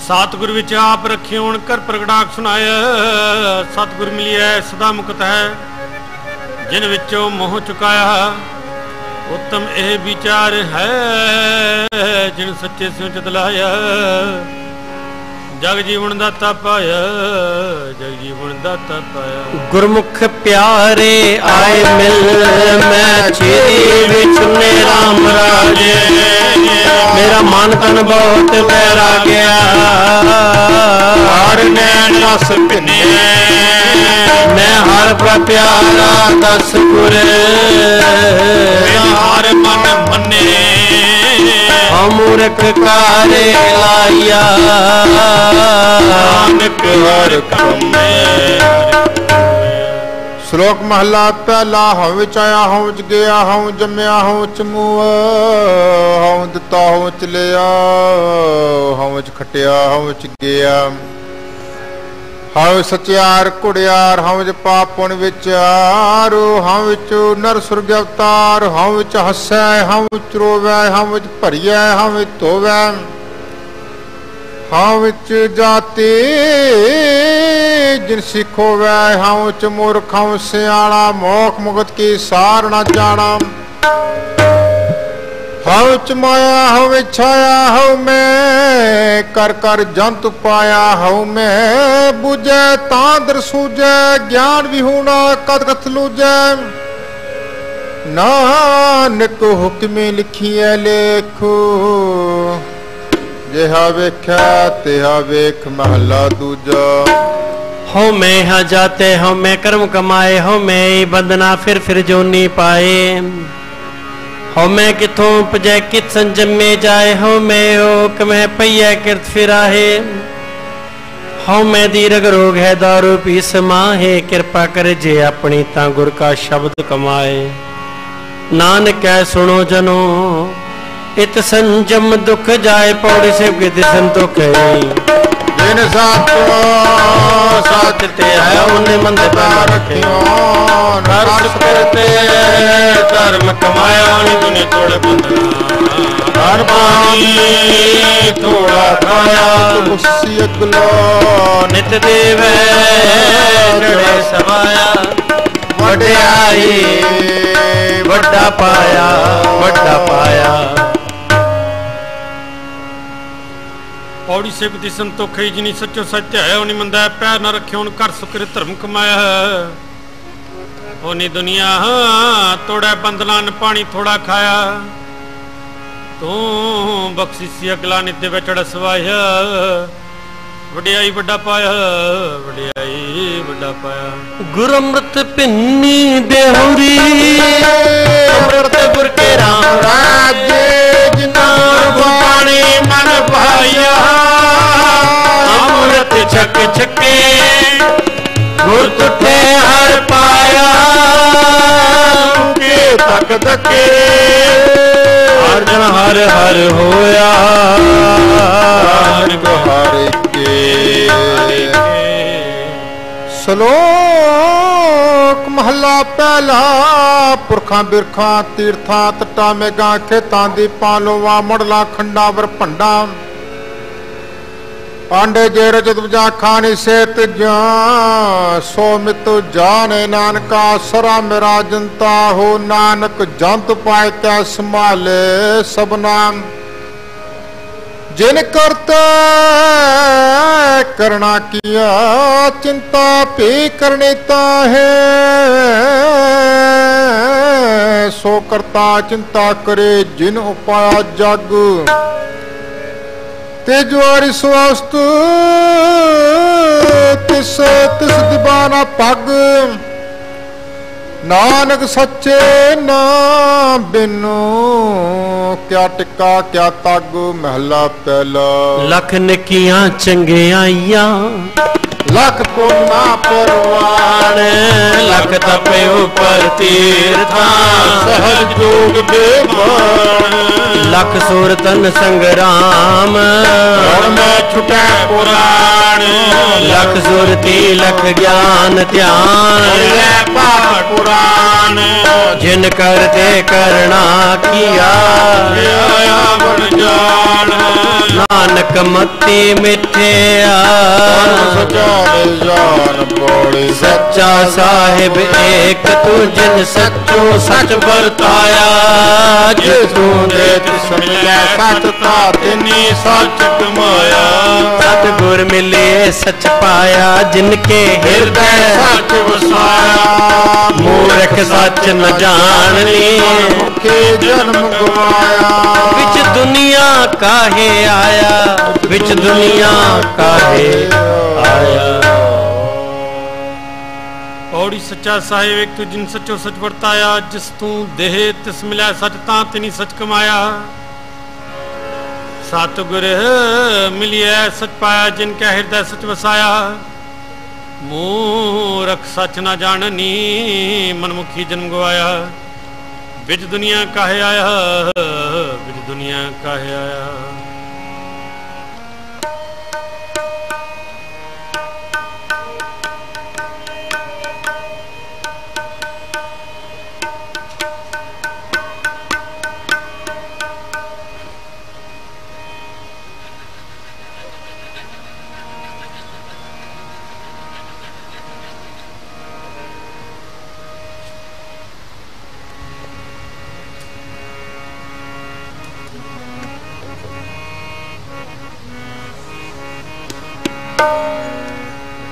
ਸਤਿਗੁਰ ਵਿੱਚ ਆਪ ਰੱਖੇ ਕਰ ਪ੍ਰਗਟਾਕ ਸੁਣਾਇਆ। ਸਤਿਗੁਰ ਮਿਲਿਆ ਸਦਾ ਮੁਕਤ ਹੈ, ਜਿਨ ਵਿੱਚੋਂ ਮੋਹ ਚੁਕਾਇਆ। ਉਤਮ ਇਹ ਵਿਚਾਰ ਹੈ, ਜਿਨ ਸੱਚੇ ਸਿਉ ਚਿਤ ਲਾਇਆ। ਜਗ ਜੀਵਨ ਦਾ ਪਾਇਆ ਜਗ ਜੀਵਨ ਦਾ ਪਾਇਆ। ਗੁਰਮੁਖ ਪਿਆਰੇ ਆਏ ਮਿਲ ਮੈਂ ਚੇਰੀ ਵਿੱਚ ਨੇ ਰਾਮ ਰਾਜੇ ਮੇਰਾ ਮਨ ਤਨ ਬਹੁਤ ਬੈਰਾ ਗਿਆ। ਹਰ ਨੈਣ ਰਸ ਪਿੰਨੇ ਮੈਂ ਹਰ ਪ੍ਰ ਪਿਆਰਾ ਦਸ ਗੁਰ ਹਰ ਮਨ ਮੰਨੇ। ਅਮੂਰਖ ਕਾਰੇ ਲਾਇਆ। ਨਾਨਕ ਹਰ ਕੰਮੇ ਸ਼ਲੋਕ ਮਹਲਾ ਪਹਿਲਾ ਹਉ ਵਿੱਚ ਆਇਆ ਹਉ ਵਿੱਚ ਗਿਆ ਹਉ ਜੰਮਿਆ ਹਉ ਵਿੱਚ ਮੂਆ। ਹਉ ਦਿੱਤਾ ਹਉ ਲਿਆ। ਹਉ ਵਿੱਚ ਖਟਿਆ ਹਉ ਵਿੱਚ ਗਿਆ। ਹਉ ਸਚਿਆਰ ਕੁੜਿਆਰ, ਹਉ ਵਿੱਚ ਪਾਪ ਵਿਚਾਰੂ ਵਿਚਾਰ ਹਉ ਵਿੱਚ ਨਰ ਸੁਰਗ ਅਵਤਾਰ, ਹਉ ਵਿੱਚ ਹੱਸੈ, ਹਉ ਵਿੱਚ ਰੋਵੈ, ਹਉ ਵਿੱਚ ਭਰੀਐ, ਹਉ ਵਿੱਚ ਧੋਵੈ, ਹਉ ਵਿੱਚ ਜਾਤੀ ਜਿਨ ਸਿੱਖੋ ਵੈ ਹਉ ਚ ਮੂਰਖਉ ਸਿਆਣਾ, ਮੋਖ ਮੁਕਤ ਕੀ ਸਾਰ ਨ ਜਾਣਾ। ਹਉ ਚ ਮਾਇਆ, ਹਉ ਛਾਇਆ, ਹਉ ਮੈਂ ਕਰ ਕਰ ਜੰਤ ਪਾਇਆ, ਹਉ ਮੈਂ 부ਜੈ ਤਾਂ ਦਰ ਸੂਜੈ ਗਿਆਨ ਵਿਹੂਣਾ ਕਦ ਕਥ ਲੂਜੈ ਨਾਨਕ ਹੁਕਮੇ ਲਿਖੀਐ ਲੇਖੋ, ਜਿਹਾ ਵੇਖਿਆ ਤਿਹਾ ਵੇਖ ਮਹਲਾ ਦੂਜਾ। ਹਉ ਮੈਂ ਹਾ ਜਾਤੇ ਹਉ ਮੈਂ ਕਰਮ ਕਮਾਏ, ਹਉ ਮੈਂ ਬੰਦਨਾ ਫਿਰ ਫਿਰ ਜੋਨੀ ਪਾਏ। ਹਉ ਮੈਂ ਕਿਥੋਂ ਪਜੈ ਕਿਤ ਸੰਜਮੇ ਜਾਏ ਹਉ ਮੈਂ ਓਕ ਮੈਂ ਪਈਐ, ਕਿਰਤ ਫਿਰਾਹੇ। ਹਉ ਮੈਂ ਦੀਰਗ ਰੋਗ ਹੈ, ਦਾਰੂ ਪੀ ਸਮਾਹੇ ਕਿਰਪਾ ਕਰ ਜੇ ਆਪਣੀ ਤਾਂ ਗੁਰ ਕਾ ਸ਼ਬਦ ਕਮਾਏ। ਨਾਨਕ ਐ, ਸੁਣੋ ਜਨੋ, ਇਤ ਸੰਜਮ ਦੁਖ ਜਾਏ, ਪੌੜੀ ਸਿਵ ਕੇ ਦਿਸਨ ਜਿਨ ਸਾਤੋ ਸਾਚ ਤੇ ਹੈ, ਉਹਨੇ ਮੰਦ ਪੈ ਨਰਸ ਕਰਤੇ ਧਰਮ ਕਮਾਇਆ ਨੀ ਤੁਨੇ ਤੋੜ ਬੰਦਨਾ ਹਰ ਬਾਣੀ ਥੋੜਾ ਖਾਇਆ। ਮੁਸੀ ਅਗਲਾ ਨਿਤ ਦੇਵੇ ਜੜੇ ਸਮਾਇਆ। ਵਡਿਆਈ, ਵੱਡਾ ਪਾਇਆ ਵੱਡਾ ਪਾਇਆ। ਪੌੜੀ ਸੇ ਦੀ ਤੋਂ ਖਈ ਜਿਨੀ ਸੱਚੋ ਸੱਚ ਹੈ ਉਹ ਨਹੀਂ ਮੰਦਾ ਪੈਰ ਨਾ ਰੱਖਿਓ ਉਹਨ ਕਰ ਸੁਕਰੇ ਧਰਮ ਕਮਾਇਆ ਉਹਨੀ ਦੁਨੀਆ ਤੋੜਾ ਬੰਦਲਾਂ ਨੇ ਪਾਣੀ ਥੋੜਾ ਖਾਇਆ। ਤੂੰ ਬਖਸ਼ਿਸ਼ ਅਗਲਾ ਨਿਤ ਦੇ ਸਵਾਇਆ ਵਡਿਆਈ ਵੱਡਾ ਪਾਇਆ, ਵਡਿਆਈ ਵੱਡਾ ਪਾਇਆ। ਗੁਰ ਅੰਮ੍ਰਿਤ ਪਿੰਨੀ ਦੇਹੁਰੀ, ਅੰਮ੍ਰਿਤ ਗੁਰ ਕੇ ਰਾਮ ਰਾਜੇ ਜਿਨਾ ਗੁਰਬਾਣੀ ਮਨ ਭਾਇਆ। ਅੰਮ੍ਰਿਤ ਛਕ ਛਕੇ, ਗੁਰ ਤੁਠੇ ਹਰ ਪਾਇਆ। ਤਕ ਤਕੇ ਅਰਜਨ ਹਰ ਹਰ ਹੋਇਆ। ਨਾਨਕ ਹਰਿ ਕੇ। ਸ਼ਲੋਕ ਮਹਲਾ ਪਹਿਲਾ। ਪੁਰਖਾਂ ਬਿਰਖਾਂ ਤੀਰਥਾਂ ਤਟਾ ਮੇਗਾ ਖੇਤਾਂ ਦੀ ਪਾਲੋਵਾ ਮੜਲਾ ਖੰਡਾ ਵਰ ਭੰਡਾ। ਆਂਡੇ ਜੇ ਰਜਤ ਬਜਾ ਖਾਨੀ ਸੇ ਜਾਂ ਸੋ ਮਿਤ ਜਾਣੇ ਨਾਨਕਾ ਸਰਾ ਮੇਰਾ ਜਨਤਾ ਹੋ, ਨਾਨਕ ਜੰਤ ਪਾਇ ਕੈ ਸੰਭਾਲੇ ਸਭਨਾ। ਜਿਨ ਕਰਤਾ ਕਰਣਾ ਕੀਆ, ਚਿੰਤਾ ਭੀ ਕਰਨੀ ਤਾ ਹੈ ਸੋ ਕਰਤਾ ਚਿੰਤਾ ਕਰੇ ਜਿਨ ਉਪਾਇਆ ਜਗ। ਤੇ ਜਵਾਰੀ ਸਵਸਤ ਤਿਸ ਤਿਸ ਦਿਬਾਨਾ ਪੱਗ। ਨਾਨਕ ਸੱਚੇ ਨਾਮ ਬਿਨੋ ਕਿਆ ਟਿੱਕਾ ਕਿਆ ਤੱਗ ਮਹਿਲਾ ਪਹਿਲਾ। ਲਖ ਨਕੀਆਂ ਚੰਗਿਆਈਆਂ ਲੱਖ ਪੁੰਨਾ ਪਰਵਾਨ ਲਖ ਤਪੇ ਉਪਰ ਤੀਰਥਾਂ। ਸਹਜ ਜੋਗ ਬੇਮਾਨ। ਲਖ ਸੁਰਤਨ ਸੰਗਰਾਮ। ਹੁਣ ਮੈਂ ਛੁਟੈ ਪੁਰਾਣ। ਲਖ ਸੁਰਤੀ ਲਖ ਗਿਆਨ ਧਿਆਨ। ਲੈ ਪਾਠ ਪੁਰਾਣ। ਜਿਨ। ਕਰਤੇ ਕਰਣਾ ਕੀਆ। ਆਇਆ ਬਣ ਜਾਣ ਨਾਨਕ ਮਤੀ ਮਿਠਿਆ। ਸਜਾਣੇ ਜਾਨ ਪੋੜੀ ਸੱਚਾ ਸਾਹਿਬ ਏਕ ਤੂੰ ਜਿਨ ਸੱਚੋ ਸੱਚ ਵਰਤਾਇਆ। ਜਿਸ ਤੂੰ ਦੇ ਸੁਣਿਆ ਸਤ ਤਾ ਤਿਨੀ ਸੱਚ ਕਮਾਇਆ। ਸਤਿਗੁਰ ਮਿਲੇ ਸੱਚ ਪਾਇਆ ਜਿਨ ਕੇ ਹਿਰਦੈ ਸੱਚ ਵਸਾਇਆ। ਮੂਰਖ ਸੱਚ ਨ ਜਾਣਨੀ। ਮੁਖੇ ਜਨਮ ਗਵਾਇਆ। ਵਿੱਚ ਦੁਨੀਆ ਕਾਹੇ ਆਇਆ? ਵਿੱਚ ਦੁਨੀਆ ਕਾਹੇ ਆਇਆ? ਪੌੜੀ ਸੱਚਾ ਸਾਹਿਬ ਇੱਕ ਤੂੰ ਜਿਨ ਸੱਚੋ ਸੱਚ ਵਰਤਾਇਆ। ਜਿਸ ਤੂੰ ਦੇਹ ਤਿਸ ਮਿਲਿਆ ਸੱਚ ਤਾਂ ਤਿਨੀ ਸੱਚ ਕਮਾਇਆ। ਸਤਿਗੁਰ ਮਿਲਿਆ ਸੱਚ ਪਾਇਆ ਜਿਨ ਕੈ ਹਿਰਦੈ ਸੱਚ ਵਸਾਇਆ। ਮੂਰਖ ਸੱਚ ਨਾ ਜਾਣਨੀ ਮਨਮੁਖੀ ਜਨਮ ਗਵਾਇਆ। ਵਿੱਚ ਦੁਨੀਆ ਕਾਹੇ ਆਇਆ, ਵਿੱਚ ਦੁਨੀਆ ਕਾਹੇ ਆਇਆ।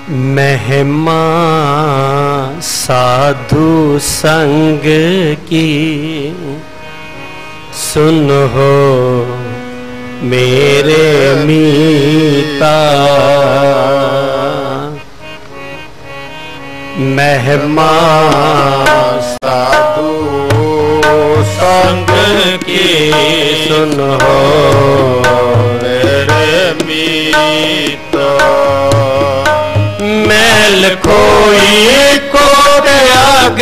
मेहमा साधु संग की सुन हो मेरे मीता। महिमा साधु संग की सुन हो मेरे मीता। मैल कोई को त्याग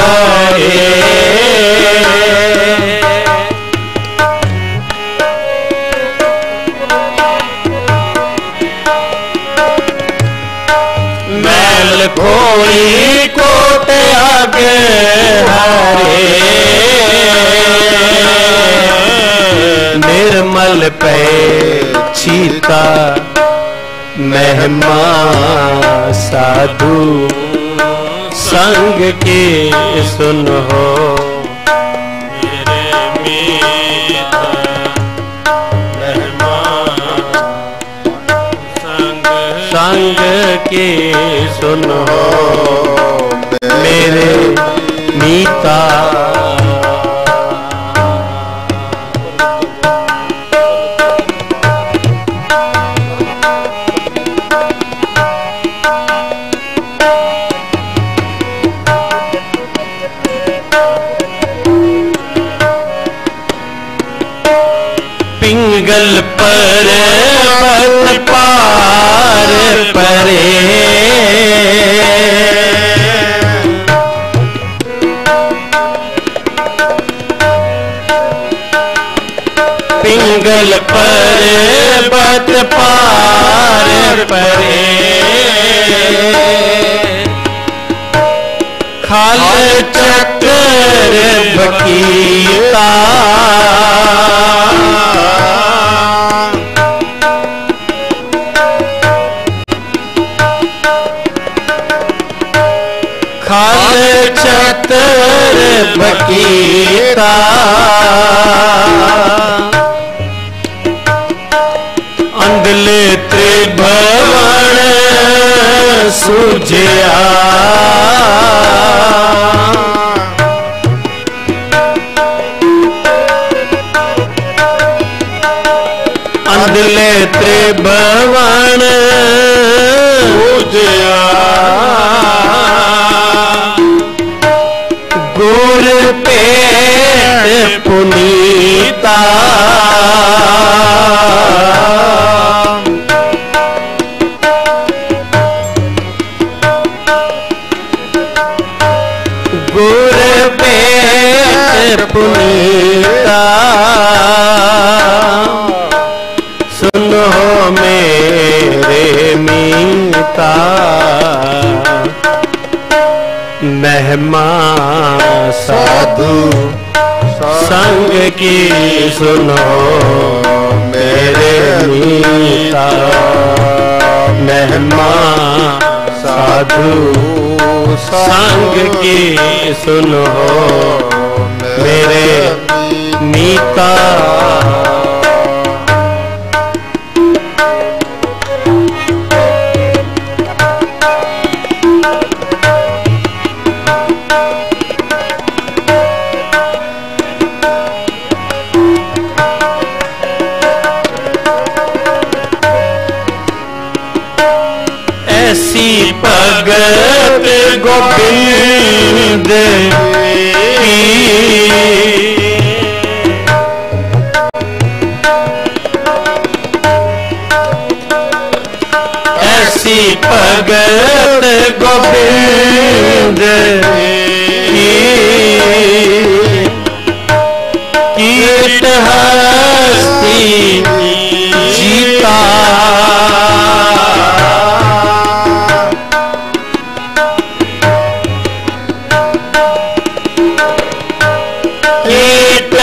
हारे मैल कोई को त्याग हारे निर्मल पे छीता महिमा साधु संग के सुन। हो संग के सुन। मेरे मीता ਚਲ ਪਰੇ ਬਤ ਪਾਰ ਪਰੇ। ਖਲ ਚੱਕਰ ਬਕੀਤਾ ਖਲ ਚੱਕਰ अंधले त्रिभवन सुझिया। अंधले त्रिभुवन ਸੁਨੋ ਮੇਰੇ ਮੀਤਾ ਮਹਿਮਾ ਸਾਧੂ ਸੰਗ ਕੀ ਸੁਨੋ ਮੇਰੇ ਮੀਤਾ। ਗੋਬਿੰਦ ਕੀ ਕੀਰਤ ਜੀਤਾ ਕੀਰਤ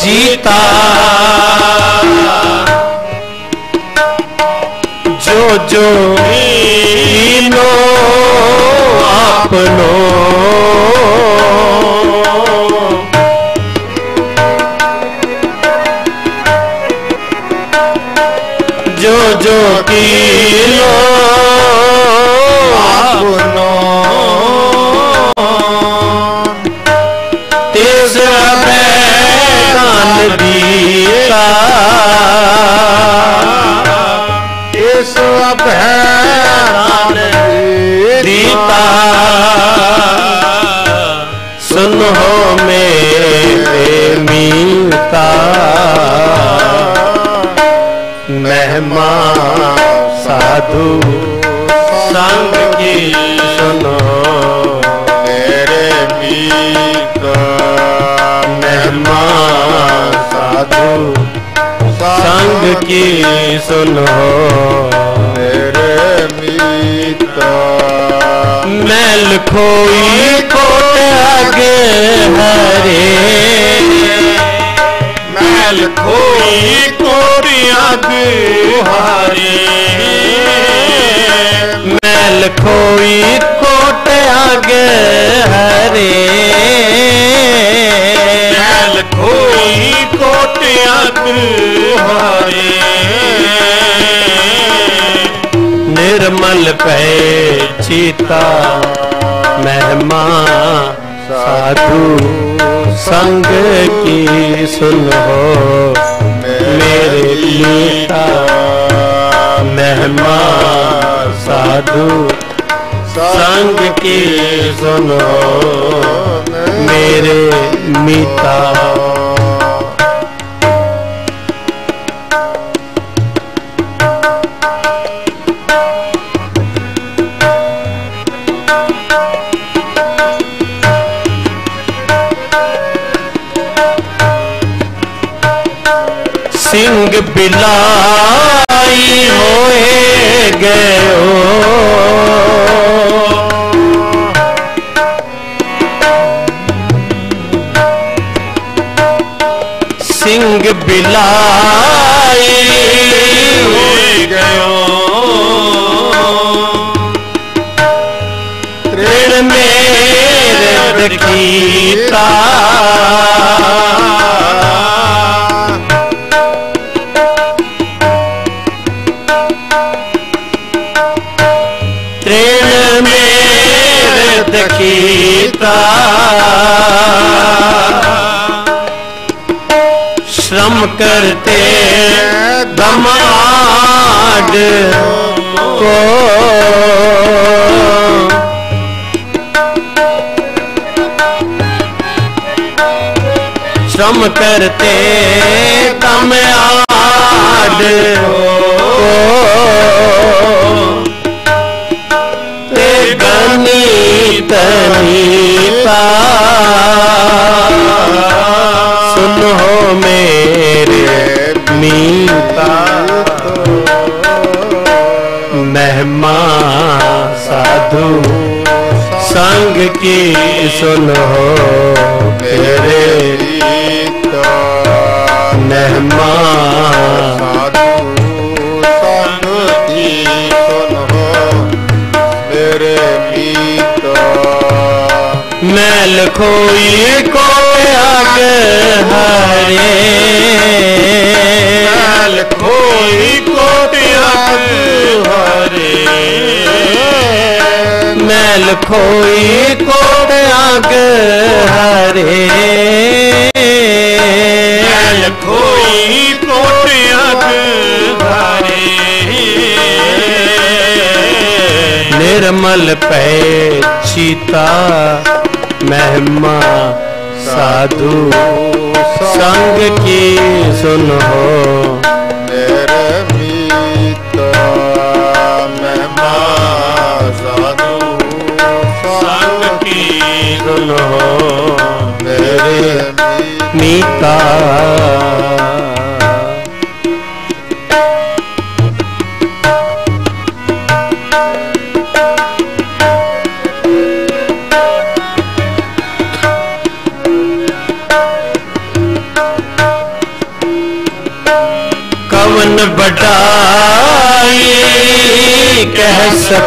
ਜੀਤਾ ਜੋ ਆਪਨੋ ਜੋ ਜੋ ਕੀਲੋ ਆਪਨੋ ਇਸ ਦੀਤਾ ਸੁਨੋ ਮੇਰੇ ਮੀਤਾ। ਮਹਿਮਾ ਸਾਧੂ, ਸੰਗ ਕੀ ਸੁਨੋ ਮੇਰੇ ਮੀਤ। ਮਹਿਮਾ ਸਾਧੂ, ਸੰਗ ਕੀ ਸੁਨੋ ਮੇਰੇ ਮੀਤ ਮੈਂ ਲਖੋਈ ਕੋਟ ਅਗੇ ਹਰੇ ਮੈਂ ਲਖੋਈ ਕੋਟ ਅਗੇ ਹਰੇ ਮੈਂ ਲਖੋਈ ਕੋਟ ਅਗੇ ਹਰੇ ਮੈਂ ਲਖੋਈ ਕੋਟ ਅਗੇ ਹਰੇ ਨਿਰਮਲ ਪੈ ਚੀਤਾ ਮਹਿਮਾ ਸਾਧੂ ਸੰਗ ਕੀ ਸੁਨੋ ਮੇਰੇ ਲੀਤਾ ਮਹਿਮਾ ਸਾਧੂ ਸੰਗ ਕੀ ਸੁਨੋ ਮੇਰੇ ਮੀਤਾ ਸਿੰਘ ਬਿਲਾਈ ਹੋਏ ਗਇਓ ਸਿੰਘ ਬਿਲਾਈ ਹੋਏ ਗਇਓ ਤ੍ਰਿਣ ਮੇਰੇ ਰਖੀਤਾ करते दम को। श्रम करते दम आग को। गनी तनी में ਨੀਤਾ ਮਹਿਮਾ ਸਾਧੂ ਸੰਗ ਕੀ ਸੁਨੋ ਮੇਰੇ ਨੀਤਾ ਮਹਿਮਾ ਸਾਧੂ ਸੰਗ ਕੀ ਸੁਨੋ ਮੈਂ ਲਖੋਈ ਕੋ ਅਗ ਹਰੇ ਮੈਂ ਲਖੋਈ ਕੋ ਅਗ ਹਰੇ ਮੈਂ ਲਖੋਈ ਕੋ ਅਗ ਹਰੇ ਮੈਂ ਲਖੋਈ ਕੋ ਅਗ ਹਰੇ ਨਿਰਮਲ ਪੈ ਚੀਤਾ ਮਹਿਮਾ ਸਾਧੂ ਸੰਗ ਕੀ ਸੁਨੋ ਮੇਰੇ ਮੀਤ ਮਹਿਮਾ ਸਾਧੂ ਸੰਗ ਕੀ ਸੁਨੋ ਮੇਰੇ ਮੀਤ ਕਹਿ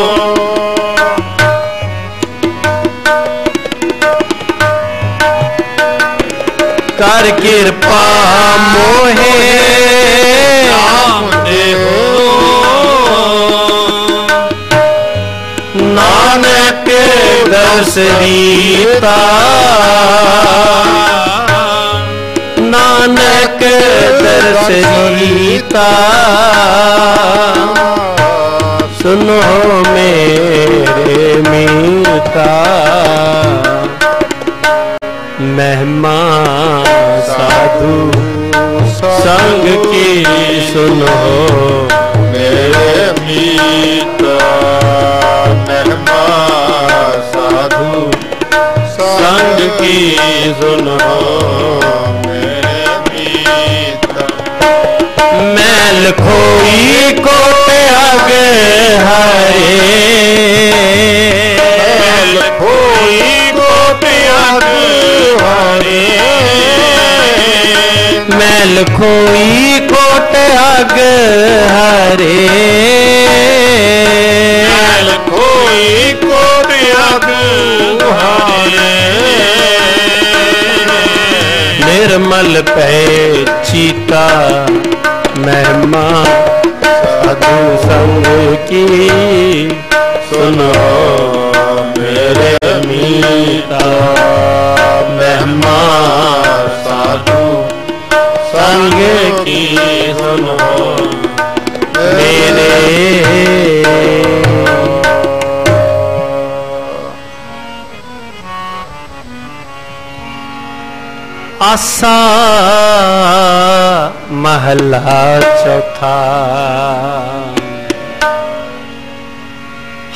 ਕਰ ਕਿਰਪਾ ਮੋਹੇ। ਨਾਮ ਦੇਹੋ ਨਾਨਕ ਦਰਸ ਦੀਤਾ। ਨਾਨਕ ਦਰਸ ਦੀਤਾ। ਸੁਨੋ ਮੇਰੇ ਮੀਤਾ। ਮਹਿਮਾ ਸਾਧੂ ਸੰਗ ਕੀ ਸੁਨੋ ਮੇਰੇ ਮੀਤ ਮਹਿਮਾ ਸਾਧੂ ਸੰਗ ਕੀ ਸੁਨੋ ਮੇਰੇ ਮੀਤ ਮੈਂ ਲਖੋਈ ਕੋ ਤਿਆਗ ਹਰੇ। ਲਖੋਈ ਕੋ ਤਿਆਗ ਹਰੇ ਮੈਂ ਲਖੋਈ ਕੋ ਤਿਆਗ ਹਰੇ ਲਖੋਈ ਕੋ ਤਿਆਗ ਹਰੇ ਨਿਰਮਲ ਪੈ ਚੀਤਾ ਮਹਿਮਾ ਸਾਧੂ ਸੰਗ ਕੀ ਸੁਨੋ ਮੇਰੇ ਮੀਤਾ ਮਹਿਮਾ ਆਸਾ ਮਹਲਾ ਚੌਥਾ।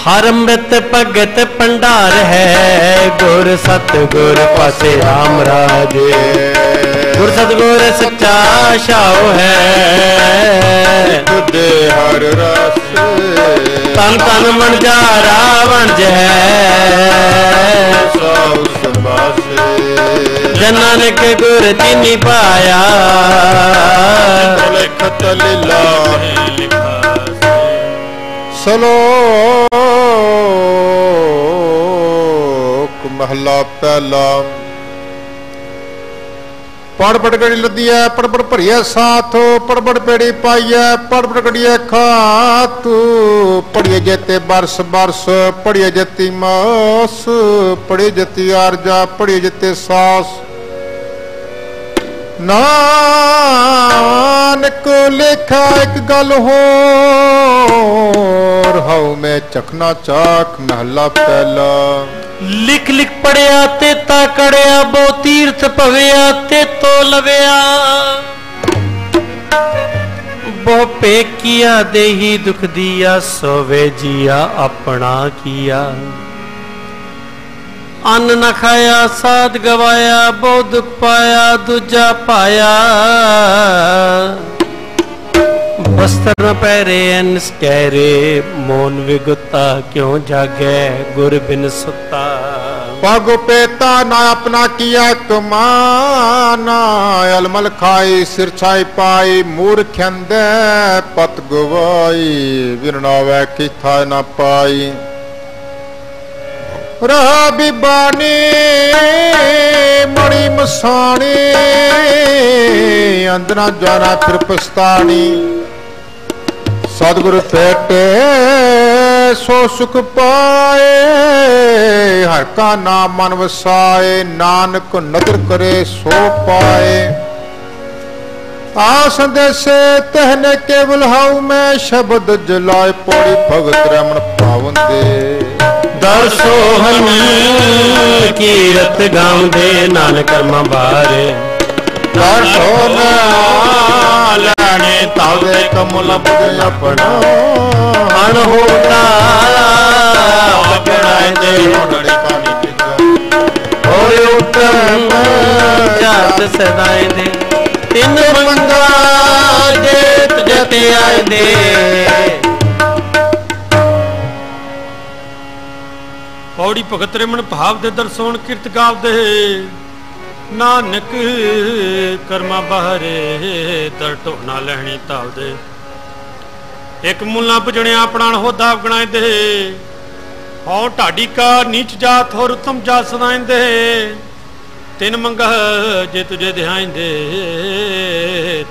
ਹਰ ਅੰਮ੍ਰਿਤ ਭਗਤ ਭੰਡਾਰ ਹੈ ਗੁਰ ਸਤ ਗੁਰ ਪਾਸੇ ਰਾਮ ਰਾਜੇ। ਗੁਰ ਸਤ ਗੁਰ ਸੱਚਾ ਛਾਉ ਹੈ। ਤੁਦੇ ਹਰ ਰਸ। ਤਨ ਤਨ ਮਨ ਜਾਰਾ ਵੰਜ ਹੈ। ਸਭ ਸਬਾਸੇ ਜਨ ਨਾਨਕ ਗੁਰ ਤਿਨੀ ਪਾਇਆ। ਲਿਖਤ ਲੀਲਾ ਸਲੋਕ ਮਹਲਾ ਪਹਿਲਾ। ਪੜ ਪੜ ਗੜੀ ਲੱਦੀਐ, ਪੜ ਪੜ ਭਰੀਐ ਸਾਥ, ਪੜ ਪੜ ਪੇੜੀ ਪਾਈਐ, ਪੜ ਪੜ ਗੜੀਐ ਖਾਤ। ਪੜੀਏ ਜੇਤੇ ਬਰਸ ਬਰਸ, ਪੜੀਏ ਜਤੀ ਮਾਸ, ਪੜੀਏ ਜਤੀ ਆਰਜਾ, ਪੜੀਏ ਜਤੇ ਸਾਸ। ਨਾਨਕ ਲੇਖਾ ਇੱਕ ਗੱਲ ਹੋਰ, ਹਉ ਮੈਂ ਚਖਨਾ ਚਾਖ ਮਹਲਾ ਪਹਿਲਾ। ਲਿਖ ਲਿਖ ਪੜਿਆ ਤੇ ਤਾ ਬੋ ਤੀਰਥ ਭਵਿਆ ਤੇ ਤੋ ਲਵਿਆ। ਬੋ ਪੇਕੀਆ ਦੇਹੀ ਦੁਖ ਦੀਆ, ਸੋਵੇ ਜੀਆ ਆਪਣਾ ਕੀਆ। ਅੰਨ ਨ ਖਾਇਆ, ਸਾਧ ਗਵਾਇਆ, ਬਹੁ ਦੁਖ ਪਾਇਆ, ਦੂਜਾ ਪਾਇਆ। ਵਸਤਰ ਨ ਪਹਿਰੇ ਐਨ ਸਕੈਰੇ, ਮੋਨ ਵਿਗੁਤਾ ਕਿਉ ਜਾਗੈ, ਗੁਰ ਬਿਨ ਸੁਤਾ। ਪਗ ਪੇਤਾ ਨਾ ਆਪਣਾ ਕੀਆ ਕਮਾਨਾ ਅਲਮਲ ਖਾਈ ਸਿਰ ਛਾਈ ਪਾਈ ਮੂਰਖ ਪਤ ਗਵਾਈ ਵਿਰਣਾਵੇ ਕਿਥਾ ਨਾ ਪਾਈ। ਰਹਾ ਬਿਬਾਨੀ, ਮਣੀ ਮਸਾਣੀ ਅੰਦਨਾ ਜਾਣਾ ਫਿਰ ਪਛਤਾਣੀ। ਸਤਿਗੁਰ ਭੇਟੇ ਸੋ ਸੁਖ ਪਾਏ। ਹਰ ਕਾ ਨਾਮ ਮਨ ਵਸਾਏ, ਨਾਨਕ ਨਦਰ ਕਰੇ, ਸੋ ਪਾਏ। ਆਸ ਦੇਸੇ ਤਹਨੇ ਕੇਵਲ ਹਾਉ, ਮੈਂ ਸ਼ਬਦ ਜਲਾਏ, ਪੋੜੀ ਭਗਤ ਰਮਨ ਪਾਵਨ ਦੇ। ਦਰਸੋ ਹਮ ਕੀਰਤ ਗਾਉਂਦੇ, ਨਾਨਕ ਕਰਮਾਂ ਬਾਰੇ। ਦਰਸੋ ਨਾਲ ਲੈਣੇ ਤਾਵੇ ਕਮਲ ਬੁਝ ਆਪਣਾ ਅਣਹੋਤਾ ਗਣਾਏ ਦੇ ਢੜੀ ਪਾਣੀ ਪਿੰਗਾ ਹੋਏ ਉਤਮ ਜਾਤ ਸਦਾਏ ਦੇ ਤਿੰਨ ਮੰਗਾ ਜੇ ਤੁਜਤੇ ਆਏ ਦੇ ਪੌੜੀ ਭਗਤ ਰਮਣ ਭਾਵ ਦੇ ਦਰਸੋਣ ਕਿਰਤ ਗਾਵਦੇ ਨਾਨਕ, ਕਰਮਾ ਬਹਰੇ ਤਰ ਢੋਣਾ ਲੈਣੀ ਤਾਲ ਦੇ। ਇੱਕ ਮੁੱਲਾ ਭਜਣਿਆ ਆਪਣਾ ਹੋਦਾ ਗਣਾਏ ਦੇ ਹਉ ਢਾਡੀ ਕਾ ਨੀਚ ਜਾਤ ਹੋਰ ਉਤਮ ਜਾਤ ਸਦਾਇੰਦੇ। ਤਿੰਨ ਮੰਗਾ ਜੇ ਤੁਝੇ ਦਿਹਾਇੰਦੇ,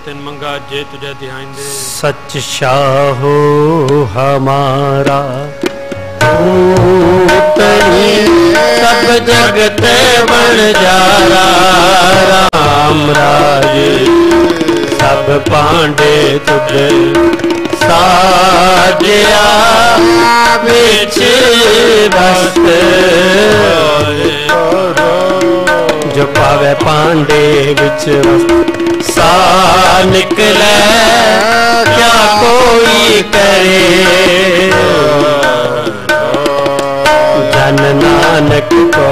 ਤਿੰਨ ਮੰਗਾ ਜੇ ਤੁਝੇ ਦਿਹਾਇੰਦੇ। ਸੱਚ ਸ਼ਾਹੋ ਹਮਾਰਾ। ਰੂਤਨੀ ਸਭ ਜਗਤ ਬਣ ਜਾਰਾ। ਰਾਮ ਰਾਜ, ਸਭ ਪਾਂਡੇ ਤੁਝੇ ਸਾਜਿਆ, ਵਿੱਚ ਵਸਤ। ਜੋ ਪਾਵੇ ਪਾਂਡੇ ਵਿੱਚ ਵਸਤ ਸਾ ਨਿਕਲੇ, ਕਿਆ ਕੋਈ ਕਰੇ। ਮਨ ਨਾਨਕ ਕੋ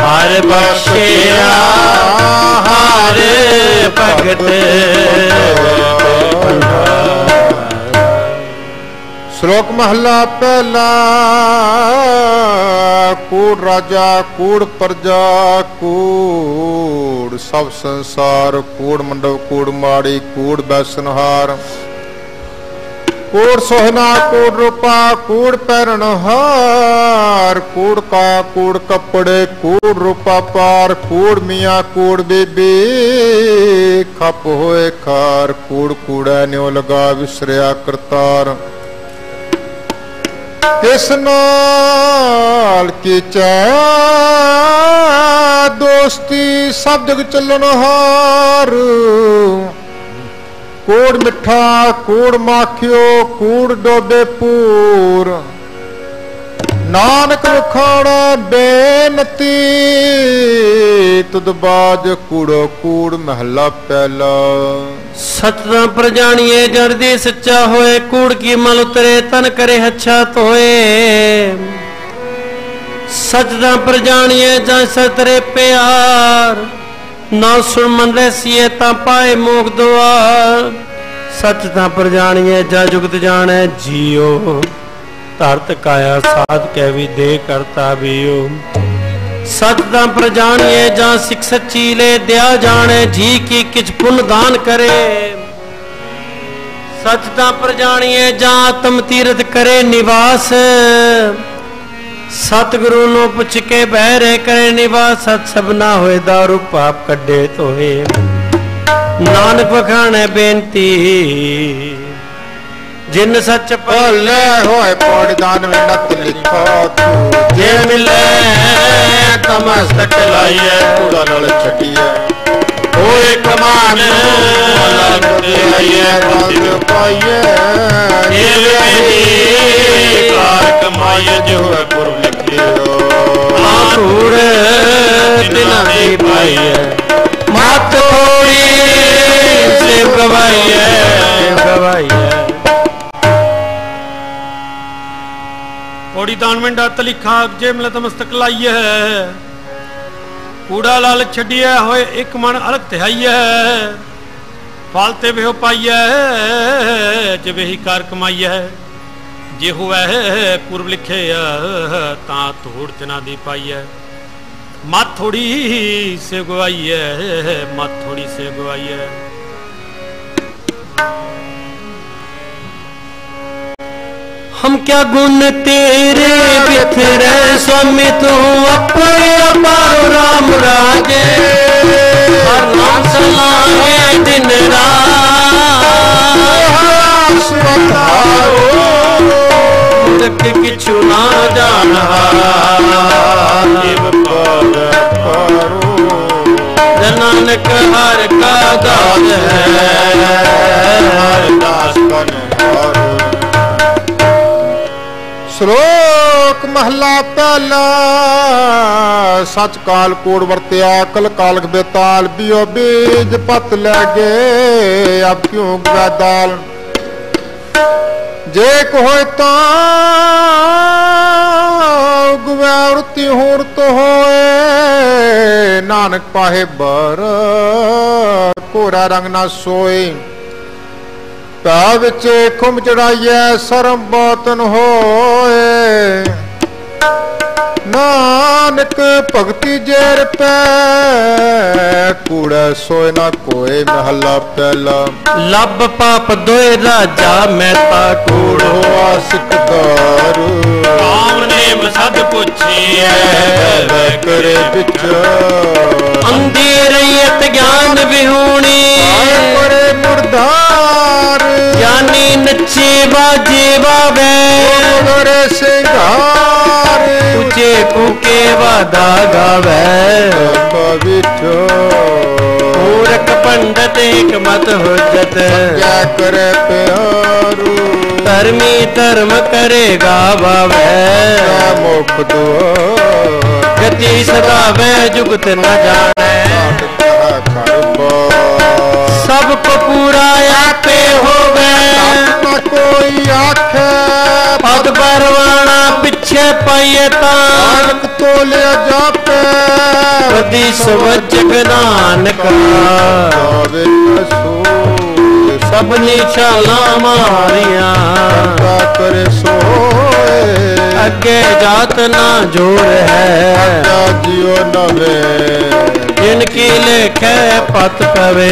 ਹਰ ਬਖਸ਼ਿਆ ਹਰ ਭਗਤ ਸ਼ਲੋਕ ਮਹਲਾ ਪਹਿਲਾ, ਕੂੜ ਰਾਜਾ, ਕੂੜ ਪ੍ਰਜਾ, ਕੂੜ ਸਭ ਸੰਸਾਰ, ਕੂੜ ਮੰਡਪ ਕੂੜ ਮਾੜੀ, ਕੂੜ ਕੋੜ ਸੋਹਨਾ, ਕੂੜ ਰੂਪਾ, ਕੂੜ ਪਹਿਰਨ ਹਾਰ। ਕੂੜ ਕਾ, ਕੂੜ ਕੱਪੜੇ, ਕੂੜ ਰੂਪਾ ਪਾਰ। ਕੂੜ ਮੀਆਂ, ਕੂੜ ਬੀਬੀ, ਖੱਪ ਹੋਏ ਖਾਰ। ਕੂੜ ਕੂੜਾ ਨਿਉ ਲਗਾ ਵਿਸਰਿਆ ਕਰਤਾਰ। ਇਸ ਨਾਲ ਕੀ ਦੋਸਤੀ ਸਭ ਜਗ ਚੱਲਣ ਹਾਰ। ਕੂੜ ਮਿੱਠਾ, ਕੂੜ ਮਾਖਿਓ, ਕੂੜ ਡੋਬੇ ਪੂਰ। ਨਾਨਕ ਰਖਾਣਾ ਬੇਨਤੀ, ਤੁਧ ਬਾਜ ਕੂੜੋ ਕੂੜ ਮਹੱਲਾ ਪਹਿਲਾ। ਸਚ ਤਾਂ ਪ੍ਰਜਾਣੀਏ ਜਰਦੀ ਸੱਚਾ ਹੋਏ, ਕੂੜ ਕੀ ਮਲ ਉਤਰੇ, ਤਨ ਕਰੇ ਹੱਛਾ ਧੋਏ। ਸਚ ਤਾਂ ਪ੍ਰਜਾਣੀਏ, ਜਾਂ ਸਤਰੇ ਪਿਆਰ। ਨਾ ਸੁਣ ਮਨ ਰਸੀਏ ਤਾਂ ਪਾਏ ਮੋਖ ਦੁਆਰ ਸਚ ਤਾਂ ਪ੍ਰਜਾਣੀਏ ਜਾਂ ਜੁਗਤ ਜਾਣੈ, ਜੀਓ। ਧਰਤ ਕਾਇਆ ਸਾਧ ਕੈ ਵੀ ਦੇ ਕਰਤਾ ਵੀਓ। ਸਤ ਤਾਂ ਪ੍ਰਜਾਣੀਏ ਜਾਂ ਸਿੱਖ ਸੱਚੀ ਲੈ ਦਿਆ ਜਾਣੇ, ਜੀ ਕੀ ਕਿਛ ਪੁੰਨ ਦਾਨ ਕਰੇ। ਸਚ ਦਾ ਪ੍ਰਜਾਣੀਏ ਜਾਂ ਆਤਮ ਤੀਰਥ ਕਰੇ ਨਿਵਾਸ। ਸਤਿਗੁਰੂ ਨੂੰ ਪੁੱਛ ਕੇ ਬਹਿਰੇ ਕਰੇ ਨਿਵਾਸ, ਸਤ ਸਭਨਾ ਹੋਏ ਦਾਰੂ ਪਾਪ ਕੱਢੇ ਤੋਏ ਨਾਨਕ ਵਖਾਣੇ ਬੇਨਤੀ, ਜਿਨ ਸੱਚ ਭਲੇ ਹੋਏ ਪੌੜੀ ਦਾਨ ਵਿੱਚ ਲਿਖੋ ਤੂੰ ਜੇ ਮਿਲੇ ਤਮਸਤਕ ਲਾਈਏ ਕੂੜਾ ਨਾਲ ਛੱਡੀਏ ਹੋਏ ਕਮਾਨ ਲੰਗ ਆਈਏ ਰੰਗ ਪਾਈਏ। ਇਹ ਵੇਦੀ ਕਾਰ ਕਮਾਈਏ, ਜੋ ਹੈ ਪੁਰਬ ਲਿਖਿਓ ਦੀ ਪਾਈਏ ਮਤ ਹੋਈ ਸੇ ਗਵਾਈਏ ਗਵਾਈਏ ਪੌੜੀ ਦਾਨ ਮਿੰਡਾ ਤਲਿਖਾ ਜੇ ਮਿਲ ਤਮਸਤਕ ਲਾਈਐ। ਕੂੜਾ ਲਾਲ ਛੱਡਿਆ ਹੋਏ ਇੱਕ ਮਨ ਅਲਗ ਧਿਆਈਐ ਫਲ ਤੇ ਵਿਹ ਪਾਈਐ, ਜਿਵੇਂ ਹੀ ਕਾਰ ਕਮਾਈਐ। ਜੇ ਹੋਵੇ ਪੁਰਬ ਲਿਖਿਆ ਤਾਂ ਧੂੜ ਤਿਨਾ ਦੀ ਪਾਈਐ ਮਤ ਥੋੜੀ ਸੇ ਗਵਾਈਐ ਮਤ ਥੋੜੀ ਸੇ ਗਵਾਈਐ हम क्या गुण तेरे बिखरे स्वामी तू अपने अपार राम राजे हर नाम सलाहे दिन रात ਨਾਨਕ ਕਿਛੁ ਨਾ ਜਾਣਾ ਜਿਵ ਪਦ ਕਰੋ। ਨਾਨਕ ਸ਼ਲੋਕ ਮਹਲਾ ਪਹਿਲਾ। ਸਚ ਕਾਲ ਕੋੜ ਵਰਤਿਆ ਕਲ ਕਾਲਖ ਦੇ ਤਾਲ ਬਿਓ ਬੀਜ ਪਤ ਲੈ ਗਏ। ਆਪ ਕਿਉਂ ਗਦਾਲ ਜੇ ਕੋਇ ਤਾਂ ਗੁਵਾ ਵਰਤੀ ਹੋਰਤ ਹੋਏ। ਨਾਨਕ ਪਾਹੇ ਬਰ ਕੋਰਾ ਰੰਗ ਨਾ ਸੋਏ। ਤਾ ਵਿੱਚ ਖੁੰਮ ਚੜਾਈਐ, ਸਰਮ ਬਾਤਨ ਹੋਏ। ਨਾਨਕ ਭਗਤੀ ਜੇਰ ਪੈ ਕੂੜਾ ਸੋਏ ਨਾ ਕੋਏ ਮਹੱਲਾ ਪਹਿਲਾ। ਲੱਭ ਪਾਪ ਦੋਏ ਰਾਜਾ ਮੈਂ ਤਾ ਕੂੜ ਹੋਆ ਸਿਕਦਾਰ ਕਾਮ ਨੇਮ ਸਦ ਪੁੱਛੀਐ ਵੈ ਕਰੇ ਵਿਚਾਰ। ਅੰਧੀ ਰਹੀਤ ਗਿਆਨ ਵਿਹੂਣੀ। ਕਰੇ ਮੁਰਦਾਰ। ਗਿਆਨੀ ਨੱਚੇ ਬਾਜੇ ਬਾਵੇ ਕਰੇ ਸਿੰਘਾਰ। ਉੱਚੇ ਕੂਕੇ ਵਾਦਾ ਗਾਵੇ। ਪਵਿੱਤਰ ਮੂਰਖ ਪੰਡਤ ਹੁਜਤ। ਕਿਆ ਕਰੇ ਪਿਆਰੂ। ਧਰਮੀ ਧਰਮ ਕਰੇਗਾ ਬਾਵੇ ਕਾ ਮੁਖ ਦੁਆਰ। ਗਤੀ ਸਦਾ ਵੈ ਜੁਗਤ ਨ ਜਾਣੈ। ਸਭ ਕੋ ਪੂਰਾ ਆਪੇ ਹੋਵੇ। ਕੋਈ ਆਖੇ। ਪਦ ਪਰਵਾਣਾ ਪਿੱਛੇ ਪਾਈਏ ਤਾਂ। ਨਾਨਕ ਤੋਲਿਆ ਜਾਪੇ। ਕਦੀ ਸਵਜਗ ਨਾਨਕਾ। ਆਵੇ ਕਸੂ ਸਭਨੀ ਛਾਲਾਂ ਮਾਰੀਆਂ। ਕਾ ਕਰੇ ਸੋਏ। ਅੱਗੇ ਜਾਤ ਨਾ ਜੋੜ। ਹੈ ਜਿਉ ਨਵੇਂ। ਜਿਨ ਕੀ ਲੇਖੇ ਪਤ ਪਵੇ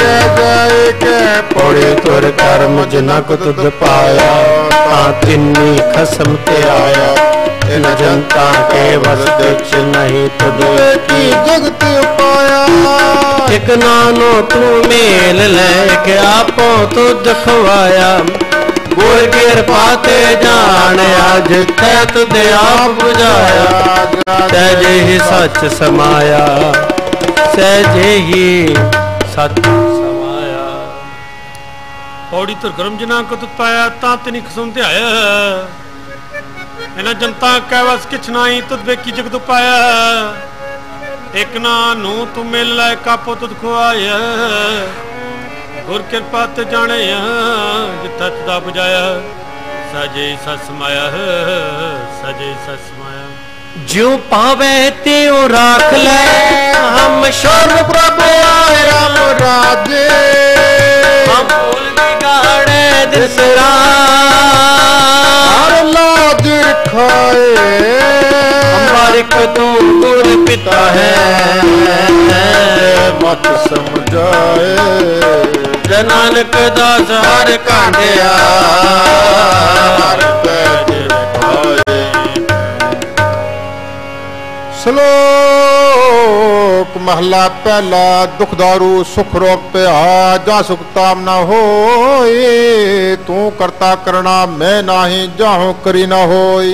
ਜੈ ਜਾਏ ਕੇ ਪੌੜੇ ਤੁਰ ਕਰਮ ਜਿਨਾ ਕੋ ਤੁਧ ਪਾਇਆ। ਤਾਂ ਤਿੰਨੀ ਖਸਮ ਤੇ ਆਇਆ। ਇਨ ਜਨਤਾ ਕੇ ਵਸ ਵਿੱਚ ਨਹੀਂ ਤੁਧ ਕੀ ਜਗਤ ਉਪਾਇਆ। ਇਕ ਨਾਨੋ ਤੂੰ ਮੇਲ ਲੈ ਕੇ ਆਪੋ ਤੁਧ ਖਵਾਇਆ। ਗੁਰ ਕਿਰਪਾ ਤੇ ਜਾਣਿਆ ਜਿੱਥੇ ਤੁਧ ਆਪ 부ਝਾਇਆ ਸਹਿਜੇ ਹੀ ਸੱਚ ਸਮਾਇਆ। ਸਹਿਜੇ ਹੀ ਸਮਾਇਆ। ਪੌੜੀ ਤੁਰ ਕਰਮ ਜਿਨਾ ਕੋ ਪਾਇਆ ਤਾਂ ਤਨਿ ਖਸਮ ਤੇ ਇਹਨਾਂ ਜਨਤਾ ਕੈ ਵਸ ਕਿਛ ਨਾਹੀ, ਤੁਧ ਵੇਖੀ ਜਗਤ ਪਾਇਆ ਇਕ ਨਾ ਨੂੰ ਤੂੰ ਮਿਲ ਲੈ, ਕਾਪੋ ਤੁਧ ਖੁਆਇਆ ਗੁਰ ਕਿਰਪਾ ਤੇ ਜਾਣਿਆ, ਜਿੱਥਾ ਤਦਾ 부ਜਾਇਆ ਸਜੇ ਸਸ ਮਾਇਆ ਸਜੇ ਸਸਮਾਇਆ ਜਿਉ ਪਾਵੇ ਤਿਉ ਰਾਖ ਲੈ। ਹਮ ਸ਼ਰਨ ਪ੍ਰਭ ਆਏ ਰਾਮ ਰਾਜੇ। ਹਮ ਭੂਲ ਵਿਗਾੜੇ ਹਰ ਲਾਜ ਹਮਾਰਿਕ ਤੂੰ ਗੁਰ ਪਿਤਾ ਹੈ। ਮਤ ਸਮਝਾਏ। ਜੈ ਨਾਨਕ ਦਾਸ ਹਰ ਕਾਂਡਿਆ ਹਰ ਸ਼ਲੋਕ ਮਹਲਾ ਪਹਿਲਾ ਦੁਖਦਾਰੂ ਸੁਖ ਰੋਗ ਪਿਆ ਜਾ ਸੁਖ ਤਾਮ ਨਾ ਹੋਏ, ਤੂੰ ਕਰਤਾ ਕਰਣਾ, ਮੈਂ ਨਾਹੀ, ਜਾਹੋ ਕਰੀ ਨਾ ਹੋਈ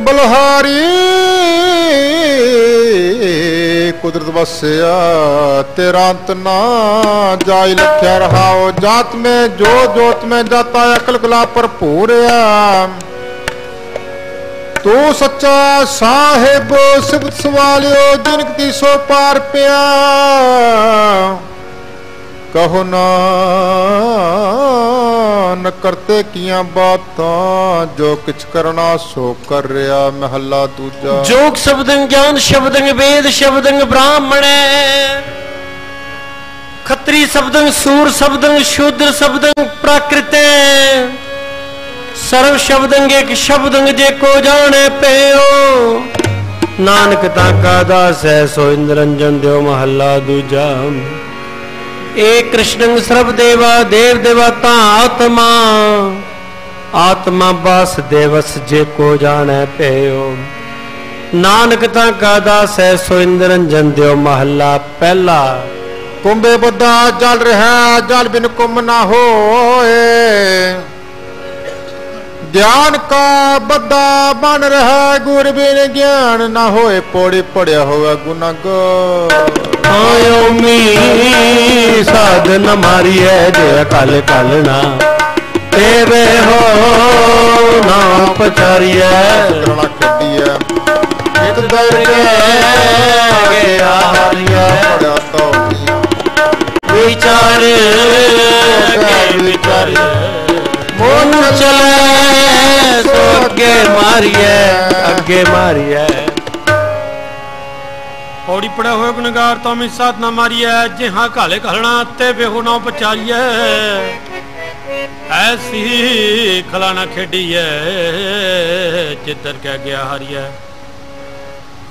ਬਲਹਾਰੀ ਕੁਦਰਤ ਵਸਿਆ, ਤੇਰਾ ਅੰਤ ਨਾ ਜਾਇ ਲਖਿਆ ਰਹਾਓ। ਜਾਤ ਮੈਂ, ਜੋ ਜੋਤ ਮੈਂ ਜਾਤਾ ਅਕਲ ਗੁਲਾ ਭਰਪੂਰਿਆ ਤੂੰ ਸੱਚਾ ਸਾਹਿਬ, ਸਿਫਤ ਸਵਾਲਿਓ, ਜਿਨਕ ਦੀ ਸੋ ਪਾਰ ਪਿਆ। ਕਹੋ ਨਾ ਕਰਤੇ ਕੀਆਂ ਬਾਤਾਂ, ਜੋ ਕਿਛ ਕਰਨਾ ਸੋ ਕਰ ਰਿਆ ਮਹੱਲਾ ਦੂਜਾ। ਜੋਗ ਸ਼ਬਦੰ ਗਿਆਨ, ਸ਼ਬਦੰ ਵੇਦ, ਸ਼ਬਦੰ ਬ੍ਰਾਹਮਣੈ ਖੱਤਰੀ ਸ਼ਬਦੰ, ਸੂਰ ਸ਼ਬਦੰ, ਸ਼ੂਦਰ ਸ਼ਬਦੰ ਪ੍ਰਾਕ੍ਰਿਤੈ ਸਰਵ ਸ਼ਬਦੰ ਏਕ ਸ਼ਬਦੰ ਜੇ ਕੋ ਜਾਣੈ ਪਇਓ। ਨਾਨਕ ਤਾਂ ਕਾ ਦਾਸ ਹੈ, ਸੋ ਇੰਦਰੰਜਨ ਦਿਓ ਮਹੱਲਾ ਦੂਜਾ। ਏ ਕ੍ਰਿਸ਼ਨੰ ਸਰਬ ਦੇਵਾ, ਦੇਵ ਦੇਵਤਾ ਆਤਮਾ। ਆਤਮਾ ਬਾਸ ਦੇਵਸ ਜੇ ਕੋ ਜਾਣੈ ਪਇਓ। ਨਾਨਕ ਤਾਂ ਕਾ ਦਾਸ ਹੈ, ਸੋ ਇੰਦਰੰਜਨ ਦਿਓ ਮਹੱਲਾ ਪਹਿਲਾ। ਕੁੰਬੇ ਬੱਧਾ ਜਲ ਰਿਹਾ, ਜਲ ਬਿਨ ਕੁੰਮ ਨਾ ਹੋਏ। ਗਿਆਨ ਕਾ ਬੱਧਾ ਬਨ ਰਿਹਾ ਗੁਰ ਬਿਨ ਗਿਆਨ ਨਾ ਹੋਏ ਪੋੜੀ ਪੜਿਆ ਹੋਵੇ ਗੁਨਾਹਗਾਰ ਆਇਓ ਮੀ ਸਾਧ ਨ ਮਾਰੀਐ ਜੇ ਕਲ ਕਲਣਾ। ਤੇ ਦੇਵੇ ਹੋ ਨਾ ਪਚਾਰੀਐ। ਕਰਣਾ ਖੇਡੀਐ ਇੱਕ ਦਰ ਗਿਆ ਹਰੀਐ ਪੜਿਆ ਵਿਚਾਰ ਕੇ ਵਿਚਾਰੀਐ ਮੋਨ ਚਲੇ, ਸੋ ਅੱਗੇ ਮਾਰੀਐ ਅੱਗੇ ਮਾਰੀਐ ਪੌੜੀ ਪੜਿਆ ਹੋਇਆ ਗੁਨਗਾਰ ਤਾਂ ਮੀ ਸਾਧ ਨਾ ਮਾਰੀਐ ਜਿਹਾਂ ਘਾਲੇ ਘਲਣਾ ਤੇ ਬੇਹੋ ਨਾ ਪਚਾਰੀਐ ਐਸੀ ਖਲਾਣਾ ਖੇਡੀਐ ਜਿੱਧਰ ਕਹਿ ਗਿਆ ਹਰੀਐ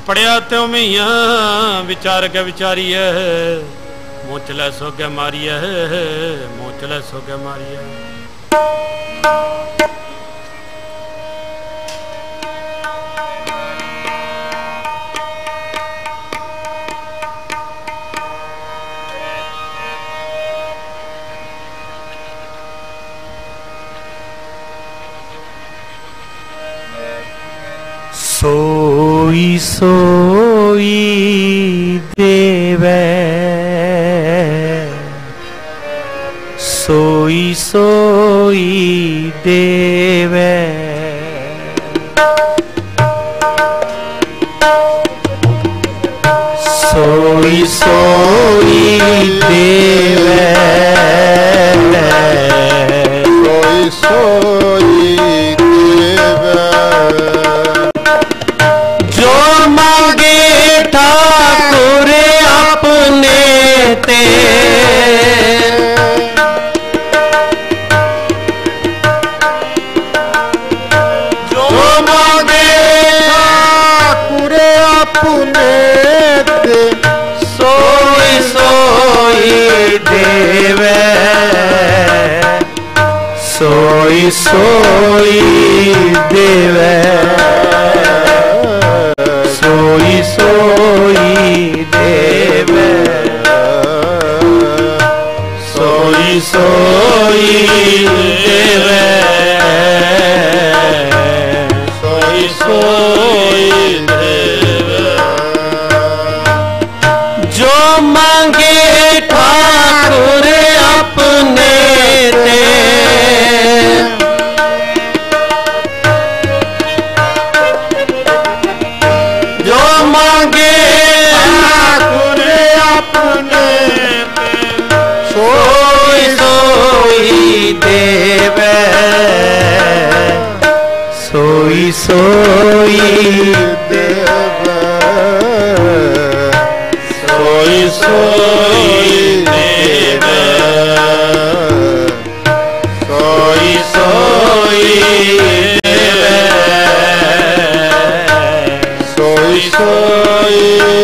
ਪੜਿਆ ਤੇ ਉਮੀਆਂ, ਵਿਚਾਰ ਕੇ ਵਿਚਾਰੀਐ ਮੋਚ ਲੈ ਸੋ ਕੇ ਮਾਰੀਐ ਮੋਚ ਲੈ ਮਾਰੀਐ ਸੋਈ ਸੋਈ ਦੇਵੈ ਸੋਈ ਸੋ ਸੋਈ ਦੇਵੈ। ਸੋਈ ਸੋਈ ਦੇਵੈ। ਸੋਈ ਸੋਈ ਦੇਵੈ। ਸੋਈ ਸੋਈ ਦੇਵੈ। ਸੋਈ ਸੋਈ ਦੇਵੈ। ਸੋਈ ਸੋਈ ਸੋਈ। ਦੇਵ ਦੇਵੈ ਸੋਈ ਸੋਈ ਦੇਵੈ। ਸੋਈ ਸੋਈ ਦੇਵੈ। ਸੋਈ ਸੋਈ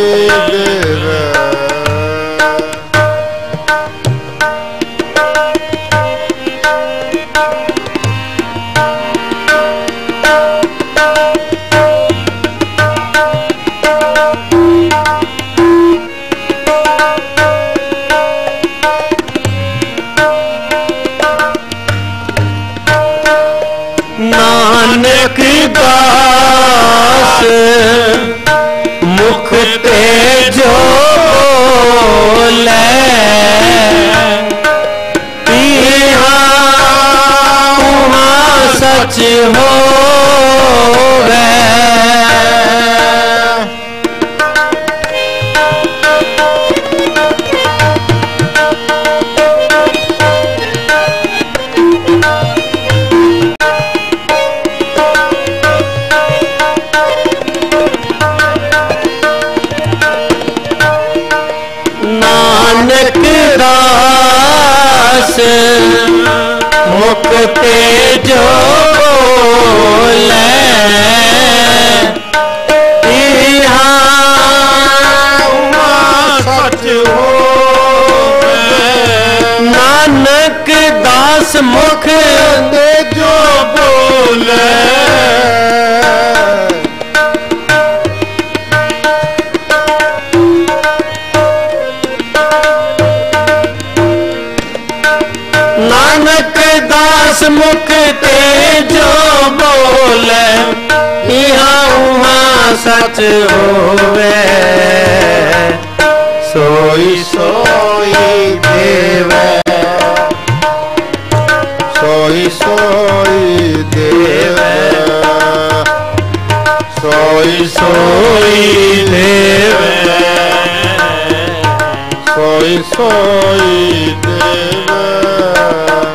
ਤੇ ਜੋ ਬੋਲੇ ਪੀਹਾ ਉਹਾ ਸਚ ਹੋਵੇ। ਜੋ ਬੋਲੇ ਇਹਾ ਸਚ ਹੋਵੇ। ਨਾਨਕ ਦਾਸ ਮੁਖ ਤੇ ਜੋ ਬੋਲੇ। ਨਾਨਕ ਦਾਸ ਮੁਖ ਤੇ ਜੋ ਬੋਲੇ, ਇਹਾ ਉਹਾ ਸਚ ਹੋਵੇ। ਸੋਈ ਸੋਈ ਦੇਵੇ। ਸੋਈ ਸੋਈ ਦੇਵੇ। ਸੋਈ ਸੋਈ ਦੇਵੇ। ਹੋਈ ਸੋਈ ਦੇਵ।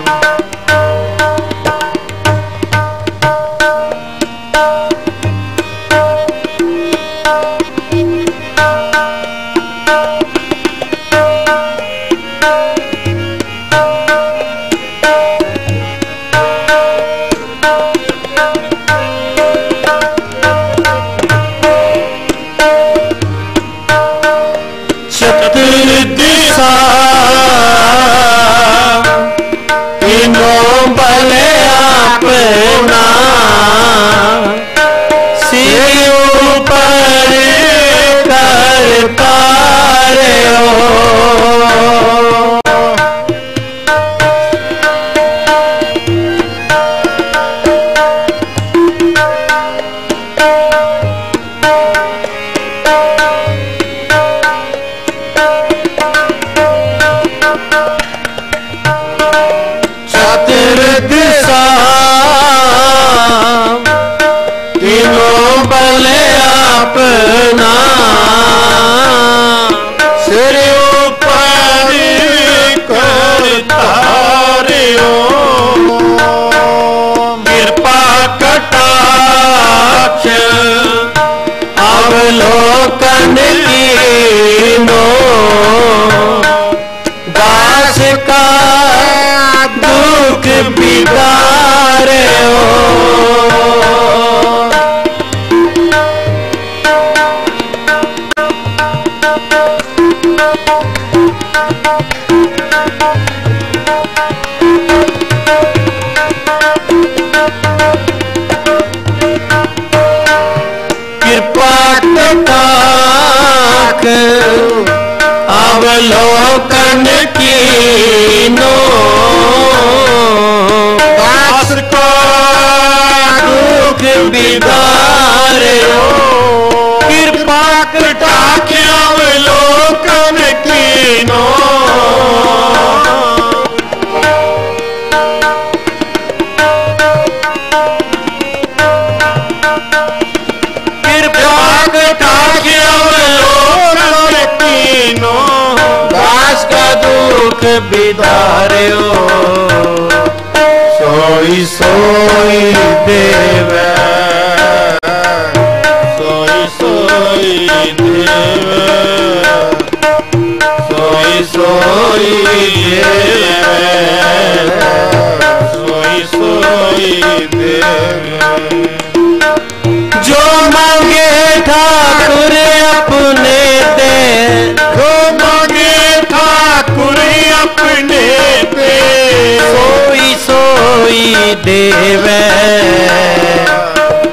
ਦੇਵੇ।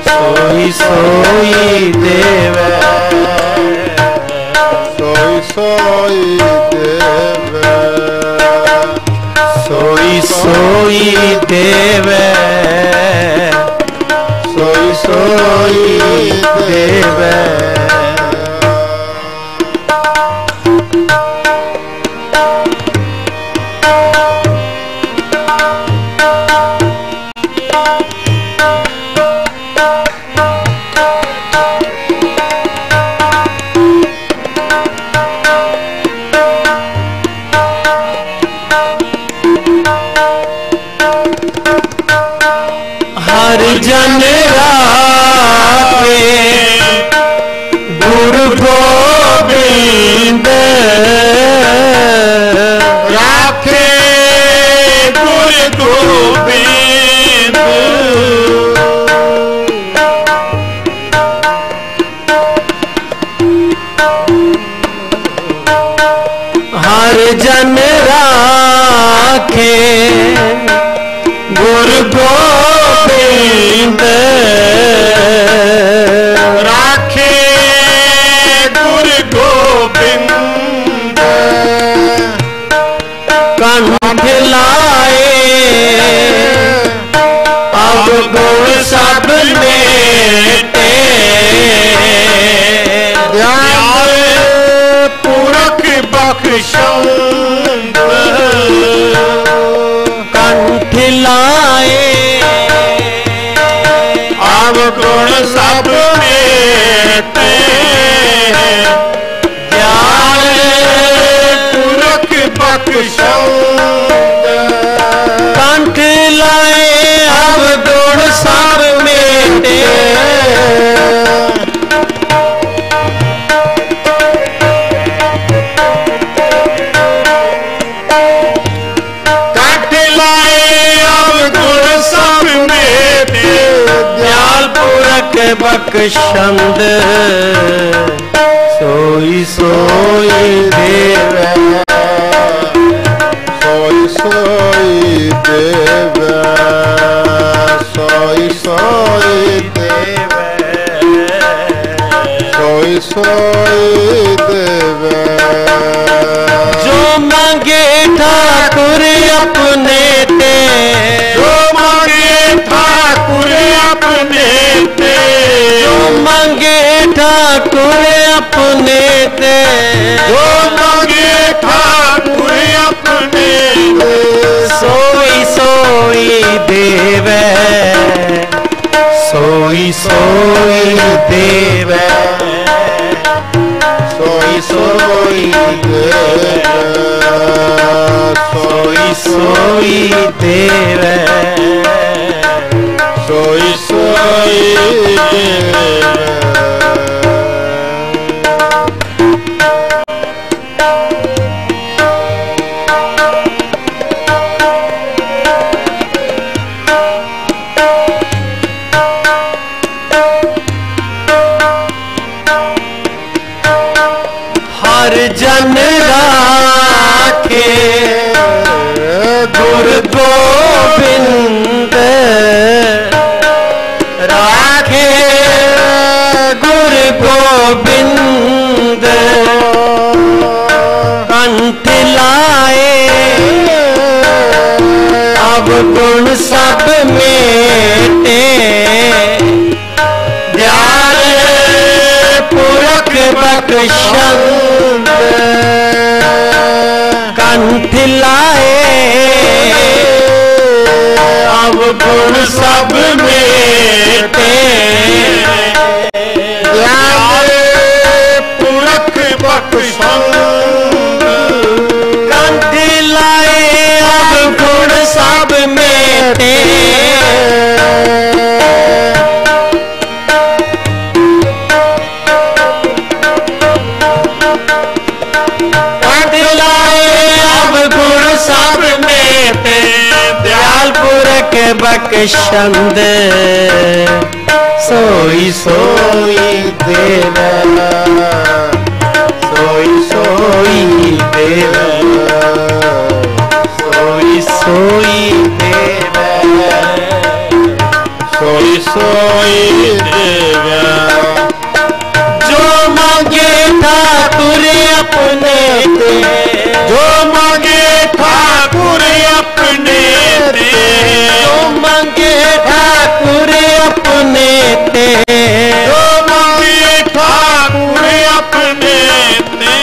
ਸੋਈ ਸੋਈ ਦੇਵੇ। ਸੋਈ ਸੋਈ ਦੇਵੇ। ਸੋਈ ਸੋਈ ਦੇਵੇ। ਸੋਈ ਸੋਈ ਦੇਵੇ। ਬਖਸ਼ੰਦ ਸੋਈ ਸੋਈ ਦੇਵੈ। ਸੋਈ ਸੋਈ ਦੇਵੈ। ਸੋਈ ਸੋਈ ਸੋਈ ਸੋਈ ਸੋਈ ਸੋਈ ਦੇਵੈ। ਸੋਈ ਸੋਈ ਦੇਵੈ। ਸੋਈ ਸੋਈ ਦੇਵੈ। ਸੋਈ ਸੋਈ ਦੇਵੈ। ਸਭ ਮੇਟੇ। ਦਿਆਲ ਪੁਰਖ ਬਖਸ਼ੰਦ। ਕੰਠ ਲਾਏ। ਅਬ ਗੁਣ ਸਭ ਮੇਟੇ। ਮੇਟੇ ਕੰਠ ਲਾਏ ਅਬ ਗੁਣ ਸਭ ਮੇਟੇ ਦਿਆਲ ਪੁਰਖ ਬਖਸ਼ੰਦ ਸੋਈ ਸੋਈ ਦੇਵੈ ਸੋਈ ਸੋਈ ਦੇਵੈ ਸੋਈ ਸੋਈ ਦੇਵੈ ਸੋਈ ਸੋਈ ਦੇਵੈ ਜੋ ਮੰਗੇ ਠਾਕੁਰ ਆਪਣੇ ਤੇ ਜੋ ਮੰਗੇ ਠਾਕੁਰ ਆਪਣੇ ਤੇ ਜੋ ਮੰਗੇ ਠਾਕੁਰ ਆਪਣੇ ਤੇ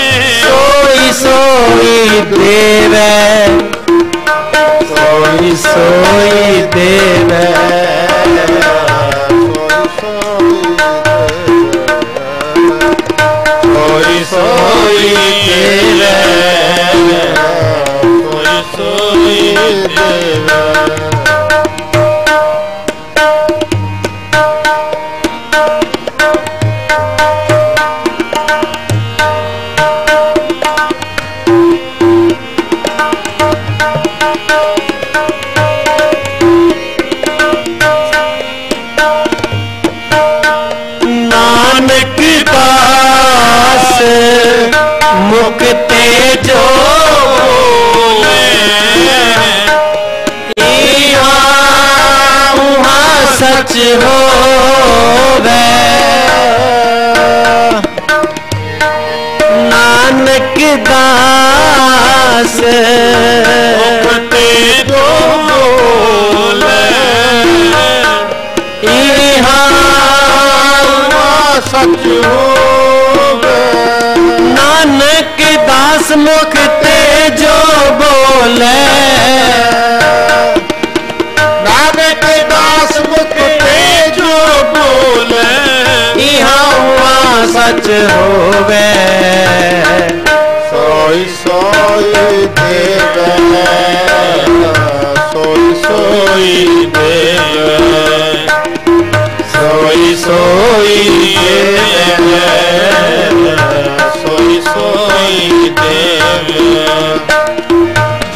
ਜੋ ਸੋਈ ਸੋਈ ਦੇਵੈ। ਸੋਈ ਸੋਈ ਦੇਵੈ। ਸੋਈ ਸੋਈ ਉਹਾ ਸਚ ਹੋਵੇ ਨਾਨਕ ਦਾਸ ਮੁਕਤੇ ਜੋ ਬੋਲੇ ਇਹਾ ਸੱਚ ਹੋਵੇ ਸੱਚ ਹੋਵੇ। ਸੋਈ ਸੋਈ ਦੇਵੈ ਸੋਈ ਸੋਈ ਦੇਵੈ ਸੋਈ ਸੋਈ ਸੋਈ ਸੋਈ ਦੇਵੈ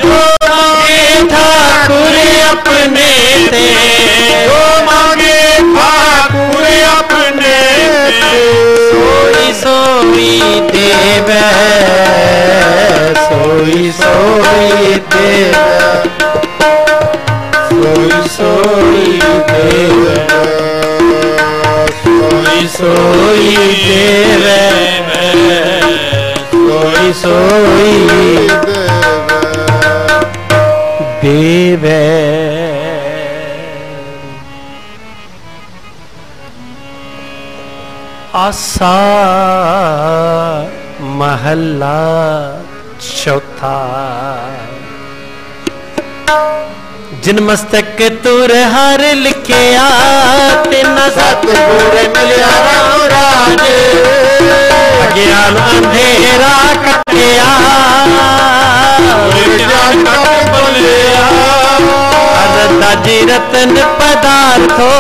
ਜੋ ਮੰਗੇ ਠਾਕੁਰ ਆਪਣੇ ਤੇ। ਸੋਈ ਦੇਵੈ ਸੋਈ ਸੋਈ ਦੇਵੈ ਸੋਈ ਸੋਈ ਦੇਵੈ ਸੋਈ ਸੋਈ ਦੇਵੈ ਸੋਈ ਸੋਈ ਦੇਵੈ। ਆਸਾ ਮਹੱਲਾ ਚੌਥਾ ਜਿਨ ਮਸਤਕ ਤੁਰ ਹਰ ਲਿਖਿਆ ਤਿੰਨ ਸਤਗੁਰ ਮਿਲਿਆ ਰਾਮ ਰਾਜ ਅਗਿਆਨ ਅੰਧੇਰਾ ਕੱਟਿਆ ਗਿਆਨ ਰਤਨ ਪਦਾਰਥੋ।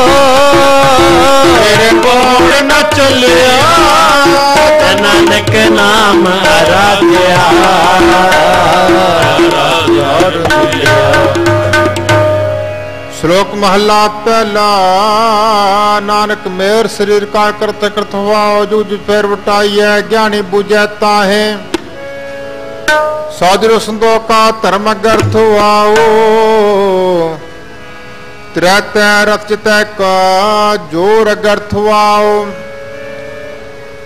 ਤੇਰੇ ਕੋਲ ਨਾ ਚੱਲਿਆ ਨਾਨਕ ਨਾਮ ਆਰਾਧਿਆ ਸ਼ਲੋਕ ਮਹੱਲਾ ਪਹਿਲਾ, ਨਾਨਕ ਮੇਰ ਸਰੀਰ ਕਾ ਕਰਤ ਕਰਤ ਹੋਆ ਜੁਜ ਫੇਰ ਵਟਾਈਐ, ਗਿਆਨੀ ਬੁਝੈ ਤਾਹੇ। ਸਾਧੁ ਸੰਤੋਖਾ ਧਰਮ ਗਰਥ ਆਓ ਤ੍ਰੈਤੈ ਰਚਤੈ ਕਾ ਜੋਰ ਗਰਥ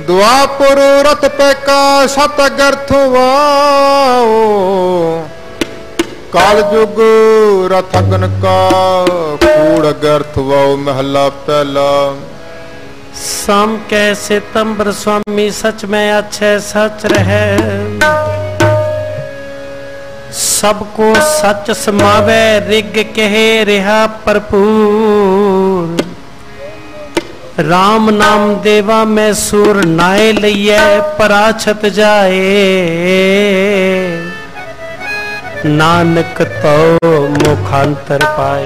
ਦੁਆਪੁਰ ਰਤ ਪੈ ਕਾ ਸਤ ਗਰਥ ਕਾਲ ਜੁਗ ਰਥਗਨ ਕਾ ਕੂੜ ਗਰਥ ਵਾਉ ਪਹਿਲਾ। ਸਮ ਕੈਸੇ ਤੰਬਰ ਸੁਆਮੀ ਸਚ ਮੈਂ ਅੱਛੇ ਸਚ ਰਹਿ। ਸਭ ਕੋ ਸੱਚ ਸਮਾਵੇ, ਰਿਗ ਕਹੇ ਰਿਹਾ ਭਰਪੂਰ। RAM ਨਾਮ ਦੇਵਾ ਮੈਂ ਸੂਰ ਨਾਏ ਲਈਐ, ਪਰਾਛਤ ਜਾਏ। ਨਾਨਕ ਤੋ ਮੁਖਾਂਤਰ ਪਾਏ।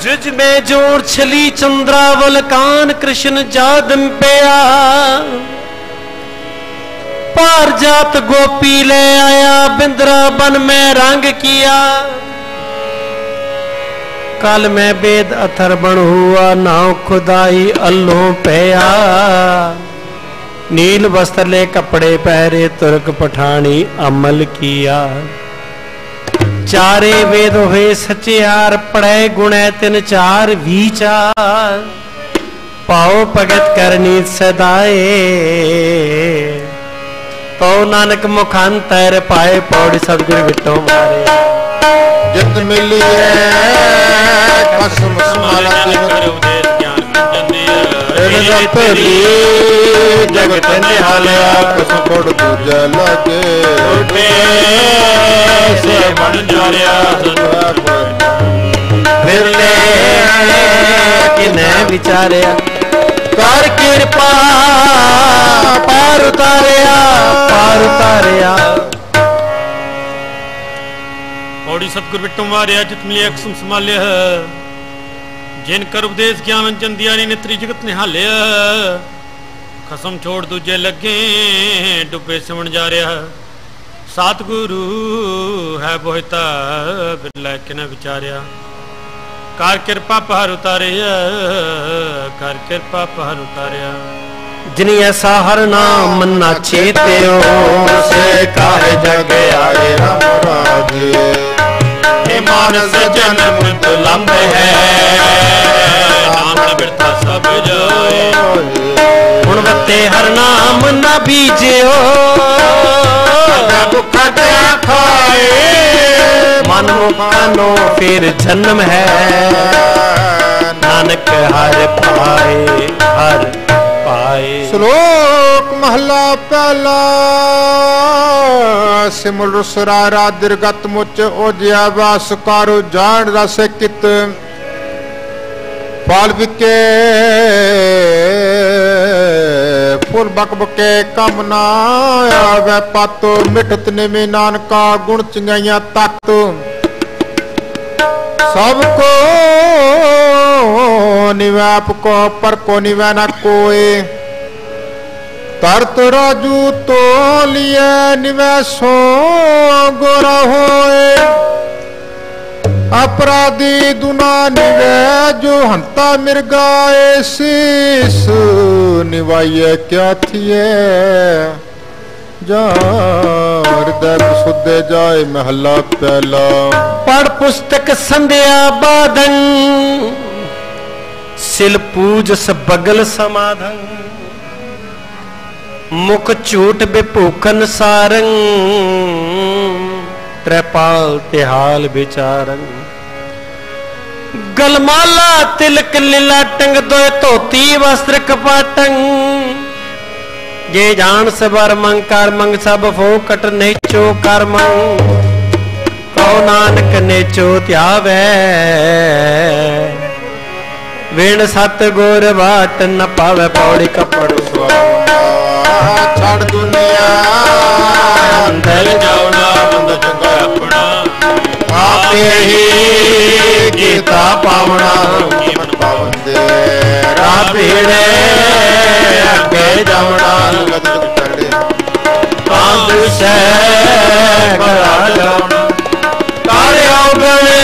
ਜੁਜ ਮੇ ਜੋੜ ਛਲੀ ਚੰਦਰਾਵਲ ਕਾਨ ਕ੍ਰਿਸ਼ਨ ਜਾਦਮ ਪਿਆ। ਪਾਰ ਜਾਤ ਗੋਪੀ ਲੈ ਆਇਆ, ਬਿੰਦਰਾ ਬਨ ਮੈਂ ਰੰਗ ਕੀਆ। ਕਲ ਮੈਂ ਬੇਦ ਅਥਰ ਬਣ ਹੁਆ, ਨਾਉ ਖੁਦਾਈ ਅੱਲੋਂ ਪਿਆ। ਨੀਲ ਵਸਤਰ ਲੈ ਕਪੜੇ ਪਹਿਰੇ ਤੁਰਕ ਪਠਾਣੀ ਅਮਲ ਕੀਆ। ਚਾਰੇ ਵੇਦ ਹੋਏ ਸਚਿਆਰ ਪੜੈ ਗੁਣੈ ਤਿਨ ਚਾਰ ਵਿਚਾਰ ਪਾਉ ਭਗਤ ਕਰਨੀ ਸਦਾਏ। ਤਉ ਨਾਨਕ ਮੁਖਾਂਤਰ ਪਾਏ ਪੌੜੀ ਸਤਿਗੁਰ ਵਿਟੋ ਮਾਰੇ। ਜਿਤ ਮਿਲੀਐ ਕਸਮ ਸਮਾਲਾ ਤਿਨ ਉਪਦੇਸ਼ ਗਿਆਨ ਏਨ ਰਤਰੀ ਜਗਤ ਨਿਹਾਲਿਆ ਕਸਮ ਕੋੜ ਦੂਜੈ ਲਾਗੇ। ਸੇ ਬਣ ਜਾਰਿਆ ਫਿਰਲੇ ਕਿਨੇ ਵਿਚਾਰਿਆ। ਕਰ ਕਿਰਪਾ, ਪਾਰ ਉਤਾਰਿਆ ਪਾਰ ਉਤਾਰਿਆ। ਪੌੜੀ ਸਤਿਗੁਰ ਵਿਟੋ ਮਾਰਿਆ ਜਿਤ ਮਿਲਿਆ ਕਸਮ ਸਮਾਲਿਆ ਜਿਨ ਕਰ ਉਪਦੇਸ਼ ਗਿਆਨ ਚੰਦਿਆ ਨੇ, ਨਿਤਰੀ ਜਗਤ ਨਿਹਾਲਿਆ। ਖਸਮ ਛੋੜ ਦੂਜੇ ਲੱਗੇ, ਡੁੱਬੇ ਸਿਮਣ ਜਾ ਰਿਹਾ। ਸਤਿਗੁਰੂ ਹੈ ਬੋਹਿਤਾ, ਬਿਰਲਾ ਕਿਨੇ ਵਿਚਾਰਿਆ। ਕਰ ਕਿਰਪਾ ਪਹਰ ਉਤਾਰਿਆ ਕਰ ਕਿਰਪਾ ਪਹਰ ਉਤਾਰਿਆ ਜਿਨੀ ਐਸਾ ਹਰ ਨਾਮ ਨਾ ਚੇਤਿਓ ਸੇ ਕਾਹੇ ਜਗ ਆਏ ਰਾਮ ਰਾਜੇ। ਇਹ ਮਾਨਸ ਜਨਮ ਦੁਲੰਭ ਹੈ ਨਾਮ ਬਿਰਥਾ ਸਭ ਜਾਏ। ਹੁਣ ਵੱਤੇ ਹਰ ਨਾਮ ਨਾ ਬੀਜਿਓ। ਦੁੱਖ ਤੇ ਖਾਏ। ਮਨ ਮੁਖਾਨੋ ਫਿਰ ਜਨਮ ਹੈ। ਨਾਨਕ ਹਰ ਪਾਏ ਹਰ ਪਾਏ। ਸ਼ਲੋਕ ਮਹਲਾ ਪਹਿਲਾ। ਸਿਮਲ ਸੁਰਾਰਾ ਦਿਰਗਤ ਮੁਚ ਓਜਿਆ ਵਾਸ ਕਰੁ ਜਾਣ ਰਸ ਕਿਤ। ਫਲ ਵਿਕੇ ਫੁੱਲ ਬਕਬਕੇ ਬਕੇ ਨਾ ਆਵੇ ਪਤ। ਮਿਠਤ ਨਿਵੇਂ ਨਾਨਕਾ ਗੁਣ ਚੰਗਾਈਆਂ ਤਤ। ਸਭ ਕੋ ਨਿਵਾਪ ਕੋ ਪਰ ਕੋ ਨਿਵੈ ਨਾ ਕੋਏ। ਤਰਤ ਰਾਜੂ ਤੋਲੀਏ ਨਿਵੈ ਸੋ ਗੋਰਾ ਹੋਏ ਅਪਰਾਧੀ ਦੁਨਾ ਨਿਵੈ ਜੋ ਹੰਤਾ ਮਿਰਗਾਏ ਸੀਸ ਨਿਵਾਈਏ ਕਿਆ ਥੀਏ ਜਾ ਹਿਰਦੈ ਸੁਦੇ ਜਾਏ ਮਹੱਲਾ ਪਹਿਲਾ ਪੜ ਪੁਸਤਕ ਸੰਧਿਆ ਬਾਧਨ ਸਿਲ ਪੂਜ ਸਬਗਲ ਸਮਾਧਨ ਮੁਖ ਝੂਠ ਬਿਭੂਖਨ ਸਾਰੰ ਤ੍ਰੈਪਾਲ ਤਿਹਾਲ ਵਿਚਾਰੰ ਗਲਮਾਲਾ ਤਿਲਕ ਲੀਲਾ ਟੰਗ ਦੋਏ ਧੋਤੀ ਵਸਤਰ ਕਪਾਟੰ। ਜੇ ਜਾਣ ਸਬਰ ਮੰਗ ਕਰ ਮੰਗ ਸਭ ਫੋਕਟ ਨੇਚੋ ਕਰਮੰ। ਕਉ ਨਾਨਕ ਨੇਚੋ ਧਿਆਵੈ। ਵਿਣ ਸਤ ਗੁਰ ਬਾਟ ਨ ਪਾਵੇ, ਪੌੜੀ ਕਪੜ ਛੱਡ ਦੁਨੀਆ। ਅੰਦਰ ਜਾਉਣਾ ਬੰਦ ਚੰਗਾ ਆਪਣਾ। ਆਪੇ ਹੀ ਕੀਤਾ ਪਾਵਣਾ। ਕੀ ਮਨ ਪਾਵਨ ਦੇ। ਰਾਹ ਭੀੜੇ ਅੱਗੇ ਜਾਵਣਾ। ਗਦਗ ਕਰੜੇ ਪਾਂਦ ਸਹਿ ਕਰਾ ਜਾਵਣਾ ਕਾਰੇ ਆਉਗਣੇ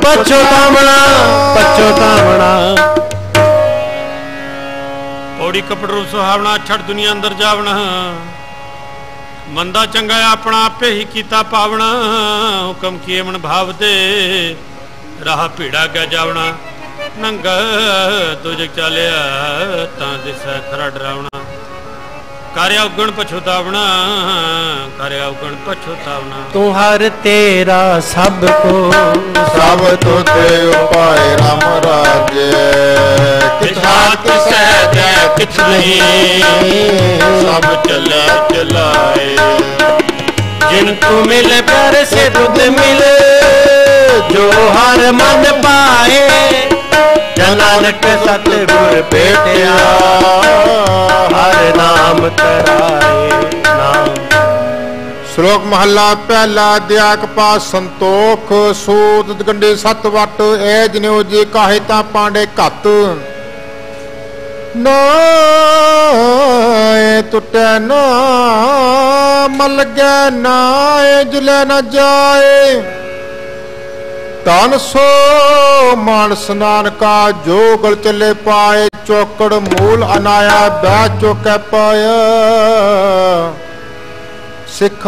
ਪਛੋਤਾਵਣਾ ਪਛੋਤਾਵਣਾ ਪੌੜੀ ਕਪੜ ਰੂਪ ਸੁਹਾਵਣਾ ਛੜ ਦੁਨੀਆ ਅੰਦਰ ਜਾਵਣਾ। ਮੰਦਾ ਚੰਗਾ ਆਪਣਾ ਆਪੇ ਹੀ ਕੀਤਾ ਪਾਵਣਾ। ਹੁਕਮ ਕੀਏ ਮਨ ਭਾਵ ਦੇ ਰਾਹ ਭੀੜਾ ਗਿਆ ਜਾਵਣਾ। ਨੰਗ ਤੁਝ ਚਾਲਿਆ, ਤਾਂ ਦਿਸੈ ਖਰਾ ਡਰਾਵਣਾ। ਕਰਿਆ ਉਗਣ ਪਛੋਤਾਵਣਾ ਕਰਿਆ ਉਗਣ ਪਛੋਤਾਵਣਾ। ਤੂੰ ਹਰ ਤੇਰਾ ਸਭ ਕੋ। ਸਭ ਤੁਤੇ ਉਪਾਏ ਰਾਮ ਰਾਜੇ। ਕਿਛਾਤ ਕਿਸੈ ਜੈ ਕਿਛ ਨਹੀਂ। ਸਭ ਚੱਲੇ ਚਲਾਏ। ਜਿਨ ਤੂੰ ਮਿਲ ਪਿਆਰ ਸੇ ਤੁਧ ਮਿਲ। ਜੋ ਹਰ ਮਨ ਪਾਏ ਜਨ ਨਾਨਕ ਸਤਿਗੁਰ ਭੇਟਿਆ ਹਰ ਨਾਮ ਕਰਾਏ ਨਾਮ। ਸ਼ਲੋਕ ਮਹੱਲਾ ਪਹਿਲਾ ਦਿਆਕ ਪਾਸ ਸੰਤੋਖ, ਸੂਤ ਗੰਡੇ ਸਤ ਵਟ, ਐ ਜਨਿਓ ਜੇ ਕਾਹੇ ਤਾਂ ਪਾਂਡੇ ਘੱਤ। ਨਾ ਟੁੱਟੈ ਨਾ ਮਲ ਗਿਆ ਨਾ ਏ ਜੁਲੇ ਨਾ ਜਾਏ। ਤਨ ਸੋ ਮਾਨਸ ਨਾਨਕਾ ਜੋਗਲ ਚੱਲੇ ਪਾਏ, ਚੋਕੜ ਮੂਲ ਅਨਾਇਆ ਬੈ ਚੋਕੈ ਪਾਇਆ। ਸਿੱਖ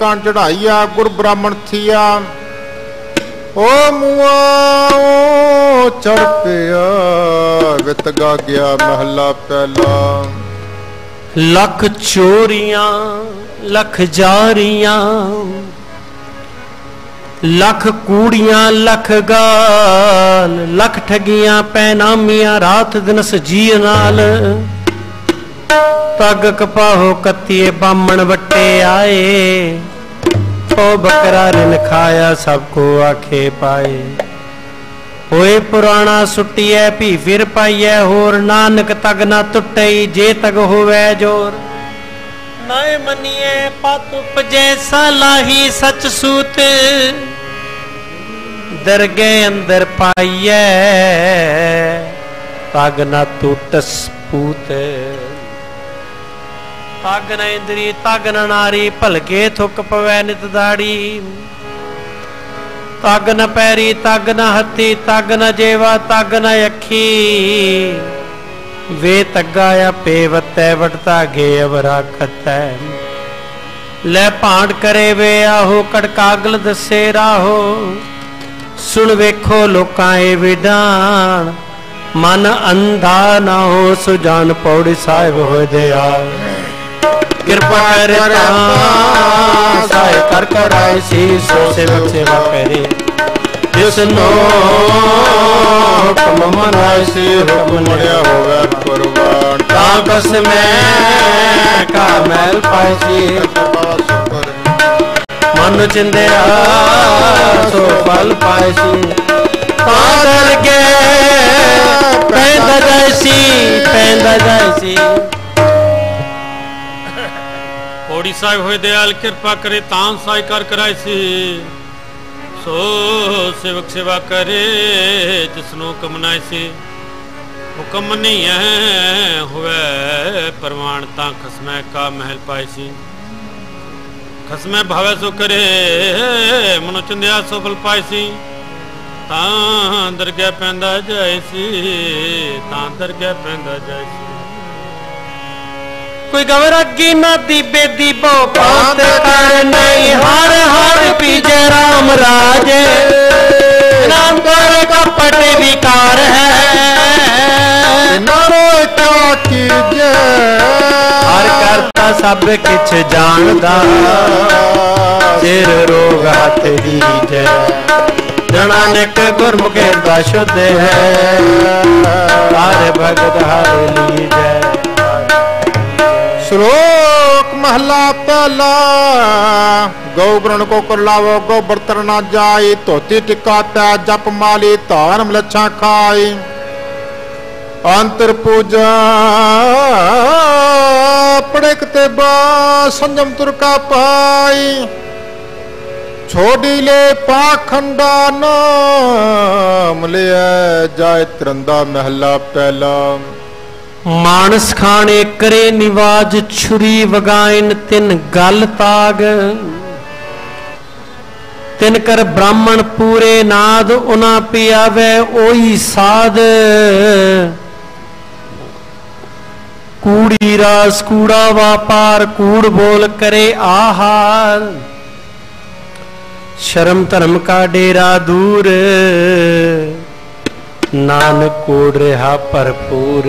ਕਾਂ ਚੜਾਈਆ ਗੁਰ ਬ੍ਰਾਹਮਣ ਥੀਆ। ਓ ਮੂਆ ਚੜ ਪਿਆ ਵਿਤਗਾ ਗਿਆ ਮਹੱਲਾ ਪਹਿਲਾ। ਲੱਖ ਚੋਰੀਆਂ, ਲੱਖ ਜਾਰੀਆਂ ਲੱਖ ਕੂੜੀਆਂ, ਲੱਖ ਗਾਲ, ਲੱਖ ਠਗੀਆਂ, ਪੈਨਾਮੀਆਂ, ਰਾਤ ਦਿਨ ਸਜੀਅ ਨਾਲ। ਪੱਗ ਕਪਾਹੋ ਕੱਤੀਏ ਬਾਮਣ ਵੱਟੇ ਆਏ। ਉਹ ਬੱਕਰਾ ਰਿਨ ਖਾਇਆ, ਸਭ ਕੋ ਆਖੇ ਪਾਏ। ਹੋਏ ਪੁਰਾਣਾ ਸੁੱਟੀਐ, ਭੀ ਫਿਰ ਪਾਈਐ ਹੋਰ। ਨਾਨਕ ਤਗ ਨਾ ਟੁੱਟਈ, ਜੇ ਤਗ ਹੋਵੇ ਜੋਰ। ਨਾਏ ਮੰਨੀਏ ਪਤ ਉਪਜੈ, ਸਲਾਹੀ ਸਚ ਸੂਤ। ਦਰਗੇ ਅੰਦਰ ਪਾਈਐ, ਤਗ ਨਾ ਟੁੱਟਸ ਪੂਤ ਤਗ ਨ ਇੰਦਰੀ, ਤਗ ਨਾ ਨਾਰੀ, ਭਲਕੇ ਥੁੱਕ ਪਵੈ ਨਿਤ ਦਾੜੀ। ਤਗ ਨਾ ਪੈਰੀ, ਤਗ ਨਾ ਹੱਥੀ, ਤਗ ਨਾ ਜੇਵਾ, ਤਗ ਨਾ ਅੱਖੀ। ਵੇ ਤੱਗਾ ਆਪੇ ਵਤੈ ਵਟਤਾ ਗੇ ਅਵ ਰਾਖਤੈ ਲੈ ਭਾਂਡ ਕਰੇ ਵੇ ਆਹੋ ਕੜਕਾਗਲ ਦਸੇ ਰਾਹੋ। ਸੁਣ ਵੇਖੋ ਲੋਕਾਂ ਏ ਵਿਡਾਨ ਮਨ ਅੰਧਾ ਨਾ ਹੋ ਸੁਜਾਨ ਪੌੜੀ ਸਾਹਿਬ ਹੋਏ ਦਿਆਲ। ਕਿਰਪਾ ਕਰ ਤਾ ਸਾਇ ਕਰ ਕਰਾਇ ਸੀ ਸੋ ਸੇਵਕ ਸੇਵਾ ਕਰੇ। ਜਿਸ ਨੋ ਹੁਕਮ ਮਨਾਇ ਸੀ, ਹੁਕਮ ਮੁੜਿਆ ਹੋਵੇ। ਤਾਂ ਕਸ ਮੈਂ ਕਾ ਮੈਲ ਮਨ ਚਿੰਦਿਆ ਸੋ ਫਲ ਪਾਇ ਸੀ ਤਾਂ ਦਰਗੇ ਪੈਂਦਾ ਜੈਸੀ ਪੈਂਦਾ ਜੈਸੀ ਕੋੜੀ ਸਾਹਿਬ ਹੋਏ ਦਿਆਲ ਕਿਰਪਾ ਕਰੇ ਤਾਂ ਸਾਈ ਕਰ ਕਰਾਈ ਸੀ ਸੋ ਸੇਵਕ ਸੇਵਾ ਕਰੇ ਜਿਸਨੂੰ ਕਮਨਾਈ ਸੀ ਹੁਕਮ ਨਹੀਂ ਹੈ ਹੋਵੇ ਪਰਵਾਨ ਤਾਂ ਖਸਮੈ ਕਾ ਮਹਿਲ ਪਾਈ ਸੀ। ਖਸਮੈ ਭਾਵੇ ਸੋ ਕਰੇ ਮਨੁ ਚੰਦਿਆ ਸੋ ਫਲ ਪਾਈ ਸੀ। ਤਾਂ ਦਰਗਹਿ ਪੈਂਦਾ ਜਾਏ ਸੀ ਤਾਂ ਦਰਗਹਿ ਪੈਂਦਾ ਜਾਏ ਸੀ। ਕੋਈ ਗਵਰ ਅੱਗੀ ਨਾ ਦੀਬੇ ਦੀਬੋ ਪਾਤ ਕਰ ਨਹੀਂ ਹਰ ਹਰ ਪੀਜੇ RAM ਰਾਜੇ। ਨਾਮ ਕਰ ਕਪਟ ਵਿਕਾਰ ਹੈ। ਨਾਰੋ ਕਿਆ ਕੀਜੈ ਹਰ ਕਰਤਾ ਸਭ ਕਿਛ ਜਾਣਦਾ ਸਿਰ ਰੋਗ ਹੱਥ ਦੀਜੈ ਜਣਾਨਕ ਗੁਰਮੁਖੇ ਦਾ ਸ਼ੁੱਧ ਹੈ ਹਰ ਭਗਤ ਹਰ ਲੀਜੈ ਸ਼ਲੋਕ ਮਹਲਾ ਪਹਿਲਾ ਗਉ ਗ੍ਰਣ ਕੋ ਕਰ ਲਾਵੋ ਗੋ ਬਰਤਨ ਨਾ ਜਾਈ ਧੋਤੀ ਟਿੱਕਾ ਪੈ ਜਪ ਮਾਲੀ ਧਾਰਮ ਲੱਛਾ ਖਾਈ ਅੰਤਰ ਪੂਜਾ, ਪੜਕ ਤੇ ਬਾ, ਸੰਜਮ ਤੁਰ ਕਾ ਪਾਈ। ਛੋਡੀ ਲੈ ਪਾਖੰਡਾ ਨਾਮ ਲਿਆ ਜਾਇ ਤਰੰਦਾ ਮਹਲਾ ਪਹਿਲਾ। ਮਾਨਸ ਖਾਣੇ ਕਰੇ ਨਿਵਾਜ, ਛੁਰੀ ਵਗਾਇਨ ਤਿਨ ਗਲ ਤਾਗ। ਤਿਨ ਕਰ ਬ੍ਰਾਹਮਣ ਪੂਰੇ ਨਾਦ ਉਨਾ ਪਿਆਵੇ ਓਈ ਸਾਧ ਕੂੜੀ ਰਾਸ, ਕੂੜਾ ਵਾਪਾਰ, ਕੂੜ ਬੋਲ ਕਰੇ ਆਹਾਰ। ਸ਼ਰਮ ਧਰਮ ਕਾ ਡੇਰਾ ਦੂਰ, ਨਾਨਕ ਕੋੜ ਰਿਹਾ ਭਰਪੂਰ।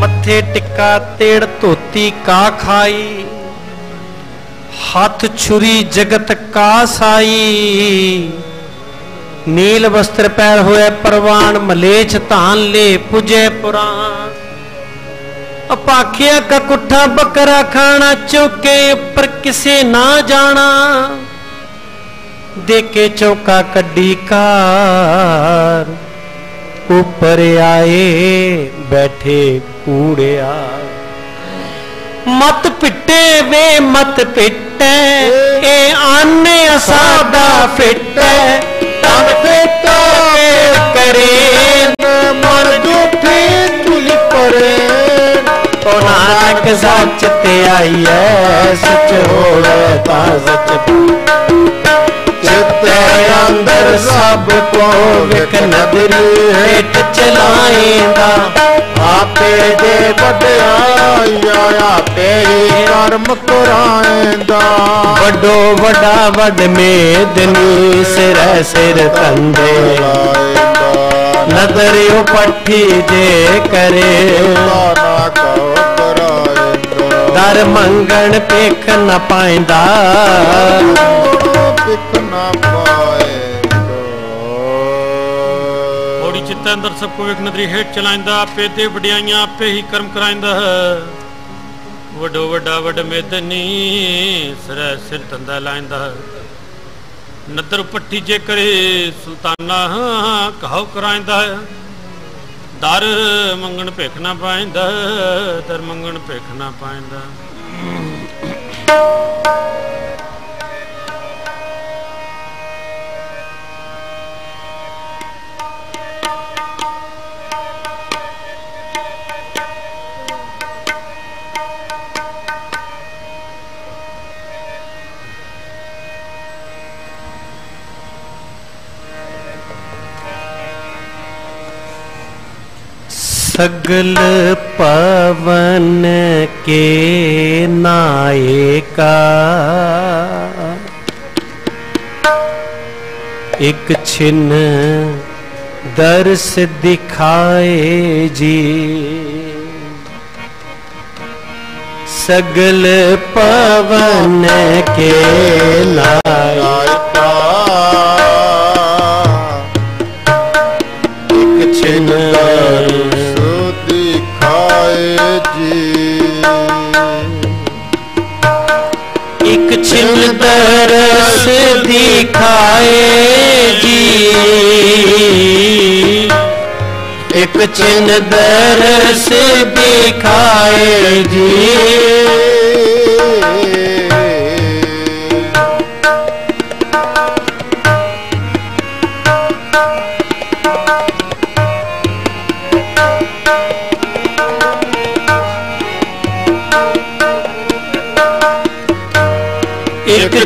ਮੱਥੇ ਟਿੱਕਾ ਤੇੜ ਧੋਤੀ ਕਾ ਖਾਈ, ਹੱਥ ਛੁਰੀ ਜਗਤ ਕਾ ਸਾਈ। ਨੀਲ ਵਸਤਰ ਪੈਰ ਹੋਏ ਪਰਵਾਨ, ਮਲੇਛ ਧਾਨ ਲੈ ਪੁਜੇ ਪੁਰਾਨ ਅਪਾਖਿਆ ਕਾ ਕੁੱਠਾ ਬੱਕਰਾ ਖਾਣਾ ਚੌਕੇ ਉੱਪਰ ਕਿਸੇ ਨਾ ਜਾਣਾ। ਦੇਖੇ ਚੌਕਾ ਕੱਢੀ ਕਾਰ, ਉੱਪਰ ਆਏ ਬੈਠੇ ਕੂੜਿਆ। ਮਤ ਪਿੱਟੇ ਵੇ ਮਤ ਪਿੱਟੇ ਇਹ ਆਨੇ ਸਾਦਾ ਫਿੱਟੇ। ਤਨ ਫਿੱਟੋ ਕਰੇ ਮਨ ਦੁਖੀ ਤੁਲ ਪਰੇ ਉਹ ਨਾਨਕ ਸੱਚ ਤੇ ਆਈ ਐ ਸੱਚ ਹੋਵੇ ਤਾਂ ਸੱਚ। ਚਿੱਤੇ ਅੰਦਰ ਸਭ ਕੋ ਵਿਕ ਨਦਰੀ ਹੇਠ ਚਲਾਏਂਦਾ। ਆਪੇ ਦੇ ਵਡਿਆਈਆ ਆਪੇ ਹੀ ਕਰਮ ਕਰਾਏਂਦਾ। ਵੱਡੋ ਵੱਡਾ ਵੱਡ ਮੇਦਨੀ ਸਿਰ ਸਿਰ ਤੰਦੇ। ਨਦਰ ਉਹ ਪੱਠੀ ਦੇ ਕਰੇ। ਨਾ ਕਉ ਕਰਾਏਂਦਾ ਦਰ ਮੰਗਣ ਪੇਖ ਨ ਪਾਇੰਦਾ। ਪਿਕ ਨਾ ਪਾਏਂਦਾ ਔੜੀ ਚਿੱਤ ਅੰਦਰ ਸਭ ਕੋ ਵੇਖ ਨਦਰੀ ਹੇਠ ਚਲਾਇੰਦਾ, ਆਪੇ ਤੇ ਵਡਿਆਈਆਂ ਆਪੇ ਹੀ ਕਰਮ ਕਰਾਇੰਦਾ। ਹੈ ਵੱਡੋ ਵੱਡਾ ਵੱਡ ਮੇਦਨੀ ਸਿਰ ਸਿਰ ਤੰਦਾ ਲਾਇੰਦਾ। ਨਦਰ ਪੱਟੀ ਜੇ ਕਰੇ ਸੁਲਤਾਨਾ ਕਹੋ ਕਰਾਇੰਦਾ। ਹੈ ਦਰ ਮੰਗਣ ਭੇਖ ਨਾ ਪਾਇੰਦਾ ਦਰ ਮੰਗਣ ਭੇਖ ਨਾ ਪਾਇੰਦਾ। सगल पवन के नायका एक छिन्न दर्श दिखाए जी। सगल पवन के नायका ਦਿਖਾਏ ਜੀ। ਇੱਕ ਚਿਨ ਦਰਸ ਦਿਖਾਏ ਜੀ।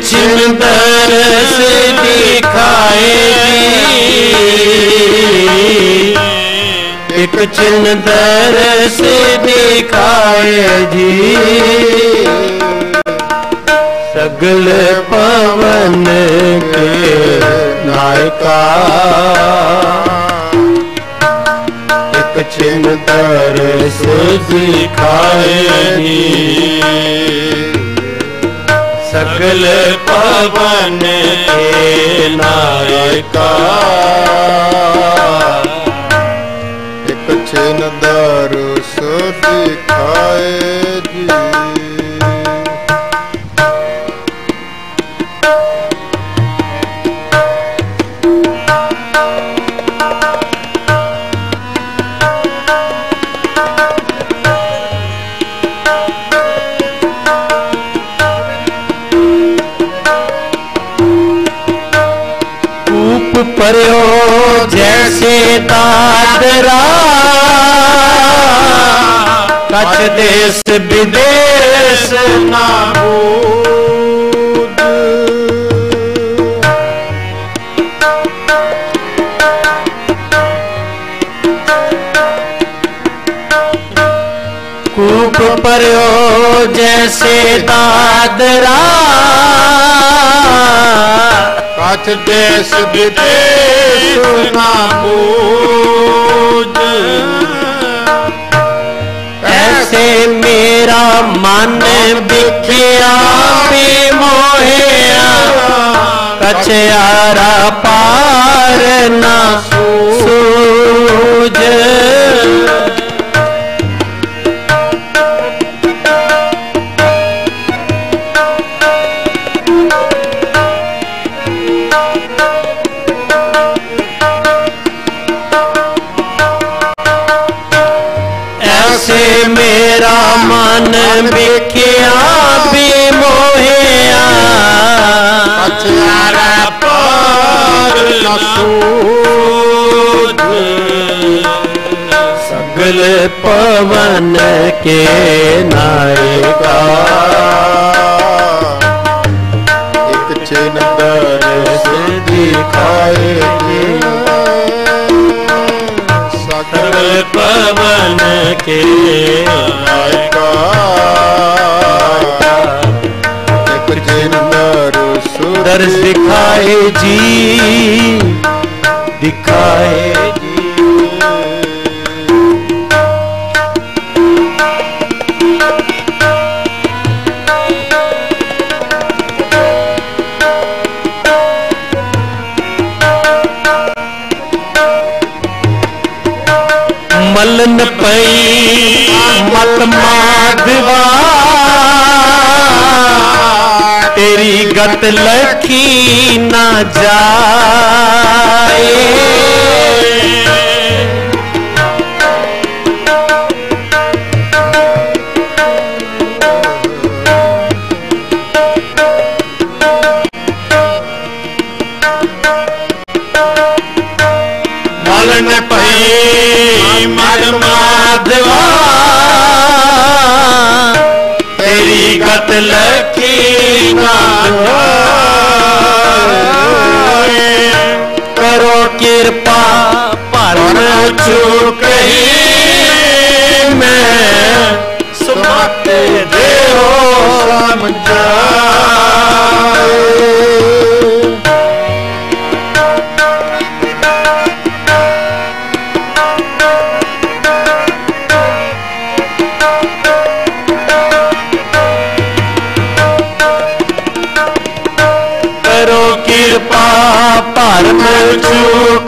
ਇੱਕ ਚਿੰਨ ਦਰਸ ਦਿਖਾਏ ਜੀ ਇੱਕ ਚਿੰਨ ਦਰਸ ਦਿਖਾਏ ਜੀ ਸਗਲ ਪਵਨ ਕੇ ਨਾਇਕਾ। ਇੱਕ ਚਿੰਨ ਦਰਸ ਦਿਖਾਏ ਜੀ ਸਗਲ ਪਵਨ ਕੇ ਨਾਇਕਾ। ਇੱਕ ਛਿਨ ਦਰਸ ਦਿਖਾਏ ਪਰਿਓ ਜੈਸੇ ਕਛ ਦੇਸ ਵਿਦੇਸ ਨਾ ਬੂਦ ਕੂਪ ਪਰਿਓ ਜੈਸੇ ਤਾਦਰਾ ਕਛ ਦੇਸ ਵਿਦੇਸ ਨਾ ਬੂਝ ਐਸੇ ਮੇਰਾ ਮਨ ਵਿਖਿਆ ਵੀ ਮੋਹਿਆ ਕਛਿਆਰਾ ਪਾਰ ਨਾ ਸੂਝ ਮੇਰਾ ਮਨ ਵਿਖਿਆ ਵੀ ਮੋਹਿਆ ਕਛਿਆਰਾ ਪਾਰ ਨਾ ਸੂਝ ਸਗਲ ਪਵਨ ਕੇ ਨਾਇਕਾ ਇੱਕ ਛਿਨ ਦਰਸ ਦਿਖਾਏ ਜੀ ਸਗਲ ਸਗਲ ਪਵਨ ਕੇ ਮਲਨ ਪਈ। ਮਤ ਮਾਧਵਾ ਤੇਰੀ ਗਤ ਲਖੀ ਨਾ ਜਾਏ। ਲਖੀ ਨਾ ਜਾਏ ਕਰੋ ਕਿਰਪਾ ਭਰਮ ਚੁਕਈ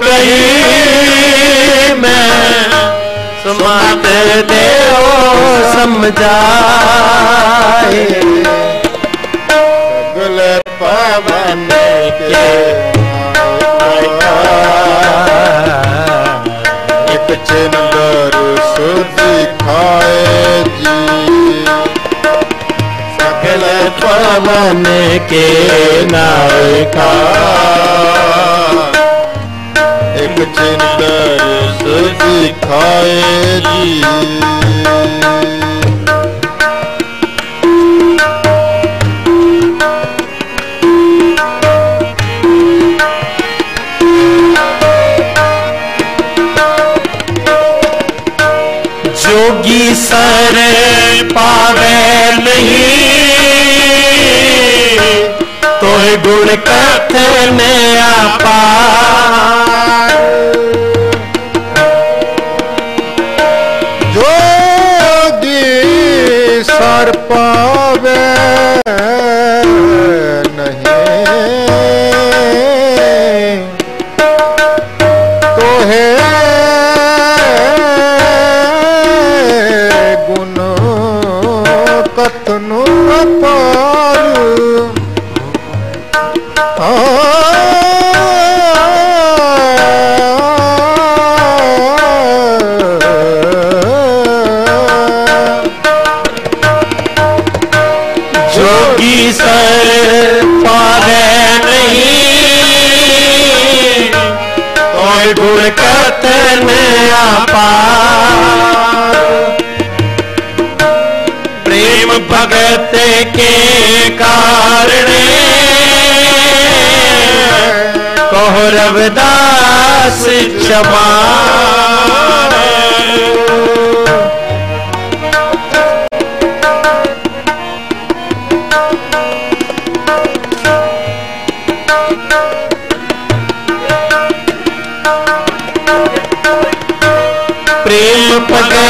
ਕਹੀ ਮੈਂ, ਸਮਤ ਦੇਓ, ਸਮਝਾਏ। ਸਗਲ ਪਵਨ ਕੇ ਇੱਕ ਚਿੰਦਰ ਸੁਧੀ ਖਾਏ ਜੀ। ਸਗਲ ਪਵਨ ਕੇ ਨਾਇਕਾ। एक सुंदर सिखाए जी जोगी सर पावे नहीं तो गुण कथन आपा ਪਾਵੇ गुण अपार प्रेम भगत के कारण। कहो रविदास क्षमा।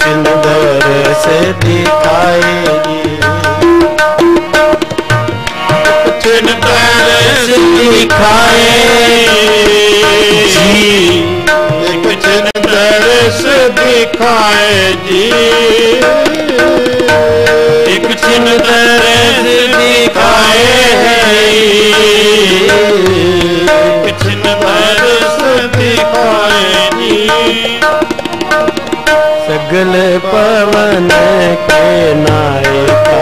सुंदर से दिखाएगी। सुंदर दिखाए एक सुंदर दिखाए जी एक सुंदर दिखाए है सुंदर जुगल पवन के नायका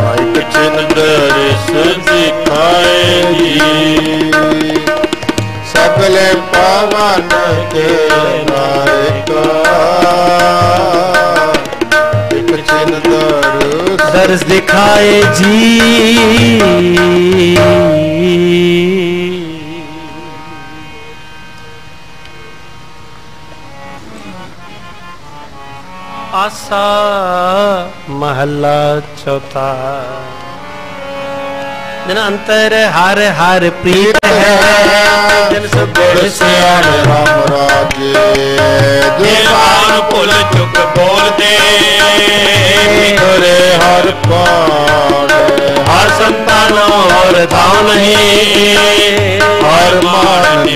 माइक चिन दर्श दिखाएगी सगल पवन के नायका दर्श दिखाए जी आशा महला चौथा। जन अंतर हार हार प्रीत है। जन सबसे राम राजे, देवान पुल चुक बोल दे करे हर पाण हर संतान और दान है, हर मान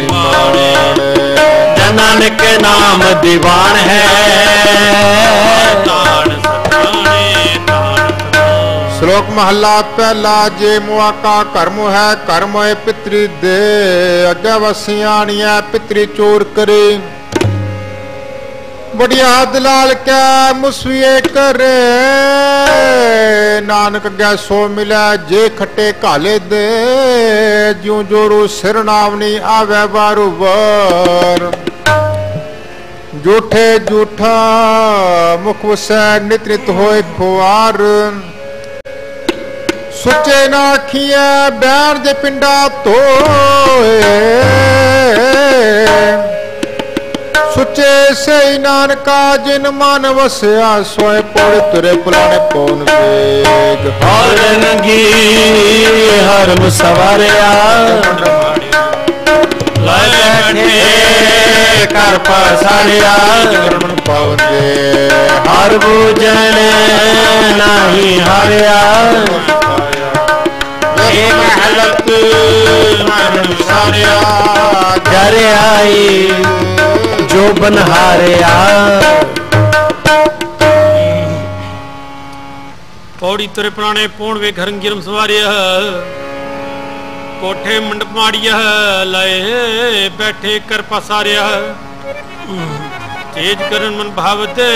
ਨਾਨਕ ਨਾਮ ਦੀਵਾਨ ਹੈ। ਸ਼ਲੋਕ ਮਹੱਲਾ ਪਹਿਲਾ ਜੇ ਮੁਆਕਾ ਕਰਮ ਹੈ ਕਰਮ ਹੈ ਪਿਤਰੀ ਦੇ। ਅੱਗੇ ਵਸਿਆਣੀਆਂ ਪਿਤਰੀ ਚੋਰ ਕਰੇ। ਵਡਿਆ ਦਲਾਲ ਕੈ ਮੁਸਵੀਏ ਕਰੇ। ਨਾਨਕ ਗੈ ਸੋ ਮਿਲੈ ਜੇ ਖੱਟੇ ਘਾਲੇ ਦੇ। ਜਿਉ ਜੋਰੂ ਸਿਰ ਨਾਵਨੀ ਆਵੇ ਵਾਰੂ ਵਾਰ। ਜੂਠੇ ਜੂਠਾ, ਮੁਖ ਵਸੈ ਨਿਤ ਨਿਤ ਹੋਏ ਖੁਆਰ। ਸੁੱਚੇ ਨਾ ਅੱਖੀਆਂ ਬੈਣ ਦੇ ਪਿੰਡਾ ਧੋਏ। ਸੁੱਚੇ ਸਈ ਨਾਨਕਾ, ਜਿਨ ਮਨ ਵਸਿਆ, ਸੋਏ ਪੋੜ ਤੁਰੇ ਪੁਲਾਣੇ ਪੌਨ ਵੇਗ। ਹਰ ਰੰਗੀ, ਹਰਮ ਸਵਾਰਿਆ। ਲੈ ਬੈਠੇ ਕਰ ਪਸਾਰਿਆ। ਕਰਮ ਪਾਵਦੇ ਹਰ ਬੂਜਣ ਨਹੀਂ ਹਾਰਿਆ। ਇਹ ਮਹਲਤ ਮਨ ਵਿਸਾਰਿਆ ਜਰ ਆਈ ਜੋ ਬਨਹਾਰਿਆ। ਪੌੜੀ ਤੁਰੇ ਪੁਰਾਣੇ ਪੌਣ ਵੇ ਘਰੰਗਿਰਮ ਸਵਾਰਿਆ। ਕੋਠੇ ਮੰਡਪ ਮਾੜੀਆ ਲਏ ਬੈਠੇ ਕਰ ਪਸਾਰਿਆ ਤੇਜ ਕਰਨ ਮਨ ਭਾਵਤੇ,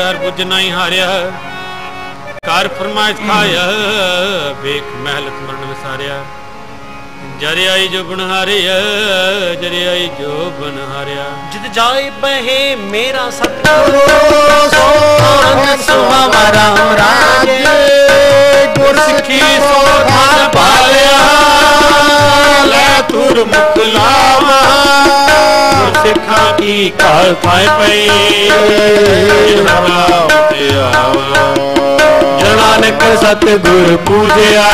ਹਰ ਬੁਝ ਨਹੀਂ ਹਾਰਿਆ ਕਰ ਫਰਮਾਇਸ਼ ਖਾਇਆ ਵੇਖ ਮਹਿਲ ਮਰਨ ਵਿਸਾਰਿਆ ਜਰੇ ਆਈ ਜੋ ਬਨਹਾਰਿਆ ਜਰੇ ਆਈ ਜੋ ਬਨਹਾਰਿਆ ਜਿਤ ਜਾਏ ਬਹੇ ਮੇਰਾ ਸਤਿਗੁਰੂ ਸੋਹਣ ਸੁਹਾਵਾ ਰਾਮ ਰਾਜੇ ਗੁਰ ਸਿੱਖੀ ਸੋ ਧਨ ਪਾਲਿਆ। ਲੈ ਤੁਰ ਮੁਖ ਲਾਵਾ ਸਿੱਖਾਂ ਕੀ ਕਾਲ ਥਾਏ ਪਈ ਜਨਾਬ ਤੇ ਆਵਾ ਜਨਾਨਕ ਸਤਿਗੁਰ ਪੂਜਿਆ।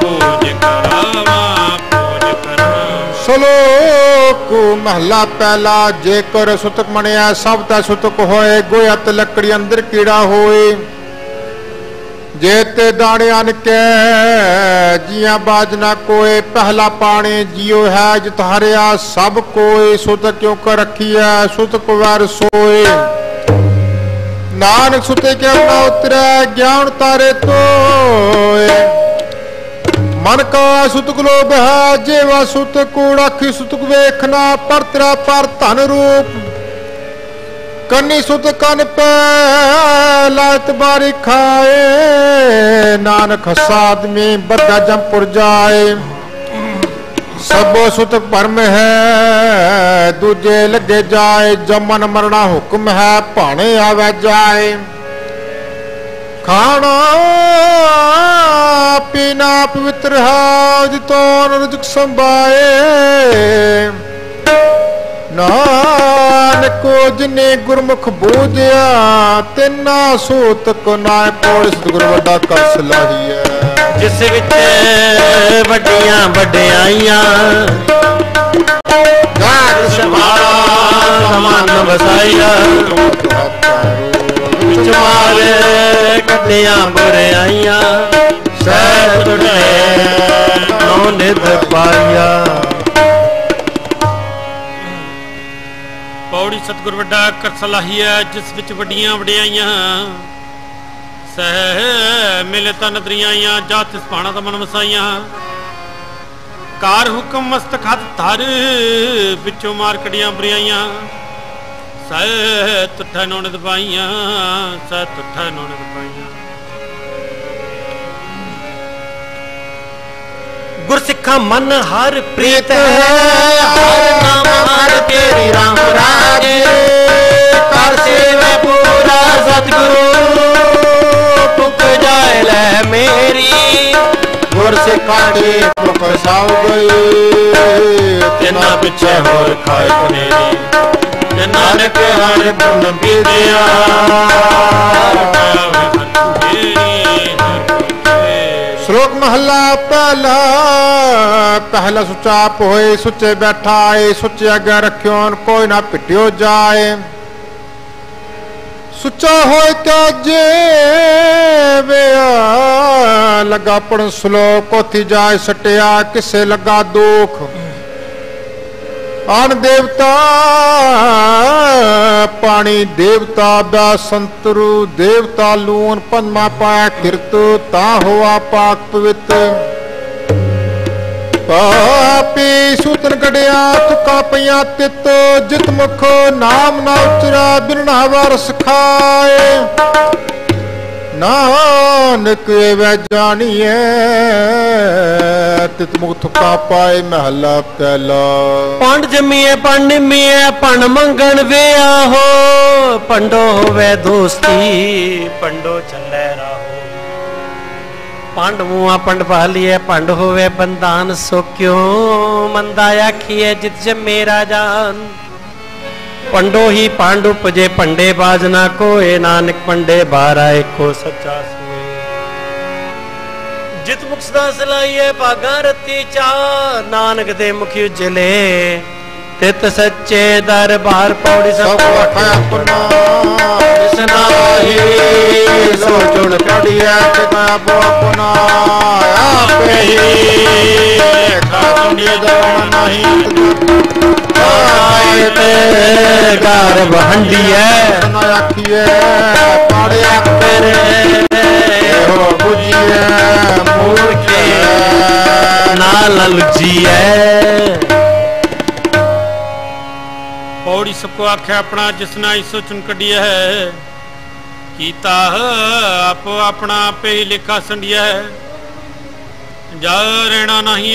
ਪੂਜ ਕਰਾਵਾ ਪੂਜ ਕਰਾਵਾ। ਸ਼ਲੋਕ ਮਹਲਾ ਪਹਿਲਾ, ਜੇਕਰ ਸੁਤਕ ਮਣਿਆ ਸਭ ਤਾਂ ਸੁਤਕ ਹੋਏ, ਗੋਇਤ ਲੱਕੜੀ ਅੰਦਰ ਕੀੜਾ ਹੋਏ। ਜੇ ਤੇ ਦਾਣਿਆਂ ਜੀਆਂ ਬਾਜ ਕੋਏ, ਪਹਿਲਾ ਪਾਣੀ ਜਿਉ ਹੈ ਜਿਤ ਹਰਿਆ, ਸਭ ਕੋਏ ਸੁਤਕ ਕਿਉ ਕਰ ਰਖੀਐ ਸੁਤਕ ਵਰ ਸੋਏ। ਨਾਨਕ ਸੁਤੇ ਕੇ ਨਾ ਉਤਰੈ, ਗਿਆਨ ਤਾਰੇ ਤੋਏ। ਮਨ ਕਾ ਸੁਤਕ ਲੋਭ ਹੈ, ਜੇਵਾ ਸੁਤਕ ਕੂੜਾਖੀ ਸੁਤਕ ਵੇਖਣਾ ਪਰ ਤੇਰਾ ਪਰ ਧਨ ਰੂਪ ਕੰਨੀ ਸੁਤ ਕਨ ਪੈ ਲਾਇਤ ਬਾਰੀ ਖਾਏ। ਨਾਨਕ ਸਾਦਮੀ ਬੱਦਾ ਜੰਪੁਰ ਜਾਏ। ਸਭੋ ਸੁਤਕ ਭਰਮ ਹੈ, ਦੂਜੇ ਲੱਗੇ ਜਾਏ। ਜਮਨ ਮਰਣਾ ਹੁਕਮ ਹੈ, ਭਾਣੇ ਆਵੇ ਜਾਏ। ਖਾਣਾ ਪੀਣਾ ਪਵਿੱਤਰ ਹੈ, ਜਿਤੋਂ ਰਜਕ ਸੰਭਾਏ। ਨਾਨਕੋ ਜਿਨੇ ਗੁਰਮੁਖ ਬੂਝਿਆ, ਤਿੰਨਾ ਸੋਤ ਕੋ ਨਾ ਕੋਲ ਸਤਿਗੁਰ ਵੱਡਾ ਕਰ ਸਲਾਹੀਐ ਜਿਸ ਵਿੱਚ ਵੱਡੀਆਂ ਵਡਿਆਈਆਂ ਗਾਤ ਸਮਾਨ ਮਨ ਵਸਾਈਆ, ਵਿੱਚ ਮਾਰ ਕੱਢਿਆ ਬੁਰਾਈਆਂ ਸਹਿ ਟੁੱਟੇ ਨੋ ਨਿਧ ਪਾਈਆ। ਪੌੜੀ ਸਤਿਗੁਰ ਵੱਡਾ ਕਰ ਸਲਾਹੀਆ ਜਿਸ ਵਿੱਚ ਵੱਡੀਆਂ ਵਡਿਆਈਆਂ ਸਹਿ ਮਿਲੇ ਤਨ ਦਰਿਆਈਆਂ ਜਾ ਤਿਸ ਪਾਣਾ ਦਾ ਮਨ ਵਸਾਈਆਂ। ਕਾਰ ਹੁਕਮ ਮਸਤ ਹੱਥ ਧਰ, ਵਿੱਚੋਂ ਮਾਰ ਕੜੀਆਂ ਬਰਿਆਈਆਂ। ਸਹਿ ਤੁਠਾ ਨੋਨ ਦਬਾਈਆਂ, ਸਹਿ ਤੁਠਾ ਨੋਨ ਦਬਾਈਆਂ। ਗੁਰਸਿੱਖਾਂ ਮਨ ਹਰ ਪ੍ਰੀਤ ਹੈ ਹਰ ਨਾਮ ਹਰ ਤੇਰੀ ਰਾਮ ਰਾਜੇ। ਕਰ ਸੇਵੇ ਪੂਰਾ ਸਤਿਗੁਰੂ ਟੁਕ ਜਾਏ ਲੈ ਮੇਰੀ। ਗੁਰਸਿੱਖਾਂ ਦੀ ਮੁਖ ਸਾਉ ਗਈ। ਤਿੰਨਾ ਪਿੱਛੇ ਹੋਰ ਖਾਇ ਪਨੇਰੀ ਨਾਨਕ ਹਰ ਗੁਣ ਬੀਤਿਆ ਸ਼ਲੋਕ ਮਹੱਲਾ ਪਹਿਲਾ ਪਹਿਲਾ ਸੁਚਾਪ ਹੋਏ ਸੁੱਚੇ ਬੈਠਾ ਏ ਸੁੱਚੇ ਅੱਗੇ ਰੱਖਿਓ ਕੋਈ ਨਾ ਪਿਟਿਓ ਜਾਏ। ਸੁੱਚਾ ਹੋਏ ਕਾ ਜੇ ਵਿਆ, ਲਗਾ ਪੜਨ ਸ਼ਲੋਕ ਕੋਥੀ ਜਾਏ ਸਟਿਆ, ਕਿਸੇ ਲਗਾ ਦੁੱਖ। ਆਨ ਦੇਵਤਾ, ਪਾਣੀ ਦੇਵਤਾ ਦਾ ਸੰਤਰੂ, ਦੇਵਤਾ ਲੂਨ ਪੰਮਾ ਪਾਇਆ ਕਿਰਤ, ਤਾਂ ਹੋਆ ਪਾਕ ਪਵਿੱਤ ਪਾਪੀ ਸੂਤਨ ਕੜਿਆ ਤੁਕਾ ਪਈਆਂ ਤਿਤ ਜਿਤ ਮੁਖ ਨਾਮ ਨਾ ਉਚਰਾ ਬਿਰਣਾ ਵਰਸ ਖਾਏ। ਨਾਨਕ ਵੈ ਜਾਣੀਐ, ਤਿਤ ਮੁਖ ਤੁਕਾ ਪਾਏ ਮਹਲਾ ਪਹਿਲਾ। ਪੰਡ ਜੰਮੀਏ ਪੰਡ ਨਿੰਮੀਏ ਪਣ ਮੰਗਣ ਵਿਆ ਹੋ। ਪੰਡੋ ਹੋਵੇ ਦੋਸਤੀ, ਪੰਡੋ ਚੱਲੇ ਰਾਹੋ। ਪੰਡ ਮੂਆ ਪੰਡ ਭਾਲੀਏ ਪੰਡ ਹੋਵੇ ਬੰਦਾਨ ਸੋ ਕਿਉ ਮੰਦਾ ਆਖੀਏ ਜਿਤ ਮੇਰਾ ਜਾਨ ਪੰਡੋ ਹੀ ਪੰਡ ਉਪਜੇ, ਪੰਡੇ ਬਾਜਨਾ ਕੋਏ, ਨਾਨਕ ਪੰਡੇ ਬਾਰਾ ਏਕੋ ਸੱਚਾ ਸੋਏ। ਜਿਤ ਮੁਖ ਸਦਾ ਸਲਾਈਏ ਭਾਗਾ ਰਤੀ ਚਾ ਨਾਨਕ ਦੇ ਮੁਖੀ ਉਜਲੇ। ਤਿਤ ਸੱਚੇ ਦਰਬਾਰ ਪੌੜੀ ਸਭ ਵਖੈ ਆਪਣਾ ਸਨਾਹੀ ਸੋ ਚੁਣ ਕੜੀਐ ਤਿਤ ਆਪੋ ਆਪਣਾ। ਆਪੇ ਹੀ ਖਾਸੁਣੀ ਜਮ ਨਹੀਂ। ਆਏ ਤੇ ਘਰ ਵਹੰਡੀਐ। ਨਾ ਆਖੀਐ ਪੌੜੀ ਸਭ ਆਖਿਆ ਆਪਣਾ, ਜਿਸ ਨਾਲ ਇਸੋ ਚੁਣ ਕੱਢਿਆ ਹੈ ਕੀਤਾ ਆਪੋ ਆਪਣਾ, ਆਪੇ ਹੀ ਲਿਖਾ ਸੰਡਿਆ ਹੈ ਜਾ ਰਹਿਣਾ ਨਹੀਂ